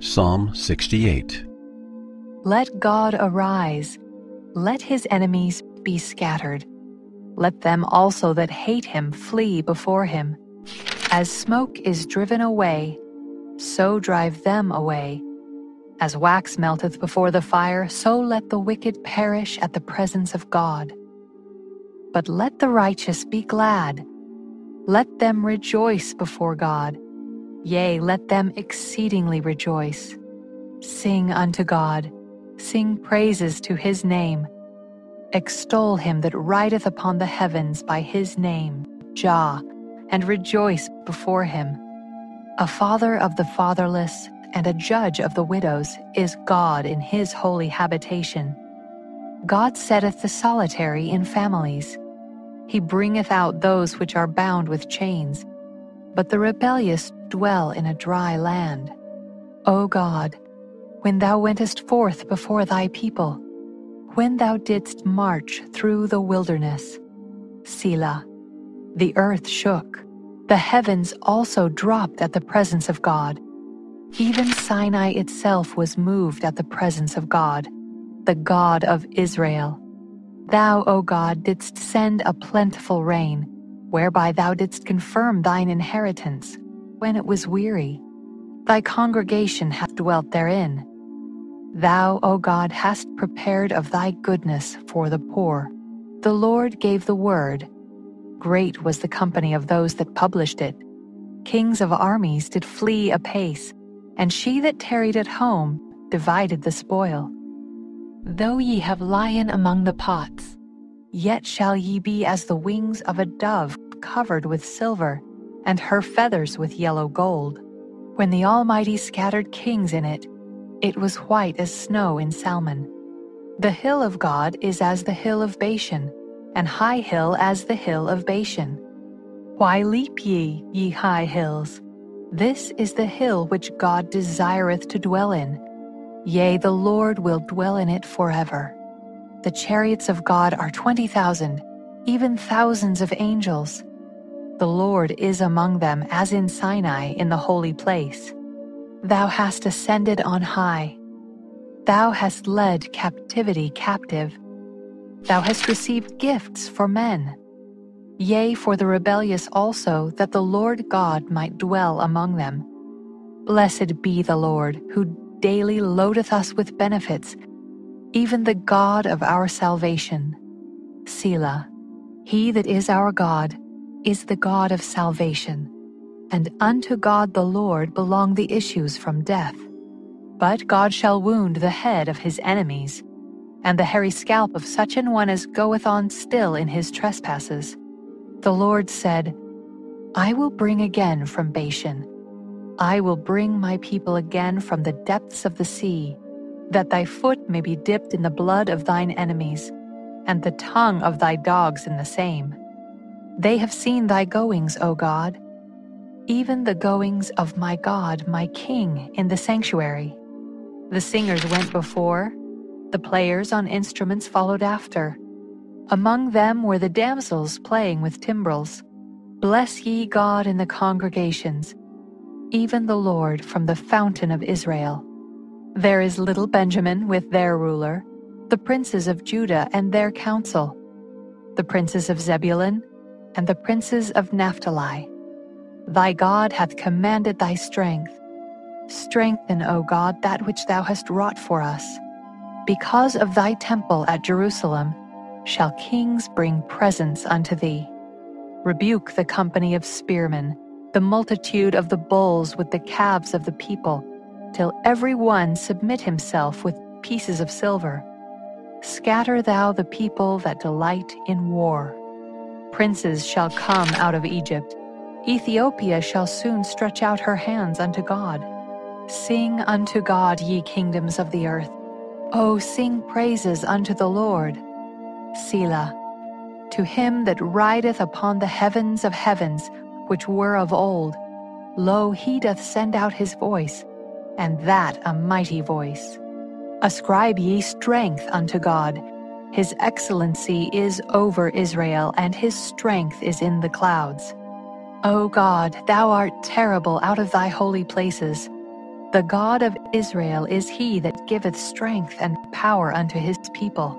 Psalm 68 Let God arise, let his enemies be scattered. Let them also that hate him flee before him. As smoke is driven away, so drive them away. As wax melteth before the fire, so let the wicked perish at the presence of God. But let the righteous be glad. Let them rejoice before God. Yea, let them exceedingly rejoice. Sing unto God, sing praises to his name. Extol him that rideth upon the heavens by his name, Jah, and rejoice before him. A father of the fatherless and a judge of the widows is God in his holy habitation. God setteth the solitary in families. He bringeth out those which are bound with chains, but the rebellious dwell in a dry land. O God, when thou wentest forth before thy people, when thou didst march through the wilderness, Selah, the earth shook, the heavens also dropped at the presence of God even Sinai itself was moved at the presence of God, the God of Israel. Thou, O God, didst send a plentiful rain, whereby thou didst confirm thine inheritance, when it was weary. Thy congregation hath dwelt therein. Thou, O God, hast prepared of thy goodness for the poor. The Lord gave the word. Great was the company of those that published it. Kings of armies did flee apace and she that tarried at home divided the spoil. Though ye have lien among the pots, yet shall ye be as the wings of a dove covered with silver, and her feathers with yellow gold. When the Almighty scattered kings in it, it was white as snow in Salmon. The hill of God is as the hill of Bashan, and high hill as the hill of Bashan. Why leap ye, ye high hills? This is the hill which God desireth to dwell in. Yea, the Lord will dwell in it forever. The chariots of God are twenty thousand, even thousands of angels. The Lord is among them as in Sinai in the holy place. Thou hast ascended on high. Thou hast led captivity captive. Thou hast received gifts for men yea, for the rebellious also, that the Lord God might dwell among them. Blessed be the Lord, who daily loadeth us with benefits, even the God of our salvation. Selah. He that is our God is the God of salvation, and unto God the Lord belong the issues from death. But God shall wound the head of his enemies, and the hairy scalp of such an one as goeth on still in his trespasses. The Lord said, I will bring again from Bashan. I will bring my people again from the depths of the sea, that thy foot may be dipped in the blood of thine enemies, and the tongue of thy dogs in the same. They have seen thy goings, O God, even the goings of my God, my King, in the sanctuary. The singers went before, the players on instruments followed after among them were the damsels playing with timbrels. Bless ye God in the congregations, even the Lord from the fountain of Israel. There is little Benjamin with their ruler, the princes of Judah and their council, the princes of Zebulun and the princes of Naphtali. Thy God hath commanded thy strength. Strengthen, O God, that which thou hast wrought for us. Because of thy temple at Jerusalem, shall kings bring presents unto thee. Rebuke the company of spearmen, the multitude of the bulls with the calves of the people, till every one submit himself with pieces of silver. Scatter thou the people that delight in war. Princes shall come out of Egypt. Ethiopia shall soon stretch out her hands unto God. Sing unto God, ye kingdoms of the earth. O sing praises unto the Lord. Selah. To him that rideth upon the heavens of heavens, which were of old, lo, he doth send out his voice, and that a mighty voice. Ascribe ye strength unto God. His excellency is over Israel, and his strength is in the clouds. O God, thou art terrible out of thy holy places. The God of Israel is he that giveth strength and power unto his people.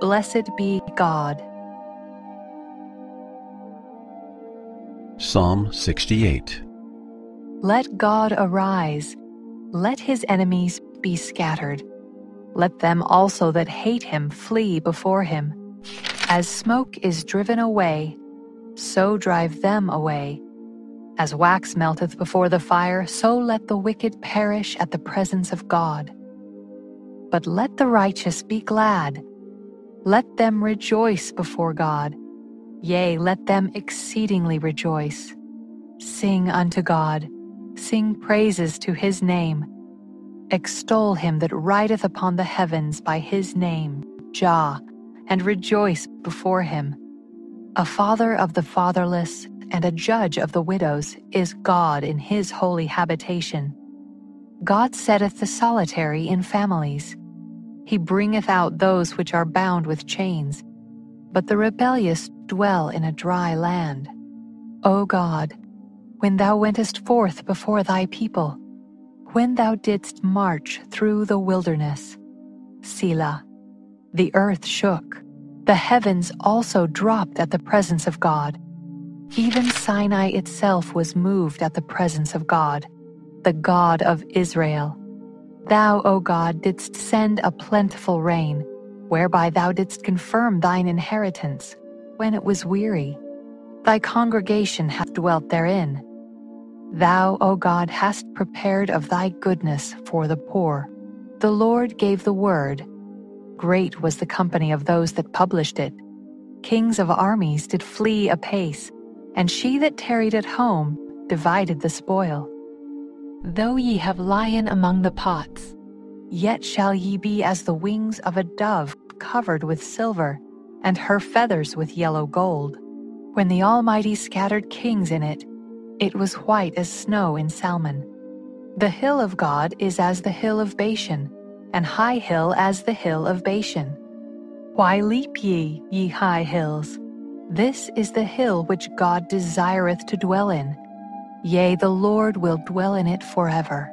Blessed be God. Psalm 68 Let God arise, let his enemies be scattered. Let them also that hate him flee before him. As smoke is driven away, so drive them away. As wax melteth before the fire, so let the wicked perish at the presence of God. But let the righteous be glad. Let them rejoice before God. Yea, let them exceedingly rejoice. Sing unto God, sing praises to his name. Extol him that rideth upon the heavens by his name, Jah, and rejoice before him. A father of the fatherless and a judge of the widows is God in his holy habitation. God setteth the solitary in families. He bringeth out those which are bound with chains, but the rebellious dwell in a dry land. O God, when thou wentest forth before thy people, when thou didst march through the wilderness, Selah, the earth shook, the heavens also dropped at the presence of God. Even Sinai itself was moved at the presence of God, the God of Israel. Thou, O God, didst send a plentiful rain, whereby thou didst confirm thine inheritance, when it was weary. Thy congregation hath dwelt therein. Thou, O God, hast prepared of thy goodness for the poor. The Lord gave the word. Great was the company of those that published it. Kings of armies did flee apace, and she that tarried at home divided the spoil. Though ye have lien among the pots, yet shall ye be as the wings of a dove covered with silver, and her feathers with yellow gold. When the Almighty scattered kings in it, it was white as snow in Salmon. The hill of God is as the hill of Bashan, and high hill as the hill of Bashan. Why leap ye, ye high hills? This is the hill which God desireth to dwell in. Yea, the Lord will dwell in it forever.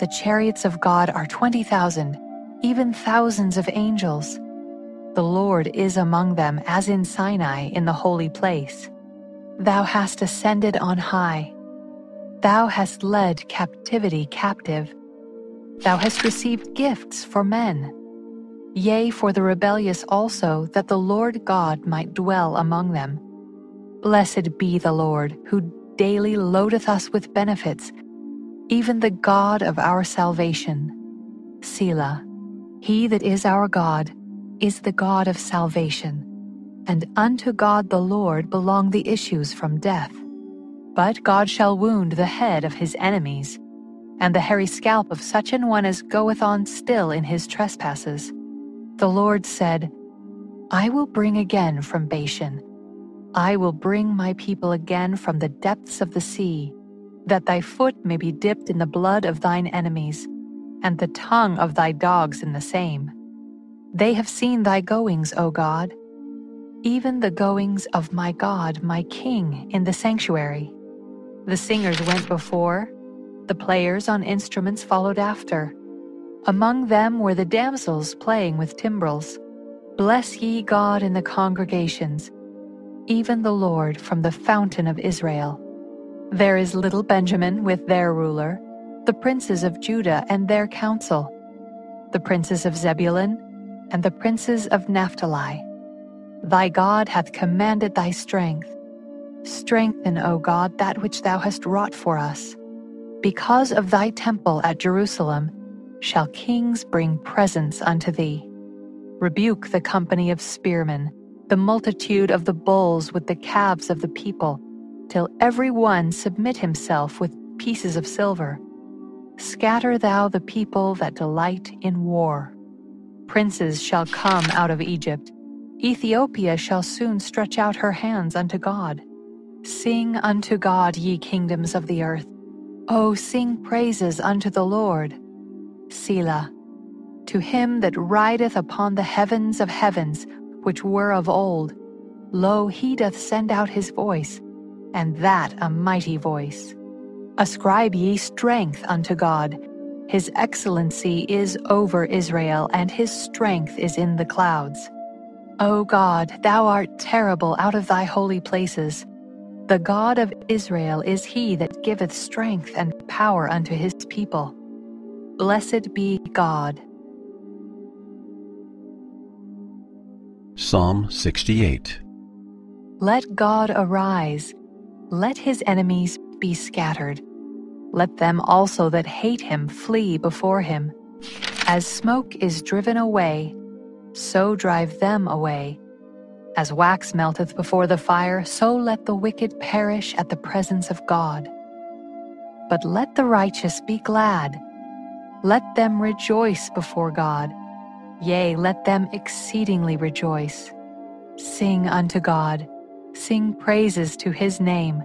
The chariots of God are twenty thousand, even thousands of angels. The Lord is among them as in Sinai in the holy place. Thou hast ascended on high. Thou hast led captivity captive. Thou hast received gifts for men. Yea, for the rebellious also, that the Lord God might dwell among them. Blessed be the Lord, who daily loadeth us with benefits, even the God of our salvation. Selah. He that is our God is the God of salvation and unto God the Lord belong the issues from death. But God shall wound the head of his enemies, and the hairy scalp of such an one as goeth on still in his trespasses. The Lord said, I will bring again from Bashan. I will bring my people again from the depths of the sea, that thy foot may be dipped in the blood of thine enemies, and the tongue of thy dogs in the same. They have seen thy goings, O God even the goings of my God, my King, in the sanctuary. The singers went before, the players on instruments followed after. Among them were the damsels playing with timbrels. Bless ye God in the congregations, even the Lord from the fountain of Israel. There is little Benjamin with their ruler, the princes of Judah and their council, the princes of Zebulun, and the princes of Naphtali Thy God hath commanded thy strength. Strengthen, O God, that which thou hast wrought for us. Because of thy temple at Jerusalem shall kings bring presents unto thee. Rebuke the company of spearmen, the multitude of the bulls with the calves of the people, till every one submit himself with pieces of silver. Scatter thou the people that delight in war. Princes shall come out of Egypt Ethiopia shall soon stretch out her hands unto God. Sing unto God, ye kingdoms of the earth. O sing praises unto the Lord. Selah. To him that rideth upon the heavens of heavens, which were of old, lo, he doth send out his voice, and that a mighty voice. Ascribe ye strength unto God. His excellency is over Israel, and his strength is in the clouds. O God, thou art terrible out of thy holy places. The God of Israel is he that giveth strength and power unto his people. Blessed be God. Psalm 68 Let God arise. Let his enemies be scattered. Let them also that hate him flee before him. As smoke is driven away, so drive them away. As wax melteth before the fire, so let the wicked perish at the presence of God. But let the righteous be glad. Let them rejoice before God. Yea, let them exceedingly rejoice. Sing unto God, sing praises to his name.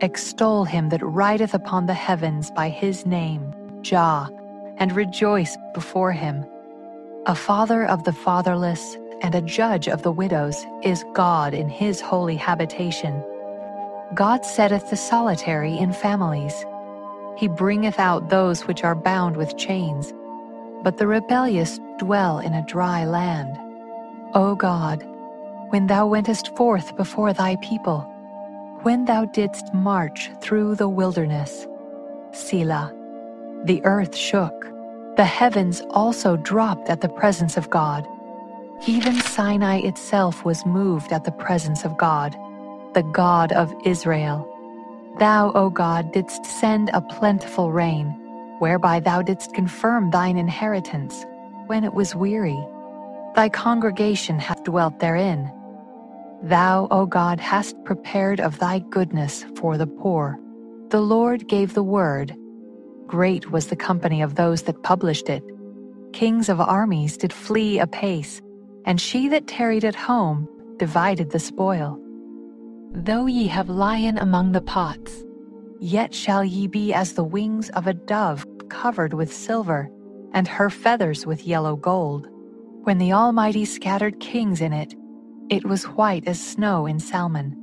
Extol him that rideth upon the heavens by his name, Jah, and rejoice before him. A father of the fatherless and a judge of the widows is God in his holy habitation. God setteth the solitary in families. He bringeth out those which are bound with chains, but the rebellious dwell in a dry land. O God, when thou wentest forth before thy people, when thou didst march through the wilderness, Selah, the earth shook, the heavens also dropped at the presence of God. Even Sinai itself was moved at the presence of God, the God of Israel. Thou, O God, didst send a plentiful rain, whereby thou didst confirm thine inheritance, when it was weary. Thy congregation hath dwelt therein. Thou, O God, hast prepared of thy goodness for the poor. The Lord gave the word. Great was the company of those that published it. Kings of armies did flee apace, and she that tarried at home divided the spoil. Though ye have lien among the pots, yet shall ye be as the wings of a dove covered with silver, and her feathers with yellow gold. When the Almighty scattered kings in it, it was white as snow in Salmon.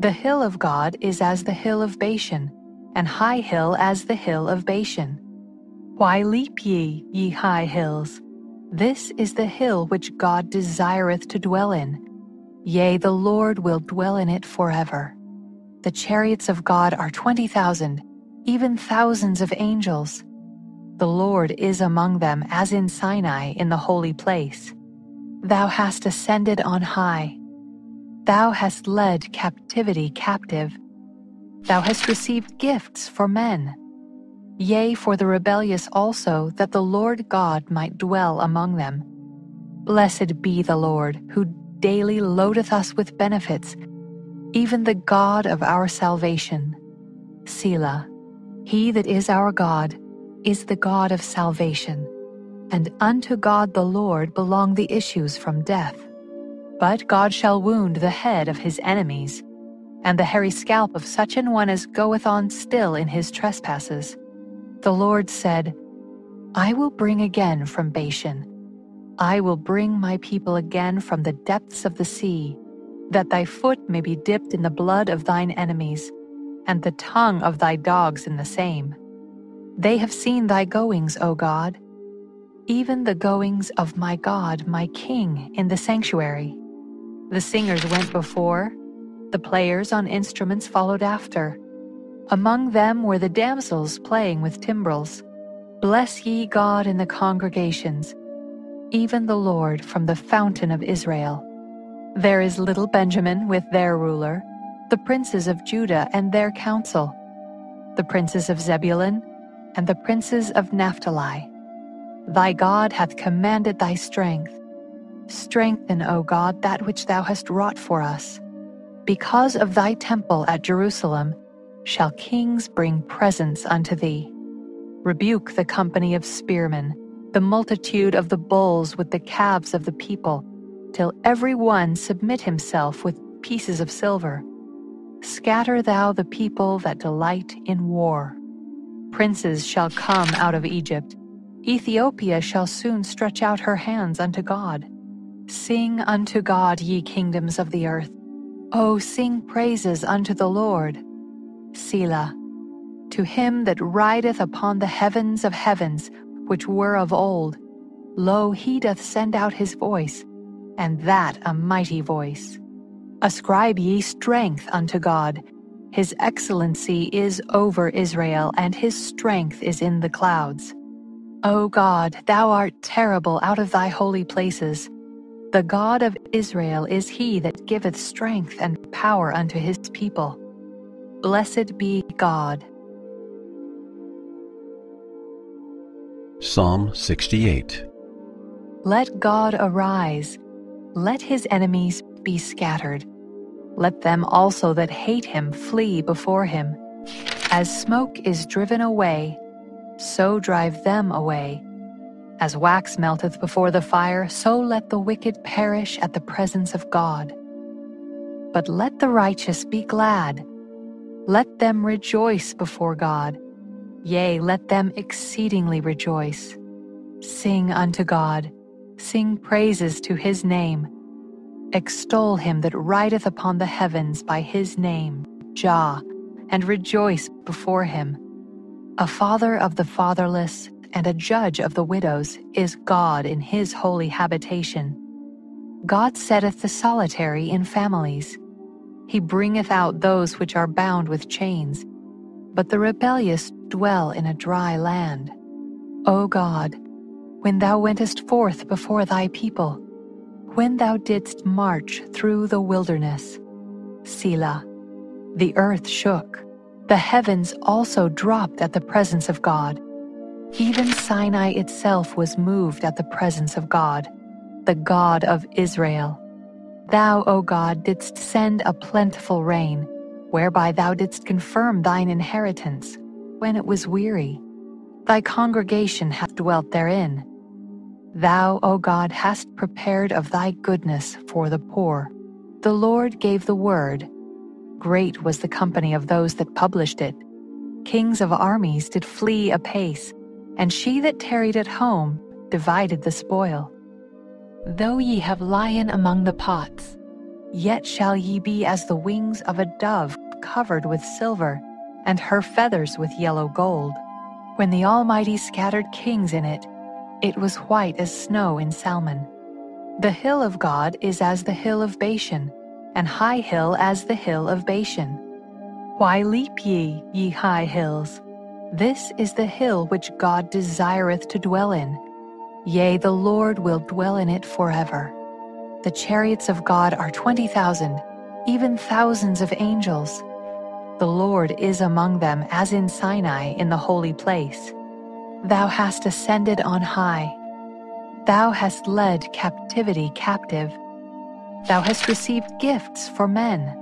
The hill of God is as the hill of Bashan, and high hill as the hill of Bashan. Why leap ye, ye high hills? This is the hill which God desireth to dwell in. Yea, the Lord will dwell in it forever. The chariots of God are twenty thousand, even thousands of angels. The Lord is among them as in Sinai in the holy place. Thou hast ascended on high. Thou hast led captivity captive. Thou hast received gifts for men. Yea, for the rebellious also, that the Lord God might dwell among them. Blessed be the Lord, who daily loadeth us with benefits, even the God of our salvation. Selah. He that is our God is the God of salvation, and unto God the Lord belong the issues from death. But God shall wound the head of his enemies, and the hairy scalp of such an one as goeth on still in his trespasses. The Lord said, I will bring again from Bashan. I will bring my people again from the depths of the sea, that thy foot may be dipped in the blood of thine enemies, and the tongue of thy dogs in the same. They have seen thy goings, O God, even the goings of my God, my King, in the sanctuary. The singers went before, the players on instruments followed after. Among them were the damsels playing with timbrels. Bless ye God in the congregations, even the Lord from the fountain of Israel. There is little Benjamin with their ruler, the princes of Judah and their council, the princes of Zebulun, and the princes of Naphtali. Thy God hath commanded thy strength. Strengthen, O God, that which thou hast wrought for us. Because of thy temple at Jerusalem, shall kings bring presents unto thee. Rebuke the company of spearmen, the multitude of the bulls with the calves of the people, till every one submit himself with pieces of silver. Scatter thou the people that delight in war. Princes shall come out of Egypt. Ethiopia shall soon stretch out her hands unto God. Sing unto God, ye kingdoms of the earth. O sing praises unto the Lord. Selah. To him that rideth upon the heavens of heavens, which were of old, lo, he doth send out his voice, and that a mighty voice. Ascribe ye strength unto God. His excellency is over Israel, and his strength is in the clouds. O God, thou art terrible out of thy holy places. The God of Israel is he that giveth strength and power unto his people. Blessed be God. Psalm 68 Let God arise, let his enemies be scattered. Let them also that hate him flee before him. As smoke is driven away, so drive them away. As wax melteth before the fire, so let the wicked perish at the presence of God. But let the righteous be glad. Let them rejoice before God. Yea, let them exceedingly rejoice. Sing unto God, sing praises to his name. Extol him that rideth upon the heavens by his name, Jah, and rejoice before him. A father of the fatherless and a judge of the widows is God in his holy habitation. God setteth the solitary in families. He bringeth out those which are bound with chains, but the rebellious dwell in a dry land. O God, when thou wentest forth before thy people, when thou didst march through the wilderness, Selah, the earth shook the heavens also dropped at the presence of God. Even Sinai itself was moved at the presence of God, the God of Israel. Thou, O God, didst send a plentiful rain, whereby thou didst confirm thine inheritance, when it was weary. Thy congregation hath dwelt therein. Thou, O God, hast prepared of thy goodness for the poor. The Lord gave the word, Great was the company of those that published it. Kings of armies did flee apace, and she that tarried at home divided the spoil. Though ye have lien among the pots, yet shall ye be as the wings of a dove covered with silver, and her feathers with yellow gold. When the Almighty scattered kings in it, it was white as snow in Salmon. The hill of God is as the hill of Bashan, and high hill as the hill of Bashan. Why leap ye, ye high hills? This is the hill which God desireth to dwell in. Yea, the Lord will dwell in it forever. The chariots of God are twenty thousand, even thousands of angels. The Lord is among them as in Sinai in the holy place. Thou hast ascended on high. Thou hast led captivity captive Thou hast received gifts for men.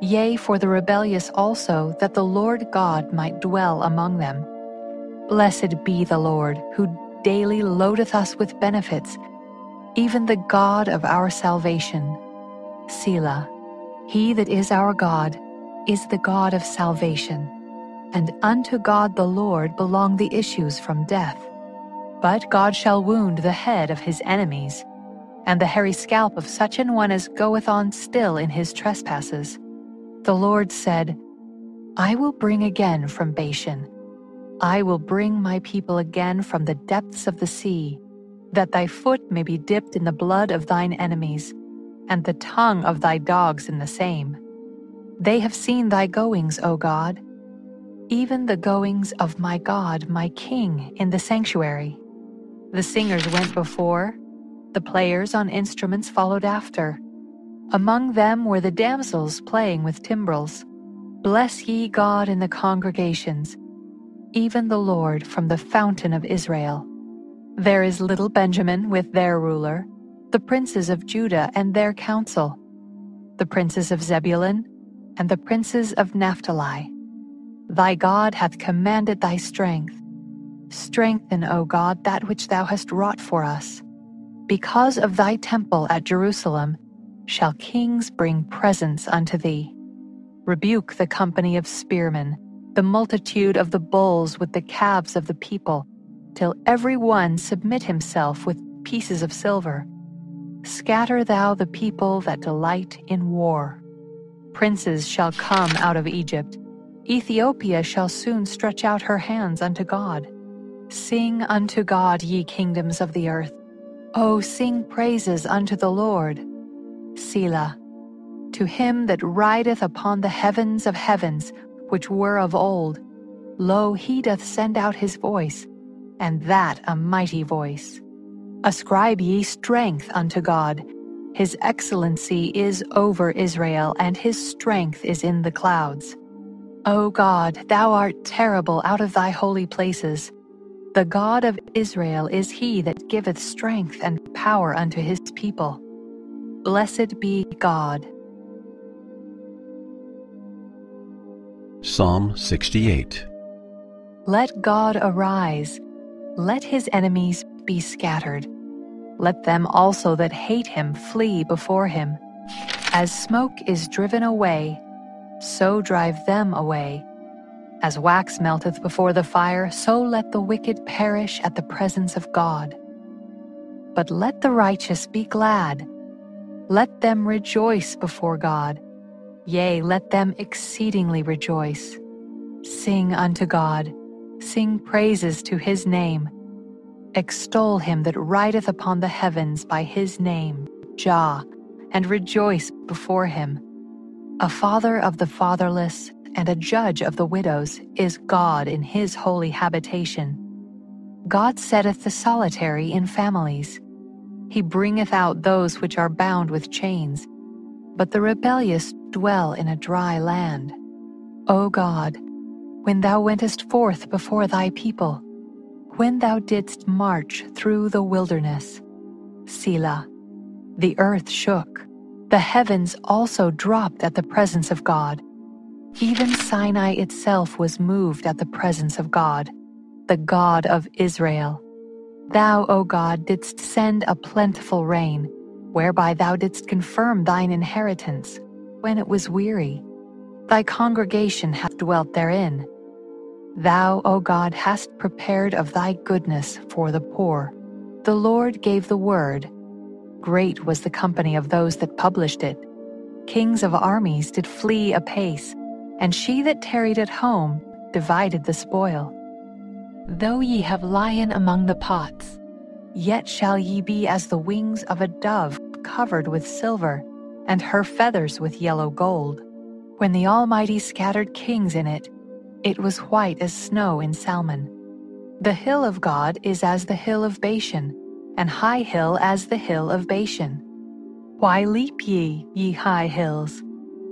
Yea, for the rebellious also, that the Lord God might dwell among them. Blessed be the Lord, who daily loadeth us with benefits, even the God of our salvation. Selah. He that is our God is the God of salvation, and unto God the Lord belong the issues from death. But God shall wound the head of his enemies and the hairy scalp of such an one as goeth on still in his trespasses. The Lord said, I will bring again from Bashan. I will bring my people again from the depths of the sea, that thy foot may be dipped in the blood of thine enemies, and the tongue of thy dogs in the same. They have seen thy goings, O God, even the goings of my God, my King, in the sanctuary. The singers went before, the players on instruments followed after. Among them were the damsels playing with timbrels. Bless ye God in the congregations, even the Lord from the fountain of Israel. There is little Benjamin with their ruler, the princes of Judah and their council, the princes of Zebulun and the princes of Naphtali. Thy God hath commanded thy strength. Strengthen, O God, that which thou hast wrought for us. Because of thy temple at Jerusalem shall kings bring presents unto thee. Rebuke the company of spearmen, the multitude of the bulls with the calves of the people, till every one submit himself with pieces of silver. Scatter thou the people that delight in war. Princes shall come out of Egypt. Ethiopia shall soon stretch out her hands unto God. Sing unto God, ye kingdoms of the earth. O sing praises unto the Lord. Selah. To him that rideth upon the heavens of heavens, which were of old. Lo, he doth send out his voice, and that a mighty voice. Ascribe ye strength unto God. His excellency is over Israel, and his strength is in the clouds. O God, thou art terrible out of thy holy places. The God of Israel is he that giveth strength and power unto his people. Blessed be God. Psalm 68 Let God arise, let his enemies be scattered. Let them also that hate him flee before him. As smoke is driven away, so drive them away. As wax melteth before the fire, so let the wicked perish at the presence of God. But let the righteous be glad. Let them rejoice before God. Yea, let them exceedingly rejoice. Sing unto God, sing praises to his name. Extol him that rideth upon the heavens by his name, Jah, and rejoice before him. A father of the fatherless and a judge of the widows is God in his holy habitation. God setteth the solitary in families. He bringeth out those which are bound with chains, but the rebellious dwell in a dry land. O God, when thou wentest forth before thy people, when thou didst march through the wilderness, Selah, the earth shook, the heavens also dropped at the presence of God. Even Sinai itself was moved at the presence of God, the God of Israel. Thou, O God, didst send a plentiful rain, whereby thou didst confirm thine inheritance, when it was weary. Thy congregation hath dwelt therein. Thou, O God, hast prepared of thy goodness for the poor. The Lord gave the word. Great was the company of those that published it. Kings of armies did flee apace, and she that tarried at home divided the spoil. Though ye have lien among the pots, yet shall ye be as the wings of a dove covered with silver, and her feathers with yellow gold. When the Almighty scattered kings in it, it was white as snow in Salmon. The hill of God is as the hill of Bashan, and high hill as the hill of Bashan. Why leap ye, ye high hills?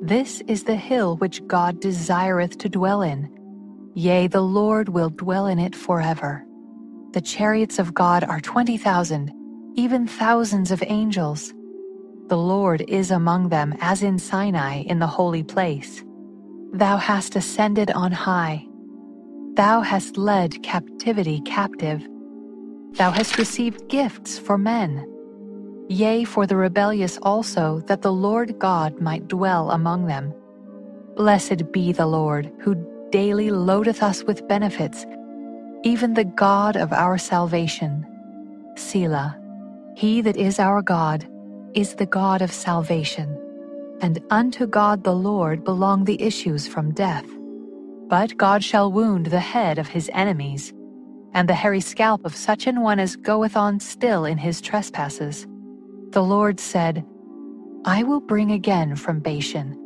This is the hill which God desireth to dwell in. Yea, the Lord will dwell in it forever. The chariots of God are twenty thousand, even thousands of angels. The Lord is among them as in Sinai in the holy place. Thou hast ascended on high. Thou hast led captivity captive. Thou hast received gifts for men. Yea, for the rebellious also, that the Lord God might dwell among them. Blessed be the Lord, who daily loadeth us with benefits, even the God of our salvation. Selah. He that is our God is the God of salvation and unto God the Lord belong the issues from death. But God shall wound the head of his enemies, and the hairy scalp of such an one as goeth on still in his trespasses. The Lord said, I will bring again from Bashan.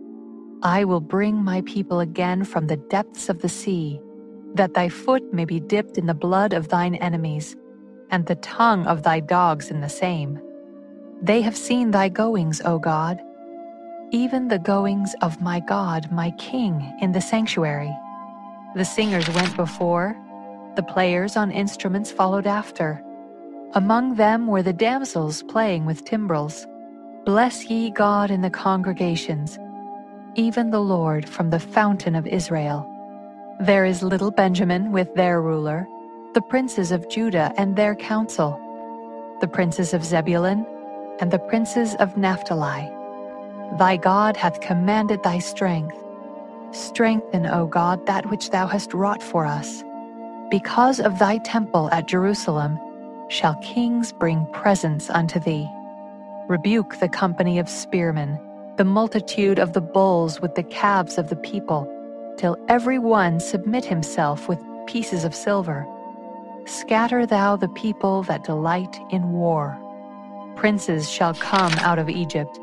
I will bring my people again from the depths of the sea, that thy foot may be dipped in the blood of thine enemies, and the tongue of thy dogs in the same. They have seen thy goings, O God even the goings of my God, my King, in the sanctuary. The singers went before, the players on instruments followed after. Among them were the damsels playing with timbrels. Bless ye God in the congregations, even the Lord from the fountain of Israel. There is little Benjamin with their ruler, the princes of Judah and their council, the princes of Zebulun, and the princes of Naphtali Thy God hath commanded thy strength. Strengthen, O God, that which thou hast wrought for us. Because of thy temple at Jerusalem shall kings bring presents unto thee. Rebuke the company of spearmen, the multitude of the bulls with the calves of the people, till every one submit himself with pieces of silver. Scatter thou the people that delight in war. Princes shall come out of Egypt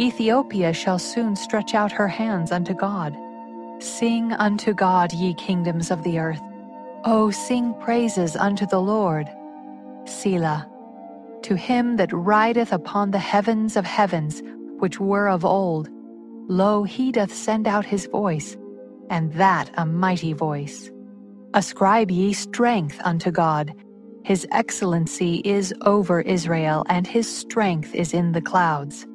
Ethiopia shall soon stretch out her hands unto God. Sing unto God, ye kingdoms of the earth. O sing praises unto the Lord. Selah. To him that rideth upon the heavens of heavens, which were of old, lo, he doth send out his voice, and that a mighty voice. Ascribe ye strength unto God. His excellency is over Israel, and his strength is in the clouds.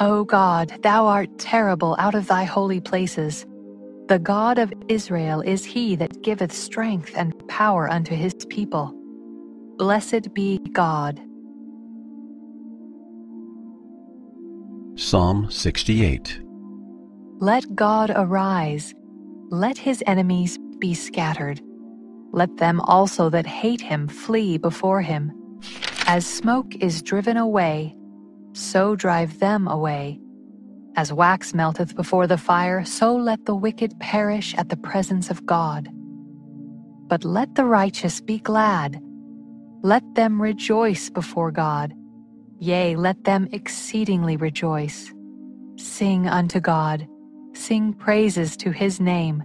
O God, thou art terrible out of thy holy places. The God of Israel is he that giveth strength and power unto his people. Blessed be God. Psalm 68 Let God arise, let his enemies be scattered. Let them also that hate him flee before him. As smoke is driven away, so drive them away. As wax melteth before the fire, so let the wicked perish at the presence of God. But let the righteous be glad. Let them rejoice before God. Yea, let them exceedingly rejoice. Sing unto God, sing praises to his name.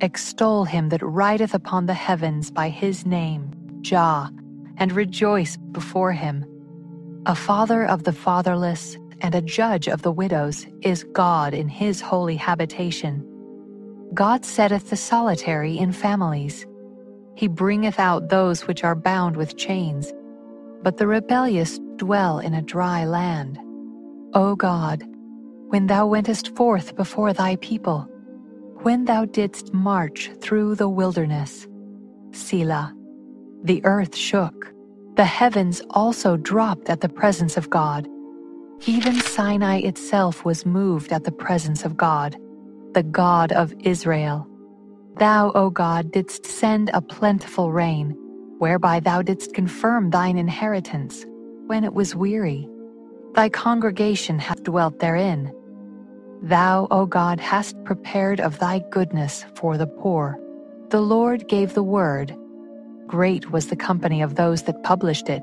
Extol him that rideth upon the heavens by his name, Jah, and rejoice before him. A father of the fatherless and a judge of the widows is God in his holy habitation. God setteth the solitary in families. He bringeth out those which are bound with chains, but the rebellious dwell in a dry land. O God, when thou wentest forth before thy people, when thou didst march through the wilderness, Selah, the earth shook, the heavens also dropped at the presence of God even Sinai itself was moved at the presence of God, the God of Israel. Thou, O God, didst send a plentiful rain, whereby thou didst confirm thine inheritance, when it was weary. Thy congregation hath dwelt therein. Thou, O God, hast prepared of thy goodness for the poor. The Lord gave the word. Great was the company of those that published it.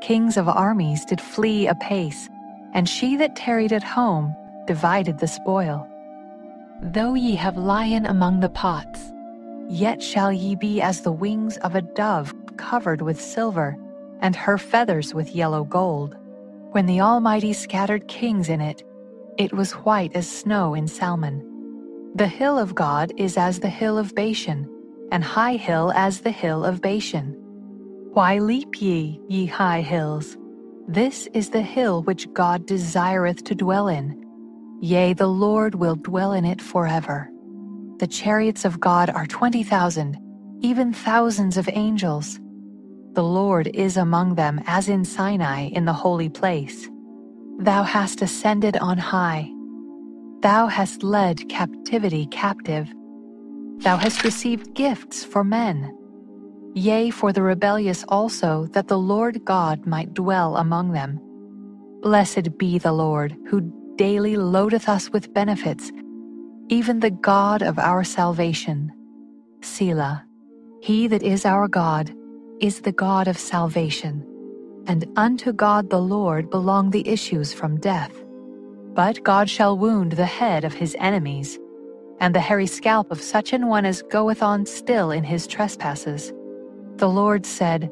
Kings of armies did flee apace and she that tarried at home divided the spoil. Though ye have lien among the pots, yet shall ye be as the wings of a dove covered with silver, and her feathers with yellow gold. When the Almighty scattered kings in it, it was white as snow in Salmon. The hill of God is as the hill of Bashan, and high hill as the hill of Bashan. Why leap ye, ye high hills? This is the hill which God desireth to dwell in. Yea, the Lord will dwell in it forever. The chariots of God are twenty thousand, even thousands of angels. The Lord is among them as in Sinai in the holy place. Thou hast ascended on high. Thou hast led captivity captive. Thou hast received gifts for men yea, for the rebellious also, that the Lord God might dwell among them. Blessed be the Lord, who daily loadeth us with benefits, even the God of our salvation. Selah. He that is our God is the God of salvation, and unto God the Lord belong the issues from death. But God shall wound the head of his enemies, and the hairy scalp of such an one as goeth on still in his trespasses. The Lord said,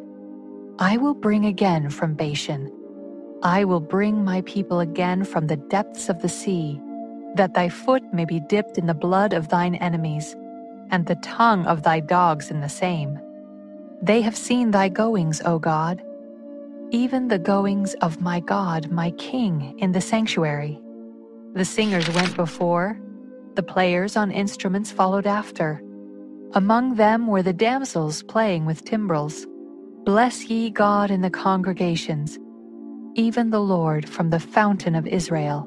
I will bring again from Bashan. I will bring my people again from the depths of the sea, that thy foot may be dipped in the blood of thine enemies, and the tongue of thy dogs in the same. They have seen thy goings, O God, even the goings of my God, my King, in the sanctuary. The singers went before, the players on instruments followed after among them were the damsels playing with timbrels. Bless ye God in the congregations, even the Lord from the fountain of Israel.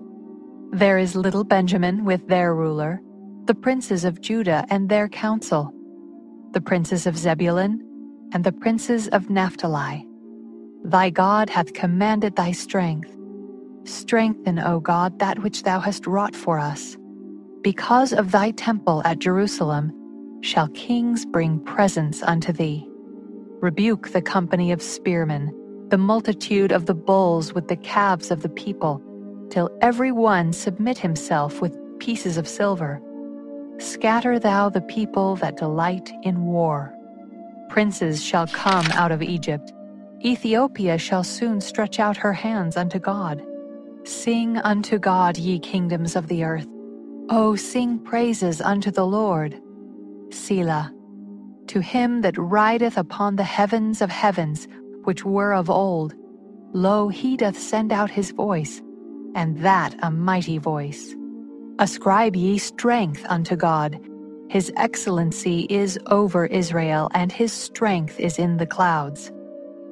There is little Benjamin with their ruler, the princes of Judah and their council, the princes of Zebulun and the princes of Naphtali. Thy God hath commanded thy strength. Strengthen, O God, that which thou hast wrought for us. Because of thy temple at Jerusalem, shall kings bring presents unto thee. Rebuke the company of spearmen, the multitude of the bulls with the calves of the people, till every one submit himself with pieces of silver. Scatter thou the people that delight in war. Princes shall come out of Egypt. Ethiopia shall soon stretch out her hands unto God. Sing unto God, ye kingdoms of the earth. O sing praises unto the Lord. Selah. To him that rideth upon the heavens of heavens, which were of old, lo, he doth send out his voice, and that a mighty voice. Ascribe ye strength unto God. His excellency is over Israel, and his strength is in the clouds.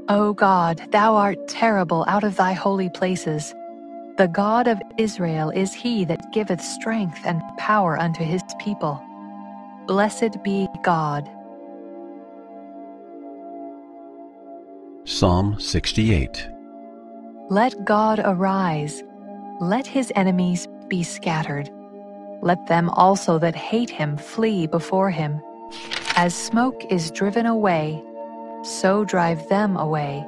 O God, thou art terrible out of thy holy places. The God of Israel is he that giveth strength and power unto his people. Blessed be God. Psalm 68 Let God arise, let his enemies be scattered. Let them also that hate him flee before him. As smoke is driven away, so drive them away.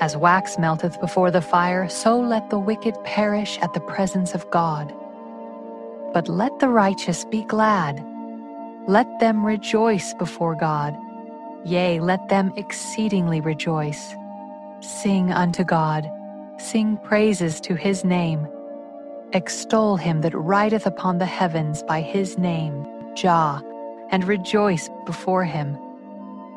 As wax melteth before the fire, so let the wicked perish at the presence of God. But let the righteous be glad. Let them rejoice before God. Yea, let them exceedingly rejoice. Sing unto God, sing praises to his name. Extol him that rideth upon the heavens by his name, Jah, and rejoice before him.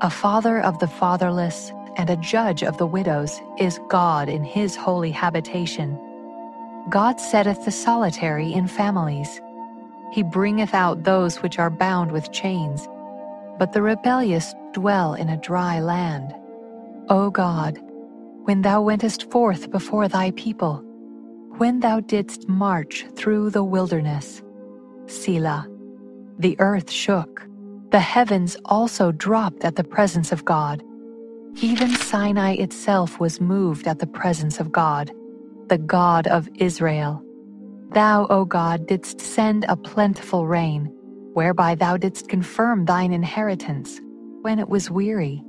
A father of the fatherless and a judge of the widows is God in his holy habitation. God setteth the solitary in families. He bringeth out those which are bound with chains, but the rebellious dwell in a dry land. O God, when thou wentest forth before thy people, when thou didst march through the wilderness, Selah, the earth shook, the heavens also dropped at the presence of God even Sinai itself was moved at the presence of God, the God of Israel. Thou, O God, didst send a plentiful rain, whereby thou didst confirm thine inheritance, when it was weary.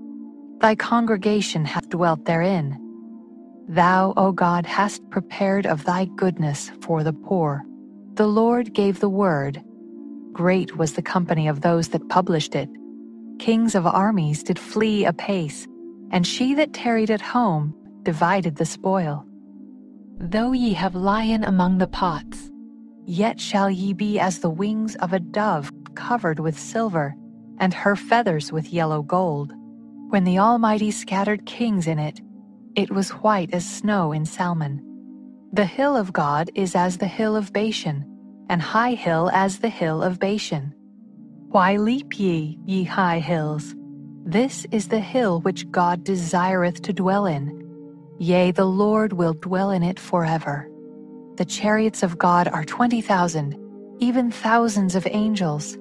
Thy congregation hath dwelt therein. Thou, O God, hast prepared of thy goodness for the poor. The Lord gave the word. Great was the company of those that published it. Kings of armies did flee apace and she that tarried at home divided the spoil. Though ye have lien among the pots, yet shall ye be as the wings of a dove covered with silver, and her feathers with yellow gold. When the Almighty scattered kings in it, it was white as snow in Salmon. The hill of God is as the hill of Bashan, and high hill as the hill of Bashan. Why leap ye, ye high hills? This is the hill which God desireth to dwell in. Yea, the Lord will dwell in it forever. The chariots of God are twenty thousand, even thousands of angels.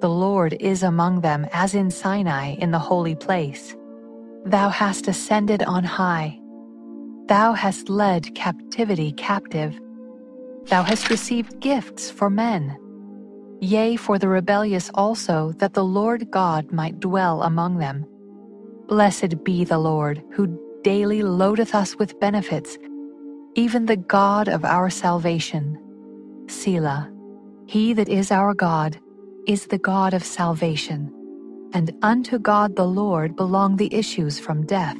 The Lord is among them as in Sinai in the holy place. Thou hast ascended on high. Thou hast led captivity captive. Thou hast received gifts for men yea, for the rebellious also, that the Lord God might dwell among them. Blessed be the Lord, who daily loadeth us with benefits, even the God of our salvation. Selah. He that is our God is the God of salvation, and unto God the Lord belong the issues from death.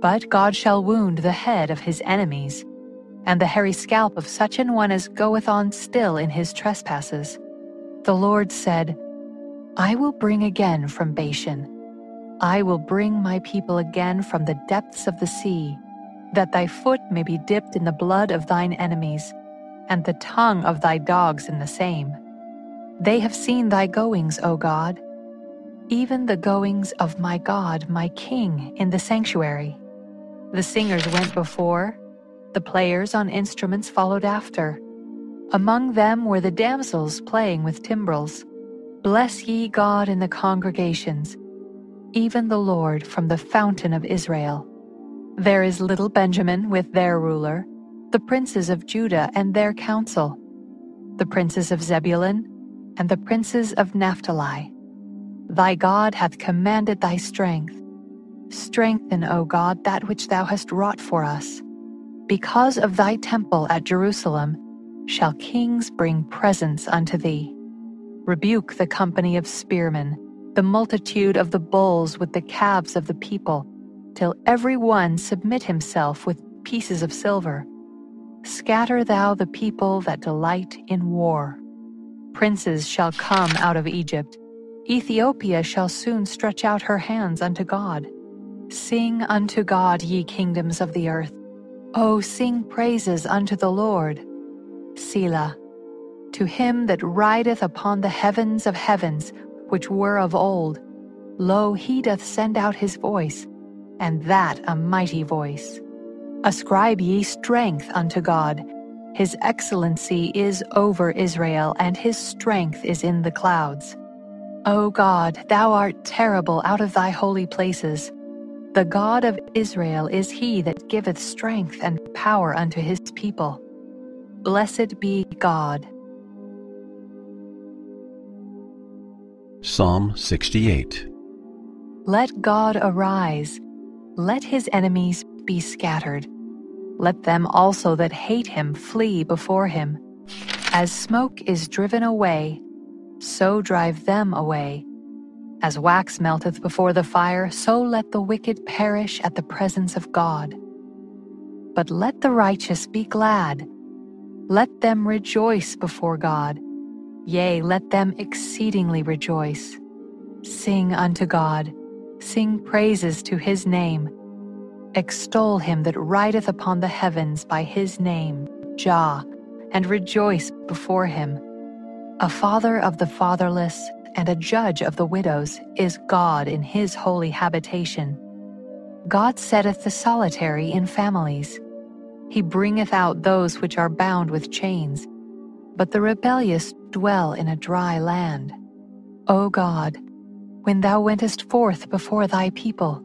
But God shall wound the head of his enemies, and the hairy scalp of such an one as goeth on still in his trespasses. The Lord said, I will bring again from Bashan. I will bring my people again from the depths of the sea, that thy foot may be dipped in the blood of thine enemies, and the tongue of thy dogs in the same. They have seen thy goings, O God, even the goings of my God, my King, in the sanctuary. The singers went before, the players on instruments followed after among them were the damsels playing with timbrels. Bless ye God in the congregations, even the Lord from the fountain of Israel. There is little Benjamin with their ruler, the princes of Judah and their council, the princes of Zebulun and the princes of Naphtali. Thy God hath commanded thy strength. Strengthen, O God, that which thou hast wrought for us. Because of thy temple at Jerusalem, shall kings bring presents unto thee. Rebuke the company of spearmen, the multitude of the bulls with the calves of the people, till every one submit himself with pieces of silver. Scatter thou the people that delight in war. Princes shall come out of Egypt. Ethiopia shall soon stretch out her hands unto God. Sing unto God, ye kingdoms of the earth. O sing praises unto the Lord. Selah. To him that rideth upon the heavens of heavens, which were of old, lo, he doth send out his voice, and that a mighty voice. Ascribe ye strength unto God. His excellency is over Israel, and his strength is in the clouds. O God, thou art terrible out of thy holy places. The God of Israel is he that giveth strength and power unto his people. Blessed be God. Psalm 68 Let God arise, let his enemies be scattered. Let them also that hate him flee before him. As smoke is driven away, so drive them away. As wax melteth before the fire, so let the wicked perish at the presence of God. But let the righteous be glad. Let them rejoice before God. Yea, let them exceedingly rejoice. Sing unto God, sing praises to his name. Extol him that rideth upon the heavens by his name, Jah, and rejoice before him. A father of the fatherless and a judge of the widows is God in his holy habitation. God setteth the solitary in families. He bringeth out those which are bound with chains, but the rebellious dwell in a dry land. O God, when thou wentest forth before thy people,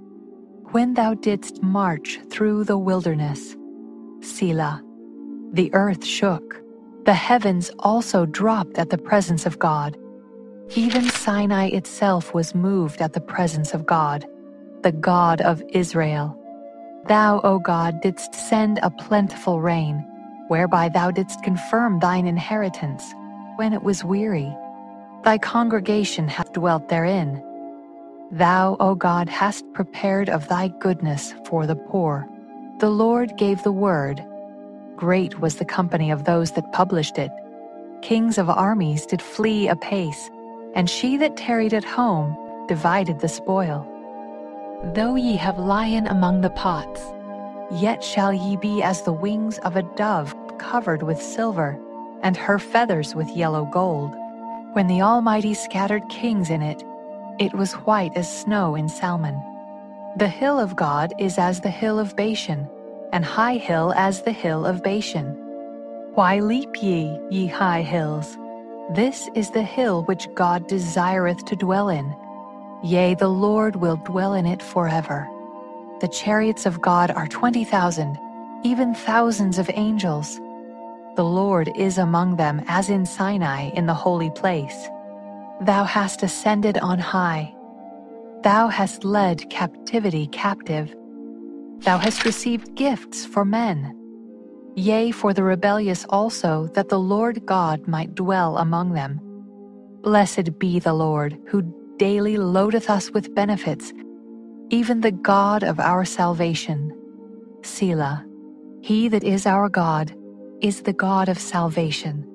when thou didst march through the wilderness, Selah, the earth shook, the heavens also dropped at the presence of God even Sinai itself was moved at the presence of God, the God of Israel. Thou, O God, didst send a plentiful rain, whereby thou didst confirm thine inheritance, when it was weary. Thy congregation hath dwelt therein. Thou, O God, hast prepared of thy goodness for the poor. The Lord gave the word. Great was the company of those that published it. Kings of armies did flee apace and she that tarried at home divided the spoil. Though ye have lien among the pots, yet shall ye be as the wings of a dove covered with silver, and her feathers with yellow gold. When the Almighty scattered kings in it, it was white as snow in Salmon. The hill of God is as the hill of Bashan, and high hill as the hill of Bashan. Why leap ye, ye high hills? This is the hill which God desireth to dwell in. Yea, the Lord will dwell in it forever. The chariots of God are twenty thousand, even thousands of angels. The Lord is among them as in Sinai in the holy place. Thou hast ascended on high. Thou hast led captivity captive. Thou hast received gifts for men yea, for the rebellious also, that the Lord God might dwell among them. Blessed be the Lord, who daily loadeth us with benefits, even the God of our salvation. Selah. He that is our God is the God of salvation,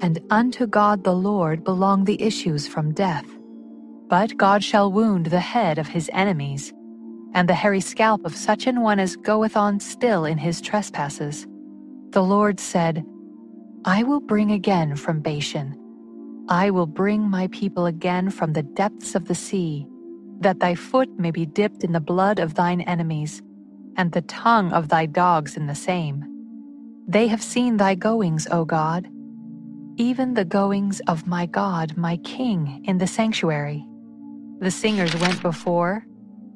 and unto God the Lord belong the issues from death. But God shall wound the head of his enemies, and the hairy scalp of such an one as goeth on still in his trespasses. The Lord said, I will bring again from Bashan. I will bring my people again from the depths of the sea, that thy foot may be dipped in the blood of thine enemies, and the tongue of thy dogs in the same. They have seen thy goings, O God, even the goings of my God, my King, in the sanctuary. The singers went before,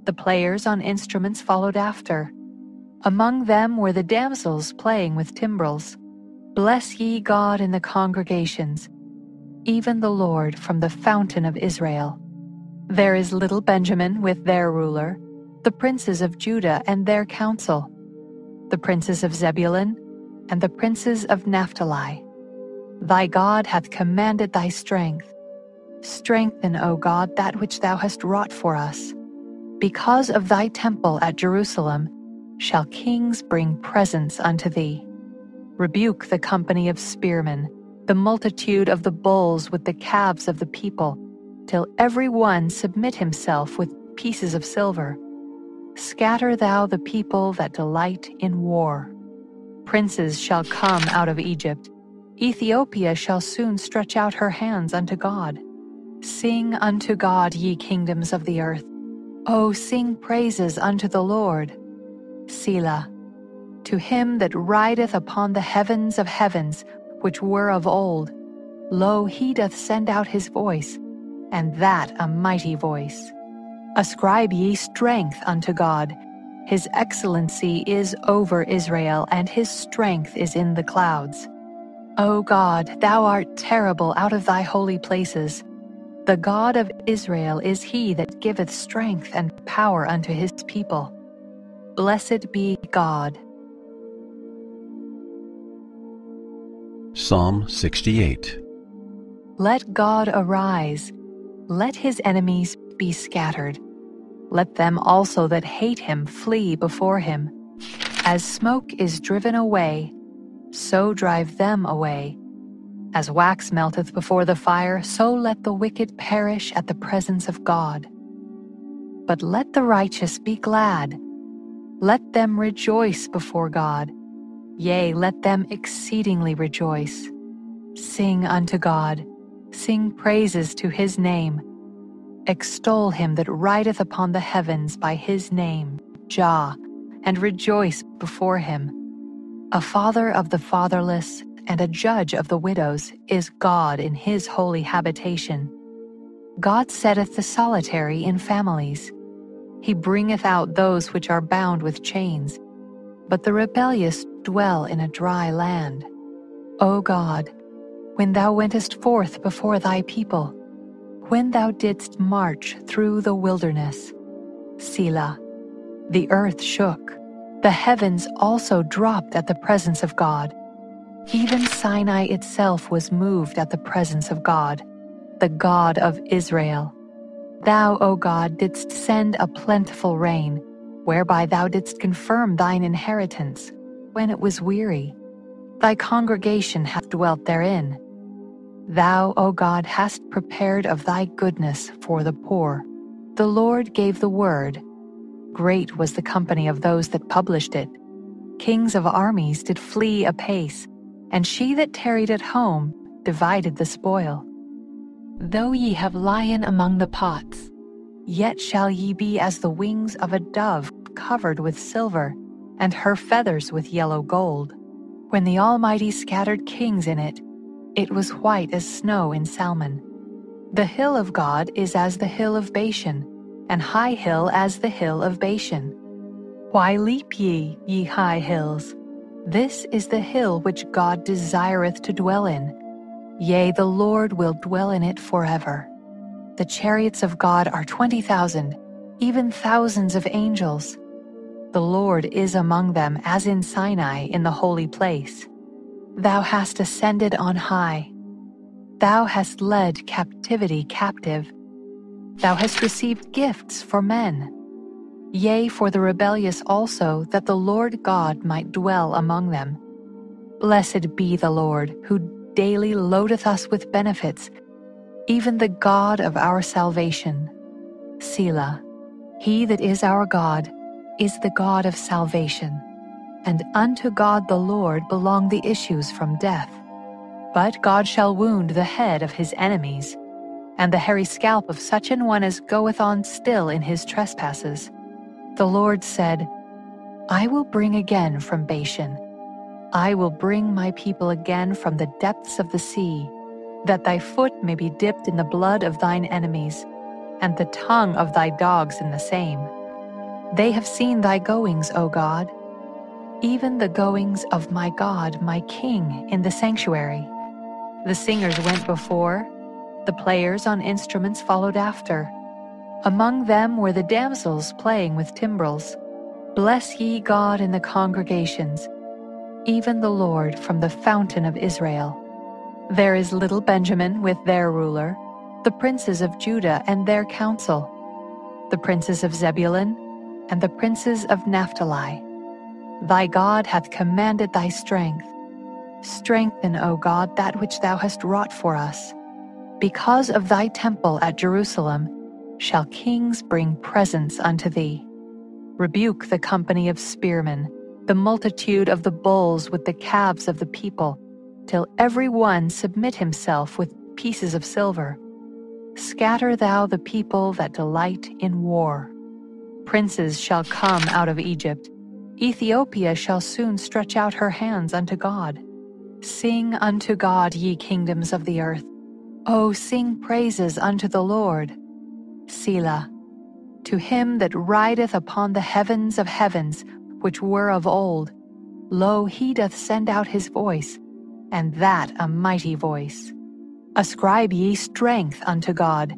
the players on instruments followed after among them were the damsels playing with timbrels. Bless ye God in the congregations, even the Lord from the fountain of Israel. There is little Benjamin with their ruler, the princes of Judah and their council, the princes of Zebulun and the princes of Naphtali. Thy God hath commanded thy strength. Strengthen, O God, that which thou hast wrought for us. Because of thy temple at Jerusalem shall kings bring presents unto thee. Rebuke the company of spearmen, the multitude of the bulls with the calves of the people, till every one submit himself with pieces of silver. Scatter thou the people that delight in war. Princes shall come out of Egypt. Ethiopia shall soon stretch out her hands unto God. Sing unto God, ye kingdoms of the earth. O sing praises unto the Lord. Selah. To him that rideth upon the heavens of heavens, which were of old, lo, he doth send out his voice, and that a mighty voice. Ascribe ye strength unto God. His excellency is over Israel, and his strength is in the clouds. O God, thou art terrible out of thy holy places. The God of Israel is he that giveth strength and power unto his people. Blessed be God. Psalm 68 Let God arise, let his enemies be scattered. Let them also that hate him flee before him. As smoke is driven away, so drive them away. As wax melteth before the fire, so let the wicked perish at the presence of God. But let the righteous be glad. Let them rejoice before God. Yea, let them exceedingly rejoice. Sing unto God, sing praises to his name. Extol him that rideth upon the heavens by his name, Jah, and rejoice before him. A father of the fatherless and a judge of the widows is God in his holy habitation. God setteth the solitary in families. He bringeth out those which are bound with chains, but the rebellious dwell in a dry land. O God, when thou wentest forth before thy people, when thou didst march through the wilderness, Selah, the earth shook, the heavens also dropped at the presence of God even Sinai itself was moved at the presence of God, the God of Israel. Thou, O God, didst send a plentiful rain, whereby thou didst confirm thine inheritance, when it was weary. Thy congregation hath dwelt therein. Thou, O God, hast prepared of thy goodness for the poor. The Lord gave the word. Great was the company of those that published it. Kings of armies did flee apace and she that tarried at home divided the spoil. Though ye have lien among the pots, yet shall ye be as the wings of a dove covered with silver, and her feathers with yellow gold. When the Almighty scattered kings in it, it was white as snow in Salmon. The hill of God is as the hill of Bashan, and high hill as the hill of Bashan. Why leap ye, ye high hills? This is the hill which God desireth to dwell in. Yea, the Lord will dwell in it forever. The chariots of God are twenty thousand, even thousands of angels. The Lord is among them as in Sinai in the holy place. Thou hast ascended on high. Thou hast led captivity captive. Thou hast received gifts for men yea, for the rebellious also, that the Lord God might dwell among them. Blessed be the Lord, who daily loadeth us with benefits, even the God of our salvation. Selah. He that is our God is the God of salvation, and unto God the Lord belong the issues from death. But God shall wound the head of his enemies, and the hairy scalp of such an one as goeth on still in his trespasses. The Lord said, I will bring again from Bashan. I will bring my people again from the depths of the sea, that thy foot may be dipped in the blood of thine enemies, and the tongue of thy dogs in the same. They have seen thy goings, O God, even the goings of my God, my King, in the sanctuary. The singers went before, the players on instruments followed after among them were the damsels playing with timbrels. Bless ye God in the congregations, even the Lord from the fountain of Israel. There is little Benjamin with their ruler, the princes of Judah and their council, the princes of Zebulun and the princes of Naphtali. Thy God hath commanded thy strength. Strengthen, O God, that which thou hast wrought for us. Because of thy temple at Jerusalem shall kings bring presents unto thee. Rebuke the company of spearmen, the multitude of the bulls with the calves of the people, till every one submit himself with pieces of silver. Scatter thou the people that delight in war. Princes shall come out of Egypt. Ethiopia shall soon stretch out her hands unto God. Sing unto God, ye kingdoms of the earth. O sing praises unto the Lord. Selah. To him that rideth upon the heavens of heavens, which were of old, lo, he doth send out his voice, and that a mighty voice. Ascribe ye strength unto God.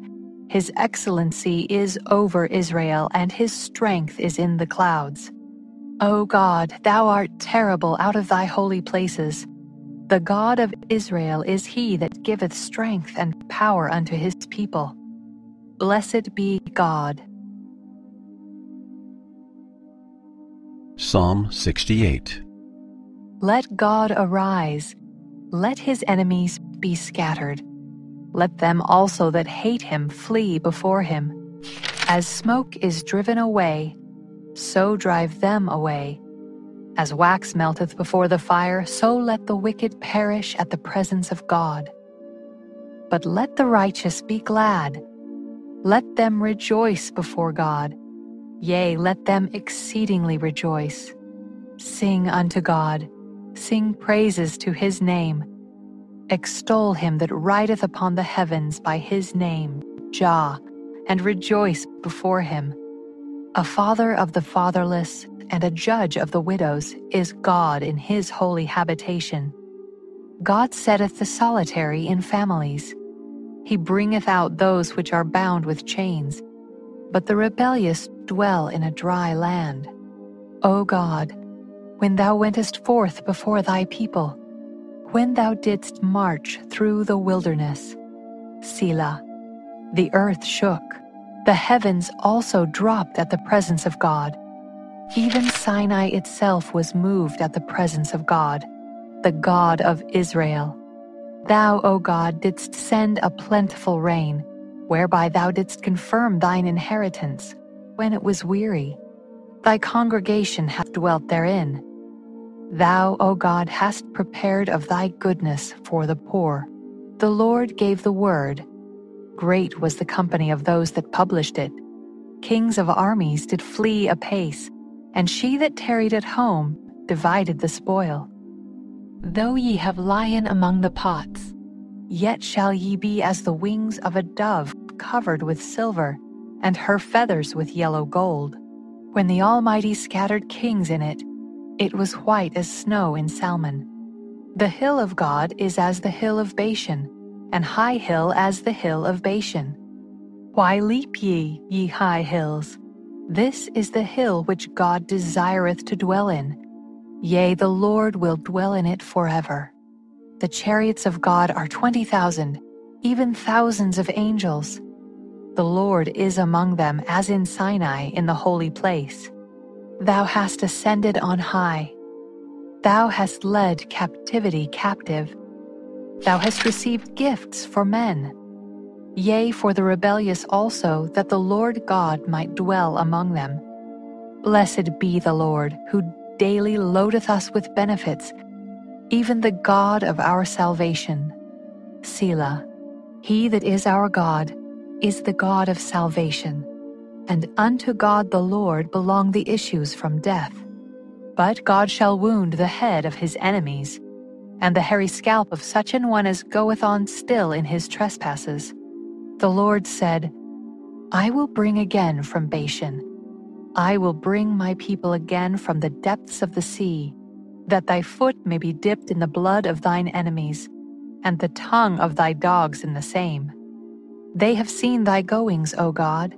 His excellency is over Israel, and his strength is in the clouds. O God, thou art terrible out of thy holy places. The God of Israel is he that giveth strength and power unto his people. Blessed be God. Psalm 68 Let God arise, let his enemies be scattered. Let them also that hate him flee before him. As smoke is driven away, so drive them away. As wax melteth before the fire, so let the wicked perish at the presence of God. But let the righteous be glad. Let them rejoice before God. Yea, let them exceedingly rejoice. Sing unto God, sing praises to his name. Extol him that rideth upon the heavens by his name, Jah, and rejoice before him. A father of the fatherless and a judge of the widows is God in his holy habitation. God setteth the solitary in families. He bringeth out those which are bound with chains, but the rebellious dwell in a dry land. O God, when thou wentest forth before thy people, when thou didst march through the wilderness, Selah, the earth shook, the heavens also dropped at the presence of God even Sinai itself was moved at the presence of God, the God of Israel. Thou, O God, didst send a plentiful rain, whereby thou didst confirm thine inheritance, when it was weary. Thy congregation hath dwelt therein. Thou, O God, hast prepared of thy goodness for the poor. The Lord gave the word. Great was the company of those that published it. Kings of armies did flee apace and she that tarried at home divided the spoil. Though ye have lien among the pots, yet shall ye be as the wings of a dove covered with silver, and her feathers with yellow gold. When the Almighty scattered kings in it, it was white as snow in Salmon. The hill of God is as the hill of Bashan, and high hill as the hill of Bashan. Why leap ye, ye high hills? This is the hill which God desireth to dwell in. Yea, the Lord will dwell in it forever. The chariots of God are twenty thousand, even thousands of angels. The Lord is among them as in Sinai in the holy place. Thou hast ascended on high. Thou hast led captivity captive. Thou hast received gifts for men yea, for the rebellious also, that the Lord God might dwell among them. Blessed be the Lord, who daily loadeth us with benefits, even the God of our salvation. Selah. He that is our God is the God of salvation, and unto God the Lord belong the issues from death. But God shall wound the head of his enemies, and the hairy scalp of such an one as goeth on still in his trespasses. The Lord said, I will bring again from Bashan. I will bring my people again from the depths of the sea, that thy foot may be dipped in the blood of thine enemies, and the tongue of thy dogs in the same. They have seen thy goings, O God,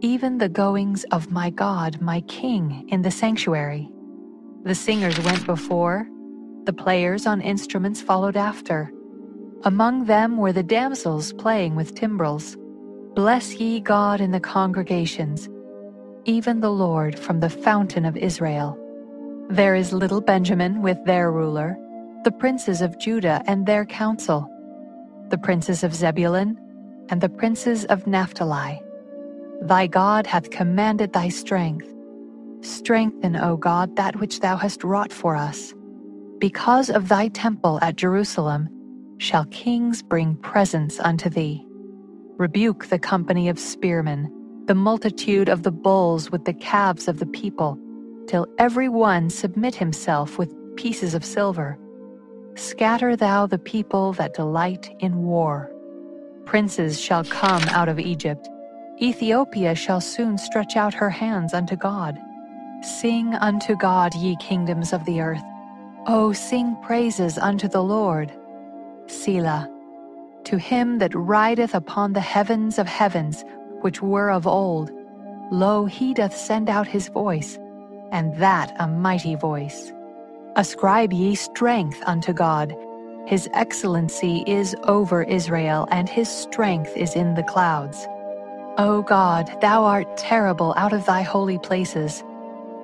even the goings of my God, my King, in the sanctuary. The singers went before, the players on instruments followed after Among them were the damsels playing with timbrels. Bless ye God in the congregations, even the Lord from the fountain of Israel. There is little Benjamin with their ruler, the princes of Judah and their council, the princes of Zebulun and the princes of Naphtali. Thy God hath commanded thy strength. Strengthen, O God, that which thou hast wrought for us. Because of thy temple at Jerusalem shall kings bring presents unto thee. Rebuke the company of spearmen, the multitude of the bulls with the calves of the people, till every one submit himself with pieces of silver. Scatter thou the people that delight in war. Princes shall come out of Egypt. Ethiopia shall soon stretch out her hands unto God. Sing unto God, ye kingdoms of the earth. O sing praises unto the Lord. Selah. To him that rideth upon the heavens of heavens, which were of old, lo, he doth send out his voice, and that a mighty voice. Ascribe ye strength unto God. His excellency is over Israel, and his strength is in the clouds. O God, thou art terrible out of thy holy places.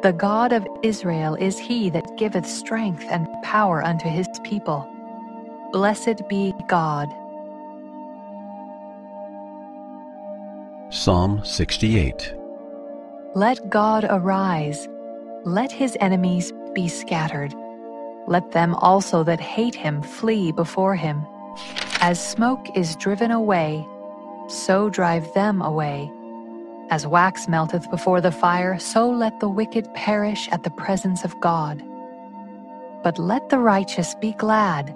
The God of Israel is he that giveth strength and power unto his people. Blessed be God. Psalm 68 Let God arise, let his enemies be scattered. Let them also that hate him flee before him. As smoke is driven away, so drive them away. As wax melteth before the fire, so let the wicked perish at the presence of God. But let the righteous be glad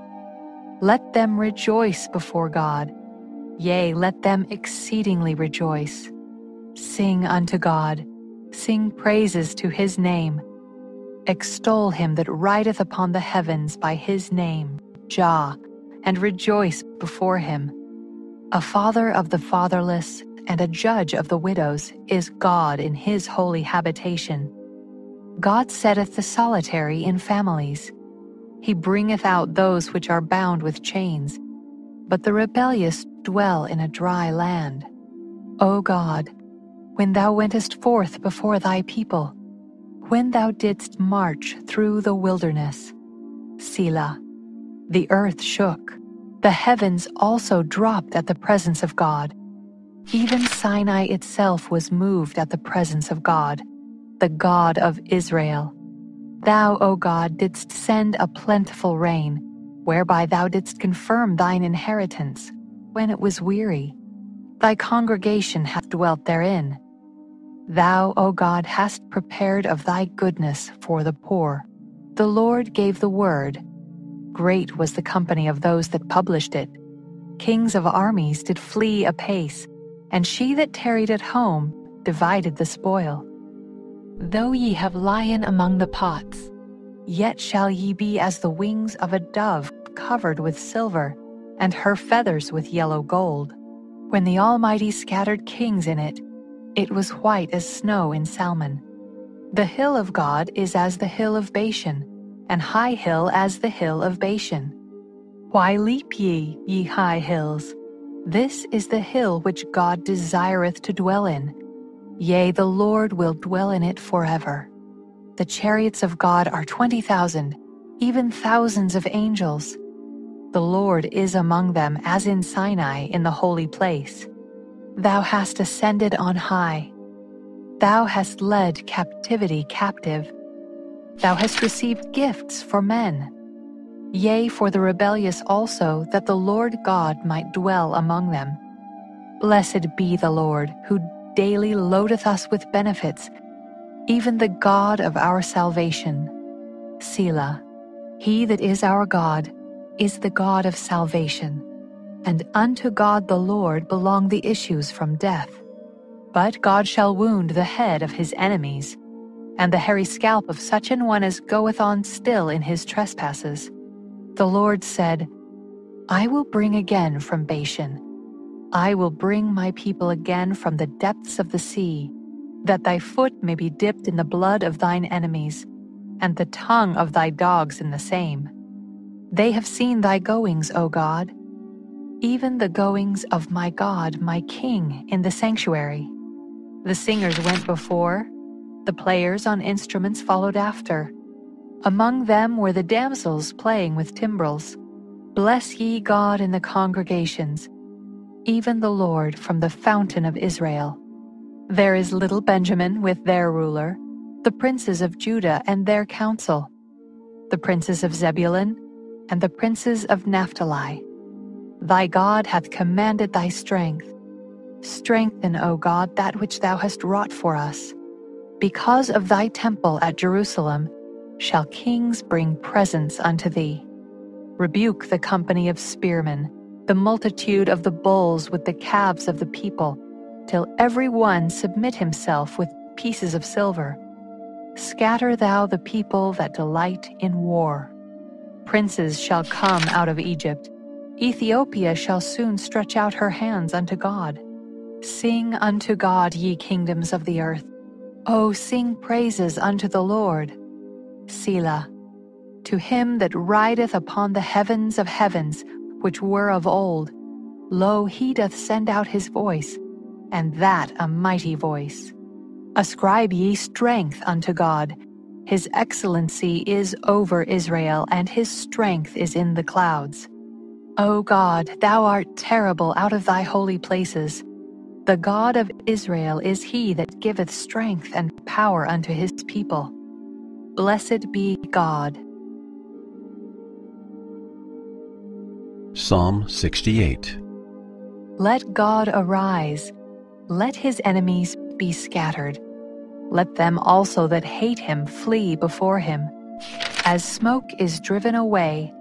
let them rejoice before God. Yea, let them exceedingly rejoice. Sing unto God, sing praises to his name. Extol him that rideth upon the heavens by his name, Jah, and rejoice before him. A father of the fatherless and a judge of the widows is God in his holy habitation. God setteth the solitary in families. He bringeth out those which are bound with chains, but the rebellious dwell in a dry land. O God, when thou wentest forth before thy people, when thou didst march through the wilderness, Selah, the earth shook, the heavens also dropped at the presence of God. Even Sinai itself was moved at the presence of God, the God of Israel. Thou, O God, didst send a plentiful rain, whereby thou didst confirm thine inheritance, when it was weary. Thy congregation hath dwelt therein. Thou, O God, hast prepared of thy goodness for the poor. The Lord gave the word. Great was the company of those that published it. Kings of armies did flee apace, and she that tarried at home divided the spoil. Though ye have lien among the pots, yet shall ye be as the wings of a dove covered with silver, and her feathers with yellow gold. When the Almighty scattered kings in it, it was white as snow in Salmon. The hill of God is as the hill of Bashan, and high hill as the hill of Bashan. Why leap ye, ye high hills? This is the hill which God desireth to dwell in Yea, the Lord will dwell in it forever. The chariots of God are twenty thousand, even thousands of angels. The Lord is among them as in Sinai in the holy place. Thou hast ascended on high. Thou hast led captivity captive. Thou hast received gifts for men. Yea, for the rebellious also, that the Lord God might dwell among them. Blessed be the Lord, who daily loadeth us with benefits, even the God of our salvation. Selah, he that is our God, is the God of salvation, and unto God the Lord belong the issues from death. But God shall wound the head of his enemies, and the hairy scalp of such an one as goeth on still in his trespasses. The Lord said, I will bring again from Bashan I will bring my people again from the depths of the sea, that thy foot may be dipped in the blood of thine enemies, and the tongue of thy dogs in the same. They have seen thy goings, O God. Even the goings of my God, my King, in the sanctuary. The singers went before, the players on instruments followed after. Among them were the damsels playing with timbrels. Bless ye God in the congregations, even the Lord from the fountain of Israel. There is little Benjamin with their ruler, the princes of Judah and their council, the princes of Zebulun and the princes of Naphtali. Thy God hath commanded thy strength. Strengthen, O God, that which thou hast wrought for us. Because of thy temple at Jerusalem shall kings bring presents unto thee. Rebuke the company of spearmen, the multitude of the bulls with the calves of the people, till every one submit himself with pieces of silver. Scatter thou the people that delight in war. Princes shall come out of Egypt. Ethiopia shall soon stretch out her hands unto God. Sing unto God, ye kingdoms of the earth. O sing praises unto the Lord. Selah. To him that rideth upon the heavens of heavens, which were of old, lo, he doth send out his voice, and that a mighty voice. Ascribe ye strength unto God. His excellency is over Israel, and his strength is in the clouds. O God, thou art terrible out of thy holy places. The God of Israel is he that giveth strength and power unto his people. Blessed be God. Psalm 68 Let God arise, let his enemies be scattered. Let them also that hate him flee before him. As smoke is driven away,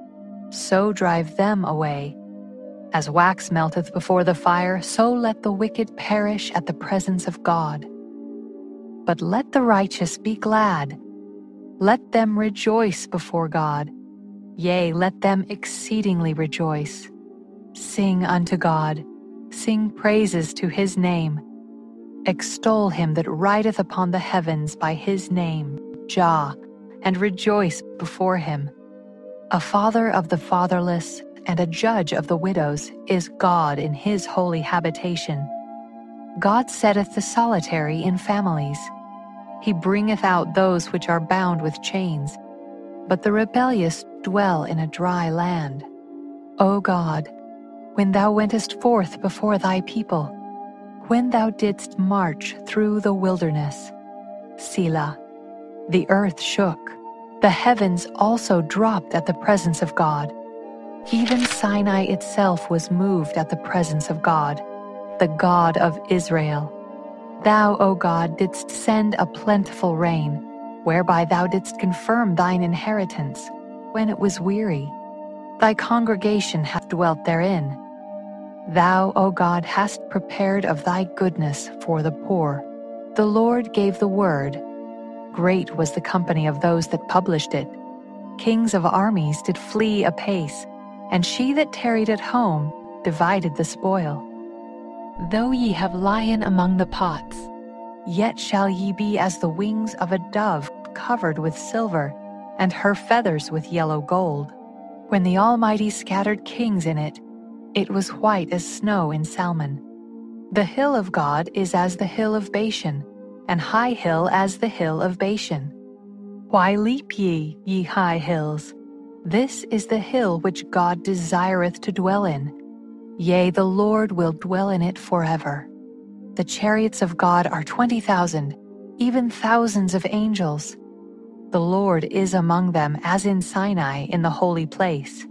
so drive them away. As wax melteth before the fire, so let the wicked perish at the presence of God. But let the righteous be glad. Let them rejoice before God. Yea, let them exceedingly rejoice. Sing unto God, sing praises to his name. Extol him that rideth upon the heavens by his name, Jah, and rejoice before him. A father of the fatherless and a judge of the widows is God in his holy habitation. God setteth the solitary in families. He bringeth out those which are bound with chains, but the rebellious dwell in a dry land. O God, when thou wentest forth before thy people, when thou didst march through the wilderness, Selah, the earth shook, the heavens also dropped at the presence of God even Sinai itself was moved at the presence of God, the God of Israel. Thou, O God, didst send a plentiful rain, whereby thou didst confirm thine inheritance, when it was weary. Thy congregation hath dwelt therein. Thou, O God, hast prepared of thy goodness for the poor. The Lord gave the word. Great was the company of those that published it. Kings of armies did flee apace and she that tarried at home divided the spoil. Though ye have lien among the pots, yet shall ye be as the wings of a dove covered with silver, and her feathers with yellow gold. When the Almighty scattered kings in it, it was white as snow in Salmon. The hill of God is as the hill of Bashan, and high hill as the hill of Bashan. Why leap ye, ye high hills? This is the hill which God desireth to dwell in. Yea, the Lord will dwell in it forever. The chariots of God are twenty thousand, even thousands of angels. The Lord is among them as in Sinai in the holy place.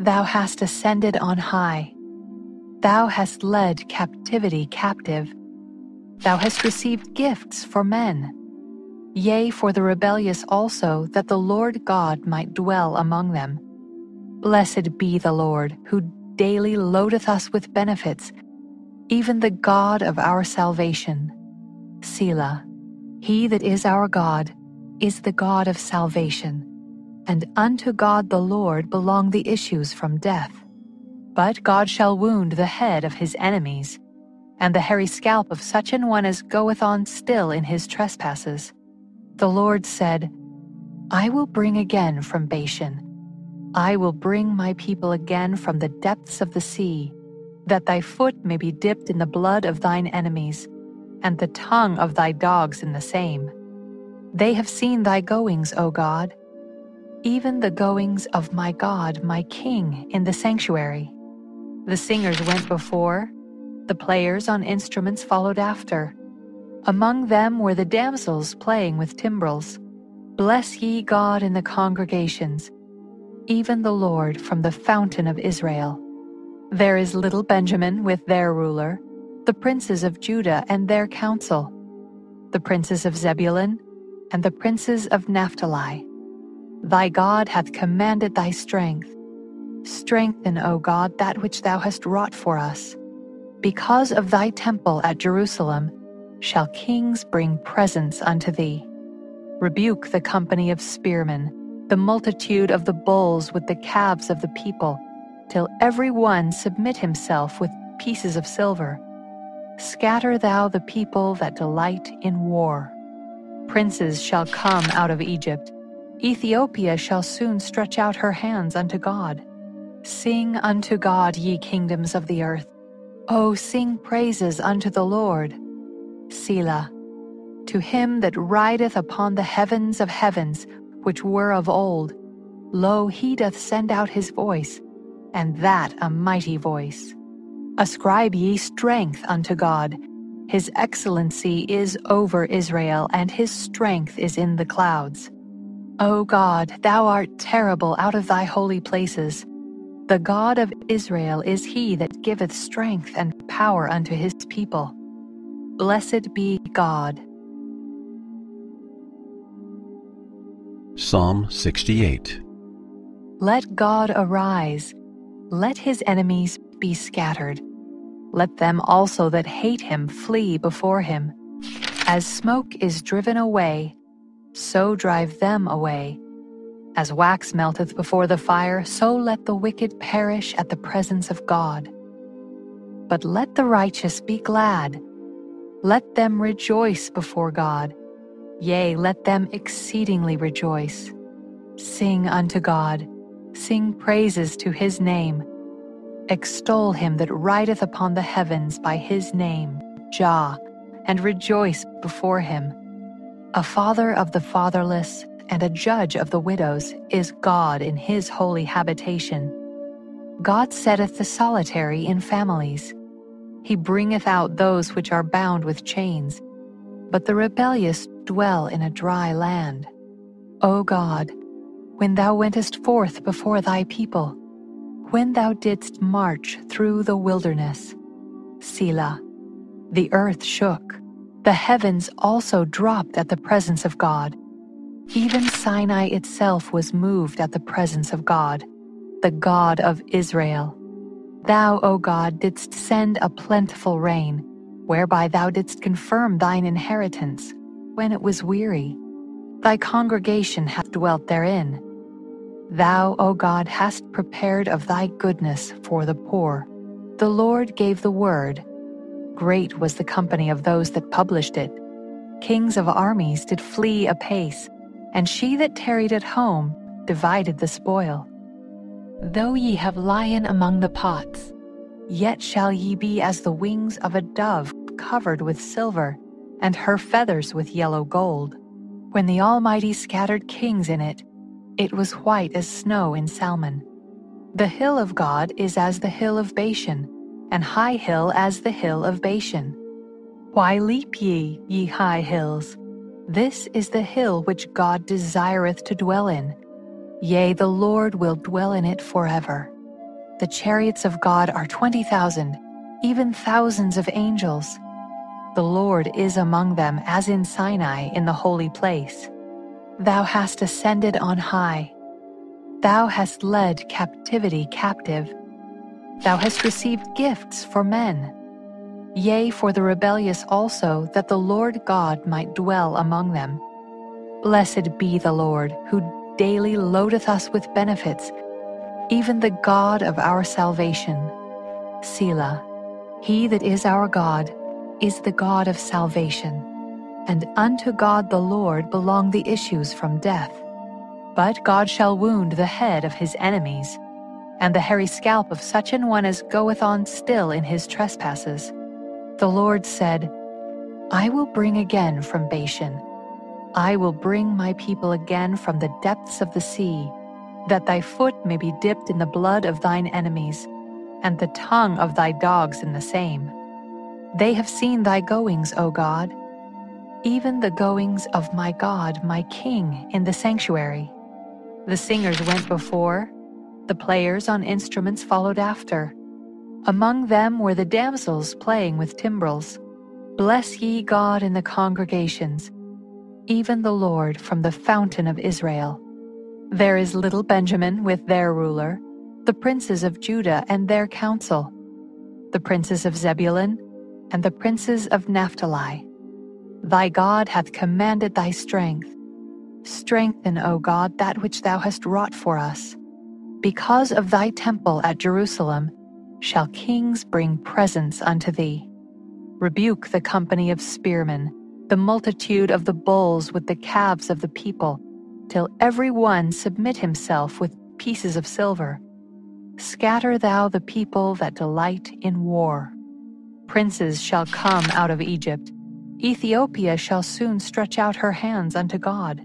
Thou hast ascended on high. Thou hast led captivity captive. Thou hast received gifts for men yea, for the rebellious also, that the Lord God might dwell among them. Blessed be the Lord, who daily loadeth us with benefits, even the God of our salvation. Selah. He that is our God is the God of salvation, and unto God the Lord belong the issues from death. But God shall wound the head of his enemies, and the hairy scalp of such an one as goeth on still in his trespasses. The Lord said, I will bring again from Bashan. I will bring my people again from the depths of the sea, that thy foot may be dipped in the blood of thine enemies, and the tongue of thy dogs in the same. They have seen thy goings, O God, even the goings of my God, my King, in the sanctuary. The singers went before, the players on instruments followed after. Among them were the damsels playing with timbrels. Bless ye God in the congregations, even the Lord from the fountain of Israel. There is little Benjamin with their ruler, the princes of Judah and their council, the princes of Zebulun, and the princes of Naphtali. Thy God hath commanded thy strength. Strengthen, O God, that which thou hast wrought for us. Because of thy temple at Jerusalem shall kings bring presents unto thee. Rebuke the company of spearmen, the multitude of the bulls with the calves of the people, till every one submit himself with pieces of silver. Scatter thou the people that delight in war. Princes shall come out of Egypt Ethiopia shall soon stretch out her hands unto God. Sing unto God, ye kingdoms of the earth. O sing praises unto the Lord. Selah. To him that rideth upon the heavens of heavens, which were of old, lo, he doth send out his voice, and that a mighty voice. Ascribe ye strength unto God. His excellency is over Israel, and his strength is in the clouds. O God, thou art terrible out of thy holy places. The God of Israel is he that giveth strength and power unto his people. Blessed be God. Psalm 68 Let God arise, let his enemies be scattered. Let them also that hate him flee before him. As smoke is driven away, so drive them away. As wax melteth before the fire, so let the wicked perish at the presence of God. But let the righteous be glad. Let them rejoice before God. Yea, let them exceedingly rejoice. Sing unto God, sing praises to his name. Extol him that rideth upon the heavens by his name, Jah, and rejoice before him a father of the fatherless and a judge of the widows is God in his holy habitation. God setteth the solitary in families. He bringeth out those which are bound with chains, but the rebellious dwell in a dry land. O God, when thou wentest forth before thy people, when thou didst march through the wilderness, Selah, the earth shook the heavens also dropped at the presence of God. Even Sinai itself was moved at the presence of God, the God of Israel. Thou, O God, didst send a plentiful rain, whereby thou didst confirm thine inheritance, when it was weary. Thy congregation hath dwelt therein. Thou, O God, hast prepared of thy goodness for the poor. The Lord gave the word, Great was the company of those that published it. Kings of armies did flee apace, and she that tarried at home divided the spoil. Though ye have lien among the pots, yet shall ye be as the wings of a dove covered with silver, and her feathers with yellow gold. When the Almighty scattered kings in it, it was white as snow in Salmon. The hill of God is as the hill of Bashan, and high hill as the hill of Bashan. Why leap ye, ye high hills? This is the hill which God desireth to dwell in. Yea, the Lord will dwell in it forever. The chariots of God are twenty thousand, even thousands of angels. The Lord is among them as in Sinai in the holy place. Thou hast ascended on high. Thou hast led captivity captive Thou hast received gifts for men. Yea, for the rebellious also, that the Lord God might dwell among them. Blessed be the Lord, who daily loadeth us with benefits, even the God of our salvation. Selah. He that is our God is the God of salvation, and unto God the Lord belong the issues from death. But God shall wound the head of his enemies, and the hairy scalp of such an one as goeth on still in his trespasses. The Lord said, I will bring again from Bashan. I will bring my people again from the depths of the sea, that thy foot may be dipped in the blood of thine enemies, and the tongue of thy dogs in the same. They have seen thy goings, O God, even the goings of my God, my King, in the sanctuary. The singers went before, the players on instruments followed after. Among them were the damsels playing with timbrels. Bless ye God in the congregations, even the Lord from the fountain of Israel. There is little Benjamin with their ruler, the princes of Judah and their council, the princes of Zebulun and the princes of Naphtali. Thy God hath commanded thy strength. Strengthen, O God, that which thou hast wrought for us. Because of thy temple at Jerusalem shall kings bring presents unto thee. Rebuke the company of spearmen, the multitude of the bulls with the calves of the people, till every one submit himself with pieces of silver. Scatter thou the people that delight in war. Princes shall come out of Egypt. Ethiopia shall soon stretch out her hands unto God.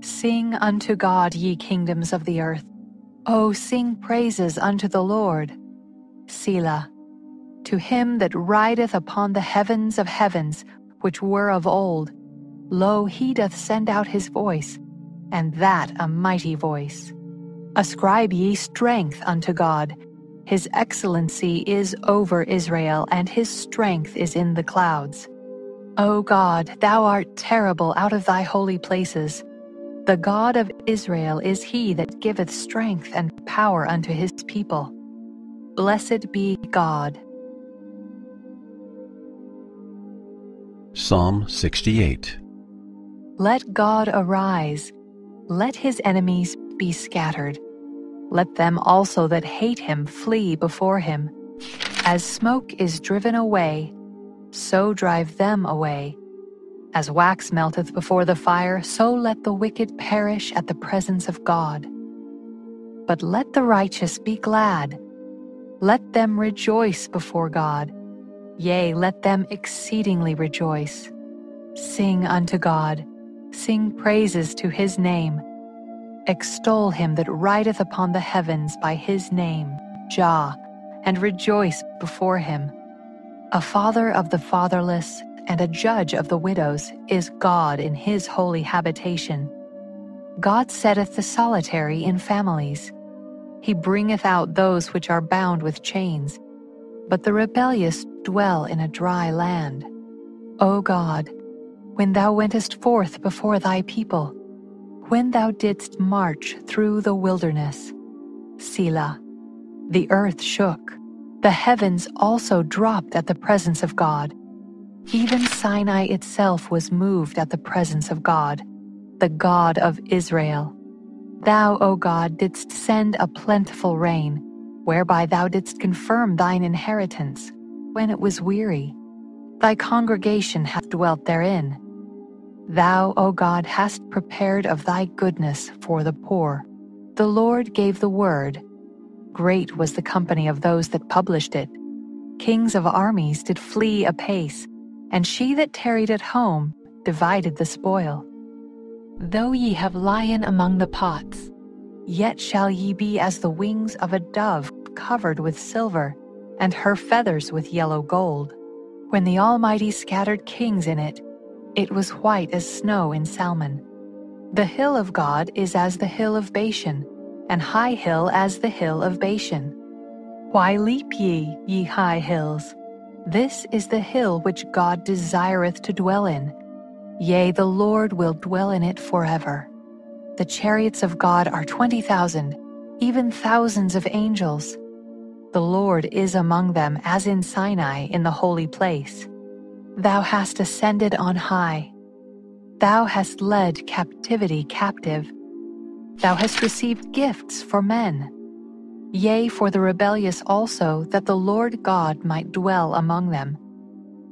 Sing unto God, ye kingdoms of the earth. O sing praises unto the Lord. Selah. To him that rideth upon the heavens of heavens, which were of old, lo, he doth send out his voice, and that a mighty voice. Ascribe ye strength unto God. His excellency is over Israel, and his strength is in the clouds. O God, thou art terrible out of thy holy places. The God of Israel is he that giveth strength and power unto his people. Blessed be God. Psalm 68 Let God arise, let his enemies be scattered. Let them also that hate him flee before him. As smoke is driven away, so drive them away. As wax melteth before the fire, so let the wicked perish at the presence of God. But let the righteous be glad. Let them rejoice before God. Yea, let them exceedingly rejoice. Sing unto God, sing praises to his name. Extol him that rideth upon the heavens by his name, Jah, and rejoice before him. A father of the fatherless and a judge of the widows is God in his holy habitation. God setteth the solitary in families. He bringeth out those which are bound with chains, but the rebellious dwell in a dry land. O God, when thou wentest forth before thy people, when thou didst march through the wilderness, Selah, the earth shook, the heavens also dropped at the presence of God even Sinai itself was moved at the presence of God, the God of Israel. Thou, O God, didst send a plentiful rain, whereby thou didst confirm thine inheritance, when it was weary. Thy congregation hath dwelt therein. Thou, O God, hast prepared of thy goodness for the poor. The Lord gave the word. Great was the company of those that published it. Kings of armies did flee apace and she that tarried at home divided the spoil. Though ye have lien among the pots, yet shall ye be as the wings of a dove covered with silver, and her feathers with yellow gold. When the Almighty scattered kings in it, it was white as snow in Salmon. The hill of God is as the hill of Bashan, and high hill as the hill of Bashan. Why leap ye, ye high hills? This is the hill which God desireth to dwell in. Yea, the Lord will dwell in it forever. The chariots of God are twenty thousand, even thousands of angels. The Lord is among them as in Sinai in the holy place. Thou hast ascended on high. Thou hast led captivity captive. Thou hast received gifts for men yea, for the rebellious also, that the Lord God might dwell among them.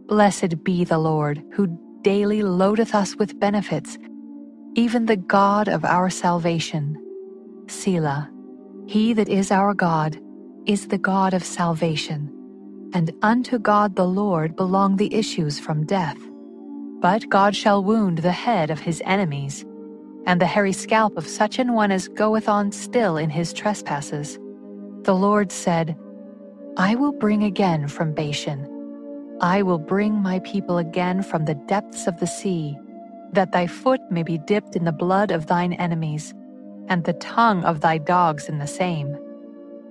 Blessed be the Lord, who daily loadeth us with benefits, even the God of our salvation. Selah. He that is our God is the God of salvation, and unto God the Lord belong the issues from death. But God shall wound the head of his enemies, and the hairy scalp of such an one as goeth on still in his trespasses. The Lord said, I will bring again from Bashan. I will bring my people again from the depths of the sea that thy foot may be dipped in the blood of thine enemies, and the tongue of thy dogs in the same.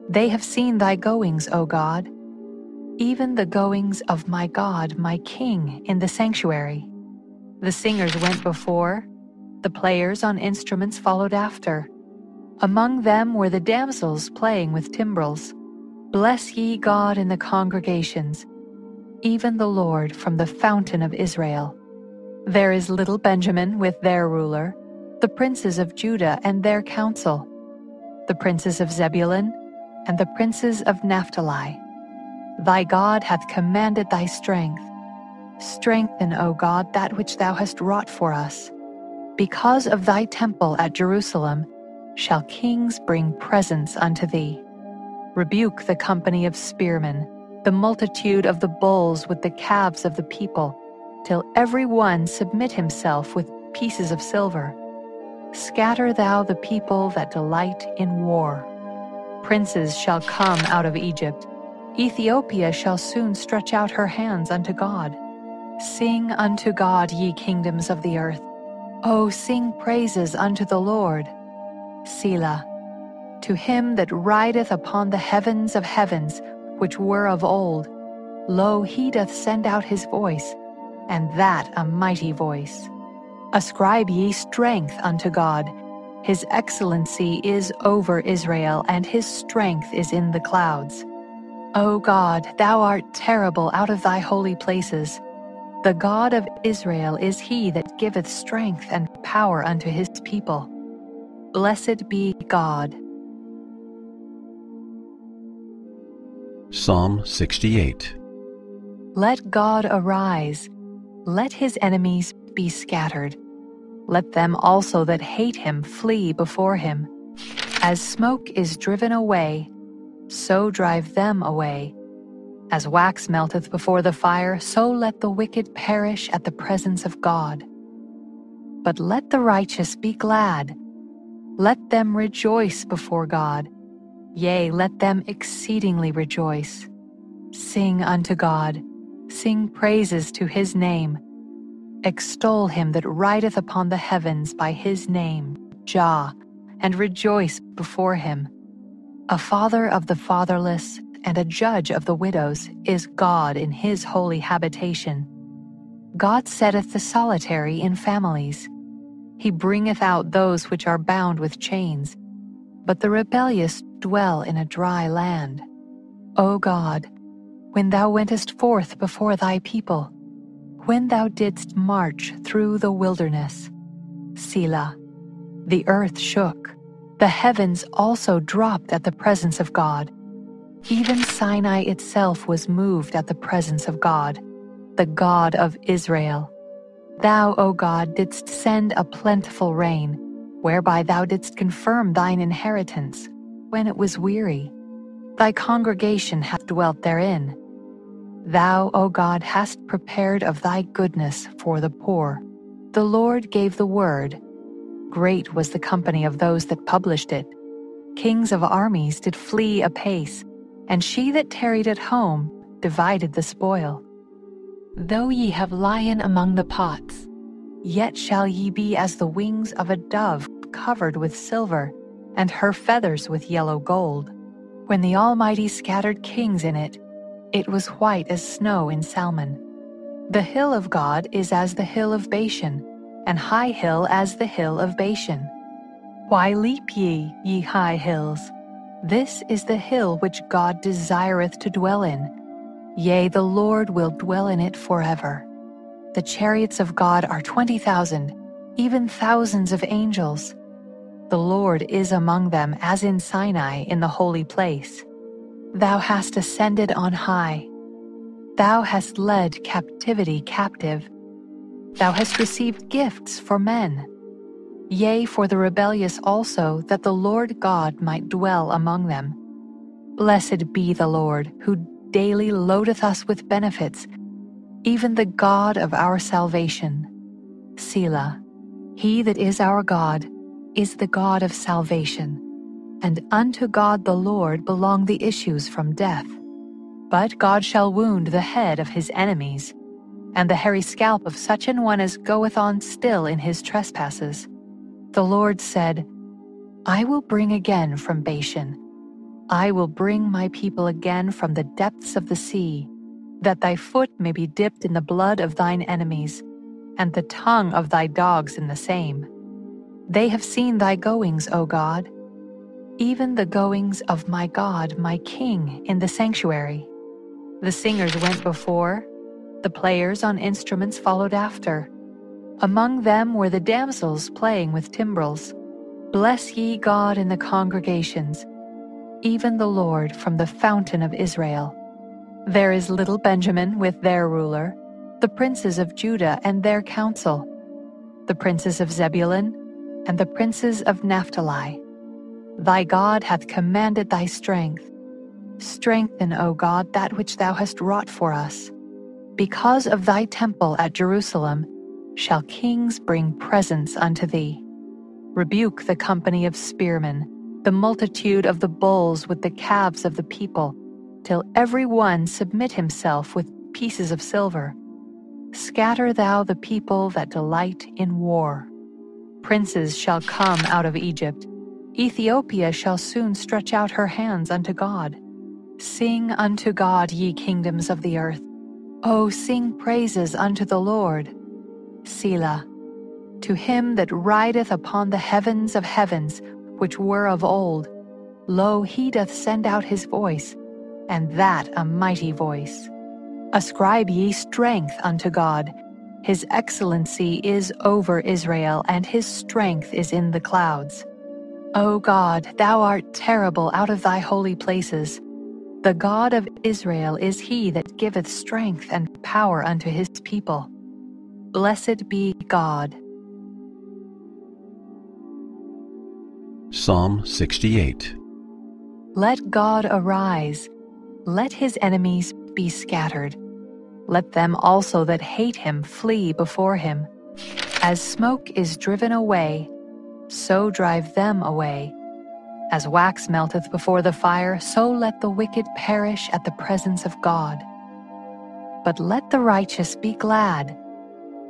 They have seen thy goings, O God, even the goings of my God, my King, in the sanctuary. The singers went before, the players on instruments followed after. Among them were the damsels playing with timbrels. Bless ye God in the congregations, even the Lord from the fountain of Israel. There is little Benjamin with their ruler, the princes of Judah and their council, the princes of Zebulun, and the princes of Naphtali. Thy God hath commanded thy strength. Strengthen, O God, that which thou hast wrought for us. Because of thy temple at Jerusalem shall kings bring presents unto thee. Rebuke the company of spearmen, the multitude of the bulls with the calves of the people till every one submit himself with pieces of silver. Scatter thou the people that delight in war. Princes shall come out of Egypt. Ethiopia shall soon stretch out her hands unto God. Sing unto God, ye kingdoms of the earth. O sing praises unto the Lord. Selah. To him that rideth upon the heavens of heavens, which were of old, lo, he doth send out his voice and that a mighty voice. Ascribe ye strength unto God. His excellency is over Israel, and his strength is in the clouds. O God, thou art terrible out of thy holy places. The God of Israel is he that giveth strength and power unto his people. Blessed be God. Psalm 68 Let God arise let his enemies be scattered. Let them also that hate him flee before him. As smoke is driven away, so drive them away. As wax melteth before the fire, so let the wicked perish at the presence of God. But let the righteous be glad. Let them rejoice before God. Yea, let them exceedingly rejoice. Sing unto God Sing praises to his name. Extol him that rideth upon the heavens by his name, Jah, and rejoice before him. A father of the fatherless and a judge of the widows is God in his holy habitation. God setteth the solitary in families. He bringeth out those which are bound with chains, but the rebellious dwell in a dry land. O God, when thou wentest forth before thy people, when thou didst march through the wilderness. Selah. The earth shook, the heavens also dropped at the presence of God. Even Sinai itself was moved at the presence of God, the God of Israel. Thou, O God, didst send a plentiful rain, whereby thou didst confirm thine inheritance, when it was weary. Thy congregation hath dwelt therein. Thou, O God, hast prepared of thy goodness for the poor. The Lord gave the word. Great was the company of those that published it. Kings of armies did flee apace, and she that tarried at home divided the spoil. Though ye have lien among the pots, yet shall ye be as the wings of a dove covered with silver, and her feathers with yellow gold. When the Almighty scattered kings in it, it was white as snow in Salmon. The hill of God is as the hill of Bashan, and high hill as the hill of Bashan. Why leap ye, ye high hills? This is the hill which God desireth to dwell in. Yea, the Lord will dwell in it forever. The chariots of God are twenty thousand, even thousands of angels. The Lord is among them as in Sinai in the holy place. Thou hast ascended on high. Thou hast led captivity captive. Thou hast received gifts for men. yea, for the rebellious also, that the Lord God might dwell among them. Blessed be the Lord, who daily loadeth us with benefits, even the God of our salvation. Selah. He that is our God is the God of salvation, and unto God the Lord belong the issues from death. But God shall wound the head of his enemies, and the hairy scalp of such an one as goeth on still in his trespasses. The Lord said, I will bring again from Bashan. I will bring my people again from the depths of the sea, that thy foot may be dipped in the blood of thine enemies, and the tongue of thy dogs in the same. They have seen thy goings, O God, even the goings of my God, my King, in the sanctuary. The singers went before, the players on instruments followed after. Among them were the damsels playing with timbrels. Bless ye God in the congregations, even the Lord from the fountain of Israel. There is little Benjamin with their ruler, the princes of Judah and their council, the princes of Zebulun and the princes of Naphtali. Thy God hath commanded thy strength. Strengthen, O God, that which thou hast wrought for us. Because of thy temple at Jerusalem, shall kings bring presents unto thee. Rebuke the company of spearmen, the multitude of the bulls with the calves of the people, till every one submit himself with pieces of silver. Scatter thou the people that delight in war. Princes shall come out of Egypt. Ethiopia shall soon stretch out her hands unto God. Sing unto God, ye kingdoms of the earth. O sing praises unto the Lord. Selah. To him that rideth upon the heavens of heavens, which were of old, lo, he doth send out his voice, and that a mighty voice. Ascribe ye strength unto God. His excellency is over Israel, and his strength is in the clouds. O God, thou art terrible out of thy holy places. The God of Israel is he that giveth strength and power unto his people. Blessed be God. Psalm 68 Let God arise, let his enemies be scattered. Let them also that hate him flee before him. As smoke is driven away, so drive them away. As wax melteth before the fire, so let the wicked perish at the presence of God. But let the righteous be glad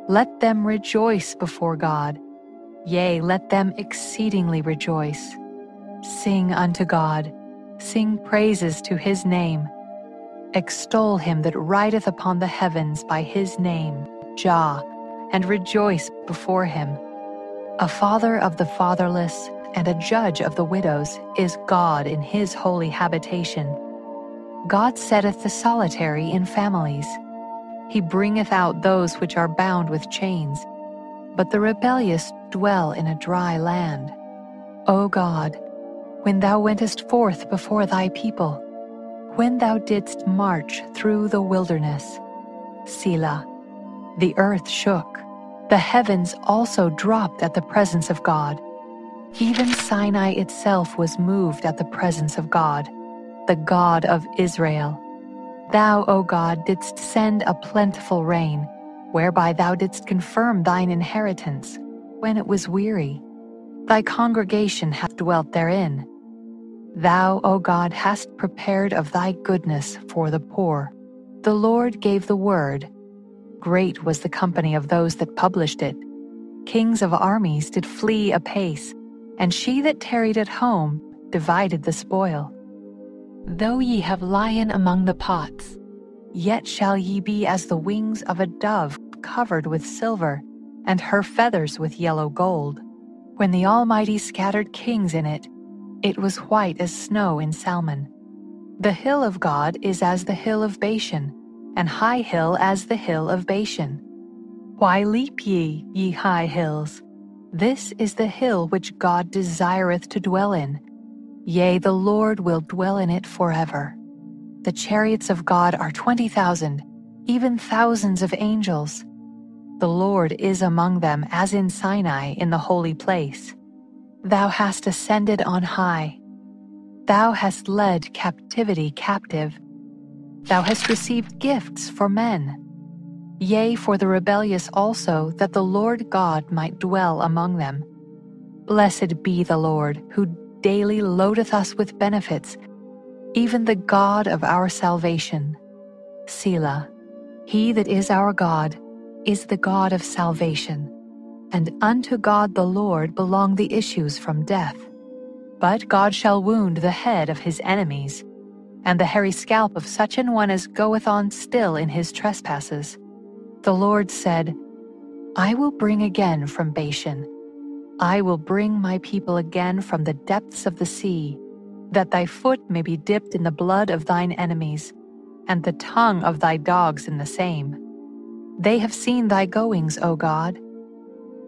let them rejoice before God. Yea, let them exceedingly rejoice. Sing unto God, sing praises to his name. Extol him that rideth upon the heavens by his name, Jah, and rejoice before him. A father of the fatherless and a judge of the widows is God in his holy habitation. God setteth the solitary in families. He bringeth out those which are bound with chains, but the rebellious dwell in a dry land. O God, when thou wentest forth before thy people, when thou didst march through the wilderness, Selah, the earth shook, the heavens also dropped at the presence of God. Even Sinai itself was moved at the presence of God, the God of Israel. Thou, O God, didst send a plentiful rain, whereby thou didst confirm thine inheritance, when it was weary. Thy congregation hath dwelt therein. Thou, O God, hast prepared of thy goodness for the poor. The Lord gave the word. Great was the company of those that published it. Kings of armies did flee apace, and she that tarried at home divided the spoil. Though ye have lien among the pots, yet shall ye be as the wings of a dove covered with silver, and her feathers with yellow gold. When the Almighty scattered kings in it, it was white as snow in Salmon. The hill of God is as the hill of Bashan, and high hill as the hill of Bashan. Why leap ye, ye high hills? This is the hill which God desireth to dwell in Yea, the Lord will dwell in it forever. The chariots of God are twenty thousand, even thousands of angels. The Lord is among them as in Sinai in the holy place. Thou hast ascended on high. Thou hast led captivity captive. Thou hast received gifts for men. Yea, for the rebellious also, that the Lord God might dwell among them. Blessed be the Lord, who daily loadeth us with benefits, even the God of our salvation. Selah. He that is our God is the God of salvation, and unto God the Lord belong the issues from death. But God shall wound the head of his enemies, and the hairy scalp of such an one as goeth on still in his trespasses. The Lord said, I will bring again from Bashan. I will bring my people again from the depths of the sea, that thy foot may be dipped in the blood of thine enemies, and the tongue of thy dogs in the same. They have seen thy goings, O God,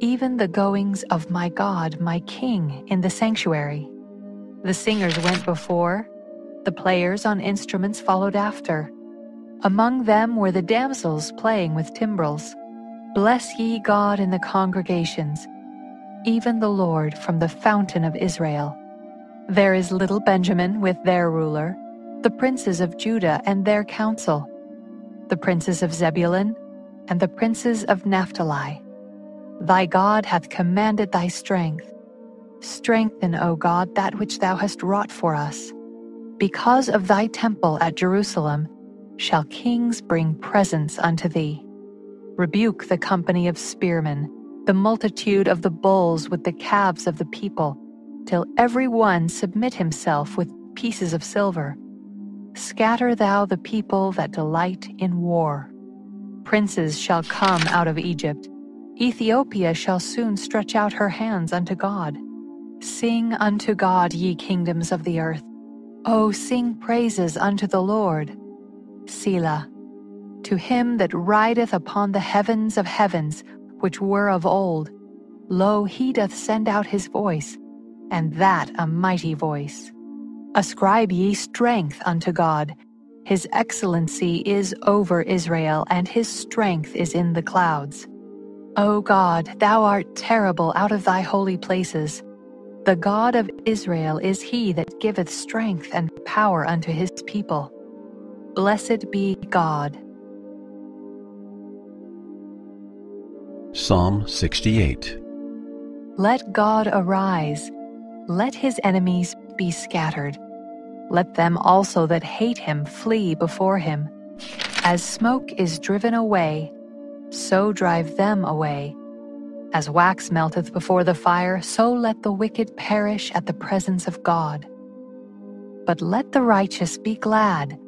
even the goings of my God, my King, in the sanctuary. The singers went before, the players on instruments followed after. Among them were the damsels playing with timbrels. Bless ye God in the congregations, even the Lord from the fountain of Israel. There is little Benjamin with their ruler, the princes of Judah and their council, the princes of Zebulun and the princes of Naphtali. Thy God hath commanded thy strength. Strengthen, O God, that which thou hast wrought for us. Because of thy temple at Jerusalem, shall kings bring presents unto thee. Rebuke the company of spearmen, the multitude of the bulls with the calves of the people, till every one submit himself with pieces of silver. Scatter thou the people that delight in war. Princes shall come out of Egypt. Ethiopia shall soon stretch out her hands unto God. Sing unto God, ye kingdoms of the earth. O sing praises unto the Lord. Selah. To him that rideth upon the heavens of heavens, which were of old, lo, he doth send out his voice, and that a mighty voice. Ascribe ye strength unto God. His excellency is over Israel, and his strength is in the clouds. O God, thou art terrible out of thy holy places. The God of Israel is he that giveth strength and power unto his people. Blessed be God. Psalm 68 Let God arise, let his enemies be scattered. Let them also that hate him flee before him. As smoke is driven away, so drive them away. As wax melteth before the fire, so let the wicked perish at the presence of God. But let the righteous be glad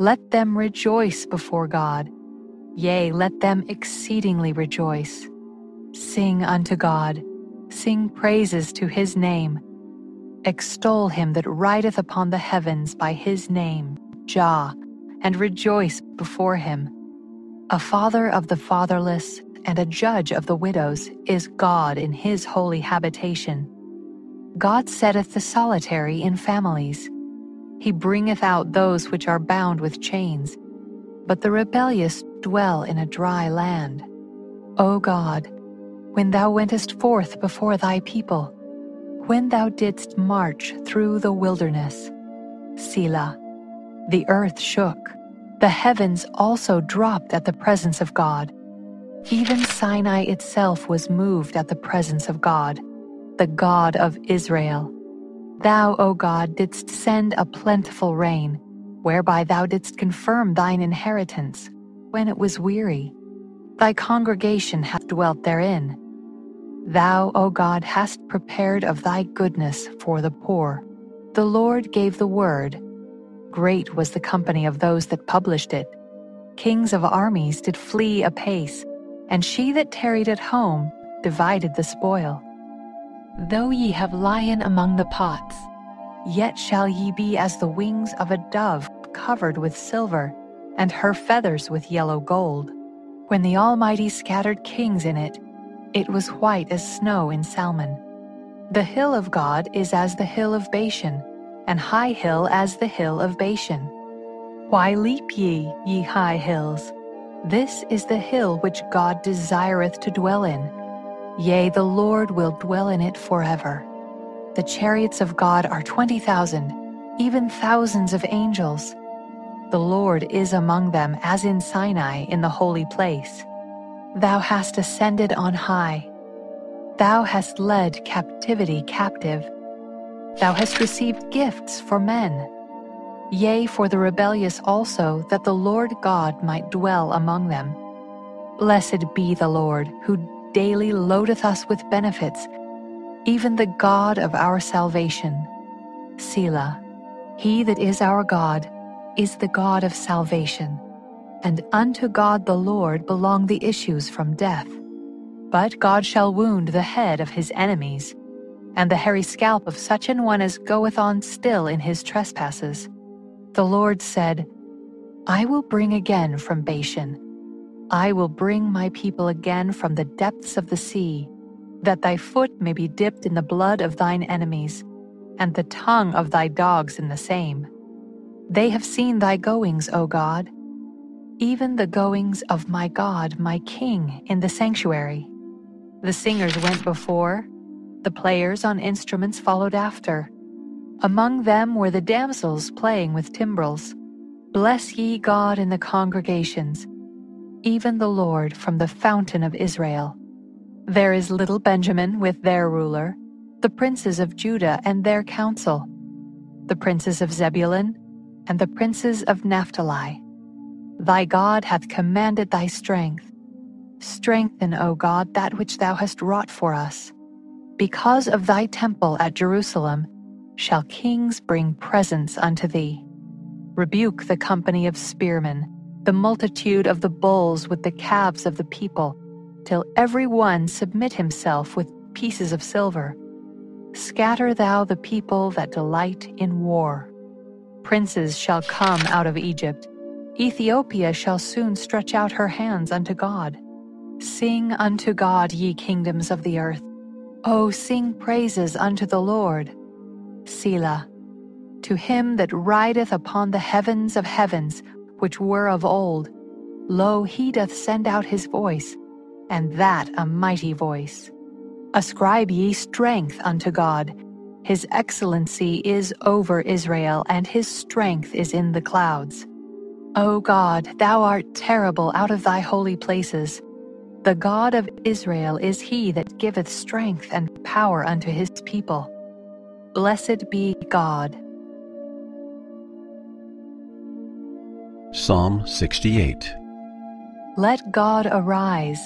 let them rejoice before God. Yea, let them exceedingly rejoice. Sing unto God, sing praises to his name. Extol him that rideth upon the heavens by his name, Jah, and rejoice before him. A father of the fatherless and a judge of the widows is God in his holy habitation. God setteth the solitary in families. He bringeth out those which are bound with chains, but the rebellious dwell in a dry land. O God, when thou wentest forth before thy people, when thou didst march through the wilderness, Selah, the earth shook, the heavens also dropped at the presence of God. Even Sinai itself was moved at the presence of God, the God of Israel. Thou, O God, didst send a plentiful rain, whereby thou didst confirm thine inheritance, when it was weary. Thy congregation hath dwelt therein. Thou, O God, hast prepared of thy goodness for the poor. The Lord gave the word. Great was the company of those that published it. Kings of armies did flee apace, and she that tarried at home divided the spoil. Though ye have lien among the pots, yet shall ye be as the wings of a dove covered with silver, and her feathers with yellow gold. When the Almighty scattered kings in it, it was white as snow in Salmon. The hill of God is as the hill of Bashan, and high hill as the hill of Bashan. Why leap ye, ye high hills? This is the hill which God desireth to dwell in. Yea, the Lord will dwell in it forever. The chariots of God are twenty thousand, even thousands of angels. The Lord is among them as in Sinai in the holy place. Thou hast ascended on high. Thou hast led captivity captive. Thou hast received gifts for men. Yea, for the rebellious also, that the Lord God might dwell among them. Blessed be the Lord, who daily loadeth us with benefits, even the God of our salvation. Selah. He that is our God is the God of salvation, and unto God the Lord belong the issues from death. But God shall wound the head of his enemies, and the hairy scalp of such an one as goeth on still in his trespasses. The Lord said, I will bring again from Bashan. I will bring my people again from the depths of the sea, that thy foot may be dipped in the blood of thine enemies, and the tongue of thy dogs in the same. They have seen thy goings, O God, even the goings of my God, my King, in the sanctuary. The singers went before, the players on instruments followed after. Among them were the damsels playing with timbrels. Bless ye God in the congregations, even the Lord from the fountain of Israel. There is little Benjamin with their ruler, the princes of Judah and their council, the princes of Zebulun and the princes of Naphtali. Thy God hath commanded thy strength. Strengthen, O God, that which thou hast wrought for us. Because of thy temple at Jerusalem shall kings bring presents unto thee. Rebuke the company of spearmen, the multitude of the bulls with the calves of the people, till every one submit himself with pieces of silver. Scatter thou the people that delight in war. Princes shall come out of Egypt. Ethiopia shall soon stretch out her hands unto God. Sing unto God, ye kingdoms of the earth. O sing praises unto the Lord. Selah. To him that rideth upon the heavens of heavens, which were of old, lo, he doth send out his voice, and that a mighty voice. Ascribe ye strength unto God his excellency is over Israel, and his strength is in the clouds. O God, thou art terrible out of thy holy places. The God of Israel is he that giveth strength and power unto his people. Blessed be God. Psalm 68 Let God arise,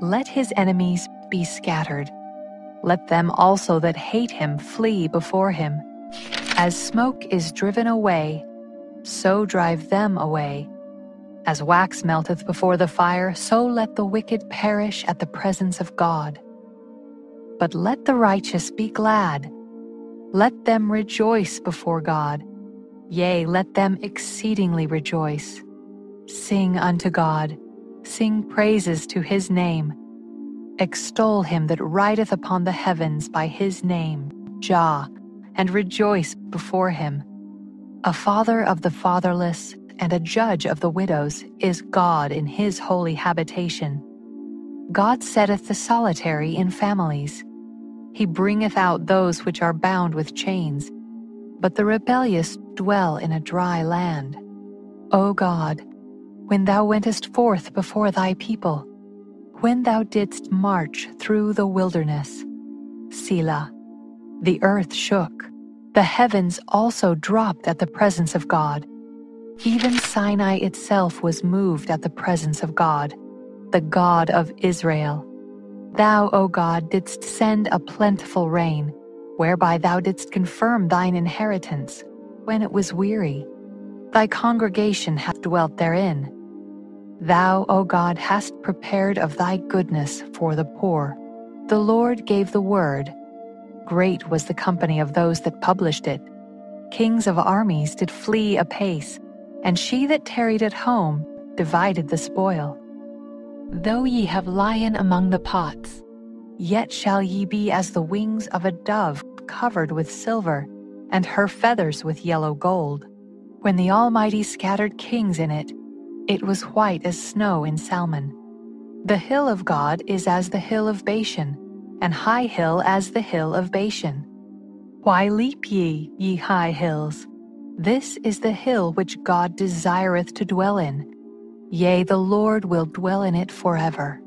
let his enemies be scattered. Let them also that hate him flee before him. As smoke is driven away, so drive them away. As wax melteth before the fire, so let the wicked perish at the presence of God. But let the righteous be glad. Let them rejoice before God. Yea, let them exceedingly rejoice. Sing unto God, sing praises to his name Extol him that rideth upon the heavens by his name, Jah, and rejoice before him. A father of the fatherless and a judge of the widows is God in his holy habitation. God setteth the solitary in families. He bringeth out those which are bound with chains, but the rebellious dwell in a dry land. O God, when thou wentest forth before thy people, when thou didst march through the wilderness. Selah. The earth shook. The heavens also dropped at the presence of God. Even Sinai itself was moved at the presence of God, the God of Israel. Thou, O God, didst send a plentiful rain, whereby thou didst confirm thine inheritance, when it was weary. Thy congregation hath dwelt therein. Thou, O God, hast prepared of thy goodness for the poor. The Lord gave the word. Great was the company of those that published it. Kings of armies did flee apace, and she that tarried at home divided the spoil. Though ye have lien among the pots, yet shall ye be as the wings of a dove covered with silver, and her feathers with yellow gold. When the Almighty scattered kings in it, it was white as snow in Salmon. The hill of God is as the hill of Bashan, and high hill as the hill of Bashan. Why leap ye, ye high hills? This is the hill which God desireth to dwell in. Yea, the Lord will dwell in it forever.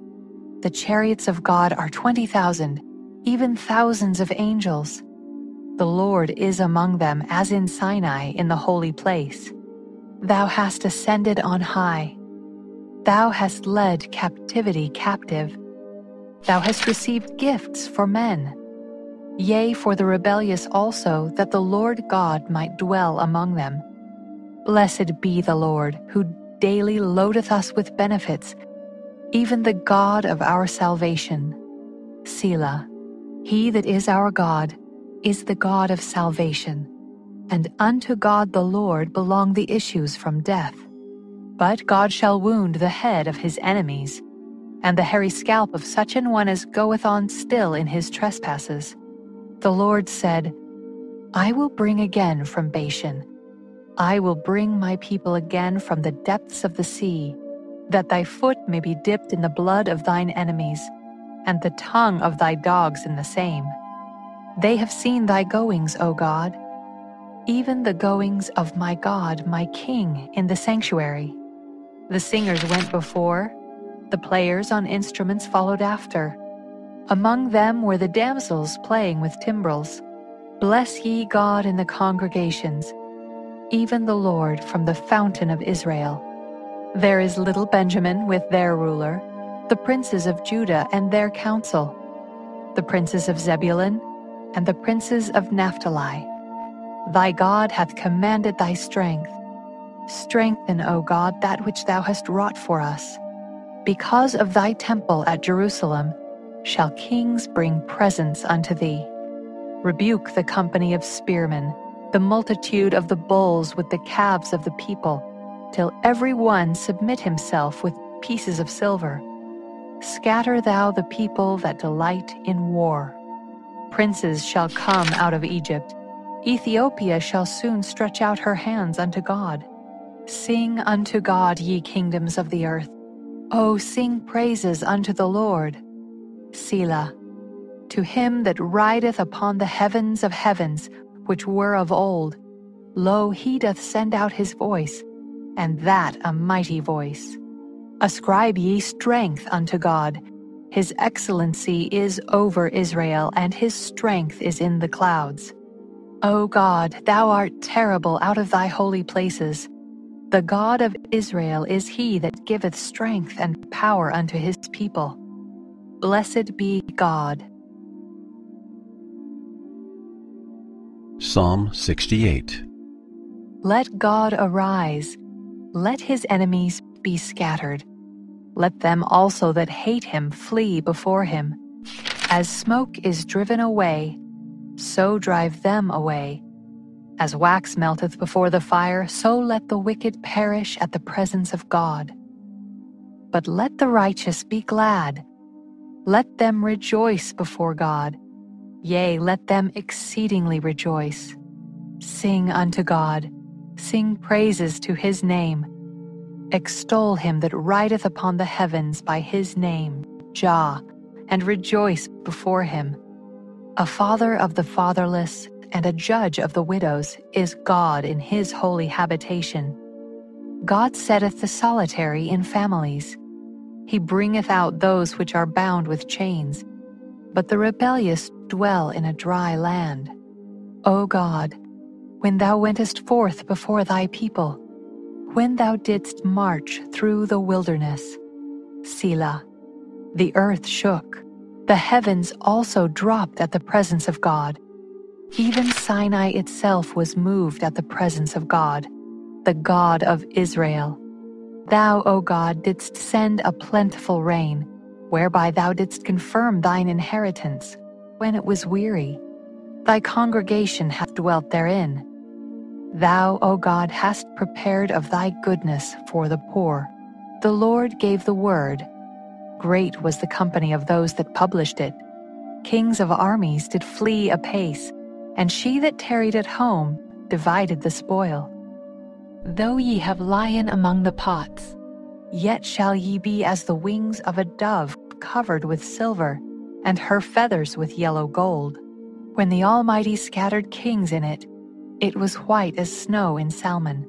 The chariots of God are twenty thousand, even thousands of angels. The Lord is among them as in Sinai in the holy place. Thou hast ascended on high. Thou hast led captivity captive. Thou hast received gifts for men. Yea, for the rebellious also, that the Lord God might dwell among them. Blessed be the Lord, who daily loadeth us with benefits, even the God of our salvation. Selah. He that is our God is the God of salvation, and unto God the Lord belong the issues from death. But God shall wound the head of his enemies, and the hairy scalp of such an one as goeth on still in his trespasses. The Lord said, I will bring again from Bashan. I will bring my people again from the depths of the sea, that thy foot may be dipped in the blood of thine enemies, and the tongue of thy dogs in the same. They have seen thy goings, O God, even the goings of my God, my King, in the sanctuary. The singers went before, the players on instruments followed after. Among them were the damsels playing with timbrels. Bless ye God in the congregations, even the Lord from the fountain of Israel. There is little Benjamin with their ruler, the princes of Judah and their council, the princes of Zebulun and the princes of Naphtali. Thy God hath commanded thy strength. Strengthen, O God, that which thou hast wrought for us. Because of thy temple at Jerusalem shall kings bring presents unto thee. Rebuke the company of spearmen, the multitude of the bulls with the calves of the people, till every one submit himself with pieces of silver. Scatter thou the people that delight in war. Princes shall come out of Egypt. Ethiopia shall soon stretch out her hands unto God. Sing unto God, ye kingdoms of the earth. O sing praises unto the Lord. Selah. To him that rideth upon the heavens of heavens, which were of old, lo, he doth send out his voice, and that a mighty voice. Ascribe ye strength unto God. His excellency is over Israel, and his strength is in the clouds. O God, thou art terrible out of thy holy places. The God of Israel is he that giveth strength and power unto his people. Blessed be God. Psalm 68 Let God arise, let his enemies be scattered. Let them also that hate him flee before him. As smoke is driven away, so drive them away. As wax melteth before the fire, so let the wicked perish at the presence of God. But let the righteous be glad. Let them rejoice before God. Yea, let them exceedingly rejoice. Sing unto God, sing praises to his name. Extol him that rideth upon the heavens by his name, Jah, and rejoice before him. A father of the fatherless and a judge of the widows is God in his holy habitation. God setteth the solitary in families. He bringeth out those which are bound with chains, but the rebellious dwell in a dry land. O God, when thou wentest forth before thy people, when thou didst march through the wilderness, Selah, the earth shook, the heavens also dropped at the presence of God even Sinai itself was moved at the presence of God, the God of Israel. Thou, O God, didst send a plentiful rain, whereby thou didst confirm thine inheritance, when it was weary. Thy congregation hath dwelt therein. Thou, O God, hast prepared of thy goodness for the poor. The Lord gave the word. Great was the company of those that published it. Kings of armies did flee apace and she that tarried at home divided the spoil. Though ye have lien among the pots, yet shall ye be as the wings of a dove covered with silver, and her feathers with yellow gold. When the Almighty scattered kings in it, it was white as snow in Salmon.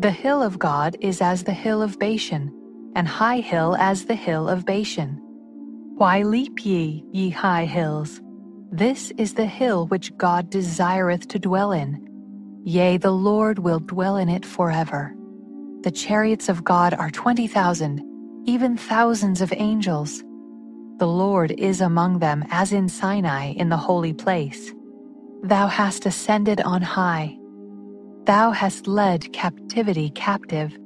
The hill of God is as the hill of Bashan, and high hill as the hill of Bashan. Why leap ye, ye high hills? This is the hill which God desireth to dwell in. Yea, the Lord will dwell in it forever. The chariots of God are twenty thousand, even thousands of angels. The Lord is among them as in Sinai in the holy place. Thou hast ascended on high. Thou hast led captivity captive.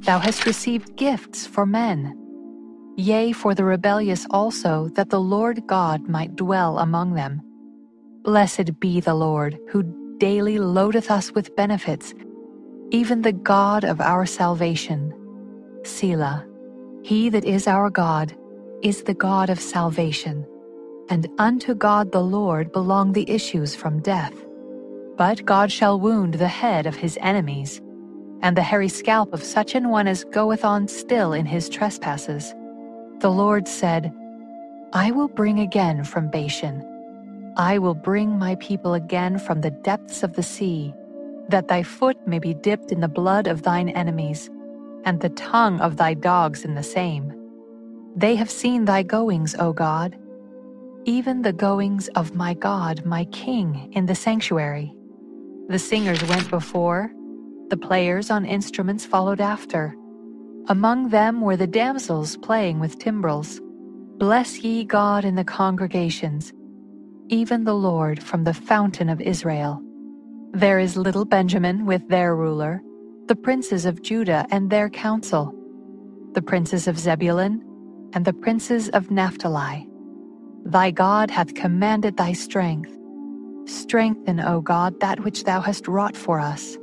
Thou hast received gifts for men. Yea, for the rebellious also, that the Lord God might dwell among them. Blessed be the Lord, who daily loadeth us with benefits, even the God of our salvation. Selah. He that is our God is the God of salvation, and unto God the Lord belong the issues from death. But God shall wound the head of his enemies, and the hairy scalp of such an one as goeth on still in his trespasses. The Lord said, I will bring again from Bashan. I will bring my people again from the depths of the sea, that thy foot may be dipped in the blood of thine enemies, and the tongue of thy dogs in the same. They have seen thy goings, O God, even the goings of my God, my King, in the sanctuary. The singers went before, the players on instruments followed after. Among them were the damsels playing with timbrels. Bless ye God in the congregations, even the Lord from the fountain of Israel. There is little Benjamin with their ruler, the princes of Judah and their council, the princes of Zebulun and the princes of Naphtali. Thy God hath commanded thy strength. Strengthen, O God, that which thou hast wrought for us.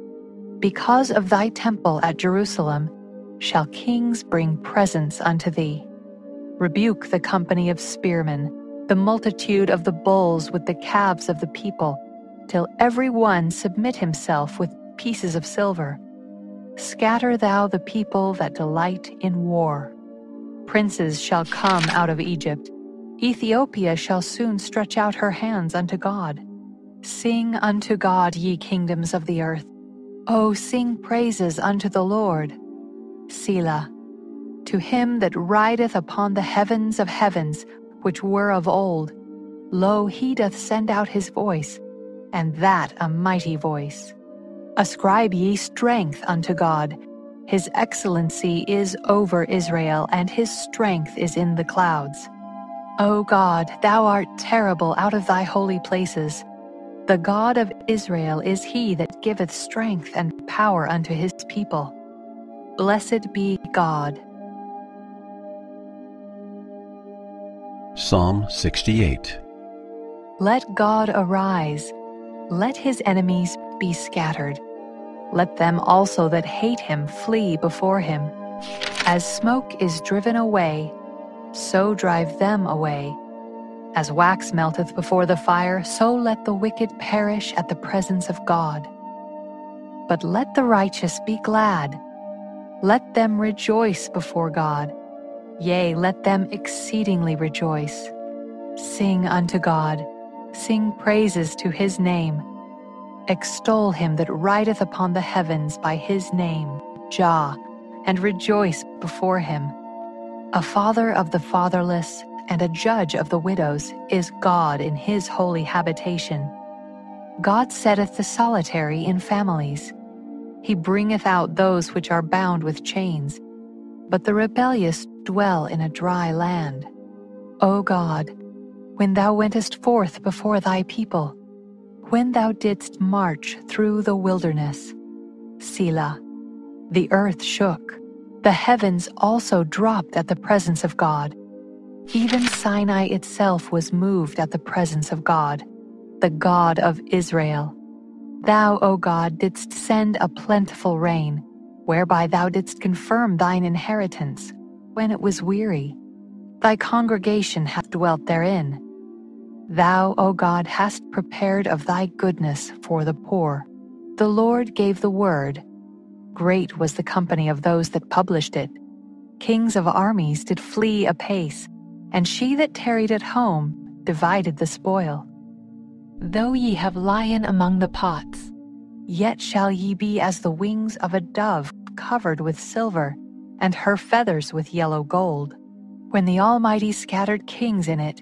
Because of thy temple at Jerusalem shall kings bring presents unto thee. Rebuke the company of spearmen, the multitude of the bulls with the calves of the people, till every one submit himself with pieces of silver. Scatter thou the people that delight in war. Princes shall come out of Egypt. Ethiopia shall soon stretch out her hands unto God. Sing unto God, ye kingdoms of the earth. O sing praises unto the Lord. Selah. To him that rideth upon the heavens of heavens, which were of old, lo, he doth send out his voice, and that a mighty voice. Ascribe ye strength unto God his excellency is over Israel, and his strength is in the clouds. O God, thou art terrible out of thy holy places. The God of Israel is he that giveth strength and power unto his people. Blessed be God. Psalm 68 Let God arise, let his enemies be scattered. Let them also that hate him flee before him. As smoke is driven away, so drive them away. As wax melteth before the fire, so let the wicked perish at the presence of God. But let the righteous be glad. Let them rejoice before God. Yea, let them exceedingly rejoice. Sing unto God, sing praises to his name Extol him that rideth upon the heavens by his name, Jah, and rejoice before him. A father of the fatherless and a judge of the widows is God in his holy habitation. God setteth the solitary in families. He bringeth out those which are bound with chains, but the rebellious dwell in a dry land. O God, when thou wentest forth before thy people, when thou didst march through the wilderness. Selah. The earth shook. The heavens also dropped at the presence of God. Even Sinai itself was moved at the presence of God, the God of Israel. Thou, O God, didst send a plentiful rain, whereby thou didst confirm thine inheritance, when it was weary. Thy congregation hath dwelt therein. Thou, O God, hast prepared of thy goodness for the poor. The Lord gave the word. Great was the company of those that published it. kings of armies did flee apace, and she that tarried at home divided the spoil. Though ye have lien among the pots, yet shall ye be as the wings of a dove covered with silver, and her feathers with yellow gold. When the Almighty scattered kings in it,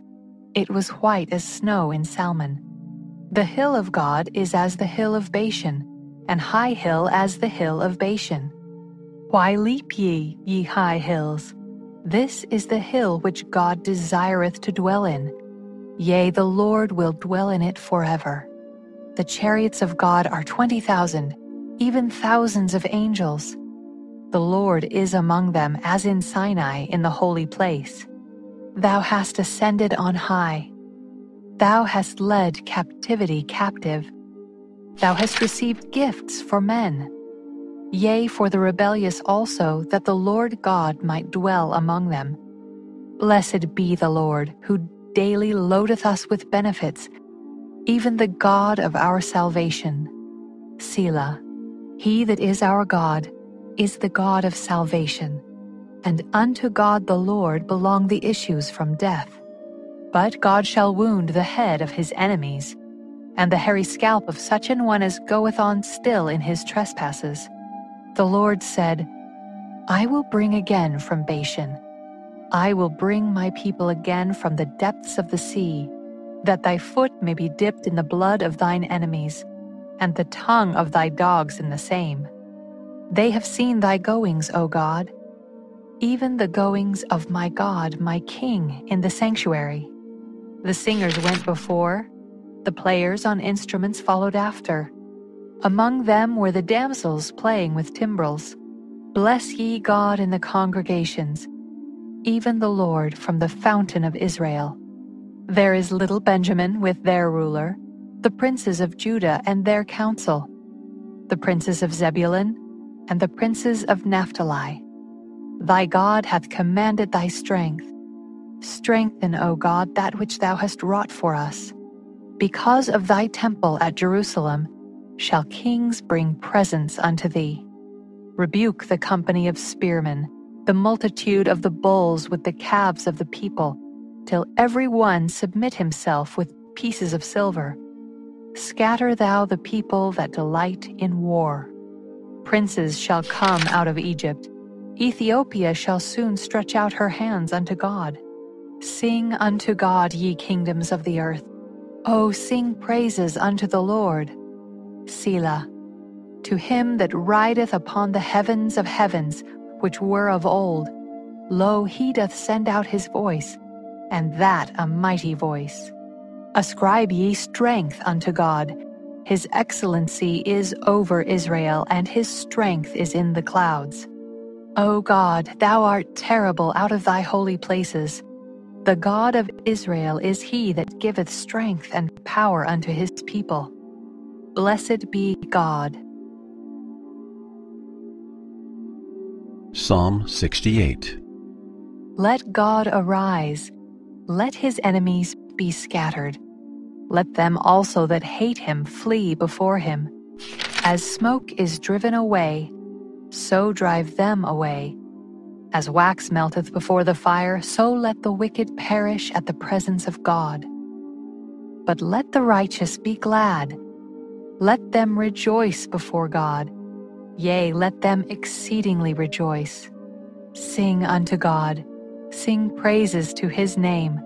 it was white as snow in Salmon. The hill of God is as the hill of Bashan, and high hill as the hill of Bashan. Why leap ye, ye high hills? This is the hill which God desireth to dwell in. Yea, the Lord will dwell in it forever. The chariots of God are twenty thousand, even thousands of angels. The Lord is among them as in Sinai in the holy place. Thou hast ascended on high. Thou hast led captivity captive. Thou hast received gifts for men. Yea, for the rebellious also, that the Lord God might dwell among them. Blessed be the Lord, who daily loadeth us with benefits, even the God of our salvation. Selah. He that is our God is the God of salvation, and unto God the Lord belong the issues from death. But God shall wound the head of his enemies, and the hairy scalp of such an one as goeth on still in his trespasses. The Lord said, I will bring again from Bashan. I will bring my people again from the depths of the sea, that thy foot may be dipped in the blood of thine enemies, and the tongue of thy dogs in the same. They have seen thy goings, O God, even the goings of my God, my King, in the sanctuary. The singers went before, the players on instruments followed after. Among them were the damsels playing with timbrels. Bless ye God in the congregations, even the Lord from the fountain of Israel. There is little Benjamin with their ruler, the princes of Judah and their council, the princes of Zebulun and the princes of Naphtali. Thy God hath commanded thy strength. Strengthen, O God, that which thou hast wrought for us. Because of thy temple at Jerusalem shall kings bring presents unto thee. Rebuke the company of spearmen, the multitude of the bulls with the calves of the people, till every one submit himself with pieces of silver. Scatter thou the people that delight in war. Princes shall come out of Egypt. Ethiopia shall soon stretch out her hands unto God. Sing unto God, ye kingdoms of the earth. O sing praises unto the Lord. Selah. To him that rideth upon the heavens of heavens, which were of old, lo, he doth send out his voice, and that a mighty voice. Ascribe ye strength unto God his excellency is over Israel, and his strength is in the clouds. O God, thou art terrible out of thy holy places. The God of Israel is he that giveth strength and power unto his people. Blessed be God. Psalm 68 Let God arise, let his enemies be scattered. Let them also that hate him flee before him. As smoke is driven away, so drive them away. As wax melteth before the fire, so let the wicked perish at the presence of God. But let the righteous be glad. Let them rejoice before God. Yea, let them exceedingly rejoice. Sing unto God, sing praises to his name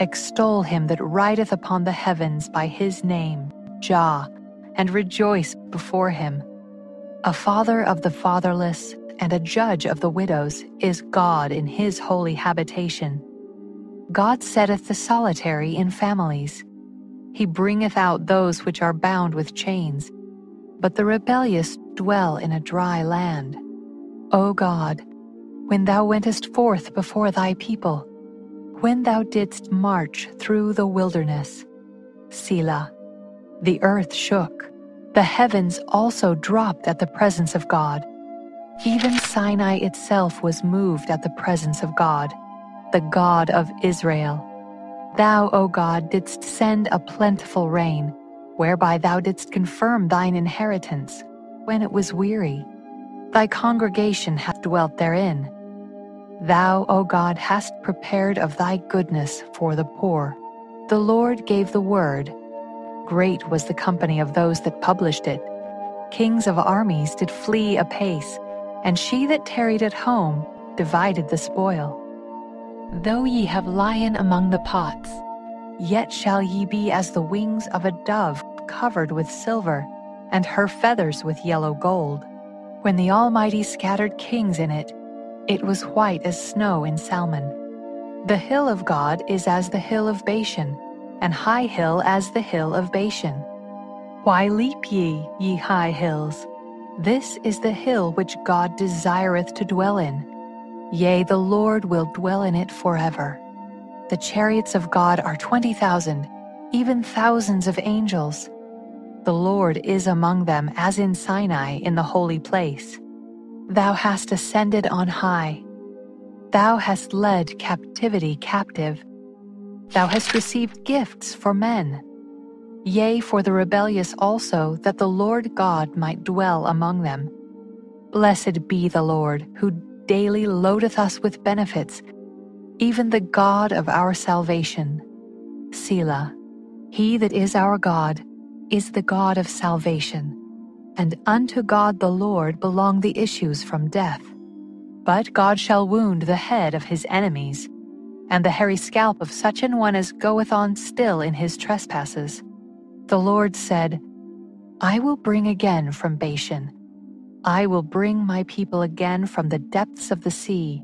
Extol him that rideth upon the heavens by his name, Jah, and rejoice before him. A father of the fatherless and a judge of the widows is God in his holy habitation. God setteth the solitary in families. He bringeth out those which are bound with chains, but the rebellious dwell in a dry land. O God, when thou wentest forth before thy people, when thou didst march through the wilderness. Selah. The earth shook. The heavens also dropped at the presence of God. Even Sinai itself was moved at the presence of God, the God of Israel. Thou, O God, didst send a plentiful rain, whereby thou didst confirm thine inheritance, when it was weary. Thy congregation hath dwelt therein. Thou, O God, hast prepared of thy goodness for the poor. The Lord gave the word. Great was the company of those that published it. Kings of armies did flee apace, and she that tarried at home divided the spoil. Though ye have lien among the pots, yet shall ye be as the wings of a dove covered with silver, and her feathers with yellow gold. When the Almighty scattered kings in it, it was white as snow in Salmon. The hill of God is as the hill of Bashan, and high hill as the hill of Bashan. Why leap ye, ye high hills? This is the hill which God desireth to dwell in. Yea, the Lord will dwell in it forever. The chariots of God are twenty thousand, even thousands of angels. The Lord is among them as in Sinai in the holy place. Thou hast ascended on high. Thou hast led captivity captive. Thou hast received gifts for men. Yea, for the rebellious also, that the Lord God might dwell among them. Blessed be the Lord, who daily loadeth us with benefits, even the God of our salvation. Selah. He that is our God is the God of salvation, and unto God the Lord belong the issues from death. But God shall wound the head of his enemies, and the hairy scalp of such an one as goeth on still in his trespasses. The Lord said, I will bring again from Bashan. I will bring my people again from the depths of the sea,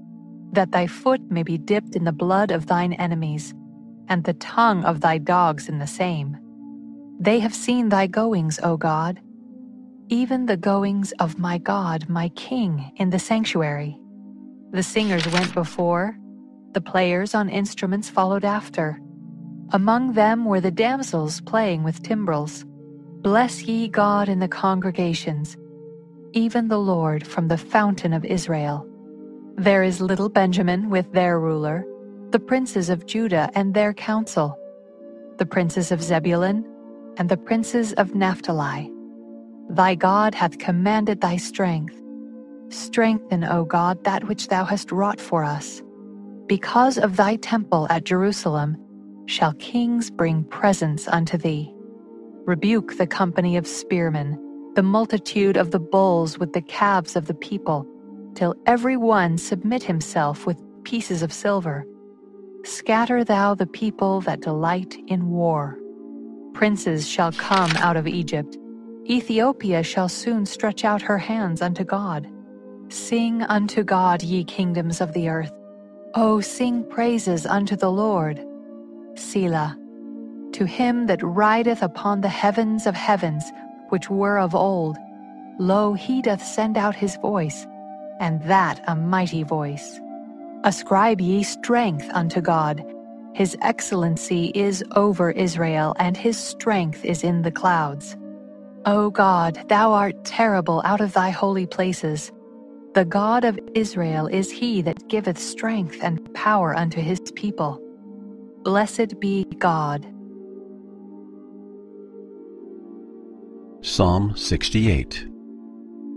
that thy foot may be dipped in the blood of thine enemies, and the tongue of thy dogs in the same. They have seen thy goings, O God, even the goings of my God, my King, in the sanctuary. The singers went before, the players on instruments followed after. Among them were the damsels playing with timbrels. Bless ye God in the congregations, even the Lord from the fountain of Israel. There is little Benjamin with their ruler, the princes of Judah and their council, the princes of Zebulun and the princes of Naphtali. Thy God hath commanded thy strength. Strengthen, O God, that which thou hast wrought for us. Because of thy temple at Jerusalem shall kings bring presents unto thee. Rebuke the company of spearmen, the multitude of the bulls with the calves of the people, till every one submit himself with pieces of silver. Scatter thou the people that delight in war. Princes shall come out of Egypt. Ethiopia shall soon stretch out her hands unto God. Sing unto God, ye kingdoms of the earth. O sing praises unto the Lord. Selah. To him that rideth upon the heavens of heavens, which were of old, lo, he doth send out his voice, and that a mighty voice. Ascribe ye strength unto God his excellency is over Israel, and his strength is in the clouds. O God, thou art terrible out of thy holy places. The God of Israel is he that giveth strength and power unto his people. Blessed be God. Psalm 68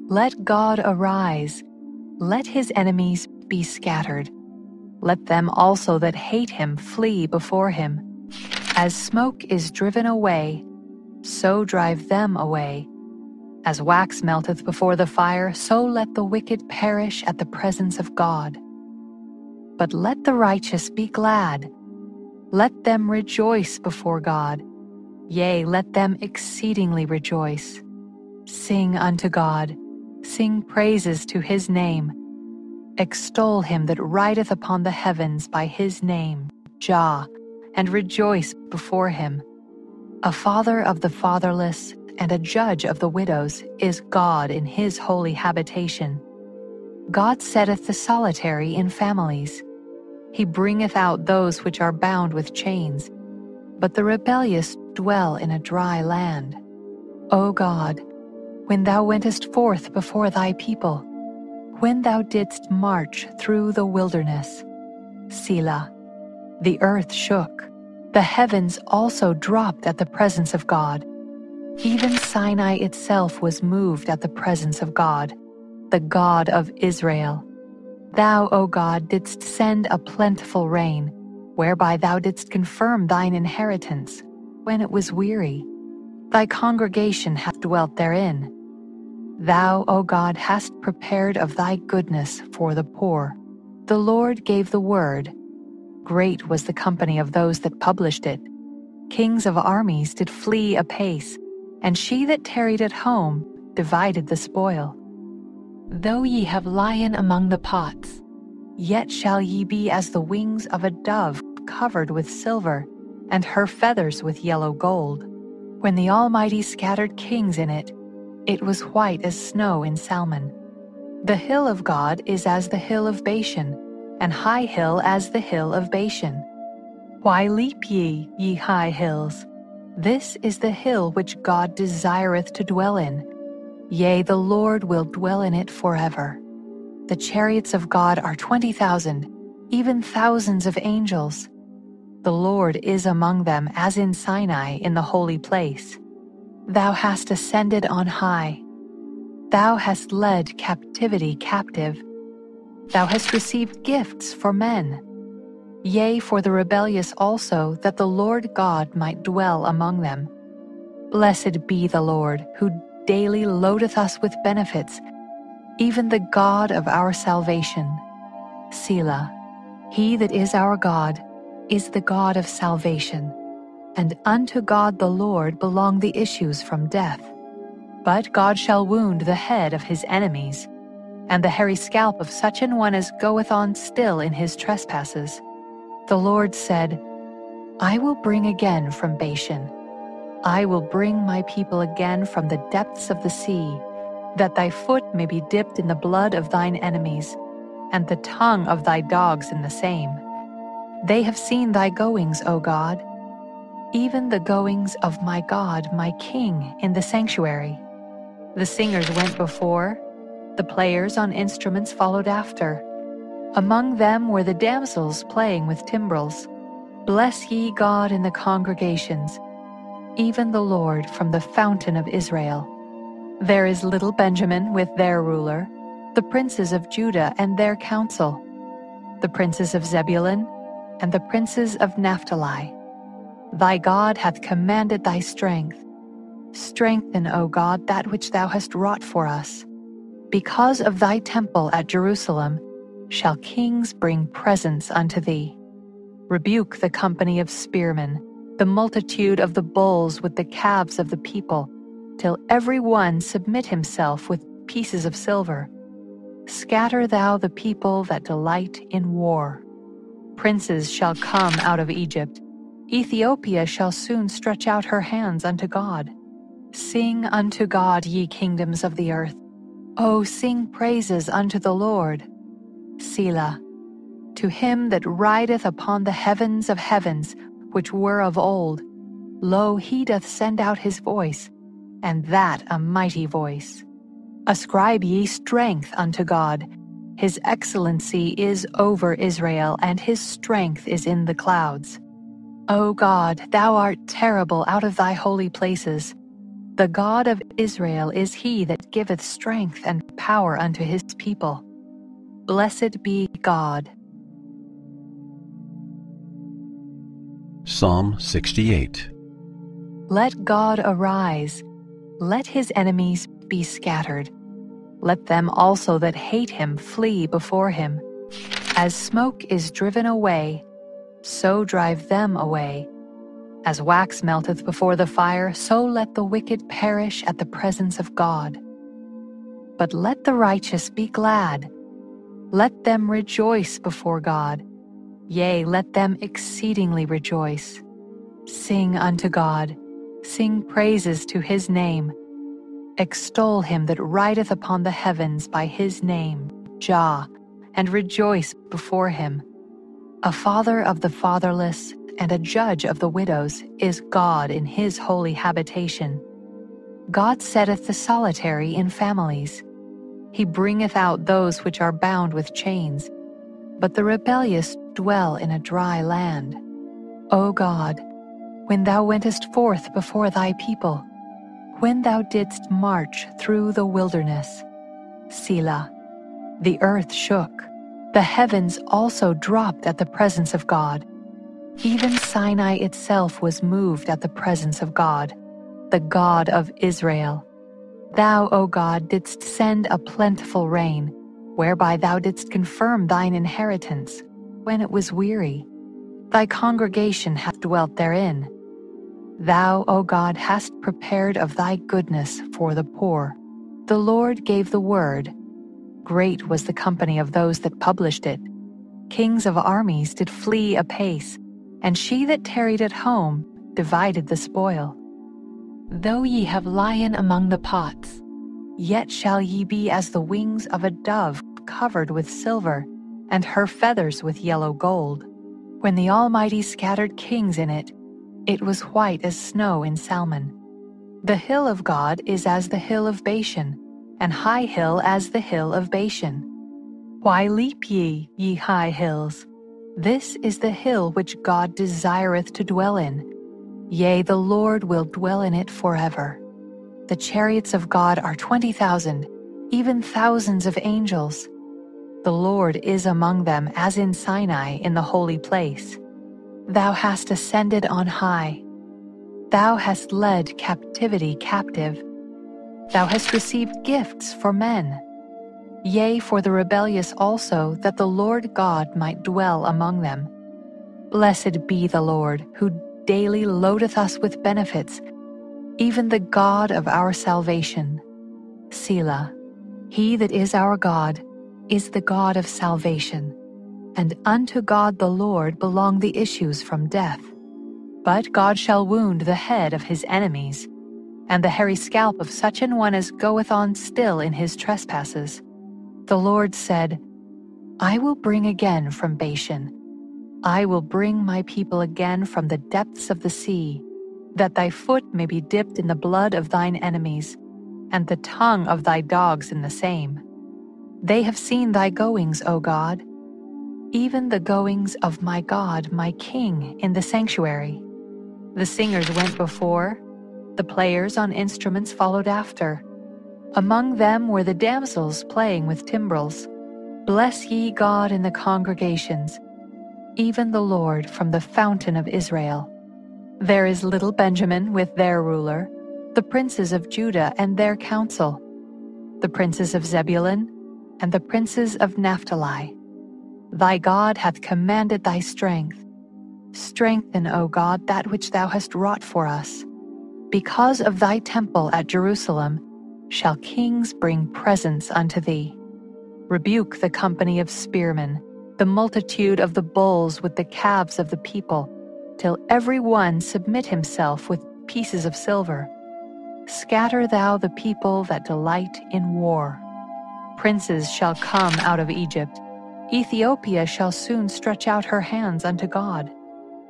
Let God arise, let his enemies be scattered. Let them also that hate him flee before him. As smoke is driven away, so drive them away. As wax melteth before the fire, so let the wicked perish at the presence of God. But let the righteous be glad. Let them rejoice before God. Yea, let them exceedingly rejoice. Sing unto God, sing praises to his name Extol him that rideth upon the heavens by his name, Jah, and rejoice before him. A father of the fatherless and a judge of the widows is God in his holy habitation. God setteth the solitary in families. He bringeth out those which are bound with chains, but the rebellious dwell in a dry land. O God, when thou wentest forth before thy people, when thou didst march through the wilderness. Selah. The earth shook. The heavens also dropped at the presence of God. Even Sinai itself was moved at the presence of God, the God of Israel. Thou, O God, didst send a plentiful rain, whereby thou didst confirm thine inheritance, when it was weary. Thy congregation hath dwelt therein. Thou, O God, hast prepared of thy goodness for the poor. The Lord gave the word. Great was the company of those that published it. Kings of armies did flee apace, and she that tarried at home divided the spoil. Though ye have lien among the pots, yet shall ye be as the wings of a dove covered with silver, and her feathers with yellow gold. When the Almighty scattered kings in it, it was white as snow in Salmon. The hill of God is as the hill of Bashan, and high hill as the hill of Bashan. Why leap ye, ye high hills? This is the hill which God desireth to dwell in. Yea, the Lord will dwell in it forever. The chariots of God are twenty thousand, even thousands of angels. The Lord is among them as in Sinai in the holy place. Thou hast ascended on high. Thou hast led captivity captive. Thou hast received gifts for men. Yea, for the rebellious also, that the Lord God might dwell among them. Blessed be the Lord, who daily loadeth us with benefits, even the God of our salvation. Selah. He that is our God is the God of salvation, and unto God the Lord belong the issues from death. But God shall wound the head of his enemies, and the hairy scalp of such an one as goeth on still in his trespasses. The Lord said, I will bring again from Bashan. I will bring my people again from the depths of the sea, that thy foot may be dipped in the blood of thine enemies, and the tongue of thy dogs in the same. They have seen thy goings, O God, even the goings of my God, my King, in the sanctuary. The singers went before, the players on instruments followed after. Among them were the damsels playing with timbrels. Bless ye God in the congregations, even the Lord from the fountain of Israel. There is little Benjamin with their ruler, the princes of Judah and their council, the princes of Zebulun and the princes of Naphtali. Thy God hath commanded thy strength. Strengthen, O God, that which thou hast wrought for us. Because of thy temple at Jerusalem, shall kings bring presents unto thee. Rebuke the company of spearmen, the multitude of the bulls with the calves of the people, till every one submit himself with pieces of silver. Scatter thou the people that delight in war. Princes shall come out of Egypt. Ethiopia shall soon stretch out her hands unto God. Sing unto God, ye kingdoms of the earth. O sing praises unto the Lord. Selah. To him that rideth upon the heavens of heavens, which were of old, lo, he doth send out his voice, and that a mighty voice. Ascribe ye strength unto God. His excellency is over Israel, and his strength is in the clouds. O God, thou art terrible out of thy holy places. The God of Israel is he that giveth strength and power unto his people. Blessed be God. Psalm 68 Let God arise, let his enemies be scattered. Let them also that hate him flee before him. As smoke is driven away, so drive them away. As wax melteth before the fire, so let the wicked perish at the presence of God. But let the righteous be glad let them rejoice before God. Yea, let them exceedingly rejoice. Sing unto God, sing praises to his name. Extol him that rideth upon the heavens by his name, Jah, and rejoice before him. A father of the fatherless and a judge of the widows is God in his holy habitation. God setteth the solitary in families. He bringeth out those which are bound with chains, but the rebellious dwell in a dry land. O God, when thou wentest forth before thy people, when thou didst march through the wilderness, Selah, the earth shook, The heavens also dropped at the presence of God. Even Sinai itself was moved at the presence of God, the God of Israel. Thou, O God, didst send a plentiful rain, whereby thou didst confirm thine inheritance, when it was weary. Thy congregation hath dwelt therein. Thou, O God, hast prepared of thy goodness for the poor. The Lord gave the word. Great was the company of those that published it. Kings of armies did flee apace, and she that tarried at home divided the spoil. Though ye have lien among the pots, yet shall ye be as the wings of a dove covered with silver, and her feathers with yellow gold. When the Almighty scattered kings in it, it was white as snow in Salmon. The hill of God is as the hill of Bashan, and high hill as the hill of Bashan. Why leap ye, ye high hills? This is the hill which God desireth to dwell in. Yea, the Lord will dwell in it forever. The chariots of God are twenty thousand, even thousands of angels. The Lord is among them as in Sinai in the holy place. Thou hast ascended on high. Thou hast led captivity captive. Thou hast received gifts for men. Yea, for the rebellious also, that the Lord God might dwell among them. Blessed be the Lord, who daily loadeth us with benefits, even the God of our salvation. Selah. He that is our God is the God of salvation, and unto God the Lord belong the issues from death. But God shall wound the head of his enemies, and the hairy scalp of such an one as goeth on still in his trespasses. The Lord said, I will bring again from Bashan. I will bring my people again from the depths of the sea, that thy foot may be dipped in the blood of thine enemies, and the tongue of thy dogs in the same. They have seen thy goings, O God, even the goings of my God, my King, in the sanctuary. The singers went before, the players on instruments followed after. Among them were the damsels playing with timbrels. Bless ye God in the congregations, even the Lord from the fountain of Israel. There is little Benjamin with their ruler, the princes of Judah and their council, the princes of Zebulun and the princes of Naphtali. Thy God hath commanded thy strength. Strengthen, O God, that which thou hast wrought for us. Because of thy temple at Jerusalem shall kings bring presents unto thee. Rebuke the company of spearmen, the multitude of the bulls with the calves of the people, till every one submit himself with pieces of silver. Scatter thou the people that delight in war. Princes shall come out of Egypt. Ethiopia shall soon stretch out her hands unto God.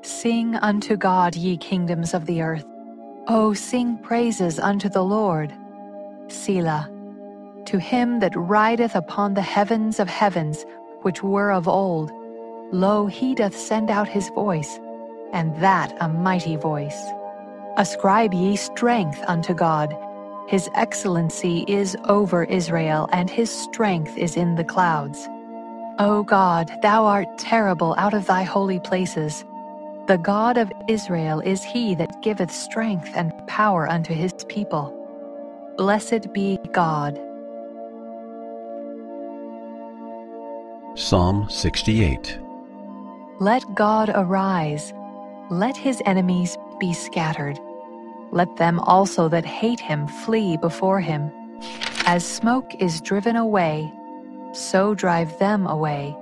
Sing unto God, ye kingdoms of the earth. O sing praises unto the Lord. Selah. To him that rideth upon the heavens of heavens, which were of old, lo, he doth send out his voice, and that a mighty voice. Ascribe ye strength unto God his excellency is over Israel, and his strength is in the clouds. O God, thou art terrible out of thy holy places. The God of Israel is he that giveth strength and power unto his people. Blessed be God. Psalm 68 Let God arise, let his enemies be scattered. Let them also that hate him flee before him. As smoke is driven away, so drive them away.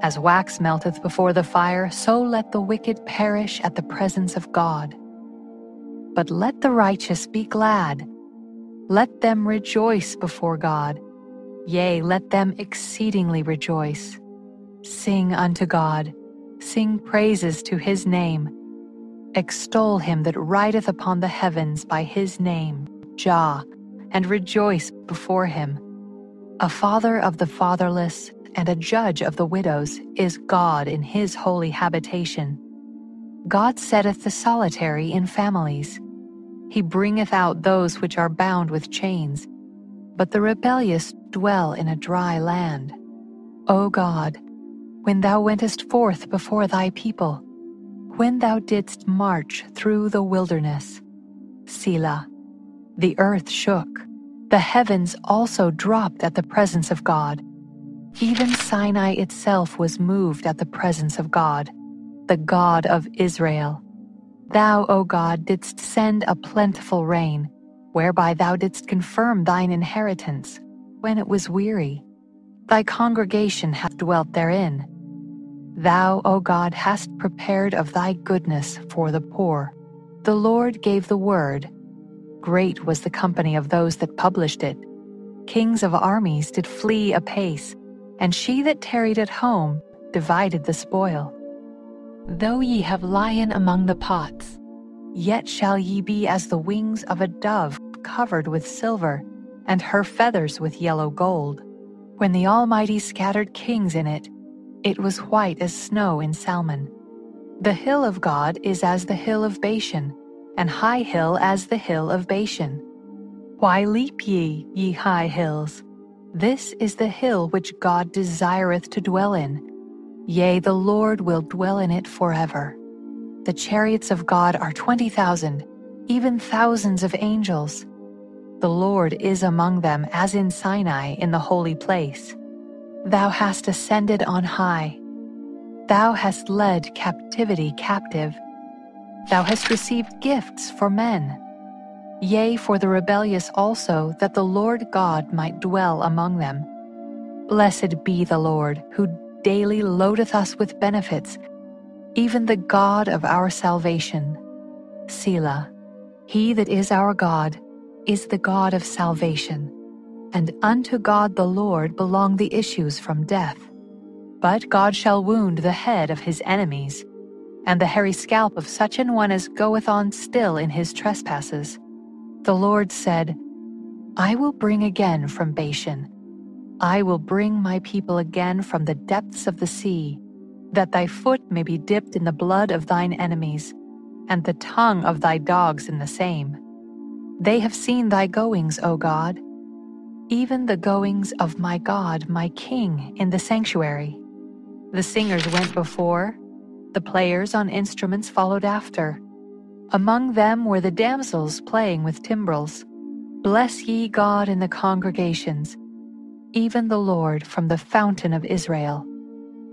As wax melteth before the fire, so let the wicked perish at the presence of God. But let the righteous be glad. Let them rejoice before God. Yea, let them exceedingly rejoice. Sing unto God, sing praises to his name Extol him that rideth upon the heavens by his name, Jah, and rejoice before him. A father of the fatherless and a judge of the widows is God in his holy habitation. God setteth the solitary in families. He bringeth out those which are bound with chains, but the rebellious dwell in a dry land. O God, when thou wentest forth before thy people, when thou didst march through the wilderness. Selah. The earth shook, the heavens also dropped at the presence of God. Even Sinai itself was moved at the presence of God, the God of Israel. Thou, O God, didst send a plentiful rain, whereby thou didst confirm thine inheritance, when it was weary. Thy congregation hath dwelt therein. Thou, O God, hast prepared of thy goodness for the poor. The Lord gave the word. Great was the company of those that published it. Kings of armies did flee apace, and she that tarried at home divided the spoil. Though ye have lien among the pots, yet shall ye be as the wings of a dove covered with silver, and her feathers with yellow gold. When the Almighty scattered kings in it, it was white as snow in Salmon. The hill of God is as the hill of Bashan, and high hill as the hill of Bashan. Why leap ye, ye high hills? This is the hill which God desireth to dwell in. Yea, the Lord will dwell in it forever. The chariots of God are twenty thousand, even thousands of angels. The Lord is among them as in Sinai in the holy place. Thou hast ascended on high. Thou hast led captivity captive. Thou hast received gifts for men. Yea, for the rebellious also, that the Lord God might dwell among them. Blessed be the Lord, who daily loadeth us with benefits, even the God of our salvation. Selah. He that is our God is the God of salvation, and unto God the Lord belong the issues from death. But God shall wound the head of his enemies, and the hairy scalp of such an one as goeth on still in his trespasses. The Lord said, I will bring again from Bashan. I will bring my people again from the depths of the sea, that thy foot may be dipped in the blood of thine enemies, and the tongue of thy dogs in the same. They have seen thy goings, O God, even the goings of my God, my King, in the sanctuary. The singers went before, the players on instruments followed after. Among them were the damsels playing with timbrels. Bless ye God in the congregations, even the Lord from the fountain of Israel.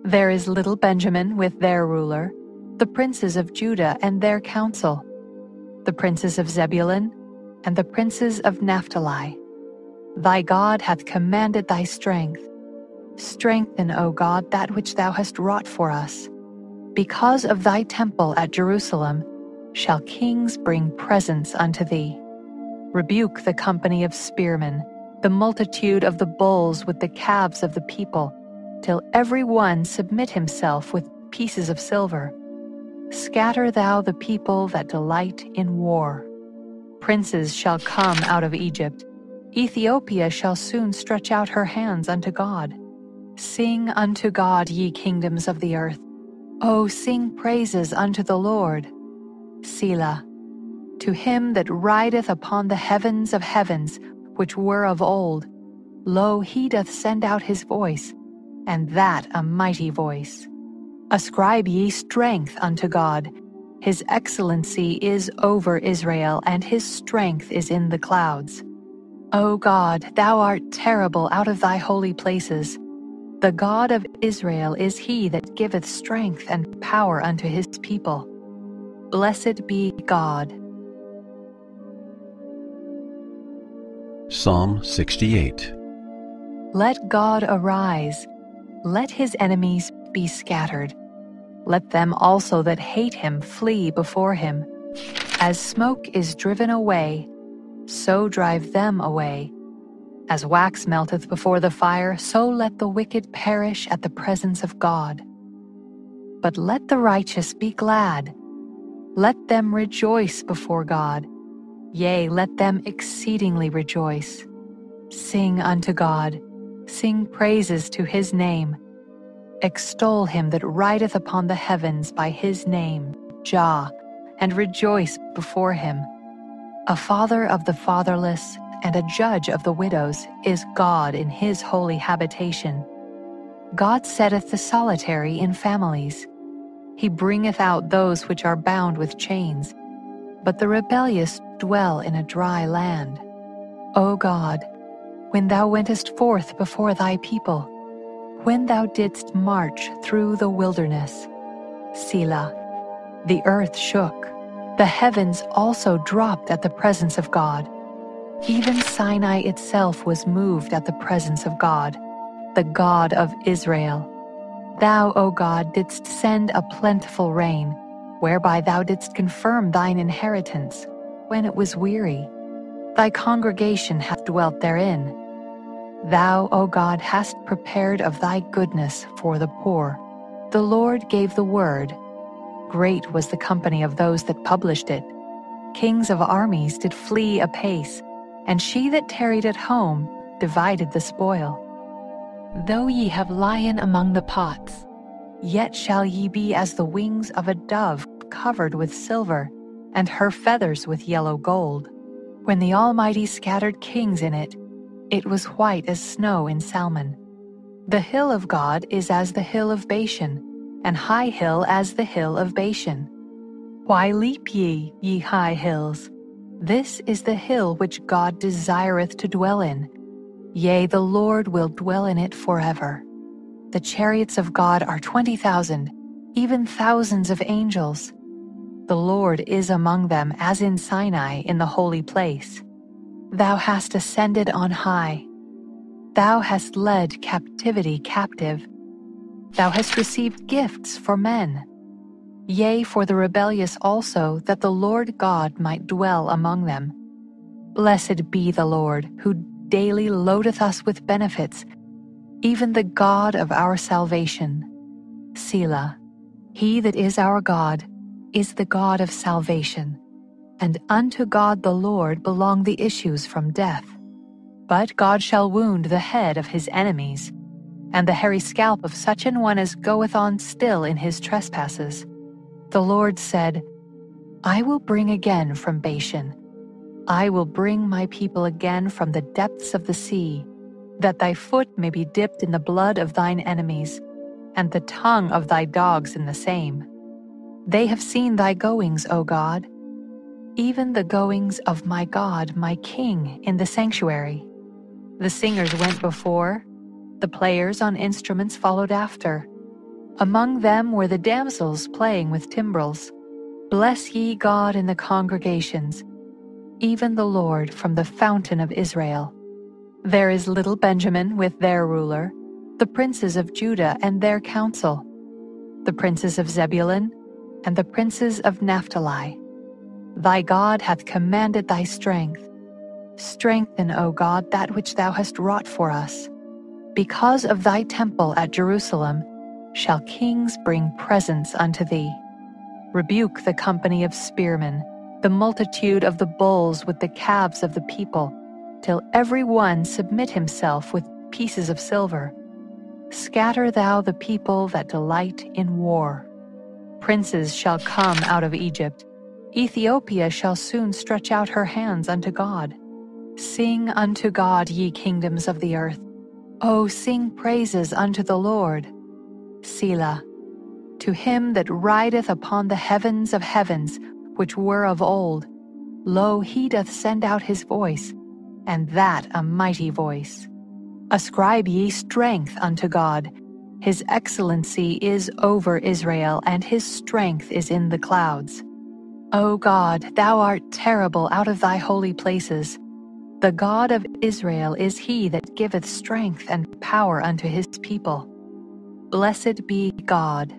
There is little Benjamin with their ruler, the princes of Judah and their council, the princes of Zebulun and the princes of Naphtali. Thy God hath commanded thy strength. Strengthen, O God, that which thou hast wrought for us. Because of thy temple at Jerusalem shall kings bring presents unto thee. Rebuke the company of spearmen, the multitude of the bulls with the calves of the people, till every one submit himself with pieces of silver. Scatter thou the people that delight in war. Princes shall come out of Egypt. Ethiopia shall soon stretch out her hands unto God. Sing unto God, ye kingdoms of the earth. O sing praises unto the Lord. Selah. To him that rideth upon the heavens of heavens, which were of old, lo, he doth send out his voice, and that a mighty voice. Ascribe ye strength unto God his excellency is over Israel, and his strength is in the clouds. O God, thou art terrible out of thy holy places. The God of Israel is he that giveth strength and power unto his people. Blessed be God. Psalm 68 Let God arise, let his enemies be scattered. Let them also that hate him flee before him. As smoke is driven away, so drive them away. As wax melteth before the fire, so let the wicked perish at the presence of God. But let the righteous be glad. Let them rejoice before God. Yea, let them exceedingly rejoice. Sing unto God, sing praises to his name Extol him that rideth upon the heavens by his name, Jah, and rejoice before him. A father of the fatherless and a judge of the widows is God in his holy habitation. God setteth the solitary in families. He bringeth out those which are bound with chains, but the rebellious dwell in a dry land. O God, when thou wentest forth before thy people, when thou didst march through the wilderness, Selah, the earth shook, the heavens also dropped at the presence of God. Even Sinai itself was moved at the presence of God, the God of Israel. Thou, O God, didst send a plentiful rain, whereby thou didst confirm thine inheritance, when it was weary. Thy congregation hath dwelt therein. Thou, O God, hast prepared of thy goodness for the poor. The Lord gave the word. Great was the company of those that published it. Kings of armies did flee apace, and she that tarried at home divided the spoil. Though ye have lien among the pots, yet shall ye be as the wings of a dove covered with silver, and her feathers with yellow gold. When the Almighty scattered kings in it, it was white as snow in Salmon. The hill of God is as the hill of Bashan, and high hill as the hill of Bashan. Why leap ye, ye high hills? This is the hill which God desireth to dwell in Yea, the Lord will dwell in it forever. The chariots of God are twenty thousand, even thousands of angels. The Lord is among them as in Sinai in the holy place. Thou hast ascended on high. Thou hast led captivity captive. Thou hast received gifts for men. Yea, for the rebellious also, that the Lord God might dwell among them. Blessed be the Lord, who daily loadeth us with benefits, even the God of our salvation. Selah. He that is our God is the God of salvation, and unto God the Lord belong the issues from death. But God shall wound the head of his enemies, and the hairy scalp of such an one as goeth on still in his trespasses. The Lord said, I will bring again from Bashan I will bring my people again from the depths of the sea, that thy foot may be dipped in the blood of thine enemies, and the tongue of thy dogs in the same. They have seen thy goings, O God, even the goings of my God, my King, in the sanctuary. The singers went before, the players on instruments followed after. Among them were the damsels playing with timbrels. Bless ye God in the congregations even the Lord from the fountain of Israel. There is little Benjamin with their ruler, the princes of Judah and their council, the princes of Zebulun and the princes of Naphtali. Thy God hath commanded thy strength. Strengthen, O God, that which thou hast wrought for us. Because of thy temple at Jerusalem shall kings bring presents unto thee. Rebuke the company of spearmen the multitude of the bulls with the calves of the people, till every one submit himself with pieces of silver. Scatter thou the people that delight in war. Princes shall come out of Egypt. Ethiopia shall soon stretch out her hands unto God. Sing unto God, ye kingdoms of the earth. O sing praises unto the Lord. Selah. To him that rideth upon the heavens of heavens, which were of old. Lo, he doth send out his voice, and that a mighty voice. Ascribe ye strength unto God. His excellency is over Israel, and his strength is in the clouds. O God, thou art terrible out of thy holy places. The God of Israel is he that giveth strength and power unto his people. Blessed be God.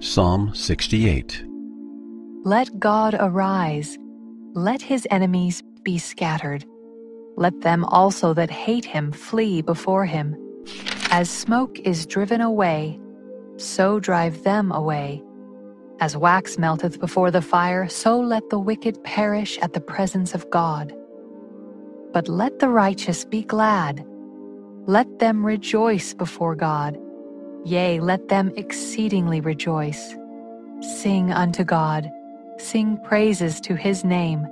Psalm 68 Let God arise, let his enemies be scattered. Let them also that hate him flee before him. As smoke is driven away, so drive them away. As wax melteth before the fire, so let the wicked perish at the presence of God. But let the righteous be glad. Let them rejoice before God. Yea, let them exceedingly rejoice. Sing unto God, sing praises to his name.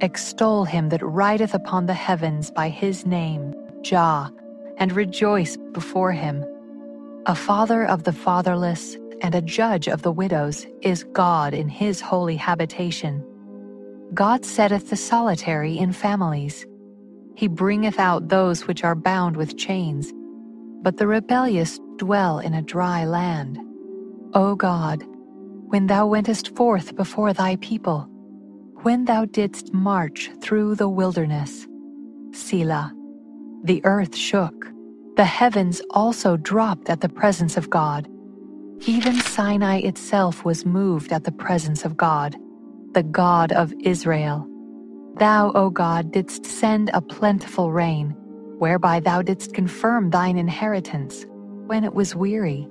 Extol him that rideth upon the heavens by his name, Jah, and rejoice before him. A father of the fatherless and a judge of the widows is God in his holy habitation. God setteth the solitary in families. He bringeth out those which are bound with chains, but the rebellious dwell in a dry land. O God, when thou wentest forth before thy people, when thou didst march through the wilderness, Selah, the earth shook, the heavens also dropped at the presence of God. Even Sinai itself was moved at the presence of God, the God of Israel. Thou, O God, didst send a plentiful rain, whereby thou didst confirm thine inheritance, when it was weary.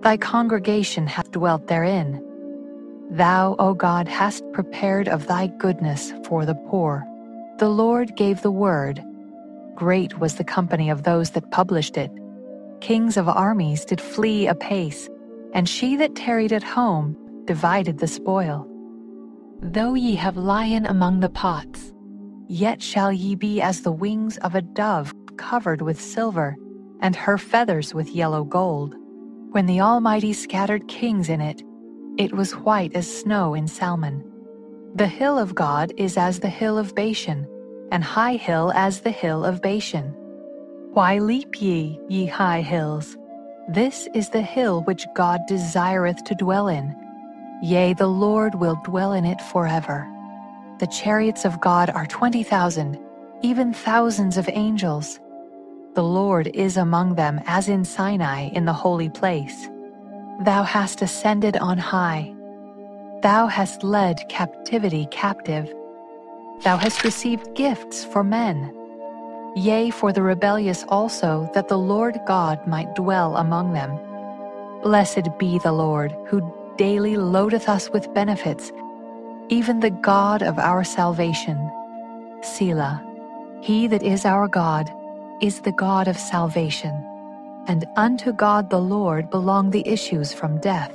Thy congregation hath dwelt therein. Thou, O God, hast prepared of thy goodness for the poor. The Lord gave the word. Great was the company of those that published it. Kings of armies did flee apace, and she that tarried at home divided the spoil. Though ye have lien among the pots, yet shall ye be as the wings of a dove covered with silver, and her feathers with yellow gold. When the Almighty scattered kings in it, it was white as snow in Salmon. The hill of God is as the hill of Bashan, and high hill as the hill of Bashan. Why leap ye, ye high hills? This is the hill which God desireth to dwell in. Yea, the Lord will dwell in it forever. The chariots of God are twenty thousand, even thousands of angels. The Lord is among them as in Sinai in the holy place. Thou hast ascended on high. Thou hast led captivity captive. Thou hast received gifts for men. Yea, for the rebellious also, that the Lord God might dwell among them. Blessed be the Lord, who daily loadeth us with benefits, even the God of our salvation. Selah. He that is our God is the God of salvation, and unto God the Lord belong the issues from death.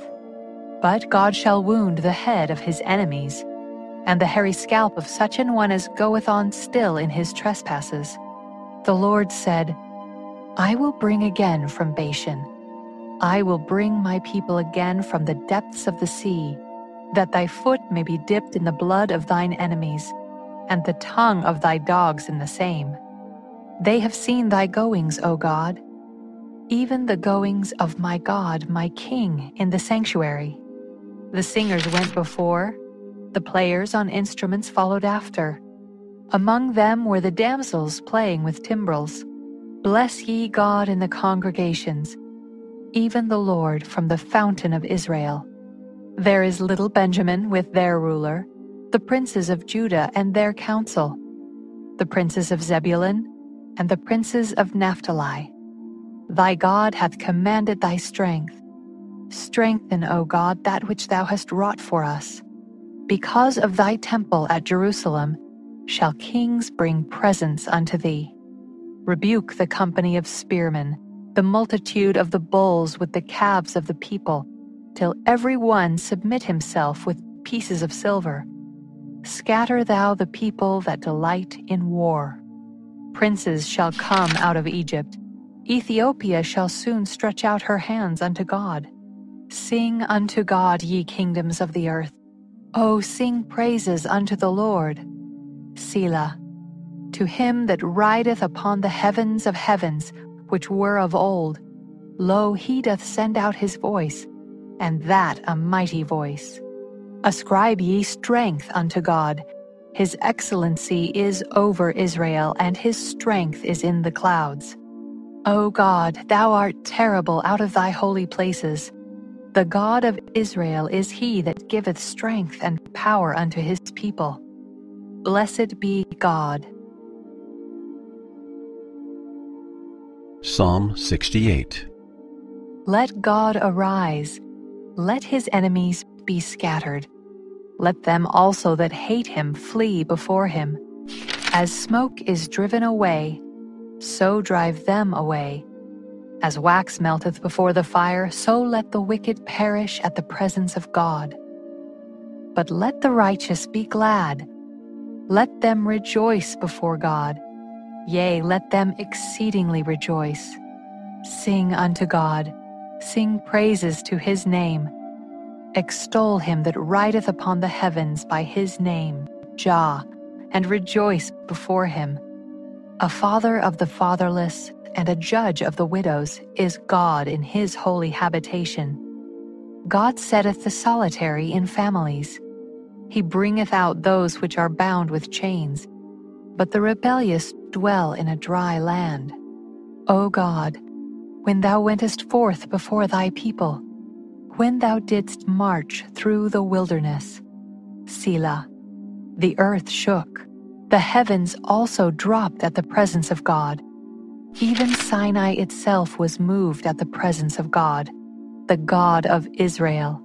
But God shall wound the head of his enemies, and the hairy scalp of such an one as goeth on still in his trespasses. The Lord said, I will bring again from Bashan. I will bring my people again from the depths of the sea, that thy foot may be dipped in the blood of thine enemies, and the tongue of thy dogs in the same. They have seen thy goings, O God, even the goings of my God, my King, in the sanctuary. The singers went before, the players on instruments followed after. Among them were the damsels playing with timbrels. Bless ye God in the congregations, even the Lord from the fountain of Israel. There is little Benjamin with their ruler, the princes of Judah and their council, the princes of Zebulun, and the princes of Naphtali. Thy God hath commanded thy strength. Strengthen, O God, that which thou hast wrought for us. Because of thy temple at Jerusalem, shall kings bring presents unto thee. Rebuke the company of spearmen, the multitude of the bulls with the calves of the people, till every one submit himself with pieces of silver. Scatter thou the people that delight in war. Princes shall come out of Egypt. Ethiopia shall soon stretch out her hands unto God. Sing unto God, ye kingdoms of the earth. O sing praises unto the Lord. Selah. To him that rideth upon the heavens of heavens, which were of old, lo, he doth send out his voice, and that a mighty voice. Ascribe ye strength unto God. His excellency is over Israel, and his strength is in the clouds. O God, thou art terrible out of thy holy places. The God of Israel is he that giveth strength and power unto his people. Blessed be God. Psalm 68 Let God arise, let his enemies be scattered. Let them also that hate him flee before him. As smoke is driven away, so drive them away. As wax melteth before the fire, so let the wicked perish at the presence of God. But let the righteous be glad let them rejoice before God. Yea, let them exceedingly rejoice. Sing unto God, sing praises to his name. Extol him that rideth upon the heavens by his name, Jah, and rejoice before him. A father of the fatherless and a judge of the widows is God in his holy habitation. God setteth the solitary in families. He bringeth out those which are bound with chains, but the rebellious dwell in a dry land. O God, when thou wentest forth before thy people, when thou didst march through the wilderness, Selah, the earth shook, the heavens also dropped at the presence of God. Even Sinai itself was moved at the presence of God, the God of Israel.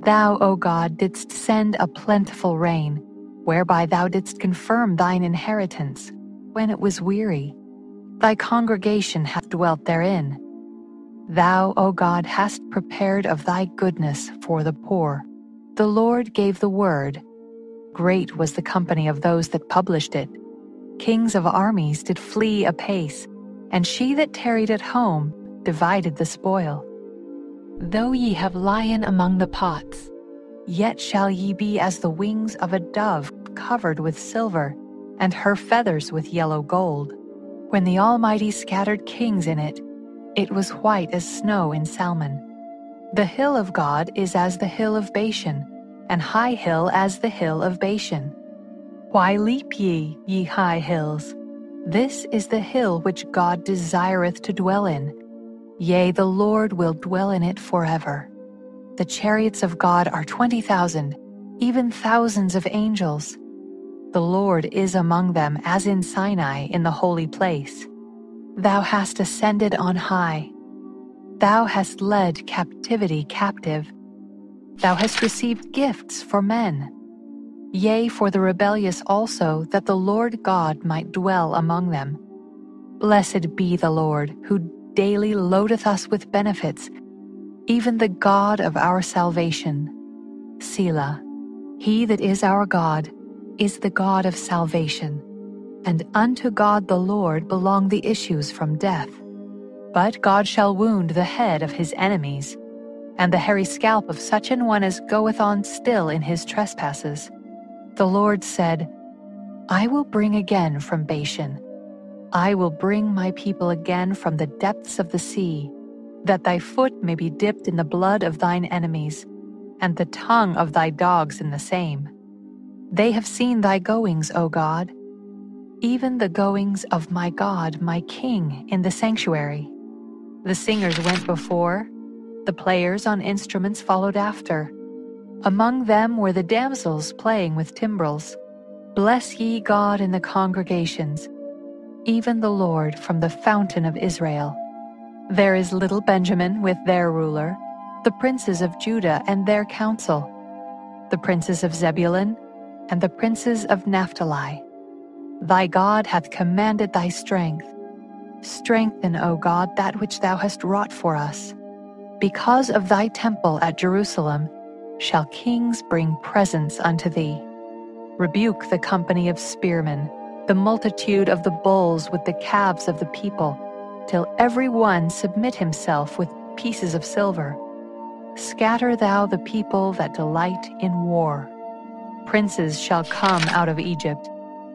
Thou, O God, didst send a plentiful rain, whereby thou didst confirm thine inheritance, when it was weary. Thy congregation hath dwelt therein. Thou, O God, hast prepared of thy goodness for the poor. The Lord gave the word. Great was the company of those that published it. Kings of armies did flee apace, and she that tarried at home divided the spoil. Though ye have lien among the pots, yet shall ye be as the wings of a dove covered with silver, and her feathers with yellow gold. When the Almighty scattered kings in it, it was white as snow in Salmon. The hill of God is as the hill of Bashan, and high hill as the hill of Bashan. Why leap ye, ye high hills? This is the hill which God desireth to dwell in. Yea, the Lord will dwell in it forever. The chariots of God are twenty thousand, even thousands of angels. The Lord is among them as in Sinai in the holy place. Thou hast ascended on high. Thou hast led captivity captive. Thou hast received gifts for men. Yea, for the rebellious also, that the Lord God might dwell among them. Blessed be the Lord, who daily loadeth us with benefits, even the God of our salvation. Selah. He that is our God is the God of salvation, and unto God the Lord belong the issues from death. But God shall wound the head of his enemies, and the hairy scalp of such an one as goeth on still in his trespasses. The Lord said, I will bring again from Bashan. I will bring my people again from the depths of the sea, that thy foot may be dipped in the blood of thine enemies, and the tongue of thy dogs in the same. They have seen thy goings, O God, even the goings of my God, my King, in the sanctuary. The singers went before, the players on instruments followed after. Among them were the damsels playing with timbrels. Bless ye God in the congregations, even the Lord from the fountain of Israel. There is little Benjamin with their ruler, the princes of Judah and their council, the princes of Zebulun and the princes of Naphtali. Thy God hath commanded thy strength. Strengthen, O God, that which thou hast wrought for us. Because of thy temple at Jerusalem shall kings bring presents unto thee. Rebuke the company of spearmen, the multitude of the bulls with the calves of the people, till every one submit himself with pieces of silver. Scatter thou the people that delight in war. Princes shall come out of Egypt.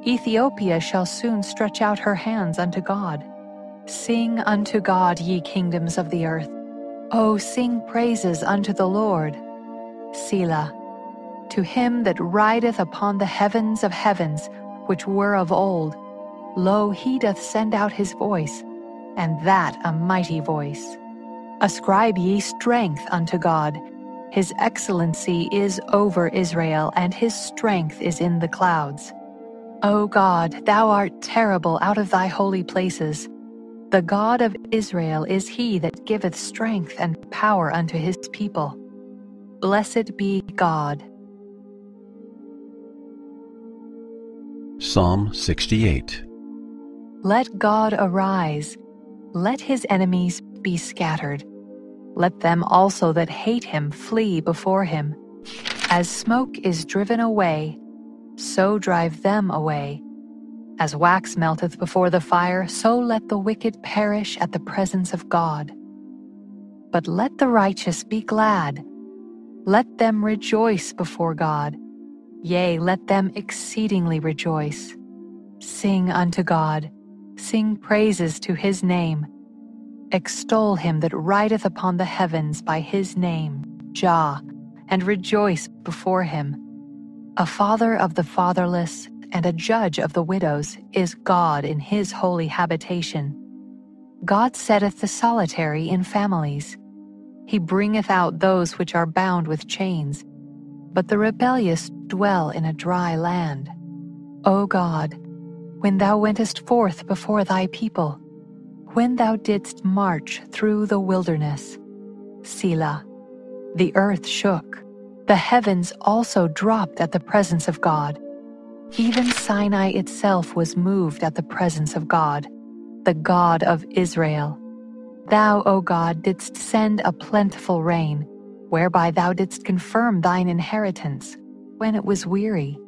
Ethiopia shall soon stretch out her hands unto God. Sing unto God, ye kingdoms of the earth. O sing praises unto the Lord. Selah. To him that rideth upon the heavens of heavens, which were of old, lo, he doth send out his voice, and that a mighty voice. Ascribe ye strength unto God his excellency is over Israel, and his strength is in the clouds. O God, thou art terrible out of thy holy places. The God of Israel is he that giveth strength and power unto his people. Blessed be God. Psalm 68 Let God arise, let his enemies be scattered. Let them also that hate him flee before him. As smoke is driven away, so drive them away. As wax melteth before the fire, so let the wicked perish at the presence of God. But let the righteous be glad. Let them rejoice before God. Yea, let them exceedingly rejoice. Sing unto God, sing praises to his name. Extol him that rideth upon the heavens by his name, Jah, and rejoice before him. A father of the fatherless and a judge of the widows is God in his holy habitation. God setteth the solitary in families. He bringeth out those which are bound with chains, but the rebellious dwell in a dry land. O God, when thou wentest forth before thy people, when thou didst march through the wilderness, Selah, the earth shook, the heavens also dropped at the presence of God even Sinai itself was moved at the presence of God, the God of Israel. Thou, O God, didst send a plentiful rain, whereby thou didst confirm thine inheritance, when it was weary.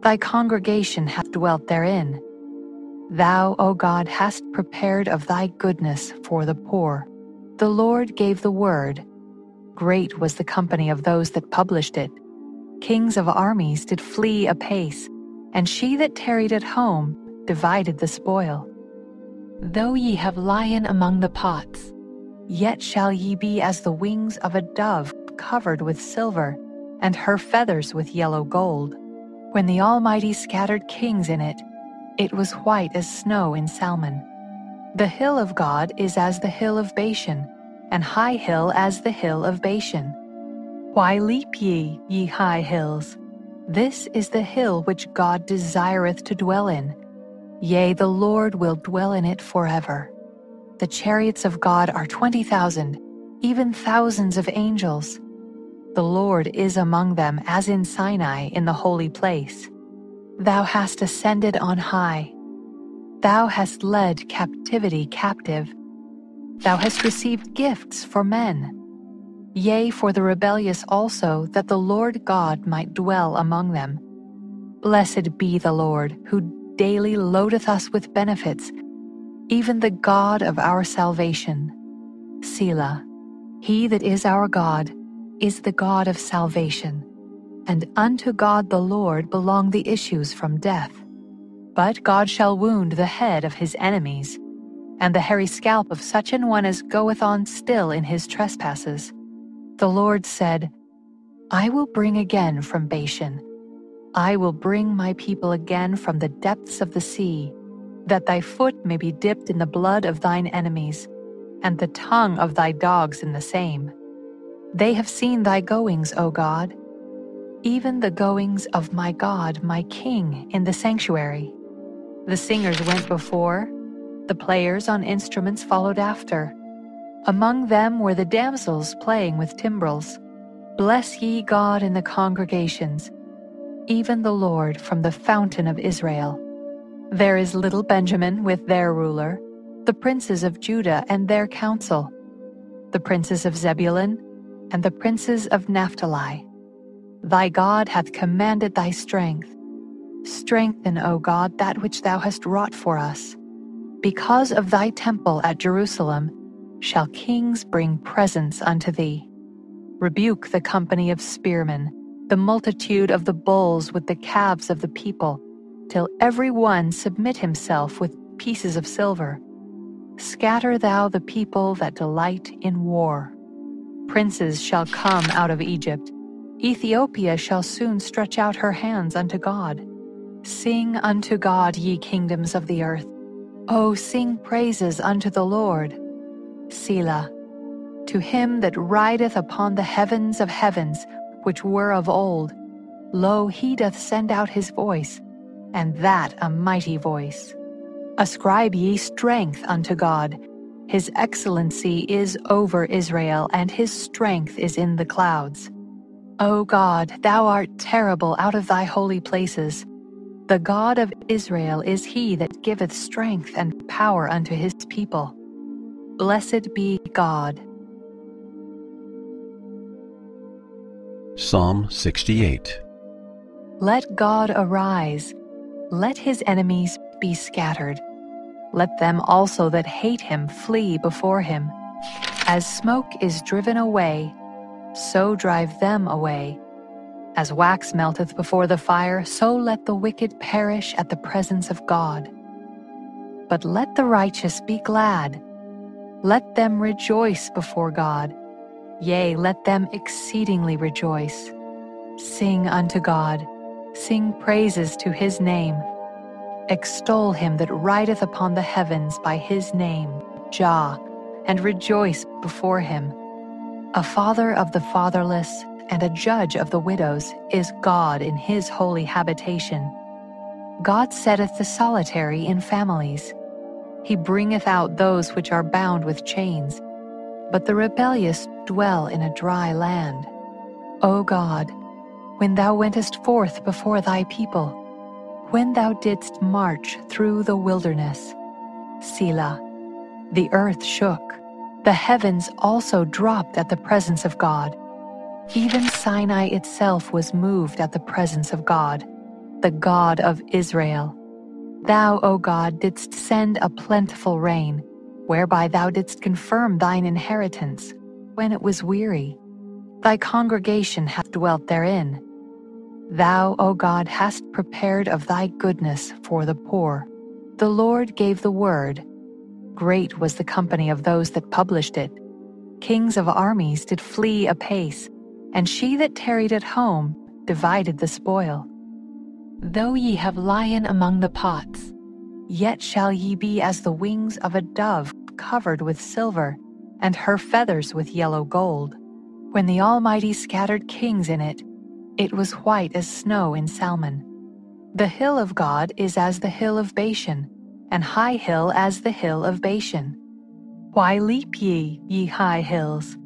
Thy congregation hath dwelt therein. Thou, O God, hast prepared of thy goodness for the poor. The Lord gave the word. Great was the company of those that published it. Kings of armies did flee apace and she that tarried at home divided the spoil. Though ye have lien among the pots, yet shall ye be as the wings of a dove covered with silver, and her feathers with yellow gold. When the Almighty scattered kings in it, it was white as snow in Salmon. The hill of God is as the hill of Bashan, and high hill as the hill of Bashan. Why leap ye, ye high hills? This is the hill which God desireth to dwell in. Yea, the Lord will dwell in it forever. The chariots of God are twenty thousand, even thousands of angels. The Lord is among them as in Sinai in the holy place. Thou hast ascended on high. Thou hast led captivity captive. Thou hast received gifts for men yea, for the rebellious also, that the Lord God might dwell among them. Blessed be the Lord, who daily loadeth us with benefits, even the God of our salvation. Selah. He that is our God is the God of salvation, and unto God the Lord belong the issues from death. But God shall wound the head of his enemies, and the hairy scalp of such an one as goeth on still in his trespasses. The Lord said, I will bring again from Bashan. I will bring my people again from the depths of the sea, that thy foot may be dipped in the blood of thine enemies, and the tongue of thy dogs in the same. They have seen thy goings, O God, even the goings of my God, my King, in the sanctuary. The singers went before, the players on instruments followed after among them were the damsels playing with timbrels. Bless ye God in the congregations, even the Lord from the fountain of Israel. There is little Benjamin with their ruler, the princes of Judah and their council, the princes of Zebulun and the princes of Naphtali. Thy God hath commanded thy strength. Strengthen, O God, that which thou hast wrought for us. Because of thy temple at Jerusalem, shall kings bring presents unto thee. Rebuke the company of spearmen, the multitude of the bulls with the calves of the people, till every one submit himself with pieces of silver. Scatter thou the people that delight in war. Princes shall come out of Egypt. Ethiopia shall soon stretch out her hands unto God. Sing unto God, ye kingdoms of the earth. O sing praises unto the Lord. Selah. To him that rideth upon the heavens of heavens, which were of old, lo, he doth send out his voice, and that a mighty voice. Ascribe ye strength unto God. His excellency is over Israel, and his strength is in the clouds. O God, thou art terrible out of thy holy places. The God of Israel is he that giveth strength and power unto his people. Blessed be God. Psalm 68 Let God arise, let his enemies be scattered. Let them also that hate him flee before him. As smoke is driven away, so drive them away. As wax melteth before the fire, so let the wicked perish at the presence of God. But let the righteous be glad. Let them rejoice before God. Yea, let them exceedingly rejoice. Sing unto God, sing praises to his name. Extol him that rideth upon the heavens by his name, Jah, and rejoice before him. A father of the fatherless and a judge of the widows is God in his holy habitation. God setteth the solitary in families. He bringeth out those which are bound with chains, but the rebellious dwell in a dry land. O God, when thou wentest forth before thy people, when thou didst march through the wilderness, Selah, the earth shook, the heavens also dropped at the presence of God. Even Sinai itself was moved at the presence of God, the God of Israel. Thou, O God, didst send a plentiful rain, whereby thou didst confirm thine inheritance, when it was weary. Thy congregation hath dwelt therein. Thou, O God, hast prepared of thy goodness for the poor. The Lord gave the word. Great was the company of those that published it. Kings of armies did flee apace, and she that tarried at home divided the spoil. Though ye have lien among the pots, yet shall ye be as the wings of a dove covered with silver, and her feathers with yellow gold. When the Almighty scattered kings in it, it was white as snow in Salmon. The hill of God is as the hill of Bashan, and high hill as the hill of Bashan. Why leap ye, ye high hills?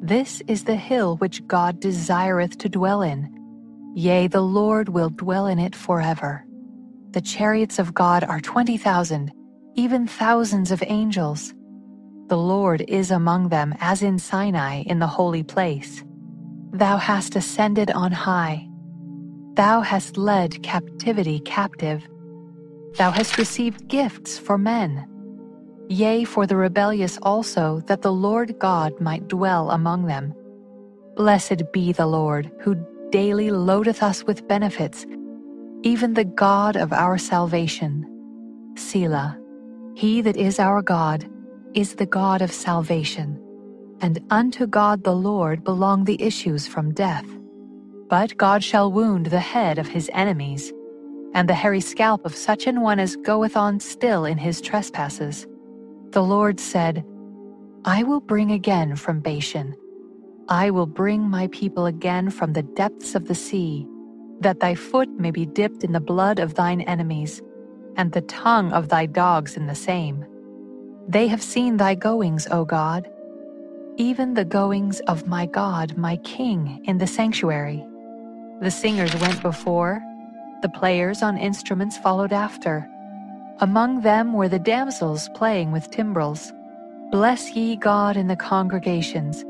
This is the hill which God desireth to dwell in. Yea, the Lord will dwell in it forever. The chariots of God are twenty thousand, even thousands of angels. The Lord is among them as in Sinai in the holy place. Thou hast ascended on high. Thou hast led captivity captive. Thou hast received gifts for men yea, for the rebellious also, that the Lord God might dwell among them. Blessed be the Lord, who daily loadeth us with benefits, even the God of our salvation. Selah. He that is our God is the God of salvation, and unto God the Lord belong the issues from death. But God shall wound the head of his enemies, and the hairy scalp of such an one as goeth on still in his trespasses. The Lord said, I will bring again from Bashan. I will bring my people again from the depths of the sea, that thy foot may be dipped in the blood of thine enemies, and the tongue of thy dogs in the same. They have seen thy goings, O God, even the goings of my God, my King, in the sanctuary. The singers went before, the players on instruments followed after among them were the damsels playing with timbrels. Bless ye God in the congregations,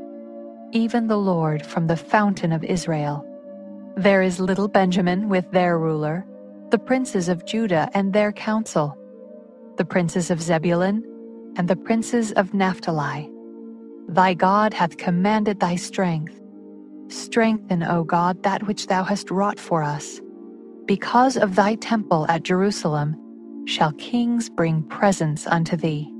even the Lord from the fountain of Israel. There is little Benjamin with their ruler, the princes of Judah and their council, the princes of Zebulun and the princes of Naphtali. Thy God hath commanded thy strength. Strengthen, O God, that which thou hast wrought for us. Because of thy temple at Jerusalem, shall kings bring presents unto thee.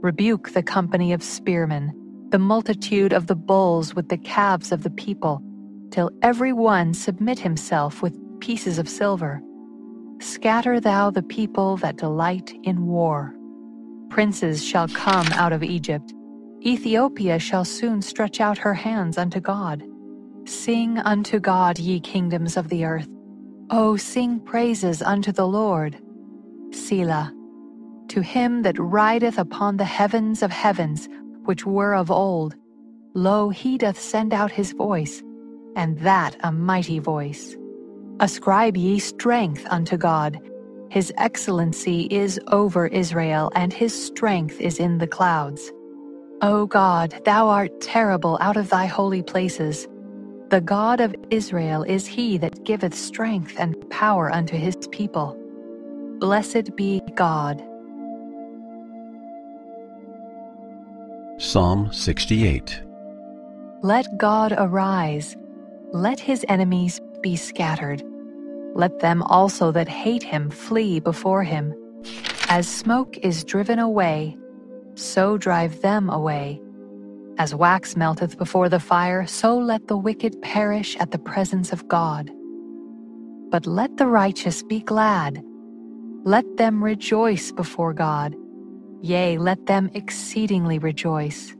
Rebuke the company of spearmen, the multitude of the bulls with the calves of the people, till every one submit himself with pieces of silver. Scatter thou the people that delight in war. Princes shall come out of Egypt. Ethiopia shall soon stretch out her hands unto God. Sing unto God, ye kingdoms of the earth. O sing praises unto the Lord. Selah. To him that rideth upon the heavens of heavens, which were of old, lo, he doth send out his voice, and that a mighty voice. Ascribe ye strength unto God. His excellency is over Israel, and his strength is in the clouds. O God, thou art terrible out of thy holy places. The God of Israel is he that giveth strength and power unto his people. Blessed be God. Psalm 68 Let God arise. Let his enemies be scattered. Let them also that hate him flee before him. As smoke is driven away, so drive them away. As wax melteth before the fire, so let the wicked perish at the presence of God. But let the righteous be glad. Let them rejoice before God. Yea, let them exceedingly rejoice.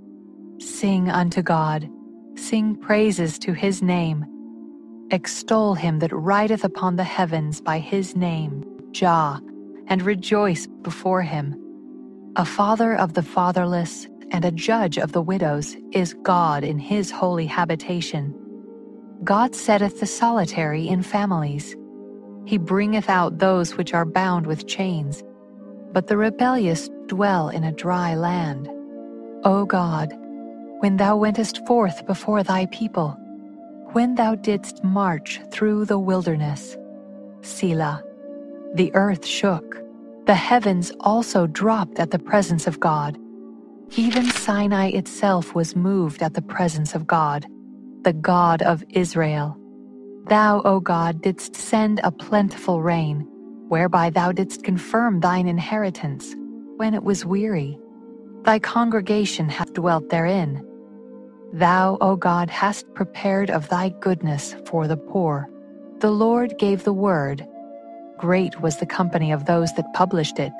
Sing unto God, sing praises to his name. Extol him that rideth upon the heavens by his name, Jah, and rejoice before him. A father of the fatherless and a judge of the widows is God in his holy habitation. God setteth the solitary in families. He bringeth out those which are bound with chains, but the rebellious dwell in a dry land. O God, when thou wentest forth before thy people, when thou didst march through the wilderness, Selah, the earth shook, the heavens also dropped at the presence of God. Even Sinai itself was moved at the presence of God, the God of Israel. Thou, O God, didst send a plentiful rain, whereby thou didst confirm thine inheritance, when it was weary. Thy congregation hath dwelt therein. Thou, O God, hast prepared of thy goodness for the poor. The Lord gave the word. Great was the company of those that published it.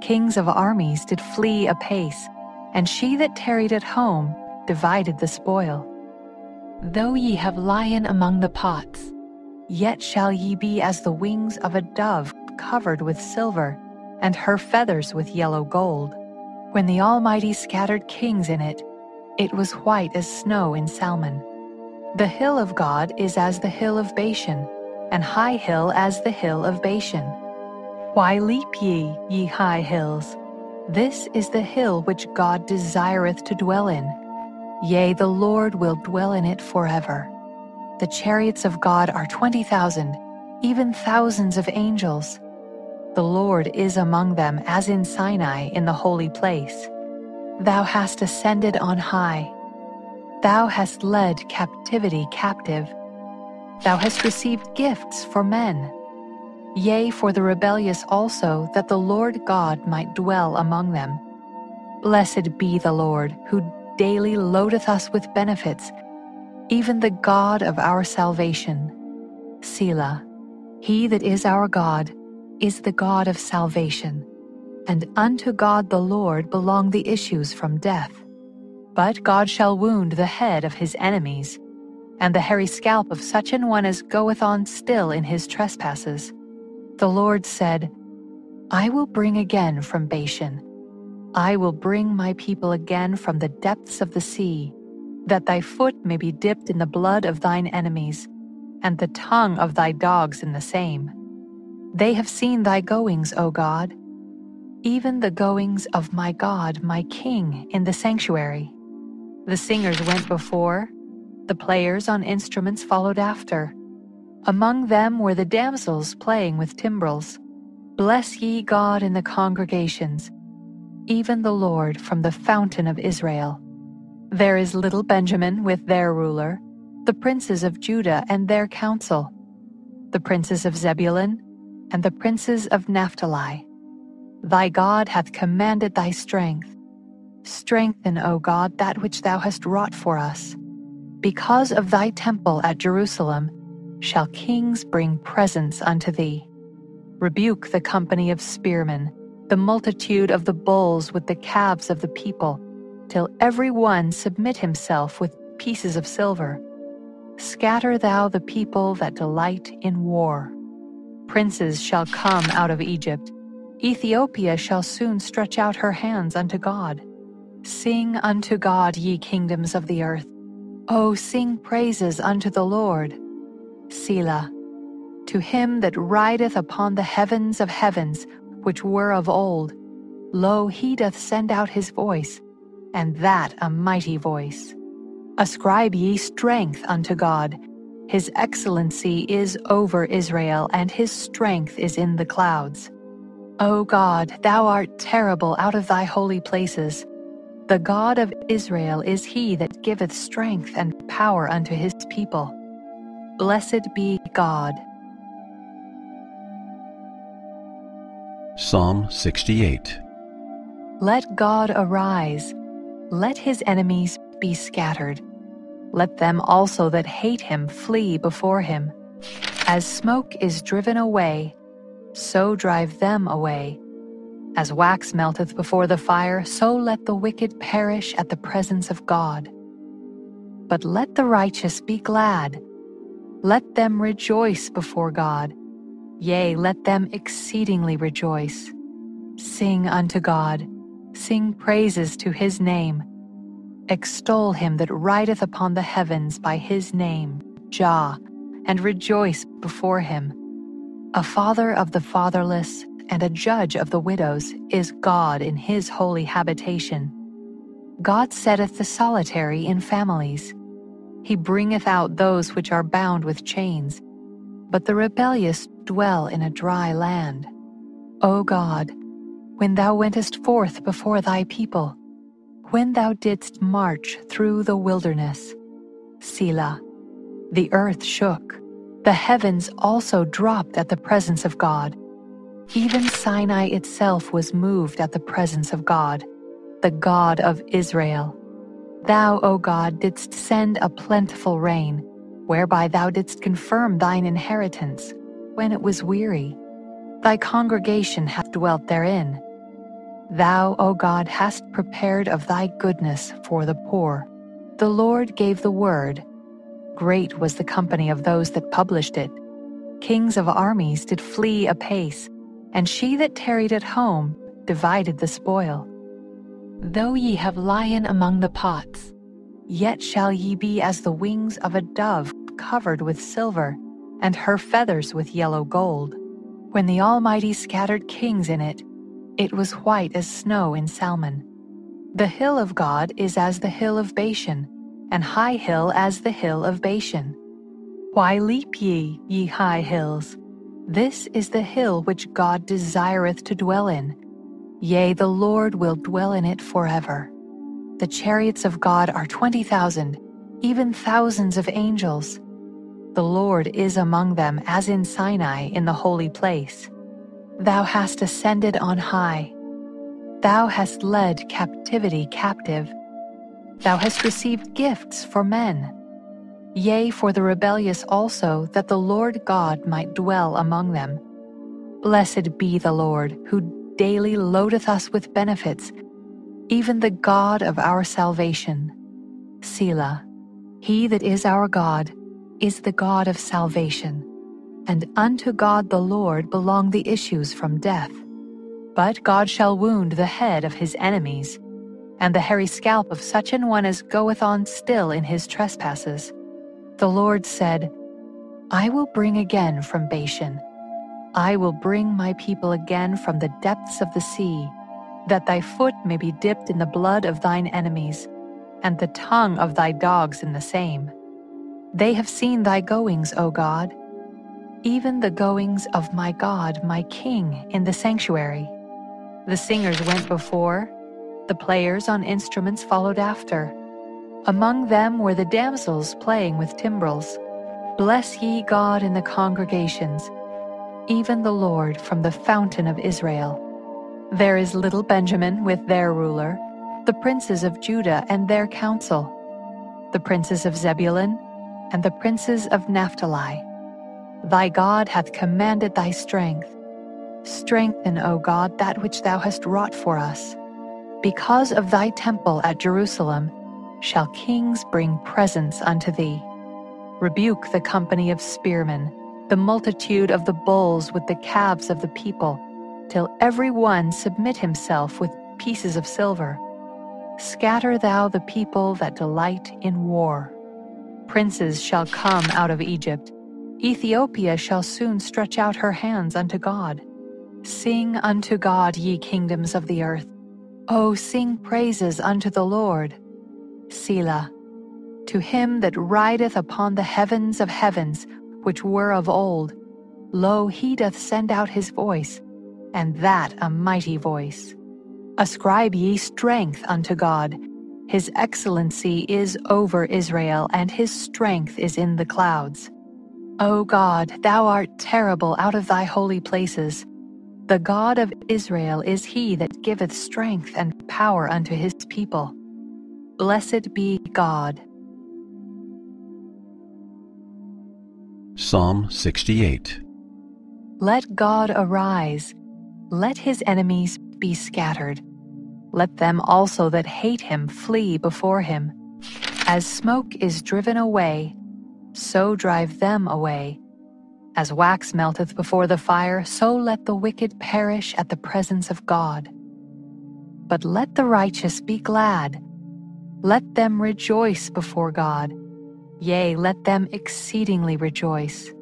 Kings of armies did flee apace and she that tarried at home divided the spoil. Though ye have lien among the pots, yet shall ye be as the wings of a dove covered with silver, and her feathers with yellow gold. When the Almighty scattered kings in it, it was white as snow in Salmon. The hill of God is as the hill of Bashan, and high hill as the hill of Bashan. Why leap ye, ye high hills? This is the hill which God desireth to dwell in. Yea, the Lord will dwell in it forever. The chariots of God are twenty thousand, even thousands of angels. The Lord is among them as in Sinai in the holy place. Thou hast ascended on high. Thou hast led captivity captive. Thou hast received gifts for men yea, for the rebellious also, that the Lord God might dwell among them. Blessed be the Lord, who daily loadeth us with benefits, even the God of our salvation. Selah. He that is our God is the God of salvation, and unto God the Lord belong the issues from death. But God shall wound the head of his enemies, and the hairy scalp of such an one as goeth on still in his trespasses. The Lord said, I will bring again from Bashan. I will bring my people again from the depths of the sea, that thy foot may be dipped in the blood of thine enemies, and the tongue of thy dogs in the same. They have seen thy goings, O God, even the goings of my God, my King, in the sanctuary. The singers went before, the players on instruments followed after among them were the damsels playing with timbrels. Bless ye God in the congregations, even the Lord from the fountain of Israel. There is little Benjamin with their ruler, the princes of Judah and their council, the princes of Zebulun and the princes of Naphtali. Thy God hath commanded thy strength. Strengthen, O God, that which thou hast wrought for us. Because of thy temple at Jerusalem, shall kings bring presents unto thee. Rebuke the company of spearmen, the multitude of the bulls with the calves of the people, till every one submit himself with pieces of silver. Scatter thou the people that delight in war. Princes shall come out of Egypt. Ethiopia shall soon stretch out her hands unto God. Sing unto God, ye kingdoms of the earth. O sing praises unto the Lord. Selah. To him that rideth upon the heavens of heavens, which were of old, lo, he doth send out his voice, and that a mighty voice. Ascribe ye strength unto God. His excellency is over Israel, and his strength is in the clouds. O God, thou art terrible out of thy holy places. The God of Israel is he that giveth strength and power unto his people. Blessed be God. Psalm 68 Let God arise, let his enemies be scattered. Let them also that hate him flee before him. As smoke is driven away, so drive them away. As wax melteth before the fire, so let the wicked perish at the presence of God. But let the righteous be glad. Let them rejoice before God. Yea, let them exceedingly rejoice. Sing unto God, sing praises to his name. Extol him that rideth upon the heavens by his name, Jah, and rejoice before him. A father of the fatherless and a judge of the widows is God in his holy habitation. God setteth the solitary in families. He bringeth out those which are bound with chains, but the rebellious dwell in a dry land. O God, when thou wentest forth before thy people, when thou didst march through the wilderness, Selah, the earth shook, the heavens also dropped at the presence of God. Even Sinai itself was moved at the presence of God, the God of Israel. Thou, O God, didst send a plentiful rain, whereby thou didst confirm thine inheritance, when it was weary. Thy congregation hath dwelt therein. Thou, O God, hast prepared of thy goodness for the poor. The Lord gave the word. Great was the company of those that published it. Kings of armies did flee apace, and she that tarried at home divided the spoil. Though ye have lien among the pots, yet shall ye be as the wings of a dove covered with silver, and her feathers with yellow gold. When the Almighty scattered kings in it, it was white as snow in Salmon. The hill of God is as the hill of Bashan, and high hill as the hill of Bashan. Why leap ye, ye high hills? This is the hill which God desireth to dwell in. Yea, the Lord will dwell in it forever. The chariots of God are twenty thousand, even thousands of angels. The Lord is among them as in Sinai in the holy place. Thou hast ascended on high. Thou hast led captivity captive. Thou hast received gifts for men. Yea, for the rebellious also, that the Lord God might dwell among them. Blessed be the Lord, who daily loadeth us with benefits, even the God of our salvation. Selah. He that is our God is the God of salvation and unto God the Lord belong the issues from death. But God shall wound the head of his enemies, and the hairy scalp of such an one as goeth on still in his trespasses. The Lord said, I will bring again from Bashan. I will bring my people again from the depths of the sea, that thy foot may be dipped in the blood of thine enemies, and the tongue of thy dogs in the same. They have seen thy goings, O God even the goings of my God, my King, in the sanctuary. The singers went before, the players on instruments followed after. Among them were the damsels playing with timbrels. Bless ye God in the congregations, even the Lord from the fountain of Israel. There is little Benjamin with their ruler, the princes of Judah and their council, the princes of Zebulun, and the princes of Naphtali Thy God hath commanded thy strength. Strengthen, O God, that which thou hast wrought for us. Because of thy temple at Jerusalem shall kings bring presents unto thee. Rebuke the company of spearmen, the multitude of the bulls with the calves of the people, till every one submit himself with pieces of silver. Scatter thou the people that delight in war. Princes shall come out of Egypt Ethiopia shall soon stretch out her hands unto God. Sing unto God, ye kingdoms of the earth. O sing praises unto the Lord. Selah. To him that rideth upon the heavens of heavens, which were of old. Lo, he doth send out his voice, and that a mighty voice. Ascribe ye strength unto God. His excellency is over Israel, and his strength is in the clouds. O God, thou art terrible out of thy holy places. The God of Israel is he that giveth strength and power unto his people. Blessed be God. Psalm 68 Let God arise, let his enemies be scattered. Let them also that hate him flee before him. As smoke is driven away, so drive them away. As wax melteth before the fire, so let the wicked perish at the presence of God. But let the righteous be glad. Let them rejoice before God. Yea, let them exceedingly rejoice.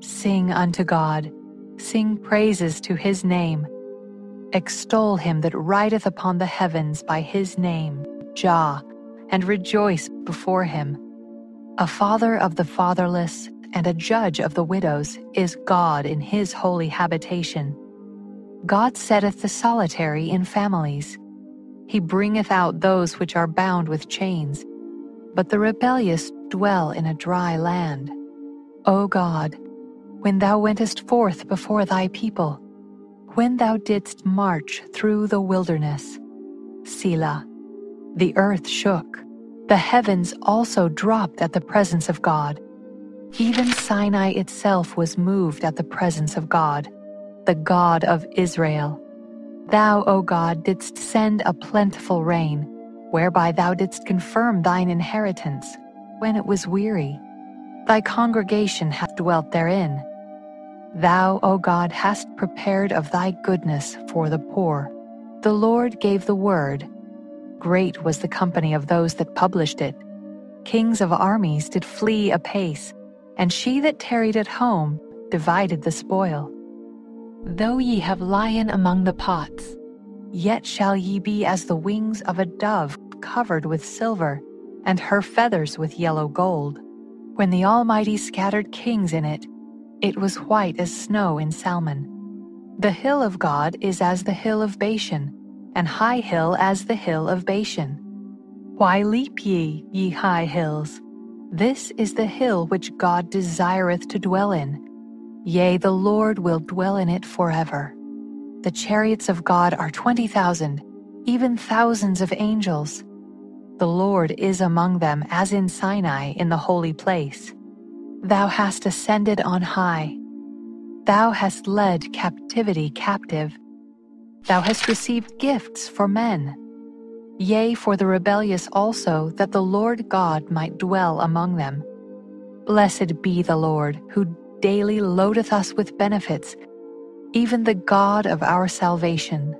Sing unto God, sing praises to his name. Extol him that rideth upon the heavens by his name, Jah, and rejoice before him. A father of the fatherless and a judge of the widows is God in his holy habitation. God setteth the solitary in families. He bringeth out those which are bound with chains, but the rebellious dwell in a dry land. O God, when thou wentest forth before thy people, when thou didst march through the wilderness, Selah, the earth shook, the heavens also dropped at the presence of God even Sinai itself was moved at the presence of God, the God of Israel. Thou, O God, didst send a plentiful rain, whereby thou didst confirm thine inheritance, when it was weary. Thy congregation hath dwelt therein. Thou, O God, hast prepared of thy goodness for the poor. The Lord gave the word. Great was the company of those that published it. Kings of armies did flee apace and she that tarried at home divided the spoil. Though ye have lien among the pots, yet shall ye be as the wings of a dove covered with silver, and her feathers with yellow gold. When the Almighty scattered kings in it, it was white as snow in Salmon. The hill of God is as the hill of Bashan, and high hill as the hill of Bashan. Why leap ye, ye high hills? This is the hill which God desireth to dwell in. Yea, the Lord will dwell in it forever. The chariots of God are twenty thousand, even thousands of angels. The Lord is among them as in Sinai in the holy place. Thou hast ascended on high. Thou hast led captivity captive. Thou hast received gifts for men yea, for the rebellious also, that the Lord God might dwell among them. Blessed be the Lord, who daily loadeth us with benefits, even the God of our salvation.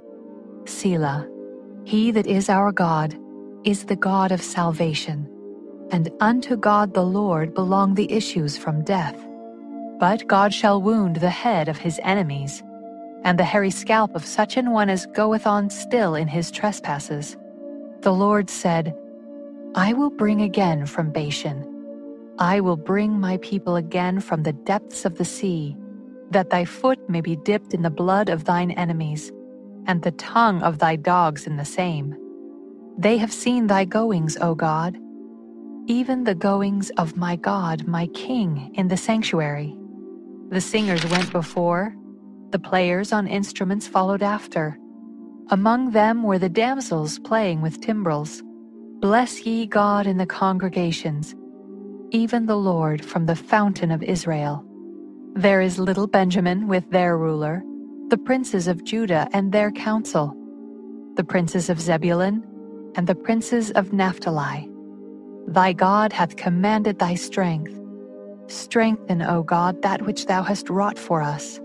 Selah, he that is our God, is the God of salvation, and unto God the Lord belong the issues from death. But God shall wound the head of his enemies, and the hairy scalp of such an one as goeth on still in his trespasses. The Lord said, I will bring again from Bashan. I will bring my people again from the depths of the sea, that thy foot may be dipped in the blood of thine enemies, and the tongue of thy dogs in the same. They have seen thy goings, O God, even the goings of my God, my King, in the sanctuary. The singers went before, the players on instruments followed after among them were the damsels playing with timbrels. Bless ye God in the congregations, even the Lord from the fountain of Israel. There is little Benjamin with their ruler, the princes of Judah and their council, the princes of Zebulun and the princes of Naphtali. Thy God hath commanded thy strength. Strengthen, O God, that which thou hast wrought for us.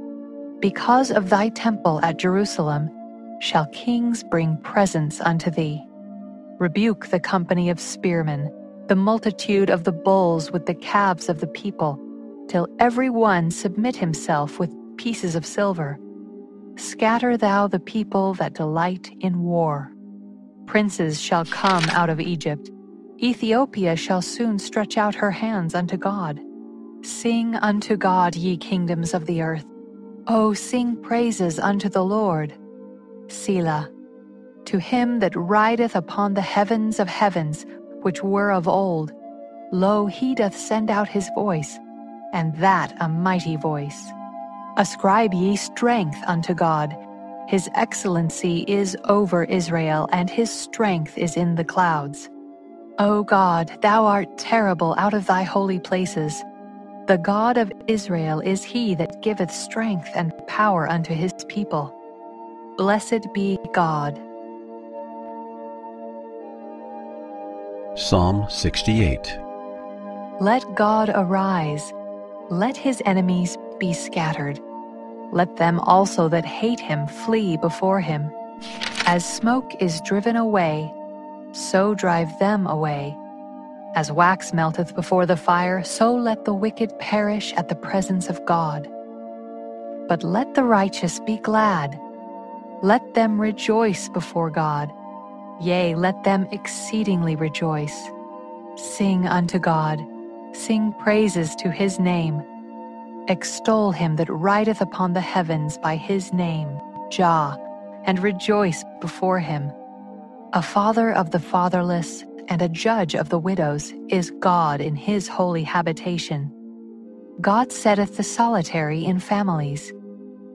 Because of thy temple at Jerusalem, shall kings bring presents unto thee. Rebuke the company of spearmen, the multitude of the bulls with the calves of the people, till every one submit himself with pieces of silver. Scatter thou the people that delight in war. Princes shall come out of Egypt. Ethiopia shall soon stretch out her hands unto God. Sing unto God, ye kingdoms of the earth. O sing praises unto the Lord. Selah. To him that rideth upon the heavens of heavens, which were of old, lo, he doth send out his voice, and that a mighty voice. Ascribe ye strength unto God. His excellency is over Israel, and his strength is in the clouds. O God, thou art terrible out of thy holy places. The God of Israel is he that giveth strength and power unto his people. Blessed be God. Psalm 68 Let God arise, let his enemies be scattered. Let them also that hate him flee before him. As smoke is driven away, so drive them away. As wax melteth before the fire, so let the wicked perish at the presence of God. But let the righteous be glad. Let them rejoice before God. Yea, let them exceedingly rejoice. Sing unto God, sing praises to his name. Extol him that rideth upon the heavens by his name, Jah, and rejoice before him. A father of the fatherless and a judge of the widows is God in his holy habitation. God setteth the solitary in families.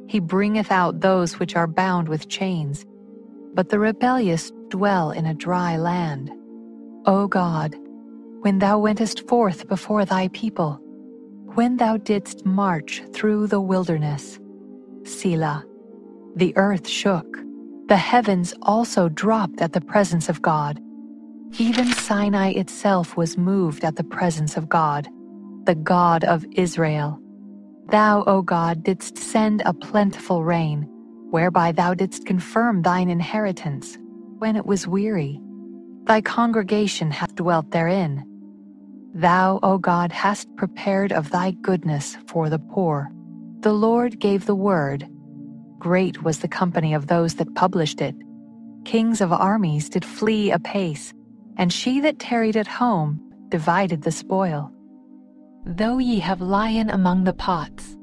He bringeth out those which are bound with chains, but the rebellious dwell in a dry land. O God, when thou wentest forth before thy people, when thou didst march through the wilderness, Selah, the earth shook, the heavens also dropped at the presence of God even Sinai itself was moved at the presence of God, the God of Israel. Thou, O God, didst send a plentiful rain, whereby thou didst confirm thine inheritance, when it was weary. Thy congregation hath dwelt therein. Thou, O God, hast prepared of thy goodness for the poor. The Lord gave the word. Great was the company of those that published it. Kings of armies did flee apace and she that tarried at home divided the spoil. Though ye have lien among the pots,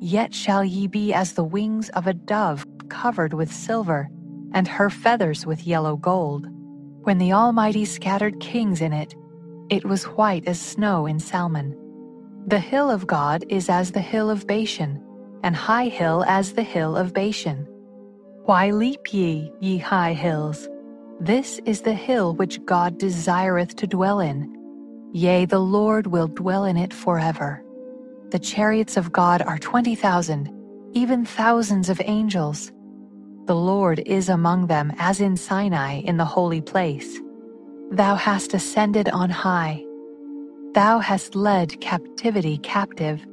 yet shall ye be as the wings of a dove covered with silver, and her feathers with yellow gold. When the Almighty scattered kings in it, it was white as snow in Salmon. The hill of God is as the hill of Bashan, and high hill as the hill of Bashan. Why leap ye, ye high hills? This is the hill which God desireth to dwell in. Yea, the Lord will dwell in it forever. The chariots of God are twenty thousand, even thousands of angels. The Lord is among them as in Sinai in the holy place. Thou hast ascended on high. Thou hast led captivity captive.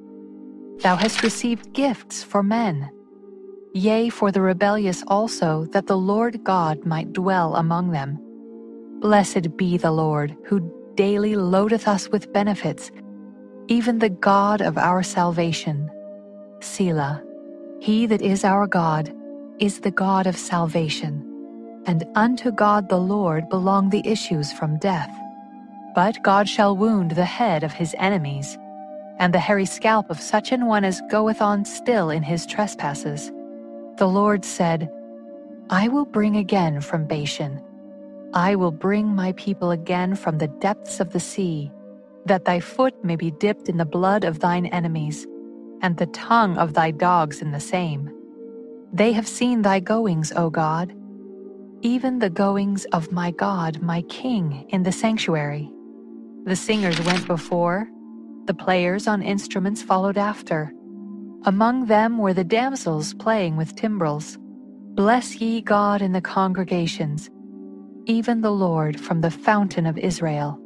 Thou hast received gifts for men yea, for the rebellious also, that the Lord God might dwell among them. Blessed be the Lord, who daily loadeth us with benefits, even the God of our salvation. Selah. He that is our God is the God of salvation, and unto God the Lord belong the issues from death. But God shall wound the head of his enemies, and the hairy scalp of such an one as goeth on still in his trespasses. The Lord said, I will bring again from Bashan. I will bring my people again from the depths of the sea, that thy foot may be dipped in the blood of thine enemies, and the tongue of thy dogs in the same. They have seen thy goings, O God, even the goings of my God, my King, in the sanctuary. The singers went before, the players on instruments followed after among them were the damsels playing with timbrels. Bless ye God in the congregations, even the Lord from the fountain of Israel.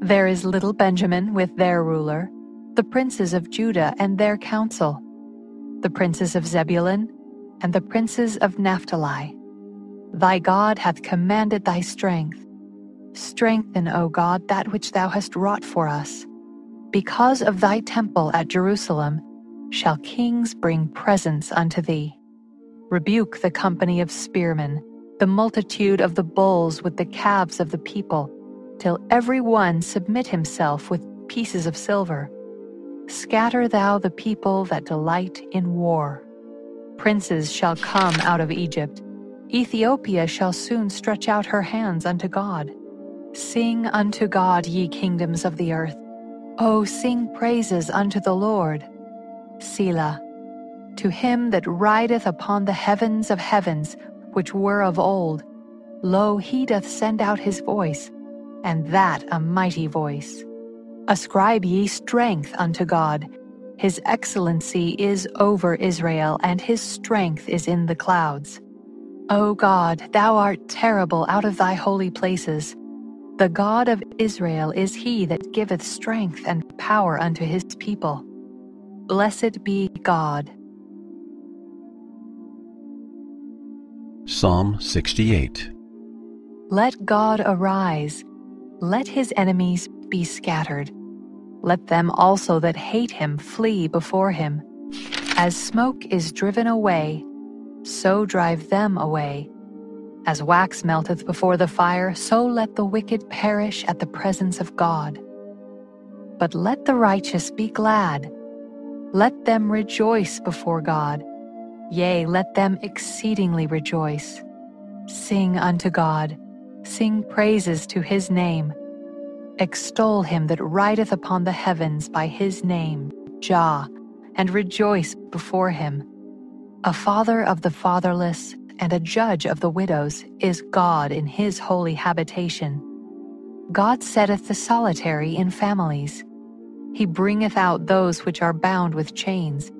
There is little Benjamin with their ruler, the princes of Judah and their council, the princes of Zebulun and the princes of Naphtali. Thy God hath commanded thy strength. Strengthen, O God, that which thou hast wrought for us. Because of thy temple at Jerusalem, shall kings bring presents unto thee. Rebuke the company of spearmen, the multitude of the bulls with the calves of the people, till every one submit himself with pieces of silver. Scatter thou the people that delight in war. Princes shall come out of Egypt. Ethiopia shall soon stretch out her hands unto God. Sing unto God, ye kingdoms of the earth. O sing praises unto the Lord. Selah. To him that rideth upon the heavens of heavens, which were of old, lo, he doth send out his voice, and that a mighty voice. Ascribe ye strength unto God. His excellency is over Israel, and his strength is in the clouds. O God, thou art terrible out of thy holy places. The God of Israel is he that giveth strength and power unto his people. Blessed be God. Psalm 68 Let God arise, let his enemies be scattered. Let them also that hate him flee before him. As smoke is driven away, so drive them away. As wax melteth before the fire, so let the wicked perish at the presence of God. But let the righteous be glad. Let them rejoice before God. Yea, let them exceedingly rejoice. Sing unto God, sing praises to his name. Extol him that rideth upon the heavens by his name, Jah, and rejoice before him. A father of the fatherless and a judge of the widows is God in his holy habitation. God setteth the solitary in families. He bringeth out those which are bound with chains,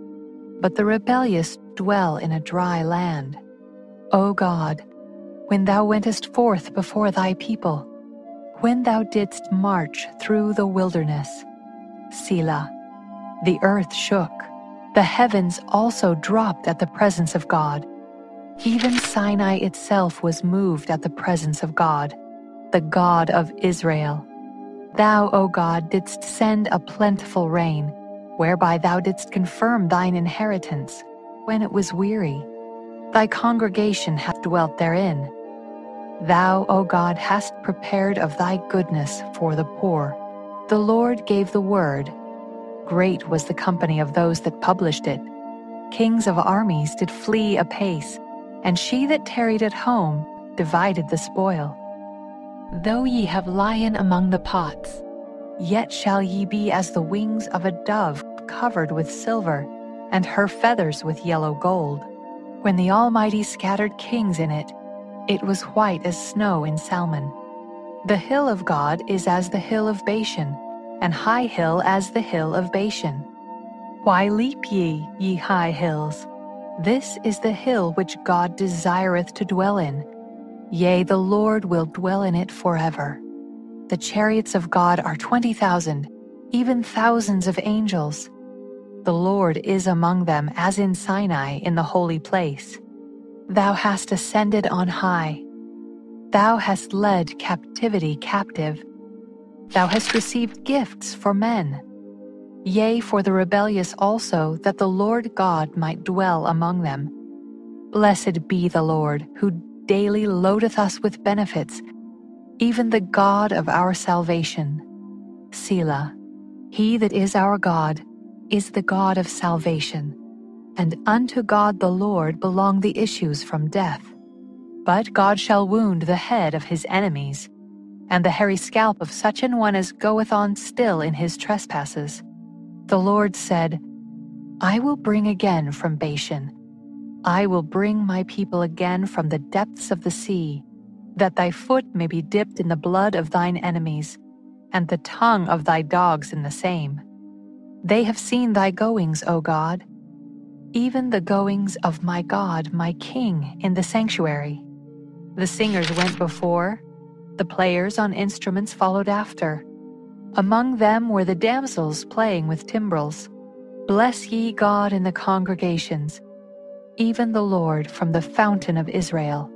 but the rebellious dwell in a dry land. O God, when thou wentest forth before thy people, when thou didst march through the wilderness, Selah, the earth shook, the heavens also dropped at the presence of God even Sinai itself was moved at the presence of God, the God of Israel. Thou, O God, didst send a plentiful rain, whereby thou didst confirm thine inheritance, when it was weary. Thy congregation hath dwelt therein. Thou, O God, hast prepared of thy goodness for the poor. The Lord gave the word. Great was the company of those that published it. Kings of armies did flee apace and she that tarried at home divided the spoil. Though ye have lien among the pots, yet shall ye be as the wings of a dove covered with silver, and her feathers with yellow gold. When the Almighty scattered kings in it, it was white as snow in Salmon. The hill of God is as the hill of Bashan, and high hill as the hill of Bashan. Why leap ye, ye high hills? This is the hill which God desireth to dwell in. Yea, the Lord will dwell in it forever. The chariots of God are twenty thousand, even thousands of angels. The Lord is among them as in Sinai in the holy place. Thou hast ascended on high. Thou hast led captivity captive. Thou hast received gifts for men yea, for the rebellious also, that the Lord God might dwell among them. Blessed be the Lord, who daily loadeth us with benefits, even the God of our salvation. Selah. He that is our God is the God of salvation, and unto God the Lord belong the issues from death. But God shall wound the head of his enemies, and the hairy scalp of such an one as goeth on still in his trespasses. The Lord said, I will bring again from Bashan. I will bring my people again from the depths of the sea, that thy foot may be dipped in the blood of thine enemies, and the tongue of thy dogs in the same. They have seen thy goings, O God, even the goings of my God, my King, in the sanctuary. The singers went before, the players on instruments followed after among them were the damsels playing with timbrels. Bless ye God in the congregations, even the Lord from the fountain of Israel.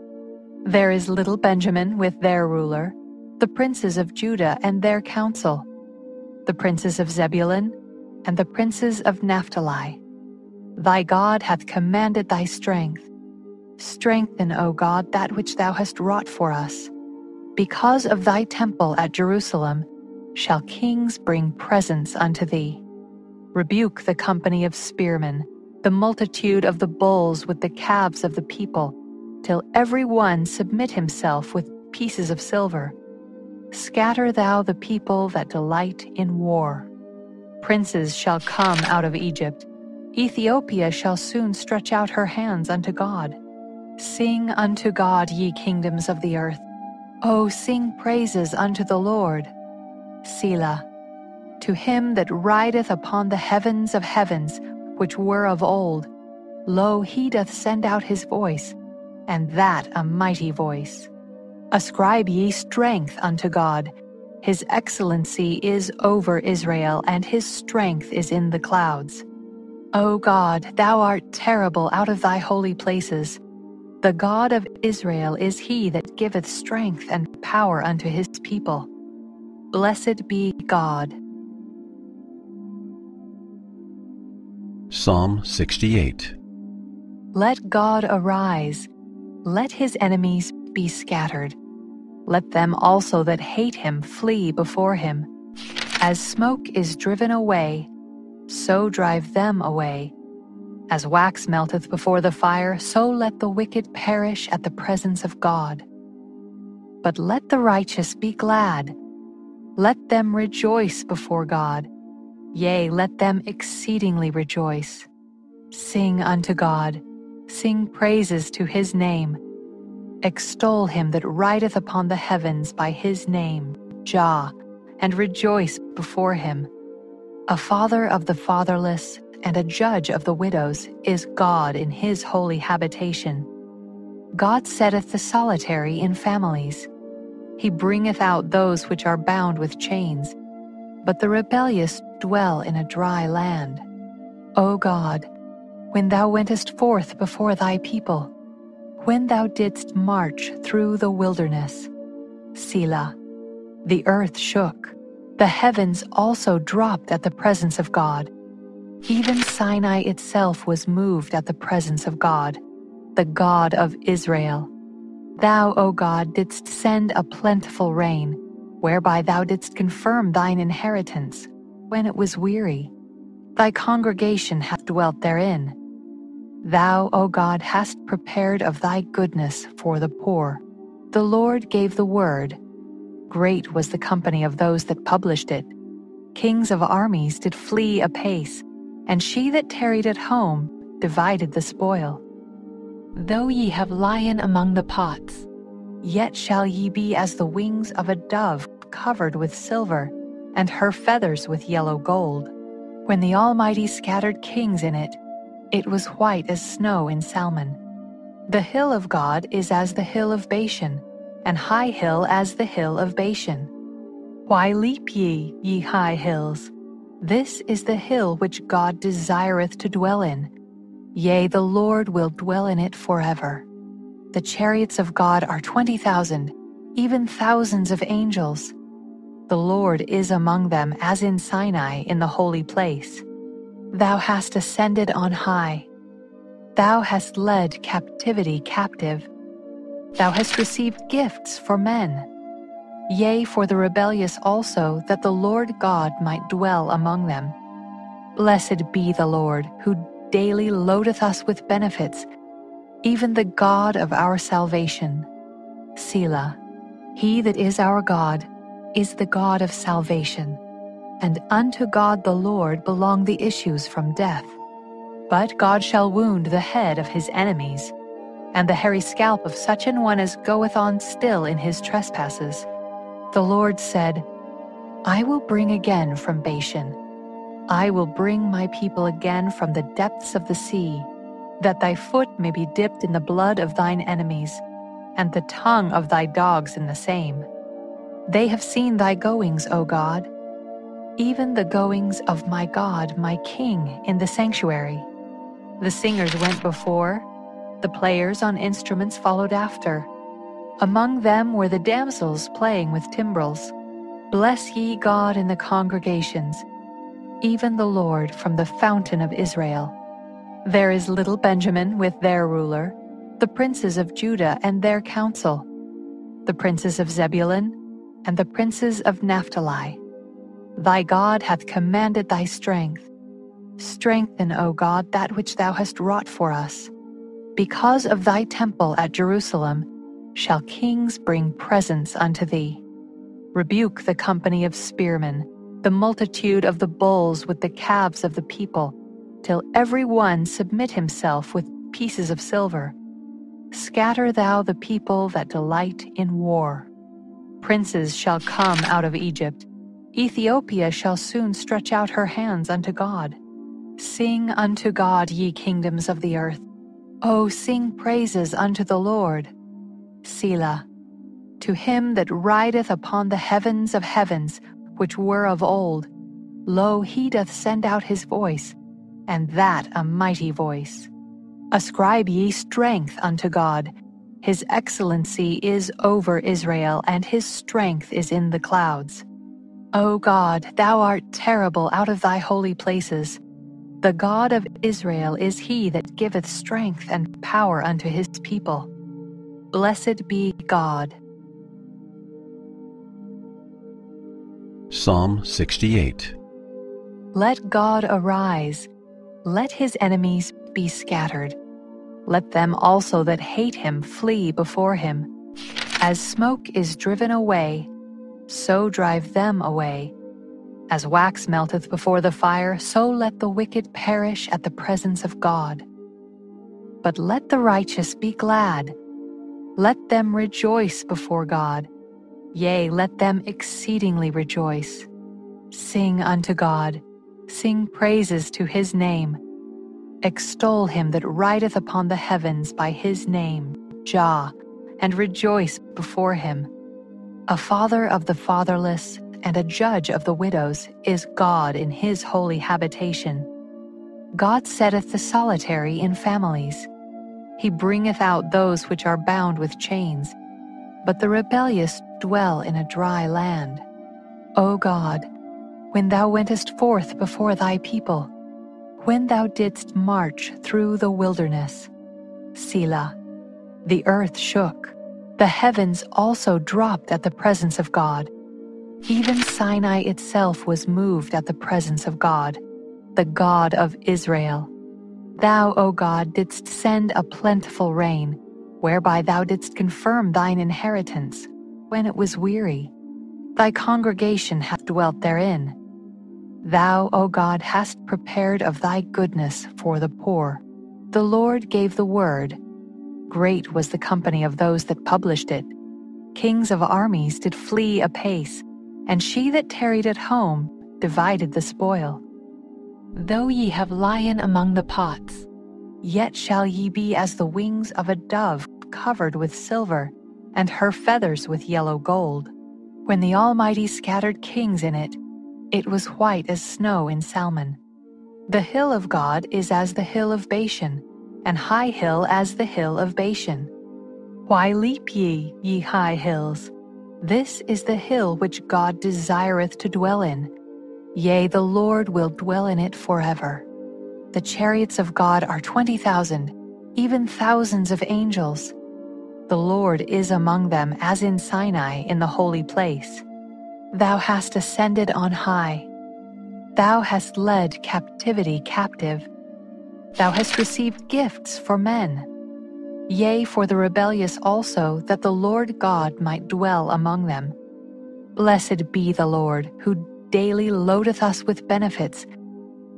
There is little Benjamin with their ruler, the princes of Judah and their council, the princes of Zebulun and the princes of Naphtali. Thy God hath commanded thy strength. Strengthen, O God, that which thou hast wrought for us. Because of thy temple at Jerusalem, shall kings bring presents unto thee. Rebuke the company of spearmen, the multitude of the bulls with the calves of the people, till every one submit himself with pieces of silver. Scatter thou the people that delight in war. Princes shall come out of Egypt. Ethiopia shall soon stretch out her hands unto God. Sing unto God, ye kingdoms of the earth. O sing praises unto the Lord. Selah. To him that rideth upon the heavens of heavens, which were of old, lo, he doth send out his voice, and that a mighty voice. Ascribe ye strength unto God. His excellency is over Israel, and his strength is in the clouds. O God, thou art terrible out of thy holy places. The God of Israel is he that giveth strength and power unto his people. Blessed be God. Psalm 68 Let God arise, let his enemies be scattered. Let them also that hate him flee before him. As smoke is driven away, so drive them away. As wax melteth before the fire, so let the wicked perish at the presence of God. But let the righteous be glad. Let them rejoice before God. Yea, let them exceedingly rejoice. Sing unto God, sing praises to his name. Extol him that rideth upon the heavens by his name, Jah, and rejoice before him. A father of the fatherless and a judge of the widows is God in his holy habitation. God setteth the solitary in families. He bringeth out those which are bound with chains, but the rebellious dwell in a dry land. O God, when thou wentest forth before thy people, when thou didst march through the wilderness, Selah, the earth shook, the heavens also dropped at the presence of God even Sinai itself was moved at the presence of God, the God of Israel. Thou, O God, didst send a plentiful rain, whereby thou didst confirm thine inheritance, when it was weary. Thy congregation hath dwelt therein. Thou, O God, hast prepared of thy goodness for the poor. The Lord gave the word. Great was the company of those that published it. Kings of armies did flee apace and she that tarried at home divided the spoil. Though ye have lien among the pots, yet shall ye be as the wings of a dove covered with silver, and her feathers with yellow gold. When the Almighty scattered kings in it, it was white as snow in Salmon. The hill of God is as the hill of Bashan, and high hill as the hill of Bashan. Why leap ye, ye high hills? This is the hill which God desireth to dwell in. Yea, the Lord will dwell in it forever. The chariots of God are twenty thousand, even thousands of angels. The Lord is among them as in Sinai in the holy place. Thou hast ascended on high. Thou hast led captivity captive. Thou hast received gifts for men yea, for the rebellious also, that the Lord God might dwell among them. Blessed be the Lord, who daily loadeth us with benefits, even the God of our salvation. Selah. He that is our God is the God of salvation, and unto God the Lord belong the issues from death. But God shall wound the head of his enemies, and the hairy scalp of such an one as goeth on still in his trespasses. The Lord said, I will bring again from Bashan. I will bring my people again from the depths of the sea, that thy foot may be dipped in the blood of thine enemies, and the tongue of thy dogs in the same. They have seen thy goings, O God, even the goings of my God, my King, in the sanctuary. The singers went before, the players on instruments followed after among them were the damsels playing with timbrels. Bless ye God in the congregations, even the Lord from the fountain of Israel. There is little Benjamin with their ruler, the princes of Judah and their council, the princes of Zebulun and the princes of Naphtali. Thy God hath commanded thy strength. Strengthen, O God, that which thou hast wrought for us. Because of thy temple at Jerusalem shall kings bring presents unto thee. Rebuke the company of spearmen, the multitude of the bulls with the calves of the people, till every one submit himself with pieces of silver. Scatter thou the people that delight in war. Princes shall come out of Egypt. Ethiopia shall soon stretch out her hands unto God. Sing unto God, ye kingdoms of the earth. O sing praises unto the Lord. Selah. To him that rideth upon the heavens of heavens, which were of old, lo, he doth send out his voice, and that a mighty voice. Ascribe ye strength unto God. His excellency is over Israel, and his strength is in the clouds. O God, thou art terrible out of thy holy places. The God of Israel is he that giveth strength and power unto his people. Blessed be God. Psalm 68 Let God arise, let his enemies be scattered. Let them also that hate him flee before him. As smoke is driven away, so drive them away. As wax melteth before the fire, so let the wicked perish at the presence of God. But let the righteous be glad. Let them rejoice before God. Yea, let them exceedingly rejoice. Sing unto God, sing praises to his name. Extol him that rideth upon the heavens by his name, Jah, and rejoice before him. A father of the fatherless and a judge of the widows is God in his holy habitation. God setteth the solitary in families. He bringeth out those which are bound with chains, but the rebellious dwell in a dry land. O God, when thou wentest forth before thy people, when thou didst march through the wilderness, Selah, the earth shook, the heavens also dropped at the presence of God even Sinai itself was moved at the presence of God, the God of Israel. Thou, O God, didst send a plentiful rain, whereby thou didst confirm thine inheritance, when it was weary. Thy congregation hath dwelt therein. Thou, O God, hast prepared of thy goodness for the poor. The Lord gave the word. Great was the company of those that published it. Kings of armies did flee apace and she that tarried at home divided the spoil. Though ye have lien among the pots, yet shall ye be as the wings of a dove covered with silver, and her feathers with yellow gold. When the Almighty scattered kings in it, it was white as snow in Salmon. The hill of God is as the hill of Bashan, and high hill as the hill of Bashan. Why leap ye, ye high hills? This is the hill which God desireth to dwell in. Yea, the Lord will dwell in it forever. The chariots of God are twenty thousand, even thousands of angels. The Lord is among them as in Sinai in the holy place. Thou hast ascended on high. Thou hast led captivity captive. Thou hast received gifts for men yea, for the rebellious also, that the Lord God might dwell among them. Blessed be the Lord, who daily loadeth us with benefits,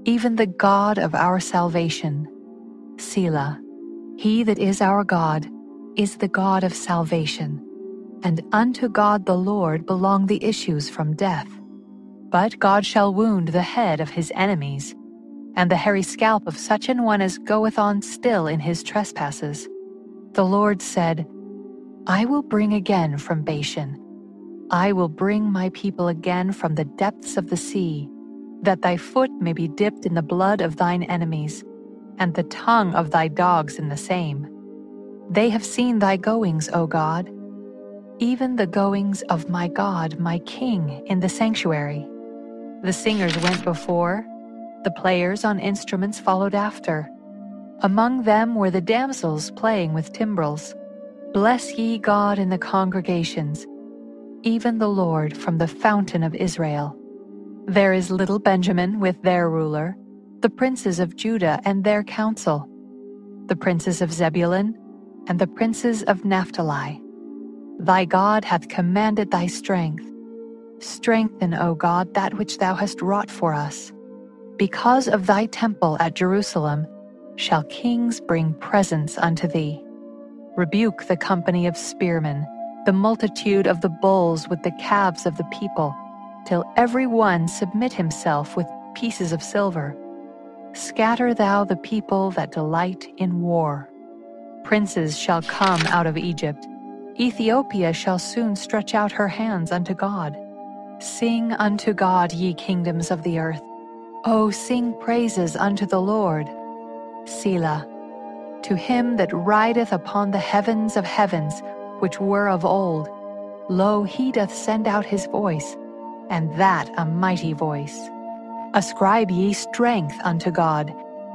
even the God of our salvation. Selah. He that is our God is the God of salvation, and unto God the Lord belong the issues from death. But God shall wound the head of his enemies, and the hairy scalp of such an one as goeth on still in his trespasses. The Lord said, I will bring again from Bashan. I will bring my people again from the depths of the sea, that thy foot may be dipped in the blood of thine enemies, and the tongue of thy dogs in the same. They have seen thy goings, O God, even the goings of my God, my King, in the sanctuary. The singers went before, the players on instruments followed after among them were the damsels playing with timbrels. Bless ye God in the congregations, even the Lord from the fountain of Israel. There is little Benjamin with their ruler, the princes of Judah and their council, the princes of Zebulun, and the princes of Naphtali. Thy God hath commanded thy strength. Strengthen, O God, that which thou hast wrought for us. Because of thy temple at Jerusalem shall kings bring presents unto thee. Rebuke the company of spearmen, the multitude of the bulls with the calves of the people, till every one submit himself with pieces of silver. Scatter thou the people that delight in war. Princes shall come out of Egypt. Ethiopia shall soon stretch out her hands unto God. Sing unto God, ye kingdoms of the earth. O sing praises unto the Lord. Selah. To him that rideth upon the heavens of heavens, which were of old, lo, he doth send out his voice, and that a mighty voice. Ascribe ye strength unto God.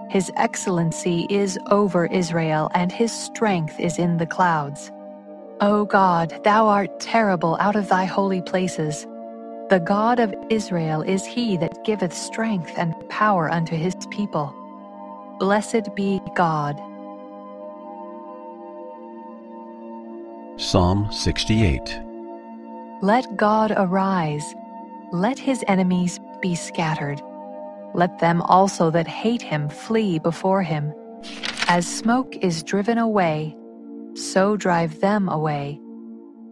His excellency is over Israel, and his strength is in the clouds. O God, thou art terrible out of thy holy places. The God of Israel is he that giveth strength and power unto his people. Blessed be God. Psalm 68 Let God arise, let his enemies be scattered. Let them also that hate him flee before him. As smoke is driven away, so drive them away.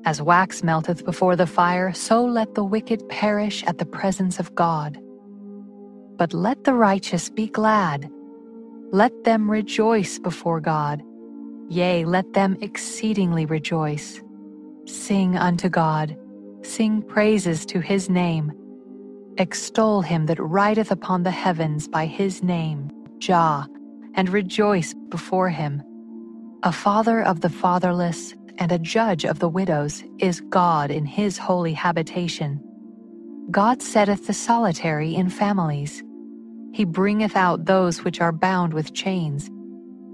As wax melteth before the fire, so let the wicked perish at the presence of God. But let the righteous be glad. Let them rejoice before God. Yea, let them exceedingly rejoice. Sing unto God, sing praises to his name. Extol him that rideth upon the heavens by his name, Jah, and rejoice before him. A father of the fatherless and a judge of the widows is God in his holy habitation. God setteth the solitary in families. He bringeth out those which are bound with chains,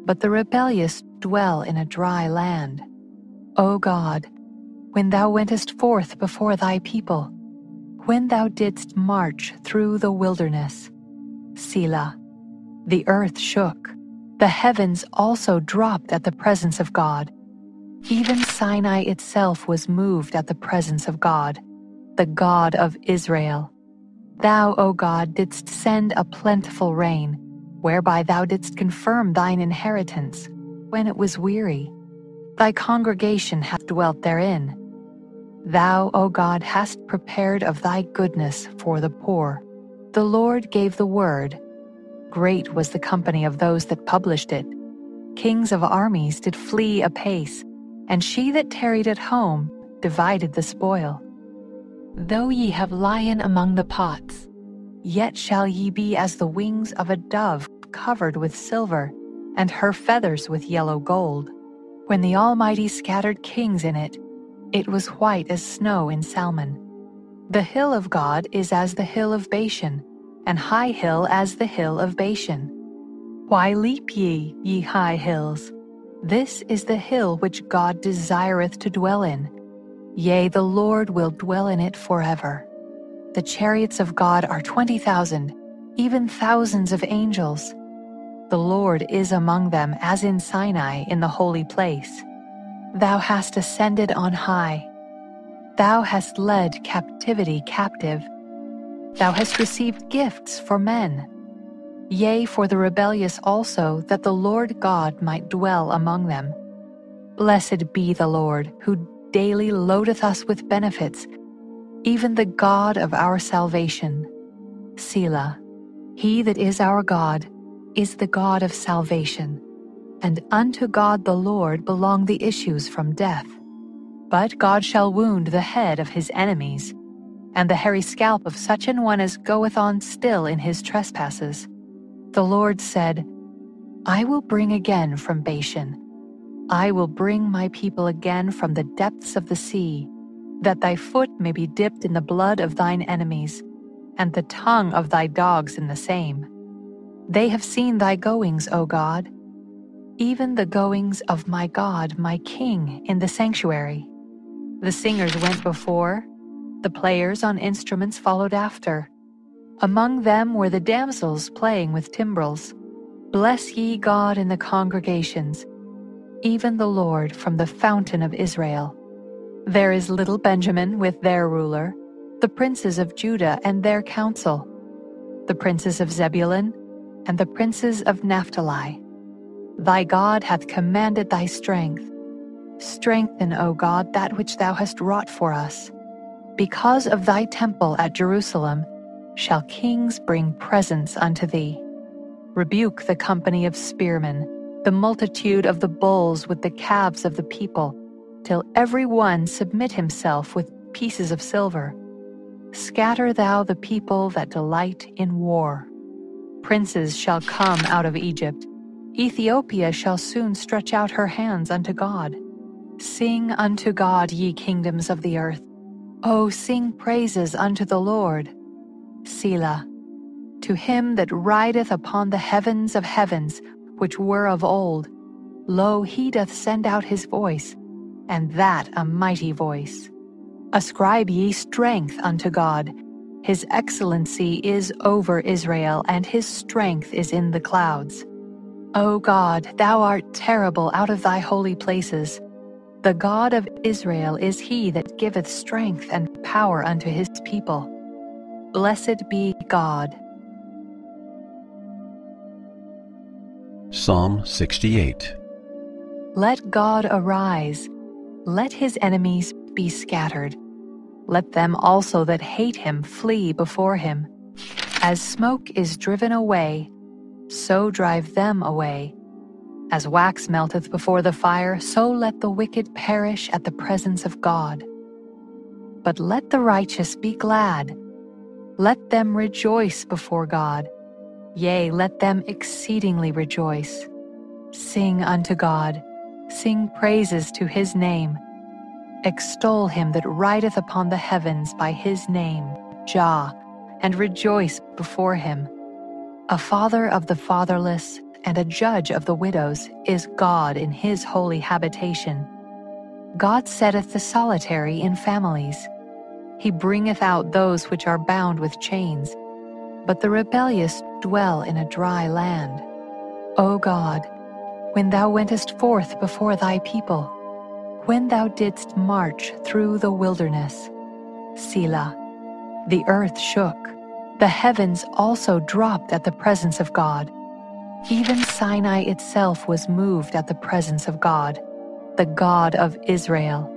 but the rebellious dwell in a dry land. O God, when thou wentest forth before thy people, when thou didst march through the wilderness, Selah, the earth shook, the heavens also dropped at the presence of God even Sinai itself was moved at the presence of God, the God of Israel. Thou, O God, didst send a plentiful rain, whereby thou didst confirm thine inheritance, when it was weary. Thy congregation hath dwelt therein. Thou, O God, hast prepared of thy goodness for the poor. The Lord gave the word. Great was the company of those that published it. Kings of armies did flee apace and she that tarried at home divided the spoil. Though ye have lien among the pots, yet shall ye be as the wings of a dove covered with silver, and her feathers with yellow gold. When the Almighty scattered kings in it, it was white as snow in Salmon. The hill of God is as the hill of Bashan, and high hill as the hill of Bashan. Why leap ye, ye high hills? This is the hill which God desireth to dwell in. Yea, the Lord will dwell in it forever. The chariots of God are twenty thousand, even thousands of angels. The Lord is among them as in Sinai in the holy place. Thou hast ascended on high. Thou hast led captivity captive. Thou hast received gifts for men yea, for the rebellious also, that the Lord God might dwell among them. Blessed be the Lord, who daily loadeth us with benefits, even the God of our salvation. Selah. He that is our God is the God of salvation, and unto God the Lord belong the issues from death. But God shall wound the head of his enemies, and the hairy scalp of such an one as goeth on still in his trespasses. The Lord said, I will bring again from Bashan. I will bring my people again from the depths of the sea, that thy foot may be dipped in the blood of thine enemies, and the tongue of thy dogs in the same. They have seen thy goings, O God, even the goings of my God, my King, in the sanctuary. The singers went before, the players on instruments followed after Among them were the damsels playing with timbrels. Bless ye God in the congregations, even the Lord from the fountain of Israel. There is little Benjamin with their ruler, the princes of Judah and their council, the princes of Zebulun and the princes of Naphtali. Thy God hath commanded thy strength. Strengthen, O God, that which thou hast wrought for us. Because of thy temple at Jerusalem, shall kings bring presents unto thee. Rebuke the company of spearmen, the multitude of the bulls with the calves of the people, till every one submit himself with pieces of silver. Scatter thou the people that delight in war. Princes shall come out of Egypt. Ethiopia shall soon stretch out her hands unto God. Sing unto God, ye kingdoms of the earth. O sing praises unto the Lord. Selah. To him that rideth upon the heavens of heavens, which were of old, lo, he doth send out his voice, and that a mighty voice. Ascribe ye strength unto God. His excellency is over Israel, and his strength is in the clouds. O God, thou art terrible out of thy holy places. The God of Israel is he that giveth strength and power unto his people. Blessed be God. Psalm 68 Let God arise, let his enemies be scattered. Let them also that hate him flee before him. As smoke is driven away, so drive them away. As wax melteth before the fire, so let the wicked perish at the presence of God. But let the righteous be glad let them rejoice before God. Yea, let them exceedingly rejoice. Sing unto God, sing praises to his name. Extol him that rideth upon the heavens by his name, Jah, and rejoice before him. A father of the fatherless and a judge of the widows is God in his holy habitation. God setteth the solitary in families. He bringeth out those which are bound with chains, but the rebellious dwell in a dry land. O God, when thou wentest forth before thy people, when thou didst march through the wilderness, Selah, the earth shook, the heavens also dropped at the presence of God. Even Sinai itself was moved at the presence of God, the God of Israel.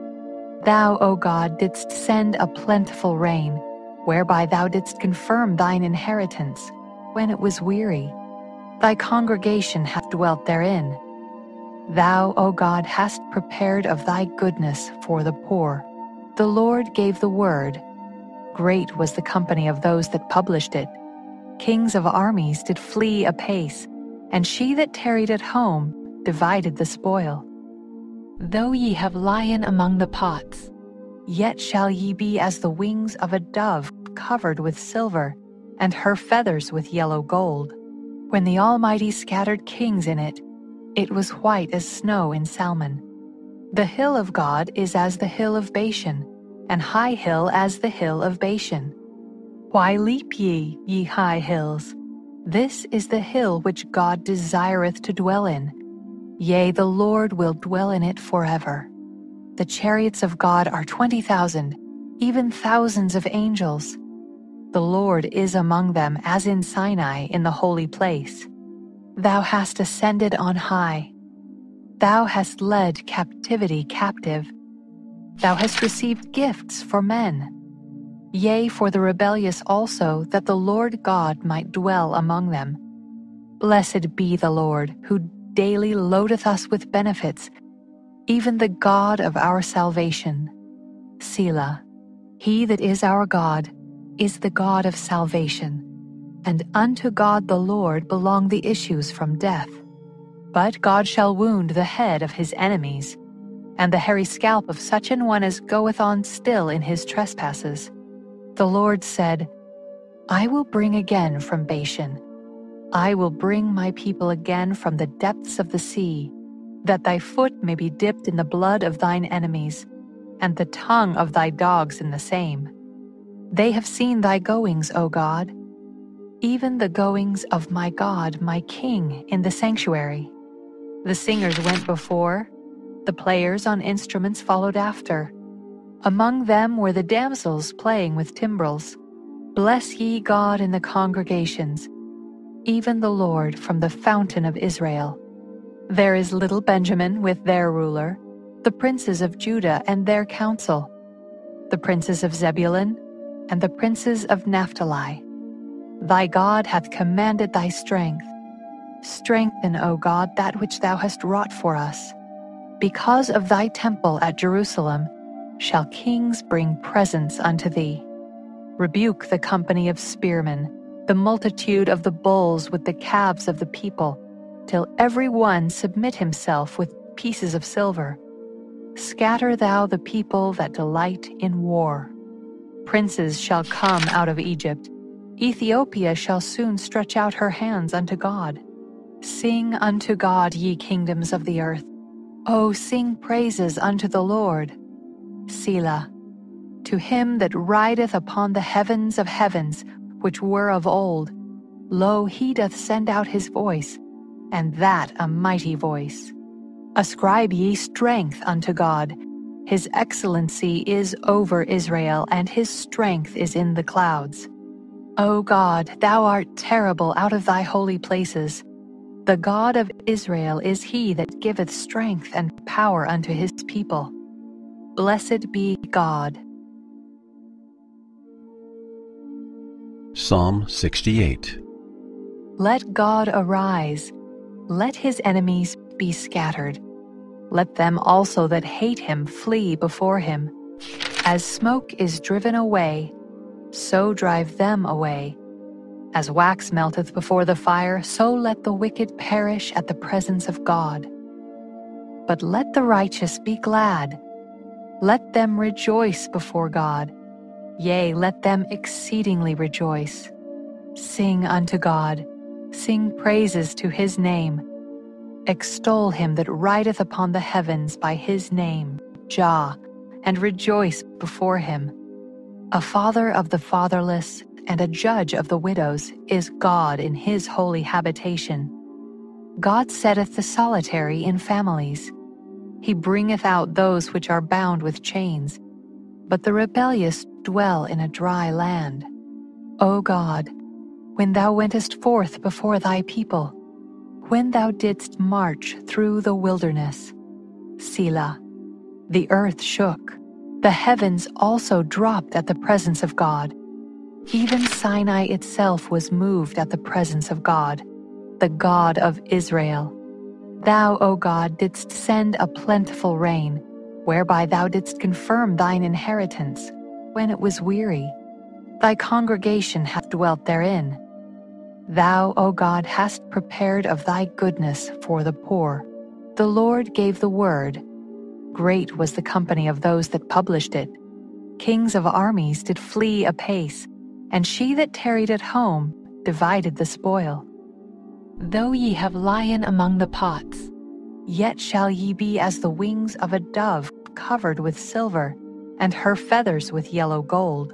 Thou, O God, didst send a plentiful rain, whereby thou didst confirm thine inheritance, when it was weary. Thy congregation hath dwelt therein. Thou, O God, hast prepared of thy goodness for the poor. The Lord gave the word. Great was the company of those that published it. Kings of armies did flee apace, and she that tarried at home divided the spoil. Though ye have lien among the pots, yet shall ye be as the wings of a dove covered with silver, and her feathers with yellow gold. When the Almighty scattered kings in it, it was white as snow in Salmon. The hill of God is as the hill of Bashan, and high hill as the hill of Bashan. Why leap ye, ye high hills? This is the hill which God desireth to dwell in Yea, the Lord will dwell in it forever. The chariots of God are twenty thousand, even thousands of angels. The Lord is among them as in Sinai in the holy place. Thou hast ascended on high. Thou hast led captivity captive. Thou hast received gifts for men. Yea, for the rebellious also, that the Lord God might dwell among them. Blessed be the Lord, who daily loadeth us with benefits, even the God of our salvation. Selah, he that is our God, is the God of salvation, and unto God the Lord belong the issues from death. But God shall wound the head of his enemies, and the hairy scalp of such an one as goeth on still in his trespasses. The Lord said, I will bring again from Bashan I will bring my people again from the depths of the sea, that thy foot may be dipped in the blood of thine enemies, and the tongue of thy dogs in the same. They have seen thy goings, O God. even the goings of my God, my King, in the sanctuary. The singers went before, the players on instruments followed after. Among them were the damsels playing with timbrels. Bless ye God in the congregations, even the Lord from the fountain of Israel. There is little Benjamin with their ruler, the princes of Judah and their council, the princes of Zebulun and the princes of Naphtali. Thy God hath commanded thy strength. Strengthen, O God, that which thou hast wrought for us. Because of thy temple at Jerusalem shall kings bring presents unto thee. Rebuke the company of spearmen, the multitude of the bulls with the calves of the people, till every one submit himself with pieces of silver. Scatter thou the people that delight in war. Princes shall come out of Egypt Ethiopia shall soon stretch out her hands unto God. Sing unto God, ye kingdoms of the earth. O sing praises unto the Lord. Selah. To him that rideth upon the heavens of heavens, which were of old, lo, he doth send out his voice, and that a mighty voice. Ascribe ye strength unto God. His excellency is over Israel, and his strength is in the clouds. O God, thou art terrible out of thy holy places. The God of Israel is he that giveth strength and power unto his people. Blessed be God. Psalm 68 Let God arise, let his enemies be scattered. Let them also that hate him flee before him. As smoke is driven away, so drive them away. As wax melteth before the fire, so let the wicked perish at the presence of God. But let the righteous be glad. Let them rejoice before God. Yea, let them exceedingly rejoice. Sing unto God, sing praises to his name. Extol him that rideth upon the heavens by his name, Jah, and rejoice before him. A father of the fatherless and a judge of the widows is God in his holy habitation. God setteth the solitary in families. He bringeth out those which are bound with chains, but the rebellious dwell in a dry land. O God, when thou wentest forth before thy people, when thou didst march through the wilderness, Selah, the earth shook the heavens also dropped at the presence of God. Even Sinai itself was moved at the presence of God, the God of Israel. Thou, O God, didst send a plentiful rain, whereby thou didst confirm thine inheritance, when it was weary. Thy congregation hath dwelt therein. Thou, O God, hast prepared of thy goodness for the poor. The Lord gave the word, Great was the company of those that published it. Kings of armies did flee apace, and she that tarried at home divided the spoil. Though ye have lien among the pots, yet shall ye be as the wings of a dove covered with silver, and her feathers with yellow gold.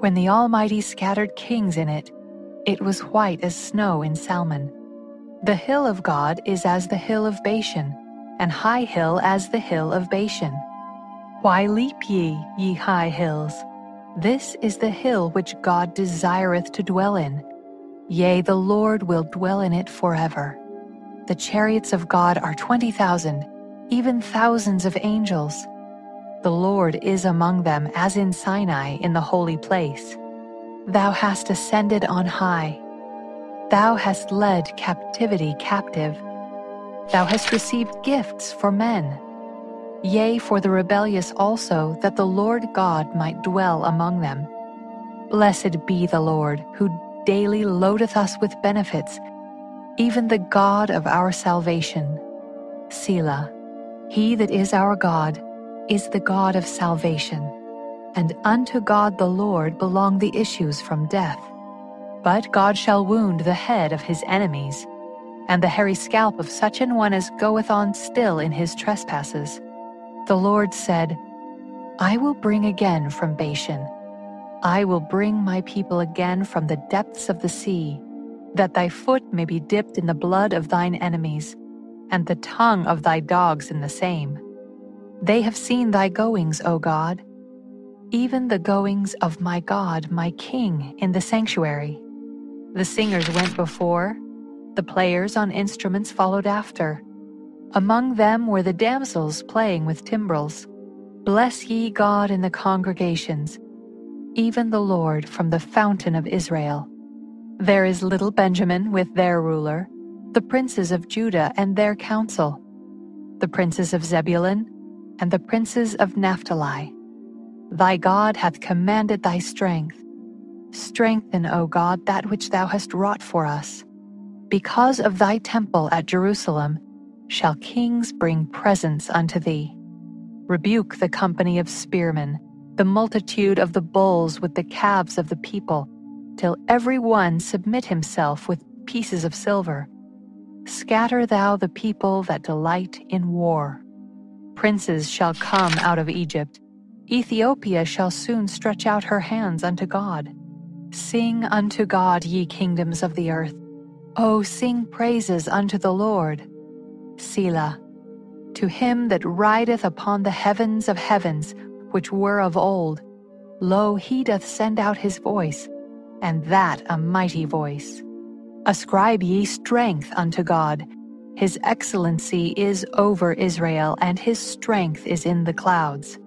When the Almighty scattered kings in it, it was white as snow in Salmon. The hill of God is as the hill of Bashan, and high hill as the hill of Bashan. Why leap ye, ye high hills? This is the hill which God desireth to dwell in. Yea, the Lord will dwell in it forever. The chariots of God are twenty thousand, even thousands of angels. The Lord is among them as in Sinai in the holy place. Thou hast ascended on high. Thou hast led captivity captive Thou hast received gifts for men. Yea, for the rebellious also, that the Lord God might dwell among them. Blessed be the Lord, who daily loadeth us with benefits, even the God of our salvation. Selah. He that is our God is the God of salvation, and unto God the Lord belong the issues from death. But God shall wound the head of his enemies and the hairy scalp of such an one as goeth on still in his trespasses. The Lord said, I will bring again from Bashan. I will bring my people again from the depths of the sea, that thy foot may be dipped in the blood of thine enemies, and the tongue of thy dogs in the same. They have seen thy goings, O God, even the goings of my God, my King, in the sanctuary. The singers went before, the players on instruments followed after. Among them were the damsels playing with timbrels. Bless ye God in the congregations, even the Lord from the fountain of Israel. There is little Benjamin with their ruler, the princes of Judah and their council, the princes of Zebulun and the princes of Naphtali. Thy God hath commanded thy strength. Strengthen, O God, that which thou hast wrought for us. Because of thy temple at Jerusalem shall kings bring presents unto thee. Rebuke the company of spearmen, the multitude of the bulls with the calves of the people, till every one submit himself with pieces of silver. Scatter thou the people that delight in war. Princes shall come out of Egypt. Ethiopia shall soon stretch out her hands unto God. Sing unto God, ye kingdoms of the earth. O sing praises unto the Lord. Selah. To him that rideth upon the heavens of heavens, which were of old, lo, he doth send out his voice, and that a mighty voice. Ascribe ye strength unto God his excellency is over Israel, and his strength is in the clouds.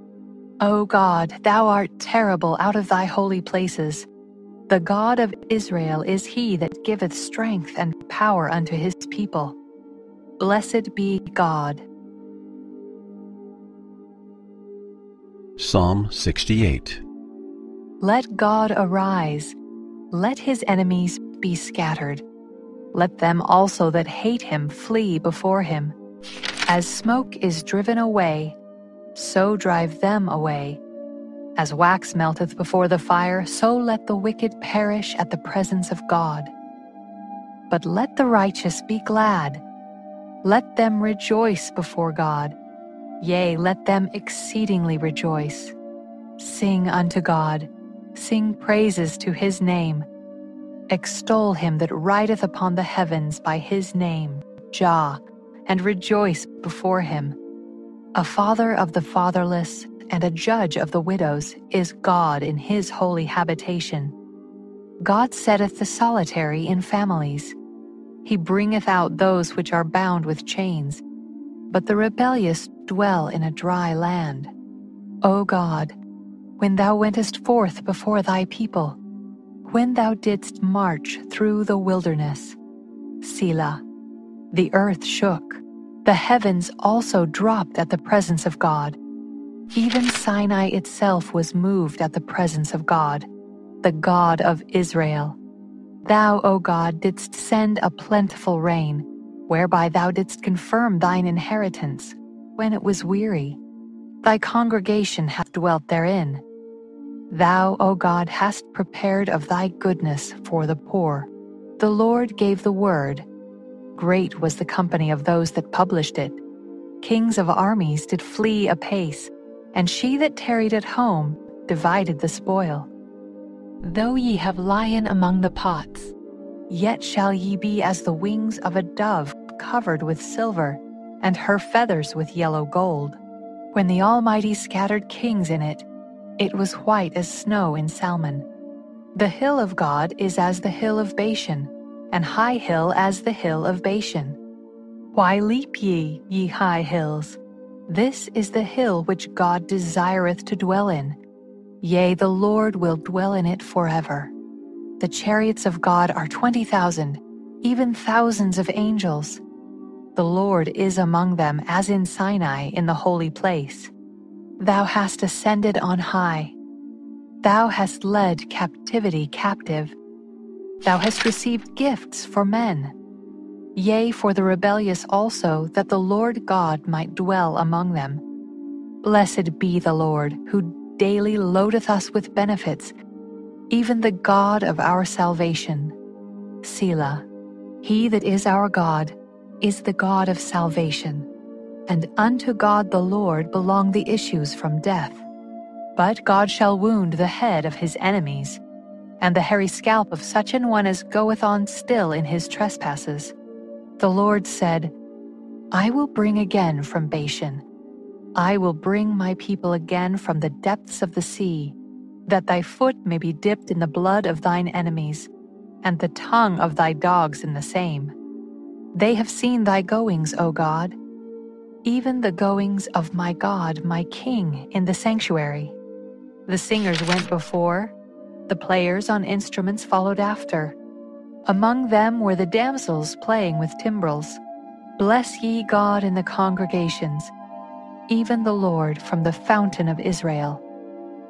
O God, thou art terrible out of thy holy places. The God of Israel is he that giveth strength and power unto his people. Blessed be God. Psalm 68 Let God arise, let his enemies be scattered. Let them also that hate him flee before him. As smoke is driven away, so drive them away. As wax melteth before the fire, so let the wicked perish at the presence of God. But let the righteous be glad. Let them rejoice before God. Yea, let them exceedingly rejoice. Sing unto God, sing praises to his name Extol him that rideth upon the heavens by his name, Jah, and rejoice before him. A father of the fatherless and a judge of the widows is God in his holy habitation. God setteth the solitary in families. He bringeth out those which are bound with chains, but the rebellious dwell in a dry land. O God, when thou wentest forth before thy people, when thou didst march through the wilderness. Selah. The earth shook. The heavens also dropped at the presence of God. Even Sinai itself was moved at the presence of God, the God of Israel. Thou, O God, didst send a plentiful rain, whereby thou didst confirm thine inheritance, when it was weary. Thy congregation hath dwelt therein. Thou, O God, hast prepared of thy goodness for the poor. The Lord gave the word. Great was the company of those that published it. Kings of armies did flee apace, and she that tarried at home divided the spoil. Though ye have lien among the pots, yet shall ye be as the wings of a dove covered with silver, and her feathers with yellow gold. When the Almighty scattered kings in it, it was white as snow in Salmon. The hill of God is as the hill of Bashan, and high hill as the hill of Bashan. Why leap ye, ye high hills? This is the hill which God desireth to dwell in. Yea, the Lord will dwell in it forever. The chariots of God are twenty thousand, even thousands of angels. The Lord is among them as in Sinai in the holy place. Thou hast ascended on high. Thou hast led captivity captive. Thou hast received gifts for men. Yea, for the rebellious also, that the Lord God might dwell among them. Blessed be the Lord, who daily loadeth us with benefits, even the God of our salvation. Selah. He that is our God is the God of salvation and unto God the Lord belong the issues from death. But God shall wound the head of his enemies, and the hairy scalp of such an one as goeth on still in his trespasses. The Lord said, I will bring again from Bashan. I will bring my people again from the depths of the sea, that thy foot may be dipped in the blood of thine enemies, and the tongue of thy dogs in the same. They have seen thy goings, O God, even the goings of my God, my King, in the sanctuary. The singers went before, the players on instruments followed after. Among them were the damsels playing with timbrels. Bless ye God in the congregations, even the Lord from the fountain of Israel.